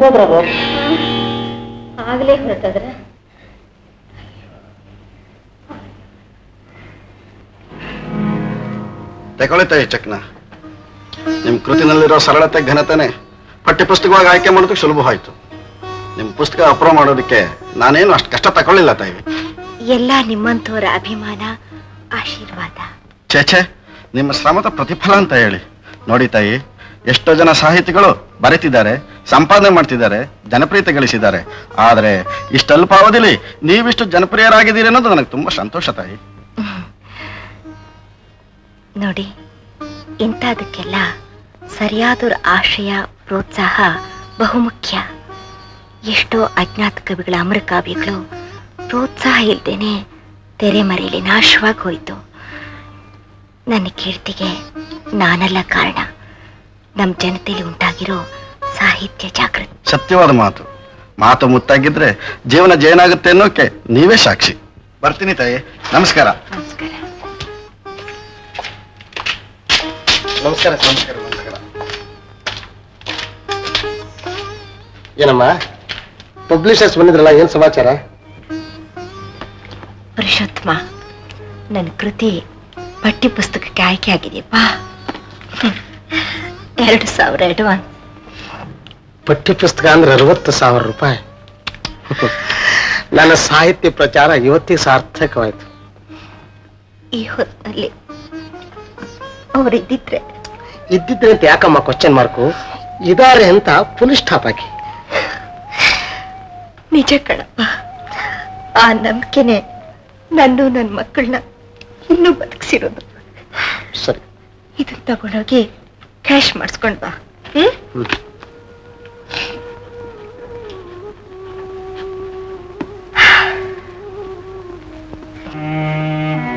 ತಾಯಿ ಆಗ್ಲೇ ಹೊರಟದ್ರ? ತಗೊಳ್ತಾ ಚೆಕ್ನ. ನಿಮ್ ಕೃತಿನಲ್ಲಿರೋ ಸರಳತೆ ಘನತೆನೆ ಪಠ್ಯಪುಸ್ತಕವಾಗಿ ಆಯ್ಕೆ ಮಾಡೋದಕ್ಕೆ ಸುಲಭವಾಯ್ತು ನಿಮ್ ಪುಸ್ತಕ ಅಪ್ರೋ ಮಾಡೋದಕ್ಕೆ ನಾನೇನು ಅಷ್ಟು ಕಷ್ಟ ತಗೊಳ್ಳಿಲ್ಲ ತಾಯಿ. ಎಲ್ಲ ನಿಮ್ಮಂಥವರ ಅಭಿಮಾನ ಆಶೀರ್ವಾದ. ಛೇ ಛೇ ನಿಮ್ಮ ಶ್ರಮದ ಪ್ರತಿಫಲ ಅಂತ ಹೇಳಿ. ನೋಡಿ ತಾಯಿ ಎಷ್ಟೋ ಜನ ಸಾಹಿತಿಗಳು ಬರೆತಿದ್ದಾರೆ, ಸಂಪಾದನೆ ಮಾಡ್ತಿದ್ದಾರೆ, ಜನಪ್ರಿಯತೆ ಗಳಿಸಿದ್ದಾರೆ. ಆದರೆ ಇಷ್ಟಲ್ಪ ಅವಧಿಲಿ ನೀವಿಷ್ಟು ಜನಪ್ರಿಯರಾಗಿದ್ದೀರಿ ಅನ್ನೋದು ನನಗೆ ತುಂಬಾ ಸಂತೋಷ ತಾಯಿ. ನೋಡಿ, ಇಂಥದಕ್ಕೆಲ್ಲ ಸರಿಯಾದವ್ರ ಆಶಯ ಪ್ರೋತ್ಸಾಹ ಬಹುಮುಖ್ಯ. ಎಷ್ಟೋ ಅಜ್ಞಾತ ಕವಿಗಳ ಅಮರ ಕಾವ್ಯಗಳು ಪ್ರೋತ್ಸಾಹ ಇಲ್ದೇನೆ ತೆರೆ ಮರೆಯಲ್ಲಿ ನಾಶವಾಗಿ ಹೋಯ್ತು. ನನ್ನ ಕೀರ್ತಿಗೆ ನಾನಲ್ಲ ಕಾರಣ. ನಮ್ಮ ಜನತೆಯಲ್ಲಿ ಉಂಟಾಗಿರೋ ಸಾಹಿತ್ಯ ಜಾಗೃತಿ. ಸತ್ಯವಾದ ಮಾತು. ಮಾತು ಮುತ್ತಾಗಿದ್ರೆ ಜೀವನ ಜಯನಾಗುತ್ತೆ ಅನ್ನೋಕೆ ನೀವೇ ಸಾಕ್ಷಿ. ಬರ್ತೀನಿ ತಾಯಿ. ನಮಸ್ಕಾರ. ನಮಸ್ಕಾರ. ನಮಸ್ಕಾರ ನಮಸ್ಕಾರ ಏನಮ್ಮ? ಪಬ್ಲಿಷರ್ಸ್ ಬಂದಿದ್ರಲ್ಲ ಏನ್ ಸಮಾಚಾರ? ಪುರುಷೋತ್ತಮ ನನ್ನ ಕೃತಿ ಪಠ್ಯ ಪುಸ್ತಕಕ್ಕೆ ಆಯ್ಕೆ ಆಗಿದೆಯಪ್ಪ. ಎರಡು ಸಾವಿರ ಅಡ್ವಾನ್ಸ್. ಪಠ್ಯ ಪುಸ್ತಕ ಅಂದ್ರೆ ಅರವತ್ತು ಸಾವಿರ ರೂಪಾಯಿ. ನನ್ನ ಸಾಹಿತ್ಯ ಪ್ರಚಾರ ಇವತ್ತಿಗೆ ಸಾರ್ಥಕವಾಯ್ತು. ಈ ಹೊತ್ತಿನಲ್ಲಿ ಅವ್ರು ಇದ್ದಿದ್ರೆ. ಅಂತ ಯಾಕಮ್ಮ ಕ್ವಶನ್ ಮಾರ್ಕು ಇದಾರೆ ಅಂತ ಫುಲ್ ಸ್ಟಾಪ್ ಹಾಕಿ. ನಿಜ ಕಣಪ್ಪ ಆ ನಂಬಿಕೆನೆ ನನ್ನ ನನ್ನ ಮಕ್ಕಳನ್ನ ಇನ್ನೂ ಬದುಕಿಸಿರೋದು. ಸರಿ. ಇದನ್ನ ತಗೊಂಡೋಗಿ ಕ್ಯಾಶ್ ಮಾಡಿಸ್ಕೊಂಡ್ ಬಾ ಹ್ಮ್ ಸಂಸಾರ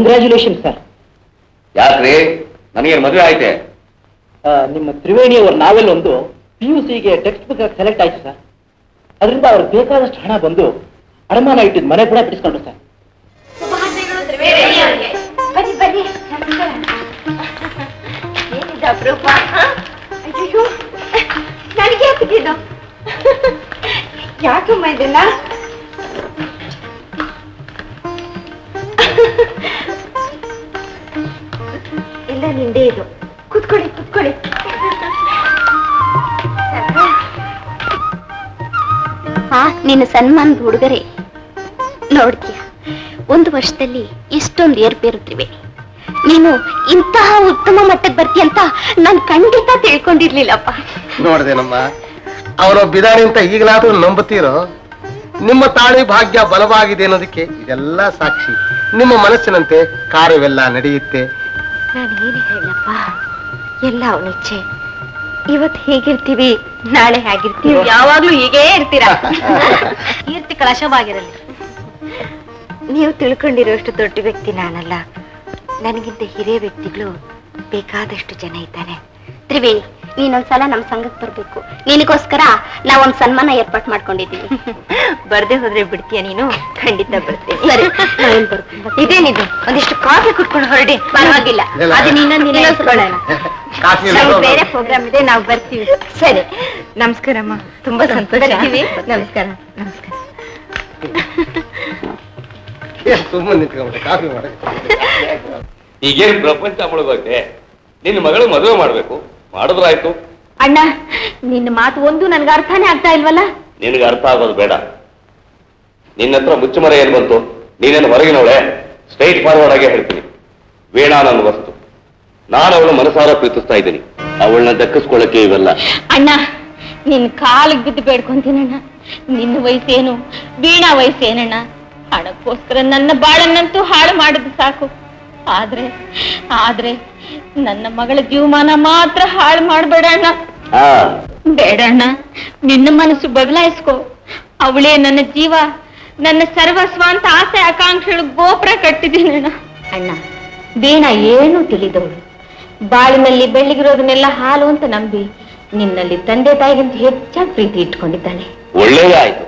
ಕಂಗ್ರ್ಯಾಚುಲೇಷನ್ ಸರ್ ಯಾಕ್ರಿ? ನನಗೆ ಮದುವೆ ಆಯ್ತೆ? ನಿಮ್ಮ ತ್ರಿವೇಣಿ ಅವರ ನಾವೆಲ್ ಒಂದು ಪಿ ಯು ಸಿಗೆ ಟೆಕ್ಸ್ಟ್ ಬುಕ್ ಸೆಲೆಕ್ಟ್ ಆಯ್ತು ಸರ್ ಅದರಿಂದ ಅವ್ರಿಗೆ ಬೇಕಾದಷ್ಟು ಹಣ ಬಂದು ಅಡಮಾನ ಇಟ್ಟಿದ್ ಮನೆ ಕೂಡ ಬಿಡಿಸ್ಕೊಂಡ್ರು ಸರ್ ಯಾಕಮ್ಮ ಬನ್ನಿ ಎಲ್ಲ ನಿಂದೆ ಇದು. ಕುತ್ಕೊಳ್ಳಿ ಕುತ್ಕೊಳ್ಳಿ. ಹಾ ನಿನ್ನ ಸನ್ಮಾನದ ಹುಡುಗರೇ, ನೋಡ್ತೀಯ, ಒಂದು ವರ್ಷದಲ್ಲಿ ಇಷ್ಟೊಂದು ಏರ್ಪೇರುತ್ತಿವೆ ನೀನು ಇಂತಹ ಉತ್ತಮ ಮಟ್ಟಕ್ಕೆ ಬರ್ತೀಯ ಅಂತ ನಾನು ಖಂಡಿತ ತಿಳ್ಕೊಂಡಿರ್ಲಿಲ್ಲಪ್ಪ. ನೋಡ್ದೇನಮ್ಮ ಅವರ ಬಿದಾರಿ ಅಂತ ಈಗಲಾದ್ರೂ ನಂಬುತ್ತೀರೋ? ನಿಮ್ಮ ತಾಳಿ ಭಾಗ್ಯ ಬಲವಾಗಿದೆ ಅನ್ನೋದಕ್ಕೆ ಇದೆಲ್ಲ ಸಾಕ್ಷಿ. ನಿಮ್ಮ ಮನಸ್ಸಿನಂತೆ ಕಾರ್ಯವೆಲ್ಲ ನಡೆಯುತ್ತೆ. ನಾನು ಏನು ಹೇಳಪ್ಪ ಎಲ್ಲ ಅವನಿಚ್ಛೆ ಇವತ್ ಹೇಗಿರ್ತೀವಿ ನಾಳೆ ಹೇಗಿರ್ತೀವಿ. ಯಾವಾಗ್ಲೂ ಹೀಗೇ ಇರ್ತೀರಾ? ಕೀರ್ತಿ ಕಳಶವಾಗಿರಲಿ ನೀವು ತಿಳ್ಕೊಂಡಿರೋಷ್ಟು ದೊಡ್ಡ ವ್ಯಕ್ತಿ ನಾನಲ್ಲ. ನನಗಿಂತ ಹಿರಿಯ ವ್ಯಕ್ತಿಗಳು ಬೇಕಾದಷ್ಟು ಜನ ಇದ್ದಾರೆ. ತ್ರಿವೇಣಿ. ನೀನೊಂದ್ಸಲ ನಮ್ ಸಂಘಕ್ಕೆ ಬರ್ಬೇಕು. ನಿನಗೋಸ್ಕರ ನಾವೊಂದ್ ಸನ್ಮಾನ ಏರ್ಪಾಟ್ ಮಾಡ್ಕೊಂಡಿದ್ದೀವಿ ಬರ್ದೇ ಹೋದ್ರೆ ಬಿಡ್ತೀಯ ನೀನು? ಖಂಡಿತ ಬರ್ತೀನಿ. ಸರಿ, ಇದೇನಿದು? ಒಂದಿಷ್ಟು ಕಾಫಿ ಕುಟ್ಕೊಂಡು ಹೊರಡಿ. ಪರವಾಗಿಲ್ಲ. ಅದು ನಿನ್ನ ಬೇರೆ ಪ್ರೋಗ್ರಾಮ್ ಇದೆ ನಾವು ಬರ್ತೀವಿ. ಸರಿ. ನಮಸ್ಕಾರಮ್ಮ ತುಂಬಾ ಸಂತೋಷ. ನಮಸ್ಕಾರ. ನಮಸ್ಕಾರ. ಸುಮ್ಮನೆ ನಿಂತ್ಕೊಂಡ್ಬಿಟ್ಟೆ ಕಾಫಿ ಮಾಡಿ. ಈಗೇನು ಪ್ರಪಂಚ ಮುಳುಗೋಕೆ ನಿನ್ನ ಮಗಳು ಮದುವೆ ಮಾಡ್ಬೇಕು. ಮಾಡಿದ್ರಾಯ್ತು. ಅಣ್ಣ ನಿನ್ನ ಮಾತು ಒಂದು ನನ್ಗೆ ಅರ್ಥನೇ ಆಗ್ತಾ ಇಲ್ವಲ್ಲ? ನಿನಗೆ ಅರ್ಥ ಆಗೋದು ಬೇಡ. ನಿನ್ನ ಹತ್ರ ಮುಚ್ಚುಮರೆ ಏನ್ ಬಂತು? ನೀನೇನು ಹೊರಗಿನವಳೆ? ಸ್ಟ್ರೈಟ್ ಫಾರ್ವರ್ಡ್ ಆಗಿ ಹೇಳ್ತೀನಿ. ವೀಣಾ ನನ್ನ ವಸ್ತು. ನಾನು ಅವಳು ಮನಸಾರ ಪ್ರೀತಿಸ್ತಾ ಇದ್ದೀನಿ. ಅವಳನ್ನ ದಕ್ಕಿಸ್ಕೊಳ್ಳಕ್ಕೆ ಇವೆಲ್ಲ. ಅಣ್ಣ ನಿನ್ ಕಾಲಿಗೆ ಬಿದ್ದು ಬೇಡ್ಕೊಂತೀನಣ್ಣ. ನಿನ್ನ ವಯಸ್ಸೇನು? ವೀಣಾ ವಯಸ್ಸೇನಣ್ಣ? ಹಣಕ್ಕೋಸ್ಕರ ನನ್ನ ಬಾಳನ್ನಂತೂ ಹಾಳು ಮಾಡಿದ್ ಸಾಕು. ಆದ್ರೆ ಆದ್ರೆ ನನ್ನ ಮಗಳ ಜೀವಮಾನ ಮಾತ್ರ ಹಾಳು ಮಾಡಬೇಡ ಅಣ್ಣ. ಹಾ. ಬೇಡ ಅಣ್ಣ ನಿನ್ನ ಮನಸ್ಸು ಬದಲಾಯಿಸ್ಕೋ. ಅವಳೇ ನನ್ನ ಜೀವ ನನ್ನ ಸರ್ವಸ್ವ ಅಂತ ಆಸೆ ಆಕಾಂಕ್ಷೆಗಳು ಗೋಪುರ ಕಟ್ಟಿದ್ದೀನಿ ಅಣ್ಣ. ಅಣ್ಣ ವೀಣ ಏನು ತಿಳಿದವಳು. ಬಾಳಿನಲ್ಲಿ ಬೆಳ್ಳಿಗಿರೋದನ್ನೆಲ್ಲ ಹಾಲು ಅಂತ ನಂಬಿ ನಿನ್ನಲ್ಲಿ ತಂದೆ ತಾಯಿಗಿಂತ ಹೆಚ್ಚಾಗಿ ಪ್ರೀತಿ ಇಟ್ಕೊಂಡಿದ್ದಾನೆ ಒಳ್ಳೆಯದಾಯ್ತು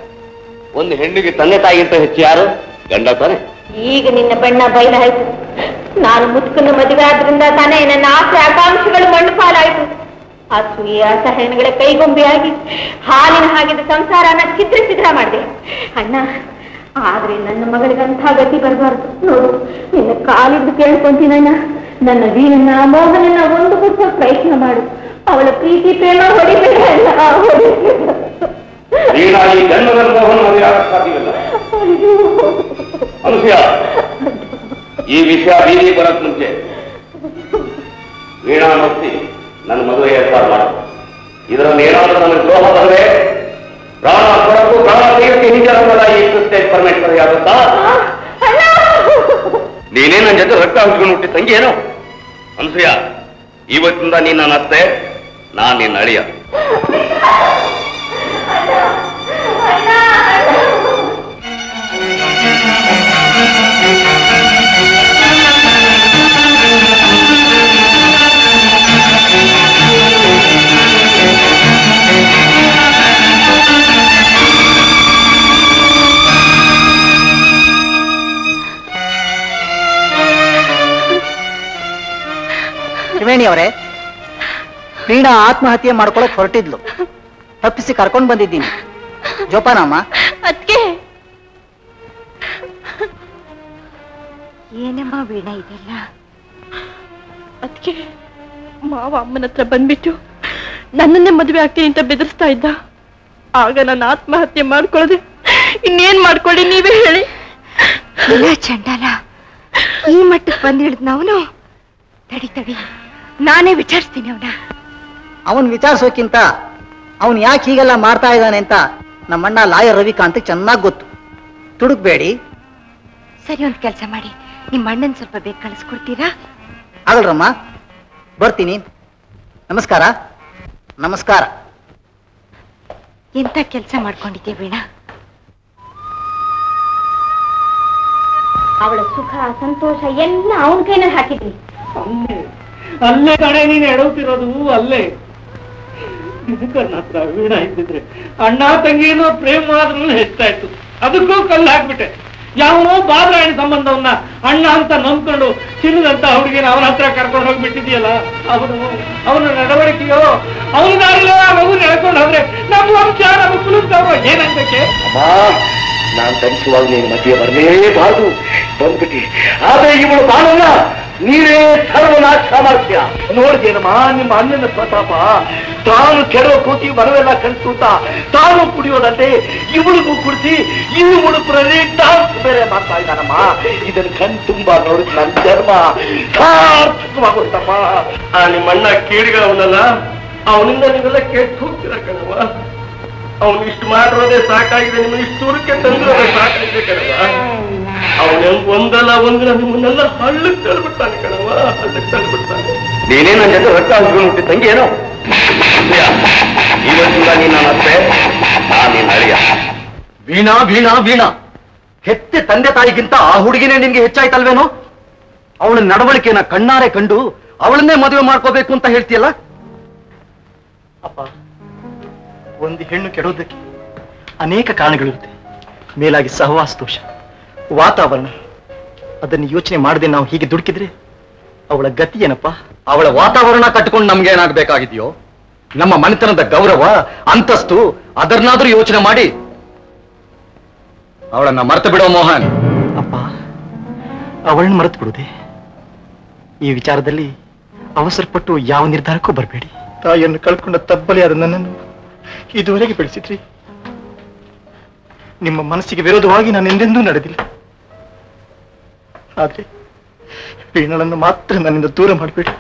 ಒಂದು ಹೆಣ್ಣಿಗೆ ತಂದೆ ತಾಯಿಗಿಂತ ಹೆಚ್ಚು ಯಾರು? ಗಂಡ ತಾನೆ? ಈಗ ನಿನ್ನ ಬಣ್ಣ ಬಯಲಾಯ್ತು ನಾನು ಮುತ್ಕನ ಮದುವೆ ಆದ್ರಿಂದ ತಾನೇ ನನ್ನ ಆಸೆ ಆಕಾಂಕ್ಷೆಗಳು ಮಣ್ಣು ಪಾಲಾಯ್ತು ಅಸೂಯೆ ಅಸಹನಗಳ ಕೈಗೊಂಬೆಯಾಗಿ ಹಾಲಿನ ಹಾಗಿದ್ದ ಸಂಸಾರನ ಚಿತ್ರ ಚಿತ್ರ ಮಾಡಿದೆ. ಅಣ್ಣ ಆದ್ರೆ ನನ್ನ ಮಗಳಿಗಂಥ ಗತಿ ಬರಬಾರ್ದು. ನೋಡು ನಿನ್ನ ಕಾಲಿದ್ದು ಕೇಳ್ಕೊಂತೀನಣ್ಣ ನನ್ನ ವೀರನ್ನ ಮೋಹನನ್ನ ಒಂದು ಬಿಟ್ಟು ಪ್ರಯತ್ನ ಮಾಡು. ಅವಳ ಪ್ರೀತಿ ಪ್ರೇಮ ಹೊಡಿಬೇಡ ಅಣ್ಣ, ಈ ವಿಷಯ ಬೀದಿ ಬರಕ್ ಮುಂಚೆ. ವೀಣಾ ನೋಡ್ತಿ ನನ್ನ ಮದುವೆ ಏರ್ಪಾಡು ಮಾಡ ಇದರಲ್ಲಿ ಏನಾದರೂ ನನಗೆ ದ್ರೋಹ ಬಂದ್ರೆ ಪ್ರಾಣ ಕೊಡಕ್ಕೂ ಪ್ರಾಣ ತೆಗೆದು ಹಿಂಜರಲ್ಲ ಈ ಸ್ಟೇಟ್ ಪರ್ಮಿಟ್ ಆಗುತ್ತಾ? ನೀನೇ ನನ್ನ ಜೊತೆ ರಕ್ತ ಹಂಚ್ಕೊಂಡು ಹುಟ್ಟಿ ತಂಗಿ ಏನು? ಅನ್ಸೂಯ ಇವತ್ತಿಂದ ನೀನ್ ನನ್ನ ಅತ್ತೆ, ನಾನ್ ನಿನ್ನ ಅಳಿಯ. ತ್ರಿವೇಣಿ ಅವರೇ ವೀಣಾ ಆತ್ಮಹತ್ಯೆ ಮಾಡ್ಕೊಳಕ್ ಹೊರಟಿದ್ಲು. ತಪ್ಪಿಸಿ ಕರ್ಕೊಂಡ್ ಬಂದಿದ್ದೀನಿ. ಜೋಪಾನಮ್ಮ. ಅದ್ಕೆ? ಏನಮ್ಮ ವೀಣಾ ಇದೆಲ್ಲ? ಅದಕ್ಕೆ ಮಾವ ಅಮ್ಮನ ಹತ್ರ ಬಂದ್ಬಿಟ್ಟು ನನ್ನನ್ನೇ ಮದುವೆ ಆಗ್ತೀನಿ ಅಂತ ಬೆದರಿಸ್ತಾ ಇದ್ದ. ಆಗ ನಾನು ಆತ್ಮಹತ್ಯೆ ಮಾಡ್ಕೊಳ್ಳದೆ ಇನ್ನೇನ್ ಮಾಡ್ಕೊಳ್ಳಿ ನೀವೇ ಹೇಳಿ. ಚಂಡಾಲ ಈ ಮಟ್ಟಕ್ಕೆ ಬಂದಿಳಿದ್ ನಾವು ತಡಿ ತಡಿ. ನಾನೇ ವಿಚಾರಿಸ್ತೀನಿ ಅವನ. ಅವನ್ ವಿಚಾರಿಸೋಕ್ಕಿಂತ ಅವನ್ ಯಾಕೆ ಹೀಗೆಲ್ಲ ಮಾಡ್ತಾ ಇದ್ದಾನೆ ಅಂತ ನಮ್ಮಣ್ಣ ಲಾಯರ್ ರವಿಕಾಂತ್ ಚೆನ್ನಾಗಿ ಗೊತ್ತು. ತುಡುಕ್ಬೇಡಿ. ಸರಿ ಒಂದು ಕೆಲಸ ಮಾಡಿ. ನಿಮ್ಮ ಅಣ್ಣನ್ ಸ್ವಲ್ಪ ಬೇಗ ಕಳಿಸ್ಕೊಡ್ತೀರಾ? ಆಗಲ್ರಮ್ಮ ಬರ್ತೀನಿ. ನಮಸ್ಕಾರ. ನಮಸ್ಕಾರ. ಎಂತ ಕೆಲಸ ಮಾಡ್ಕೊಂಡಿದ್ದೆ ವೀಣಾ? ಅವಳ ಸುಖ ಸಂತೋಷ ಎಲ್ಲ ಅವನ ಕೈನಲ್ಲಿ ಹಾಕಿದ್ವಿ ಅಲ್ಲೇ ಕಡೆ ನೀನು ಎಡವುತ್ತಿರೋದು ಅಲ್ಲೇ. ದಿನಕರ್ನ ಹತ್ರ ವೀಣ ಇದ್ದಿದ್ರೆ. ಅಣ್ಣ, ತಂಗಿನೋ ಪ್ರೇಮ ಆದ್ರೂ ಹೆಚ್ಚಾಯ್ತು. ಅದಕ್ಕೂ ಕಲ್ಲು ಹಾಕ್ಬಿಟ್ಟೆ. ಯಾವನೋ ಬಾದ್ರಾಯಣ ಸಂಬಂಧವನ್ನ ಅಣ್ಣ ಅಂತ ನಂಬ್ಕೊಂಡು ಚಿನ್ನದಂತ ಹುಡುಗಿನ ಅವನ ಹತ್ರ ಕರ್ಕೊಂಡು ಹೋಗ್ಬಿಟ್ಟಿದ್ಯಲ್ಲ ಅವನು, ಅವನ ನಡವಳಿಕೆಯೋ? ಅವನ ದಾರಿಲೋ ಆ ಮಗು ಎಳ್ಕೊಂಡು ಹೋದ್ರೆ ನಮ್ಮ ವಂಶ, ನಮ್ಮ ಕುಲದವ್ರು ಏನಂತಕ್ಕೆ ನಾನ್ ತರಿಸುವಾಗ ನೀನ್ ಮಧ್ಯೆ ಬರಲೇಬಾರದು. ಬಂದ್ಬಿಟ್ಟಿ. ಆದ್ರೆ ಇವಳು ಬಾಳಲ್ಲ ನೀವೇ ಸರ್ವನಾಶ ಮಾಡ್ತೀಯ ನೋಡಿದೇನಮ್ಮ, ನಿಮ್ಮ ಅಣ್ಣನ ಪ್ರತಾಪ? ತಾನು ಕೆಡವ ಕೂತಿ ಬರವೆಲ್ಲ ಕಳಿಸುತ್ತ ತಾನು ಕುಡಿಯೋದಂತೆ ಇವಳಿಗೂ ಕುಡಿಸಿ, ಈ ಉಡುಪರಲ್ಲಿ ಡಾನ್ಸ್ ಬೇರೆ ಮಾಡ್ತಾ ಇದ್ದಾನಮ್ಮ. ಇದನ್ನು ಕಣ್ ತುಂಬಾ ನೋಡಿದ್ ನನ್ನ ಧರ್ಮ. ಸಾರ್ಥಕವಾಗುತ್ತಮ್ಮ. ಆ ನಿಮ್ಮಣ್ಣ ಕೀಡಿಗಳವನಲ್ಲ ಅವನಿಂದ ನೀವೆಲ್ಲ ಕೆಟ್ಟು ಹೋಗ್ತೀರ ಕಣವ ಅವನು ಇಷ್ಟು ಮಾಡಿರೋದೇ ಸಾಕಾಗಿದೆ ನಿಮ್ಮ ಇಷ್ಟು ದೂರಕ್ಕೆ ತಂದಿರೋದೇ ಸಾಕಾಗಿದೆ ಕಣವ ಅವನ ಒಂದಲ್ಲ ಒಂದಿನ ನಿಮ್ಮನ್ನೆಲ್ಲ ಹಳ್ಳಕ್ಕೆ ತಳ್ಬಿಡ್ತಾನೆ ಕಣವ ಹಳ್ಳಕ್ಕೆ ತಳ್ಬಿಡ್ತಾನೆ ನೀನೇ ನನ್ನ ಜೊತೆ ಹೊಟ್ಟ ಹಂಚ್ಕೊಂಡು ಹುಟ್ಟಿ ತಂಗಿ ಏನೋ? ಇವತ್ತಿಂದ ನೀನ್ ನನ್ನ ಅತ್ತೆ ನಾನ್ ನಿನ್ನ ಅಳಿಯ. ವೀಣಾ ವೀಣಾ ವೀಣಾ. ಹೆತ್ತೆ ತಂದೆ ತಾಯಿಗಿಂತ ಆ ಹುಡುಗಿನೇ ನಿನ್ಗೆ ಹೆಚ್ಚಾಯ್ತಲ್ವೇನೋ? ಅವಳ ನಡವಳಿಕೆನ ಕಣ್ಣಾರೆ ಕಂಡು ಅವಳನ್ನೇ ಮದುವೆ ಮಾಡ್ಕೋಬೇಕು ಅಂತ ಹೇಳ್ತೀಯಲ್ಲ? ಅಪ್ಪ ಒಂದು ಹೆಣ್ಣು ಕೆಡೋದಕ್ಕೆ ಅನೇಕ ಕಾರಣಗಳಿರುತ್ತೆ. ಮೇಲಾಗಿ ಸಹವಾಸ ದೋಷ. ವಾತಾವರಣ. ಅದನ್ನು ಯೋಚನೆ ಮಾಡದೆ ನಾವು ಹೀಗೆ ದುಡುಕಿದ್ರೆ ಅವಳ ಗತಿ ಏನಪ್ಪ? ಅವಳ ವಾತಾವರಣ ಕಟ್ಕೊಂಡು ನಮ್ಗೆ ಏನಾಗಬೇಕಾಗಿದೆಯೋ? ನಮ್ಮ ಮನೆತನದ ಗೌರವ ಅಂತಸ್ತು ಅದನ್ನಾದ್ರೂ ಯೋಚನೆ ಮಾಡಿ. ಅವಳನ್ನ ಮರೆತು ಬಿಡೋ ಮೋಹನ್. ಅಪ್ಪ ಅವಳನ್ನ ಮರೆತು ಬಿಡುದೆ ಈ ವಿಚಾರದಲ್ಲಿ ಅವಸರಪಟ್ಟು ಯಾವ ನಿರ್ಧಾರಕ್ಕೂ ಬರಬೇಡಿ. ತಾಯಿಯನ್ನು ಕಳ್ಕೊಂಡ ತಬ್ಬಲಿಯಾದ ನನ್ನನ್ನು ಇದುವರೆಗೆ ಬೆಳೆಸಿದ್ರಿ. ನಿಮ್ಮ ಮನಸ್ಸಿಗೆ ವಿರೋಧವಾಗಿ ನಾನು ಎಂದೆಂದೂ ನಡೆದಿಲ್ಲ. ಆದ್ರೆ ವೀಣಳನ್ನು ಮಾತ್ರ ನನ್ನಿಂದ ದೂರ ಮಾಡಬೇಡಿ.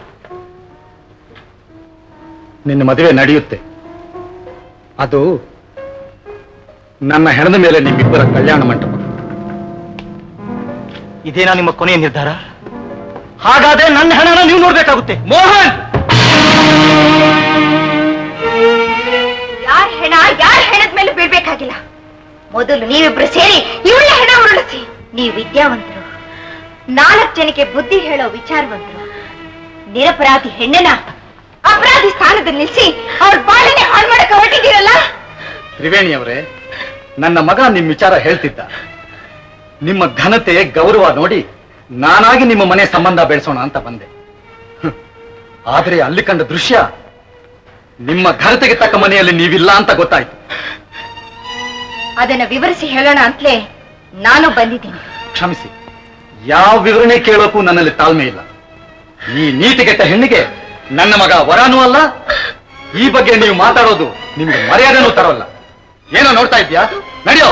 ನಿನ್ನ ಮದುವೆ ನಡೆಯುತ್ತೆ. ಅದು ನನ್ನ ಹೆಣದ ಮೇಲೆ ನಿಮ್ಮಿಬ್ಬರ ಕಲ್ಯಾಣ ಮಂಟಪ. ಇದೇನಾ ನಿಮ್ಮ ಕೊನೆಯ ನಿರ್ಧಾರ? ಹಾಗಾದ್ರೆ ನನ್ನ ಹೆಣನ ನೀವು ನೋಡ್ಬೇಕಾಗುತ್ತೆ. ಮೋಹನ್! ಯಾರ ಹೆಣ ಯಾರ ಹೆಣದ ಮೇಲೆ ಬೀಳ್ಬೇಕಾಗಿಲ್ಲ? ಮೊದಲು ನೀವಿಬ್ರು ಸೇರಿ ಇವಳ ಹೆಣ ಉರುಳಿಸಿ. ನೀವು ವಿದ್ಯಾವಂತರು. ನಾಲ್ಕು ಜನಕ್ಕೆ ಬುದ್ಧಿ ಹೇಳೋ ವಿಚಾರವಂತರು ನಿರಪರಾಧಿ ಹೆಣ್ಣನ ಅಪರಾಧಿ ಸ್ಥಾನದಲ್ಲಿ ನಿಲ್ಲಿಸಿ ಅವ್ರ ಬಾಳನೆ ಹಾಳು ಮಾಡಕ್ಕೆ ಹೊರಟಿದ್ದೀರಲ್ಲ? ತ್ರಿವೇಣಿ ಅವರೇ ನನ್ನ ಮಗ ನಿಮ್ ವಿಚಾರ ಹೇಳ್ತಿದ್ದ. ನಿಮ್ಮ ಘನತೆ ಗೌರವ ನೋಡಿ ನಾನಾಗಿ ನಿಮ್ಮ ಮನೆ ಸಂಬಂಧ ಬೆಳೆಸೋಣ ಅಂತ ಬಂದೆ. ಆದರೆ ಆದ್ರೆ ಅಲ್ಲಿ ಕಂಡ ದೃಶ್ಯ ನಿಮ್ಮ ಘನತೆಗೆ ತಕ್ಕ ಮನೆಯಲ್ಲಿ ನೀವಿಲ್ಲ ಅಂತ ಗೊತ್ತಾಯ್ತು. ಅದನ್ನ ವಿವರಿಸಿ ಹೇಳೋಣ ಅಂತಲೇ ನಾನು ಬಂದಿದ್ದೀನಿ. ಕ್ಷಮಿಸಿ. ಯಾವ ವಿವರಣೆ ಕೇಳೋಕ್ಕೂ ನನ್ನಲ್ಲಿ ತಾಳ್ಮೆ ಇಲ್ಲ. ಈ ನೀತಿಗೆಟ್ಟ ಹೆಣ್ಣಿಗೆ ನನ್ನ ಮಗ ವರಾನೂ ಅಲ್ಲ? ಈ ಬಗ್ಗೆ ನೀವು ಮಾತಾಡೋದು ನಿಮ್ಗೆ ಮರ್ಯಾದೆನೂ ತರೋಲ್ಲ. ಏನೋ ನೋಡ್ತಾ ಇದ್ಯಾ ನಡೆಯೋ.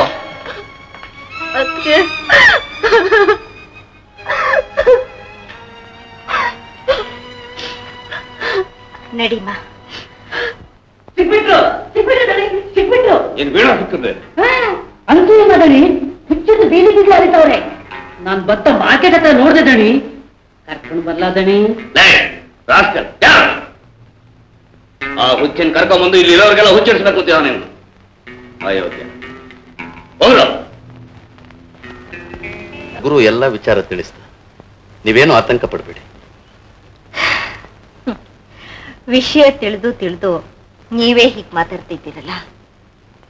ನಡಿಮಾ. ಸಿಕ್ಬಿಟ್ರು ಸಿಕ್ಬಿಟ್ರು ದಣಿ, ಸಿಕ್ಬಿಟ್ರು. ಏನ್ ಸಿಕ್ಕಿದ್ರೆ ಅಂತೂ ಮಗನಿ ದಣಿ ಹುಚ್ಚದ್ದು ಬೀದಿ ಬೀದಿ ಅರಿತವ್ರೆ. ನಾನ್ ಬತ್ತ ಮಾರ್ಕೆಟ್ ಹತ್ರ ನೋಡ್ದೆ ದಣಿ ಕರ್ಕೊಂಡು ಬರ್ಲಾ ದಣಿ ಆ ಹುಚ್ಚನ್ ಕರ್ಕೊಂಡ್ಬಂದು ಇಲ್ಲಿ ಇರೋರಿಗೆಲ್ಲ ಹುಚ್ಚರಿಸ್ಬೇಕು ಅಂತೀವ ನೀನು ಅಯೋಗ್ಯ ಹೋಗ್ರು ಗುರು ಎಲ್ಲ ವಿಚಾರ ತಿಳಿಸ್ತ ನೀವೇನು ಆತಂಕ ಪಡಬೇಡಿ. ವಿಷಯ ತಿಳಿದು ತಿಳಿದು ನೀವೇ ಹೀಗೆ ಮಾತಾಡ್ತಿದ್ದೀರಲ್ಲ?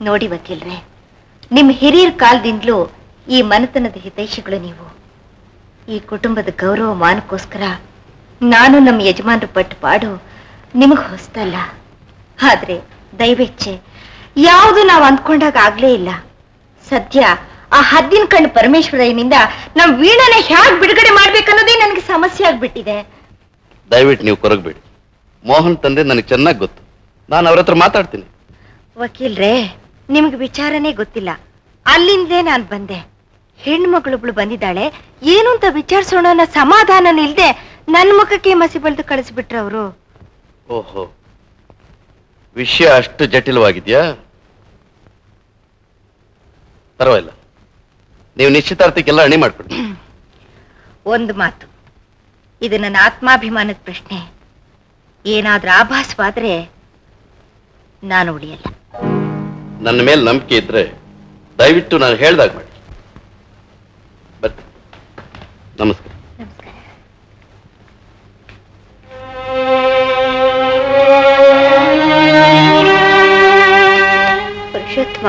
ನೋಡಿ ವಕೀಲ್ರೆ ನಿಮ್ ಹಿರಿಯರ್ ಕಾಲದಿಂದಲೂ ಈ ಮನೆತನದ ಹಿತೈಷಿಗಳು ನೀವು. ಈ ಕುಟುಂಬದ ಗೌರವ ಮಾನಕ್ಕೋಸ್ಕರ ನಾನು ನಮ್ಮ ಯಜಮಾನರು ಪಟ್ಟು ಪಾಡು ನಿಮಗೆ ಹೊಸ್ತಲ್ಲ. ಆದ್ರೆ ದಯವೆಚ್ಚೆ ಯಾವುದು ನಾವು ಅಂದ್ಕೊಂಡಾಗ ಆಗ್ಲೇ ಇಲ್ಲ. ಸದ್ಯ ಆ ಹದ್ದಿನ ಕಣ್ಣು ಪರಮೇಶ್ವರಯ್ಯನಿಂದ ನಮ್ಮ ವೀಣನ ಹ್ಯಾಗ್ ಬಿಡುಗಡೆ ಮಾಡ್ಬೇಕನ್ನೋದೇ ನನಗೆ ಸಮಸ್ಯೆ ಆಗ್ಬಿಟ್ಟಿದೆ. ದಯವಿಟ್ಟು ನೀವು ಕೊರಗಬೇಡಿ. ಮೋಹನ್ ತಂದೆ ನನಗೆ ಚೆನ್ನಾಗಿ ಗೊತ್ತು. ನಾನು ಅವ್ರ ಹತ್ರ ಮಾತಾಡ್ತೀನಿ. ವಕೀಲ್ರೇ ನಿಮ್ಗೆ ವಿಚಾರನೇ ಗೊತ್ತಿಲ್ಲ. ಅಲ್ಲಿಂದೇ ನಾನು ಬಂದೆ. ಹೆಣ್ಮಗಳೊಬ್ಳು ಬಂದಿದ್ದಾಳೆ ಏನು ಅಂತ ವಿಚಾರಿಸೋಣ ಅನ್ನೋ ಸಮಾಧಾನ ಇಲ್ದೆ ನನ್ ಮುಖಕ್ಕೆ ಮಸಿ ಬಳಿದು ಕಳಿಸ್ಬಿಟ್ರ ಅವರು ಓಹೋ ವಿಷಯ ಅಷ್ಟು ಜಟಿಲವಾಗಿದ್ಯಾ? ಪರವಾಗಿಲ್ಲ ನೀವು ನಿಶ್ಚಿತಾರ್ಥಕ್ಕೆಲ್ಲ ಅಣಿ ಮಾಡ್ಕೊಡಿ. ಒಂದು ಮಾತು ಇದು ನನ್ನ ಆತ್ಮಾಭಿಮಾನದ ಪ್ರಶ್ನೆ. ಏನಾದ್ರೂ ಆಭಾಸವಾದ್ರೆ ನಾನು ಉಳಿಯಲ್ಲ. ನನ್ನ ಮೇಲೆ ನಂಬಿಕೆ ಇದ್ರೆ ದಯವಿಟ್ಟು ನಾನು ಹೇಳ್ದಾಗ ಮಾಡಿ ಬರ್ತೀನಿ ನಮಸ್ಕಾರ. ಪುರುಷೋತ್ತಮ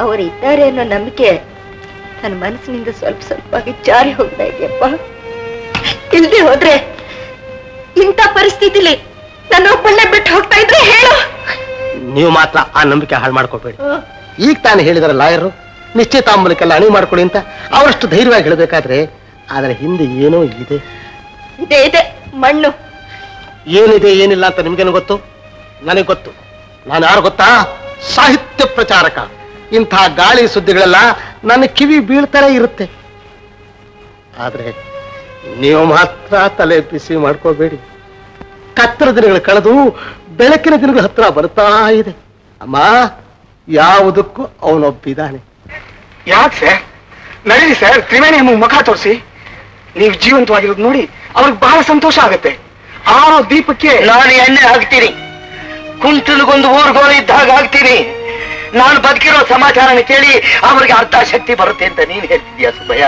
ಅವರಿದ್ದಾರೆ ಅನ್ನೋ ನಂಬಿಕೆ ನನ್ನ ಮನಸ್ಸಿನಿಂದ ಸ್ವಲ್ಪ ಸ್ವಲ್ಪವಾಗಿ ಜಾರಿ ಹೋಗ್ತಾ ಇದೆಯಪ್ಪ. ಇಲ್ದೆ ಹೋದ್ರೆ ಇಂಥ ಪರಿಸ್ಥಿತಿಲಿ ನನ್ನ ಒಬ್ಬಳನ್ನೇ ಬಿಟ್ಟು ಹೋಗ್ತಾ ಇದ್ರೆ ಹೇಳು. ನೀವು ಮಾತ್ರ ಆ ನಂಬಿಕೆ ಹಾಳು ಮಾಡ್ಕೋಬೇಡಿ ಈಗ ತಾನೇ ಹೇಳಿದಾರೆ ಲಾಯರು ನಿಶ್ಚಿತಾಂಬಲಕ್ಕೆಲ್ಲ ಅಣಿ ಮಾಡ್ಕೊಳ್ಳಿ ಅಂತ ಅವರಷ್ಟು ಧೈರ್ಯವಾಗಿ ಹೇಳಬೇಕಾದ್ರೆ ಅದರ ಹಿಂದೆ ಏನೋ ಇದೆ. ಇದೆ ಇದೆ ಮಣ್ಣು. ಏನಿದೆ ಏನಿಲ್ಲ ಅಂತ ನಿಮ್ಗೇನು ಗೊತ್ತು? ನನಗೆ ಗೊತ್ತು. ನಾನು ಯಾರು ಗೊತ್ತಾ? ಸಾಹಿತ್ಯ ಪ್ರಚಾರಕ. ಇಂಥ ಗಾಳಿ ಸುದ್ದಿಗಳೆಲ್ಲ ನನ್ನ ಕಿವಿ ಬೀಳ್ತಾರೆ ಇರುತ್ತೆ. ಆದ್ರೆ ನೀವು ಮಾತ್ರ ತಲೆ ಬಿಸಿ ಮಾಡ್ಕೋಬೇಡಿ. ಕತ್ತರ ದಿನಗಳು ಕಳೆದು ಬೆಳಕಿನ ದಿನಗಳು ಹತ್ರ ಬರ್ತಾ ಇದೆ. ಅಮ್ಮ ಯಾವುದಕ್ಕೂ ಅವನೊಬ್ಬಿದ್ದಾನೆ. ಯಾಕೆ ಸರ್? ನಡೀರಿ ಸರ್ ತ್ರಿವೇಣಿ ಅಮ್ಮ ಮುಖ ತೋರಿಸಿ. ನೀವು ಜೀವಂತವಾಗಿರೋದು ನೋಡಿ ಅವ್ರಿಗೆ ಬಹಳ ಸಂತೋಷ ಆಗುತ್ತೆ. ಆರೋ ದೀಪಕ್ಕೆ ನಾನು ಎಣ್ಣೆ ಹಾಕ್ತೀನಿ. ಕುಂಟಲಿಗೊಂದು ಊರ್ಗೋಳು ಇದ್ದಾಗ ಹಾಕ್ತೀನಿ. ನಾನು ಬದುಕಿರೋ ಸಮಾಚಾರನ ಕೇಳಿ ಅವ್ರಿಗೆ ಅರ್ಧ ಶಕ್ತಿ ಬರುತ್ತೆ ಅಂತ ನೀನ್ ಹೇಳ್ತಿದ್ಯಾ ಸುಬ್ಬಯ್ಯ?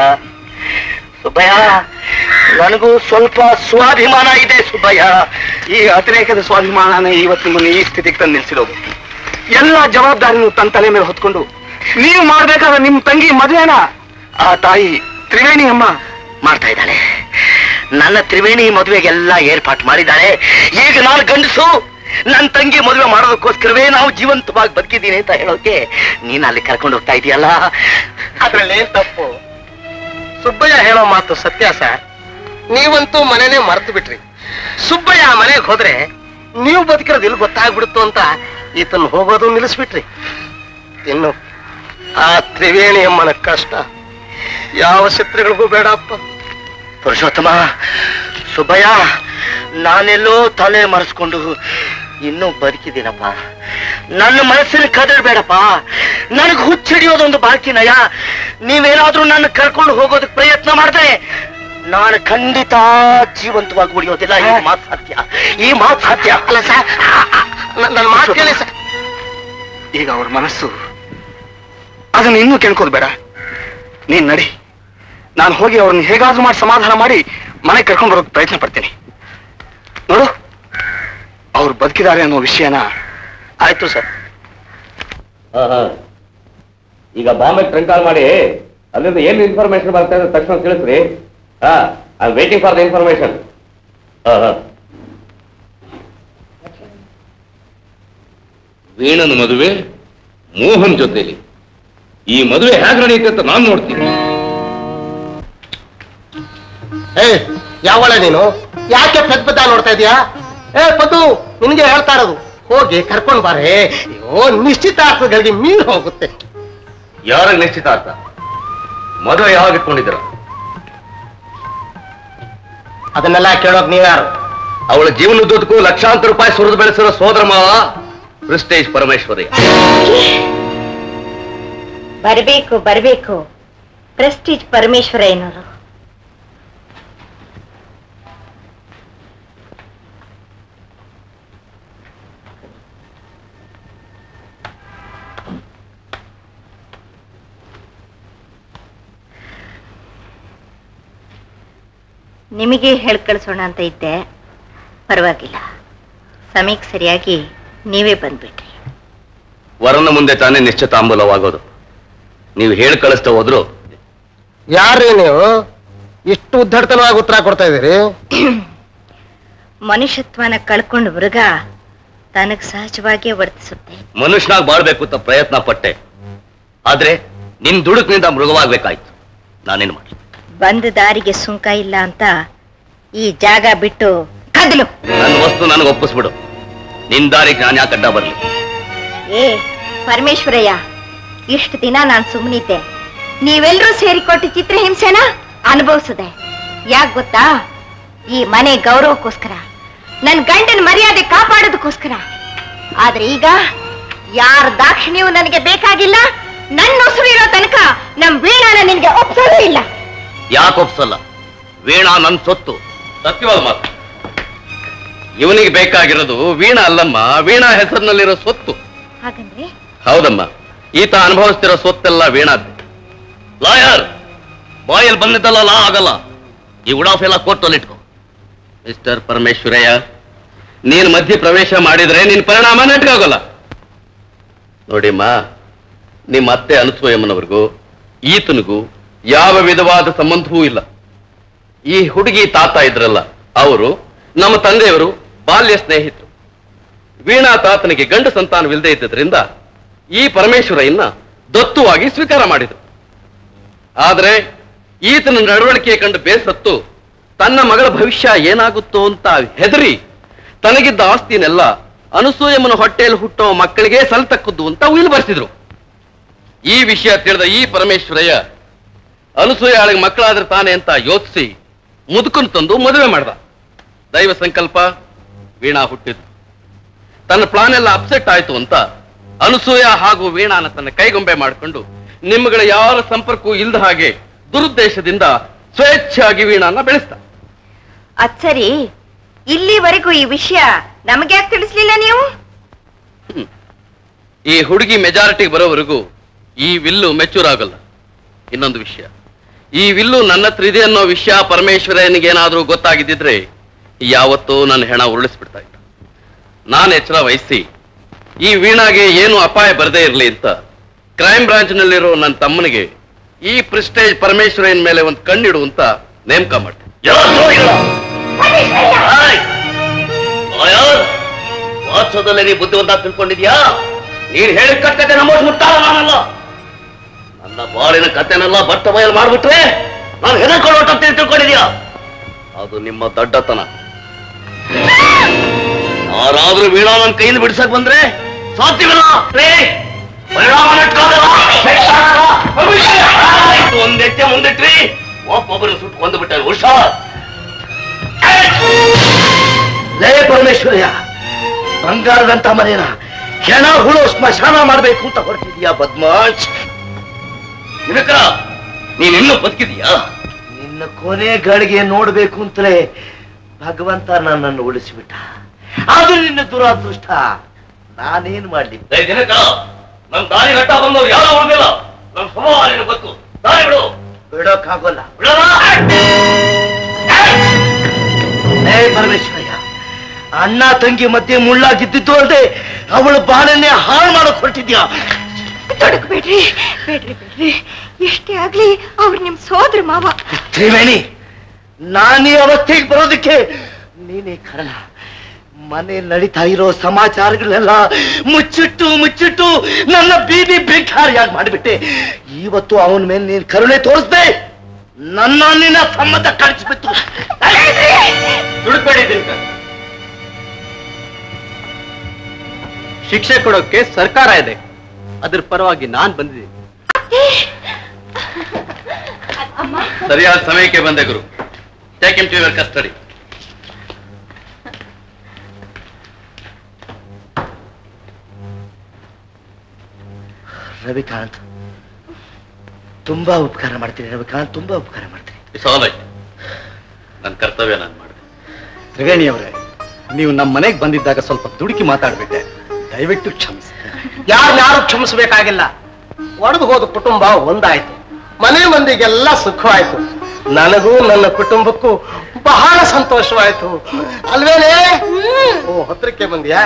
ಸುಬ್ಬಯ್ಯ ನನಗೂ ಸ್ವಲ್ಪ ಸ್ವಾಭಿಮಾನ ಇದೆ ಸುಬ್ಬಯ್ಯ. ಈ ಅತಿರೇಕದ ಸ್ವಾಭಿಮಾನನೇ ಇವತ್ತು ನಿಮ್ಮನ್ನು ಈ ಸ್ಥಿತಿಗೆ ತಂದು ನಿಲ್ಸಿರೋದು ಎಲ್ಲ ಜವಾಬ್ದಾರಿನೂ ತನ್ನ ತಲೆ ಮೇಲೆ ಹೊತ್ಕೊಂಡು ನೀವು ಮಾಡ್ಬೇಕಾದ ನಿಮ್ ತಂಗಿ ಮದುವೆನ? ಆ ತಾಯಿ ತ್ರಿವೇಣಿ ಅಮ್ಮ ಮಾಡ್ತಾ ಇದ್ದಾಳೆ. ನನ್ನ ತ್ರಿವೇಣಿ ಮದುವೆಗೆಲ್ಲ ಏರ್ಪಾಟ್ ಮಾಡಿದ್ದಾಳೆ ಈಗ ನಾನು ಗಂಡಸು, ನನ್ನ ತಂಗಿ ಮದುವೆ ಮಾಡೋದಕ್ಕೋಸ್ಕರವೇ ನಾವು ಜೀವಂತವಾಗಿ ಬದುಕಿದ್ದೀನಿ ಅಂತ ಹೇಳೋಕೆ ನೀನ್ ಅಲ್ಲಿ ಕರ್ಕೊಂಡು ಹೋಗ್ತಾ ಇದೀಯಲ್ಲ? ಅದ್ರಲ್ಲಿ ಏನ್ ತಪ್ಪು? ಸುಬ್ಬಯ್ಯ ಹೇಳೋ ಮಾತು ಸತ್ಯ ಸರ್. ನೀವಂತೂ ಮನೆನೇ ಮರೆತು ಬಿಟ್ರಿ. ಸುಬ್ಬಯ್ಯ ಮನೆಗೆ ಹೋದ್ರೆ ನೀವು ಬದುಕಿರೋದು ಇಲ್ಲಿ ಗೊತ್ತಾಗ್ಬಿಡುತ್ತೋ ಅಂತ ಈತನ್ ಹೋಗೋದು ನಿಲ್ಲಿಸ್ಬಿಟ್ರಿ. ಇನ್ನು ಆ ತ್ರಿವೇಣಿ ಅಮ್ಮನ ಕಷ್ಟ. ಯಾವ ಶತ್ರುಗಳಿಗೂ ಬೇಡಪ್ಪ. ಪುರುಷೋತ್ತಮ ಸುಬ್ಬಯ್ಯ ನಾನೆಲ್ಲೋ ತಲೆ ಮರೆಸ್ಕೊಂಡು ಇನ್ನೂ ಬದುಕಿದ್ದೀನಪ್ಪ. ನನ್ನ ಮನಸ್ಸಿನ ಕದರ್ಬೇಡಪ್ಪ ನನಗೆ ಹುಚ್ಚಿಡಿಯೋದೊಂದು ಬಾಕಿ ನಯ. ನೀವೇನಾದ್ರೂ ನನ್ನ ಕರ್ಕೊಂಡು ಹೋಗೋದಕ್ಕೆ ಪ್ರಯತ್ನ ಮಾಡಿದ್ರೆ ನಾನು ಖಂಡಿತ ಜೀವಂತವಾಗಿ ಉಳಿಯೋದಿಲ್ಲ. ಈ ಮಾತು ಸತ್ಯ ಈ ಮಾತು ಸತ್ಯ ಅಲ್ಲ ಸರ್. ನನ್ನ ಮಾತು ಕೇಳಿ ಸರ್. ಈಗ ಅವ್ರ ಮನಸ್ಸು ಅದನ್ನ ಇನ್ನೂ ಕೇಳ್ಕೋದು ಬೇಡ. ನೀನ್ ನಡಿ. ನಾನು ಹೋಗಿ ಅವ್ರನ್ನ ಹೇಗಾದ್ರೂ ಮಾಡಿ ಸಮಾಧಾನ ಮಾಡಿ ಮನೆಗೆ ಕರ್ಕೊಂಡು ಬರೋಕೆ ಪ್ರಯತ್ನ ಪಡ್ತೀನಿ. ನೋಡು ಅವ್ರು ಬದುಕಿದ್ದಾರೆ ಅನ್ನೋ ವಿಷಯನ ಆಯ್ತು ಸರ್. ಈಗ ಬಾಂಬೆ ಟ್ರೆಂಡ್ ಕಾಲ್ ಮಾಡಿ ಅಲ್ಲಿಂದ ಏನು ಇನ್ಫಾರ್ಮೇಶನ್ ಬರ್ತಾ ಇದೆ ತಕ್ಷಣ ತಿಳಿಸ್ರಿ. ಹಾ I waiting for the information ವೀಣನ ಮದುವೆ ಮೋಹನ್ ಜೊತೆಲಿ. ಈ ಮದುವೆ ಹೇಗೆ ನಡೆಯುತ್ತೆ ಅಂತ ನಾನು ನೋಡ್ತೀನಿ. ಏ ಯಾವಳ ನೀನು? ಯಾಕೆ ಪೆದ್ ಪೆದ್ದ ನೋಡ್ತಾ ಇದೀಯಾ? ಏ ಪದ್ದು ನಿನ್ಗೆ ಹೇಳ್ತಾ ಇರೋದು. ಹೋಗಿ ಕರ್ಕೊಂಡು ಬಾರೆ. ಅಯ್ಯೋ ನಿಶ್ಚಿತಾರ್ಥಗಳಿಗೆ ಮೀನು ಹೋಗುತ್ತೆ. ಯಾರ ನಿಶ್ಚಿತಾರ್ಥ? ಮದುವೆ ಯಾವಾಗ ಇಟ್ಕೊಂಡಿದ್ದೀರ? ಅದನ್ನೆಲ್ಲ ಕೇಳೋಕ್ ನೀವ್ಯಾರು ಅವಳ ಜೀವನದುದ್ದಕ್ಕೂ ಲಕ್ಷಾಂತರ ರೂಪಾಯಿ ಸುರಿದು ಬೆಳೆಸಿರೋ ಸೋದರ ಮಾವ ಪ್ರಿಸ್ಟೇಜ್ ಪರಮೇಶ್ವರಿ. ಬರಬೇಕು ಬರಬೇಕು. ಪ್ರೆಸ್ಟೀಜ್ ಪರಮೇಶ್ವರ ಏನೋರು. ನಿಮಗೆ ಹೇಳಿ ಕಳಿಸೋಣ ಅಂತ ಇದ್ದೆ. ಪರವಾಗಿಲ್ಲ. ಸಮಯಕ್ಕೆ ಸರಿಯಾಗಿ ನೀವೇ ಬಂದ್ಬಿಟ್ರಿ. ವರನ ಮುಂದೆ ತಾನೇ ನಿಶ್ಚಿತಾಂಬೂಲವಾಗೋದು. ನೀವು ಹೇಳಿ ಕಳಿಸ್ತಾ ಹೋದ್ರು. ಯಾರ್ರಿ ನೀವು? ಇಷ್ಟು ಉದ್ದಡತನವಾಗಿ ಉತ್ತರ ಕೊಡ್ತಾ ಇದೀರಿ ಮನುಷ್ಯತ್ವನ ಕಳ್ಕೊಂಡು ಮೃಗ ತನಗ್ ಸಹಜವಾಗಿಯೇ ವರ್ತಿಸುತ್ತೆ. ಮನುಷ್ಯನಾಗ್ ಬಾಳ್ಬೇಕು ಅಂತ ಪ್ರಯತ್ನ ಪಟ್ಟೆ. ಆದ್ರೆ ನಿನ್ ದುಡುಕ್ನಿಂದ ಮೃಗವಾಗ್ಬೇಕಾಯ್ತು. ನಾನೇನು ಮಾಡಿ ಬಂದ ದಾರಿಗೆ ಸುಂಕ ಇಲ್ಲ ಅಂತ ಈ ಜಾಗ ಬಿಟ್ಟು ಕದಲು. ನನ್ನ ವಸ್ತು ನನಗೆ ಒಪ್ಪಿಸ್ಬಿಡು. ನಿನ್ ದಾರಿಗೆ ನಾನು ಯಾಕೆ ಅಡ್ಡ ಬರ್ಲಿ? ಏ ಪರಮೇಶ್ವರಯ್ಯ ಇಷ್ಟು ದಿನ ನಾನು ಸುಮ್ಮನಿದ್ದೆ ನೀವೆಲ್ಲರೂ ಚಿತ್ರ ಚಿತ್ರಹಿಂಸೆನ ಅನುಭವಿಸಿದೆ. ಯಾಕೆ ಗೊತ್ತಾ? ಈ ಮನೆ ಗೌರವಕ್ಕೋಸ್ಕರ ನನ್ನ ಗಂಡನ ಮರ್ಯಾದೆ ಕಾಪಾಡೋದಕ್ಕೋಸ್ಕರ. ಆದ್ರೆ ಈಗ ಯಾರ ದಾಕ್ಷಿಣ್ಯವು ನನಗೆ ಬೇಕಾಗಿಲ್ಲ ನನ್ನ ಉಸಿರಿರೋ ತನಕ ನಮ್ ವೀಣಾನ ನಿನ್ಗೆ ಒಪ್ಸಲೂ ಇಲ್ಲ. ಯಾಕೆ ಒಪ್ಸಲ್ಲ? ವೀಣಾ ನನ್ನ ಸೊತ್ತು. ಸತ್ಯವಾದ ಮಾತು. ಇವನಿಗೆ ಬೇಕಾಗಿರೋದು ವೀಣಾ ಅಲ್ಲಮ್ಮ. ವೀಣಾ ಹೆಸರಿನಲ್ಲಿರೋ ಸೊತ್ತು. ಹಾಗಂದ್ರೆ? ಹೌದಮ್ಮ. ಈತ ಅನುಭವಿಸ್ತಿರೋ ಸ್ವತ್ತೆಲ್ಲ ವೀಣಾದ್ದೆ. ಲಾಯರ್, ಬಾಯಲ್ಲಿ ಬಂದಿದ್ದಲ್ಲ ಲಾ ಆಗಲ್ಲ. ಈ ಉಡಾಫ್ ಎಲ್ಲ ಕೋರ್ಟಲ್ಲಿ ಇಟ್ಕೋ. ಮಿಸ್ಟರ್ ಪರಮೇಶ್ವರಯ್ಯ, ನೀನ್ ಮಧ್ಯೆ ಪ್ರವೇಶ ಮಾಡಿದ್ರೆ ನಿನ್ ಪರಿಣಾಮ ನೆಟ್ಕಾಗಲ್ಲ ನೋಡಿಮ್ಮ ನಿಮ್ಮ ಅತ್ತೆ ಅನುಸೂಯಮ್ಮನವ್ರಿಗೂ ಈತನಿಗೂ ಯಾವ ವಿಧವಾದ ಸಂಬಂಧವೂ ಇಲ್ಲ. ಈ ಹುಡುಗಿ ತಾತ ಇದ್ರಲ್ಲ, ಅವರು ನಮ್ಮ ತಂದೆಯವರು ಬಾಲ್ಯ ಸ್ನೇಹಿತರು. ವೀಣಾ ತಾತನಿಗೆ ಗಂಡು ಸಂತಾನವಿಲ್ಲದೆ ಇದ್ದರಿಂದ ಈ ಪರಮೇಶ್ವರಯ್ಯನ ದತ್ತುವಾಗಿ ಸ್ವೀಕಾರ ಮಾಡಿದರು ಆದರೆ ಈತನ ನಡವಳಿಕೆ ಕಂಡು ಬೇಸತ್ತು ತನ್ನ ಮಗಳ ಭವಿಷ್ಯ ಏನಾಗುತ್ತೋ ಅಂತ ಹೆದರಿ ತನಗಿದ್ದ ಆಸ್ತಿನೆಲ್ಲ ಅನಸೂಯಮ್ಮನ ಹೊಟ್ಟೆಯಲ್ಲಿ ಹುಟ್ಟೋ ಮಕ್ಕಳಿಗೆ ಸಲ್ತಕ್ಕದ್ದು ಅಂತ ಉಯಿಲು ಬರ್ತಿದ್ರು ಈ ವಿಷಯ ತಿಳಿದ ಈ ಪರಮೇಶ್ವರಯ್ಯ ಅನಸೂಯಾಳಿಗೆ ಮಕ್ಕಳಾದ್ರೆ ತಾನೆ ಅಂತ ಯೋಚಿಸಿ ಮುದುಕನ್ ತಂದು ಮದುವೆ ಮಾಡ್ದ. ದೈವ ಸಂಕಲ್ಪ, ವೀಣಾ ಹುಟ್ಟಿದ್ರು ತನ್ನ ಪ್ಲಾನ್ ಎಲ್ಲ ಅಪ್ಸೆಟ್ ಆಯ್ತು ಅಂತ ಅನಸೂಯ ಹಾಗೂ ವೀಣಾನ ತನ್ನ ಕೈಗೊಂಬೆ ಮಾಡಿಕೊಂಡು ನಿಮ್ಗಳ ಯಾರ ಸಂಪರ್ಕವೂ ಇಲ್ಲದ ಹಾಗೆ ದುರುದ್ದೇಶದಿಂದ ಸ್ವೇಚ್ಛಾಗಿ ವೀಣಾನ ಬೆಳೆಸ್ತ ಅಚ್ಚರಿ ಇಲ್ಲಿವರೆಗೂ ಈ ವಿಷಯ ನಮಗೆ ಯಾಕೆ ತಿಳಿಸ್ಲಿಲ್ಲ ನೀವು? ಈ ಹುಡುಗಿ ಮೆಜಾರಿಟಿಗೆ ಬರೋವರೆಗೂ ಈ ವಿಲ್ಲು ಮೆಚೂರ್ ಆಗಲ್ಲ. ಇನ್ನೊಂದು ವಿಷಯ. ಈ ವಿಲ್ಲು ನನ್ನ ಹತ್ರ ಇದೆ ಅನ್ನೋ ವಿಷಯ ಪರಮೇಶ್ವರನಿಗೇನಾದ್ರೂ ಗೊತ್ತಾಗಿದ್ದಿದ್ರೆ ಯಾವತ್ತೂ ನನ್ನ ಹೆಣ ಉರುಳಿಸ್ಬಿಡ್ತಾ ಇತ್ತು. ನಾನು ಎಚ್ಚರ ವಹಿಸಿ ಈ ವೀಣಾಗೆ ಏನು ಅಪಾಯ ಬರದೇ ಇರಲಿ ಅಂತ ಕ್ರೈಮ್ ಬ್ರಾಂಚ್ ನಲ್ಲಿರೋ ನನ್ನ ತಮ್ಮನಿಗೆ ಈ ಪ್ರಿಸ್ಟೇಜ್ ಪರಮೇಶ್ವರನ್ ಮೇಲೆ ಒಂದು ಕಣ್ಣಿಡು ಅಂತ ನೇಮಕ ಮಾಡ್ತೀನಿ ವಾತ್ಸದಲ್ಲಿ ನೀ ಬುದ್ಧಿವಂತ ತಿಳ್ಕೊಂಡಿದ್ಯಾ? ನೀನ್ ಹೇಳಿ ಕಟ್ಟೆ ನಮ್ಮಷ್ಟು ನಾನಲ್ಲ. ನನ್ನ ಬಾಳಿನ ಕತೆನೆಲ್ಲ ಬಟ್ಟ ಬಯಲು ಮಾಡ್ಬಿಟ್ರೆ ನಾನು ಹೆದರ್ಕೊಳ್ಳೋಟ ತಿಳ್ಕೊಂಡಿದ್ಯಾ? ಅದು ನಿಮ್ಮ ದಡ್ಡತನ. ಯಾರಾದ್ರೂ ವೀಣಾ ನನ್ನ ಕೈಯಿಂದ ಬಿಡ್ಸಕ್ ಬಂದ್ರೆ ಸಾಧ್ಯವಿಲ್ಲ. ಒಂದ್ ಮುಂದಿಟ್ರಿ ಒಬ್ಬೊಬ್ಬರು ಸುಟ್ಕೊಂಡು ಬಿಟ್ಟಾರೆ ಹುಷಾರ್ ಲೇ ಪರಮೇಶ್ವರಯ್ಯ, ಬಂಗಾರದಂತ ಮನೇನ ಹೆಣ ಹುಳು ಸ್ಮಶಾನ ಮಾಡ್ಬೇಕು ಅಂತ ಹೊರಟಿದ್ಯಾ ಬದ್ಮಾಶ್? ದಿನಕರ, ನೀನ್ ಇನ್ನೂ ಬದುಕಿದೀಯಾ ನಿನ್ನ ಕೊನೆ ಗಳಿಗೆ ನೋಡ್ಬೇಕು ಅಂತಲೇ ಭಗವಂತ ನನ್ನನ್ನು ಉಳಿಸಿಬಿಟ್ಟ. ಅದು ನಿನ್ನ ದುರಾದೃಷ್ಟ. ನಾನೇನ್ ಮಾಡ್ಲಿ? ಏ ದಿನಕ ನನ್ ದಾರಿ ಘಟ್ಟ ಬಂದವ್ರು ಯಾರು ಉಳಿದಿಲ್ಲ ನನ್ ಸಮವಾರಿನ ಬಂತು ಗೊತ್ತು. ದಾರಿ ಬಿಡು. ಬಿಡೋಕ್ಕಾಗೋಲ್ಲ ಲೇ ಪರಮೇಶ್ವರಯ್ಯ ಅಣ್ಣ ತಂಗಿ ಮಧ್ಯೆ ಮುಳ್ಳಾಗಿದ್ದಿದ್ದು ಅಲ್ಲದೆ ಅವಳ ಬಾಳನ್ನೇ ಹಾಳು ಮಾಡಕ್ ಹೊರಟಿದ್ಯಾ? ತೊಡಕ್ಬೇಡ್ರಿ ಬೇಡ್ರಿ ಬೇಡ್ರಿ. ಎಷ್ಟೇ ಆಗ್ಲಿ ಅವ್ರು ನಿಮ್ ಸೋದ್ರ ಮಾವ. ತ್ರಿವೇಣಿ ನಾನೀ ಅವಸ್ಥೆಗೆ ಬರೋದಕ್ಕೆ ನೀನೇ ಕಾರಣ. ಮನೆ ನಡೀತಾ ಇರೋ ಸಮಾಚಾರಗಳೆಲ್ಲ ಮುಚ್ಚಿಟ್ಟು ಮುಚ್ಚಿಟ್ಟು ನನ್ನ ಬೀದಿ ಬೇಕಾರಿಯಾಗಿ ಮಾಡಿಬಿಟ್ಟೆ. ಇವತ್ತು ಅವನ ಮೇಲೆ ನೀನ್ ಕರುಣೆ ತೋರಿಸ್ದೆ. ನನ್ನ ನಿನ್ನ ಸಂಬಂಧ ಕಳಿಸ್ಬಿಟ್ಟು ದುಡುಕ್ಬೇಡಿ ಶಿಕ್ಷೆ ಕೊಡೋಕೆ ಸರ್ಕಾರ ಇದೆ. ಅದ್ರ ಪರವಾಗಿ ನಾನ್ ಬಂದಿದ್ದೀನಿ. ಸರಿಯಾದ ಸಮಯಕ್ಕೆ ಬಂದೆ ಗುರು. Take him to your custody Ravikanth. ತುಂಬಾ ಉಪಕಾರ ಮಾಡ್ತೀನಿ ರವಿಕಾಂತ್ ತುಂಬಾ ಉಪಕಾರ ಮಾಡ್ತೀನಿ. ನನ್ನ ಕರ್ತವ್ಯ ನಾನು ಮಾಡಿದೆ. ತ್ರಿವೇಣಿ ಅವರೇ ನೀವು ನಮ್ಮ ಮನೆಗೆ ಬಂದಿದ್ದಾಗ ಸ್ವಲ್ಪ ದುಡುಕಿ ಮಾತಾಡ್ಬಿಟ್ಟೆ. ದಯವಿಟ್ಟು ಕ್ಷಮಿಸಿ. ಯಾರು ಕ್ಷಮಿಸಬೇಕಾಗಿಲ್ಲ. ಒಡೆದು ಹೋದ ಕುಟುಂಬ ಒಂದಾಯ್ತು. ಮನೆ ಮಂದಿಗೆಲ್ಲ ಸುಖವಾಯ್ತು. ನನಗೂ ನನ್ನ ಕುಟುಂಬಕ್ಕೂ ಬಹಳ ಸಂತೋಷವಾಯ್ತು. ಅಲ್ವೇನೆ? ಓ ಹತ್ರಕ್ಕೆ ಬಂದ್ಯಾ?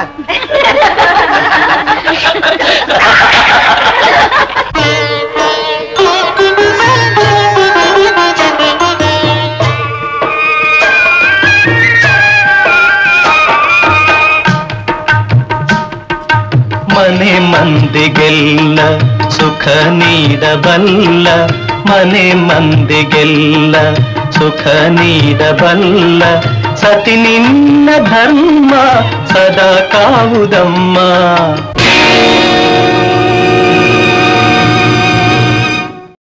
ಮನೆ ಮಂದಿಗೆಲ್ಲ ಸುಖ ನೀಡಬಲ್ಲ ಮನೆ ಮಂದಿಗೆಲ್ಲ ಸುಖ ನೀಡಬಲ್ಲ ಸತಿ ನಿನ್ನ ಧರ್ಮ ಸದಾ ಕಾವುದಮ್ಮ.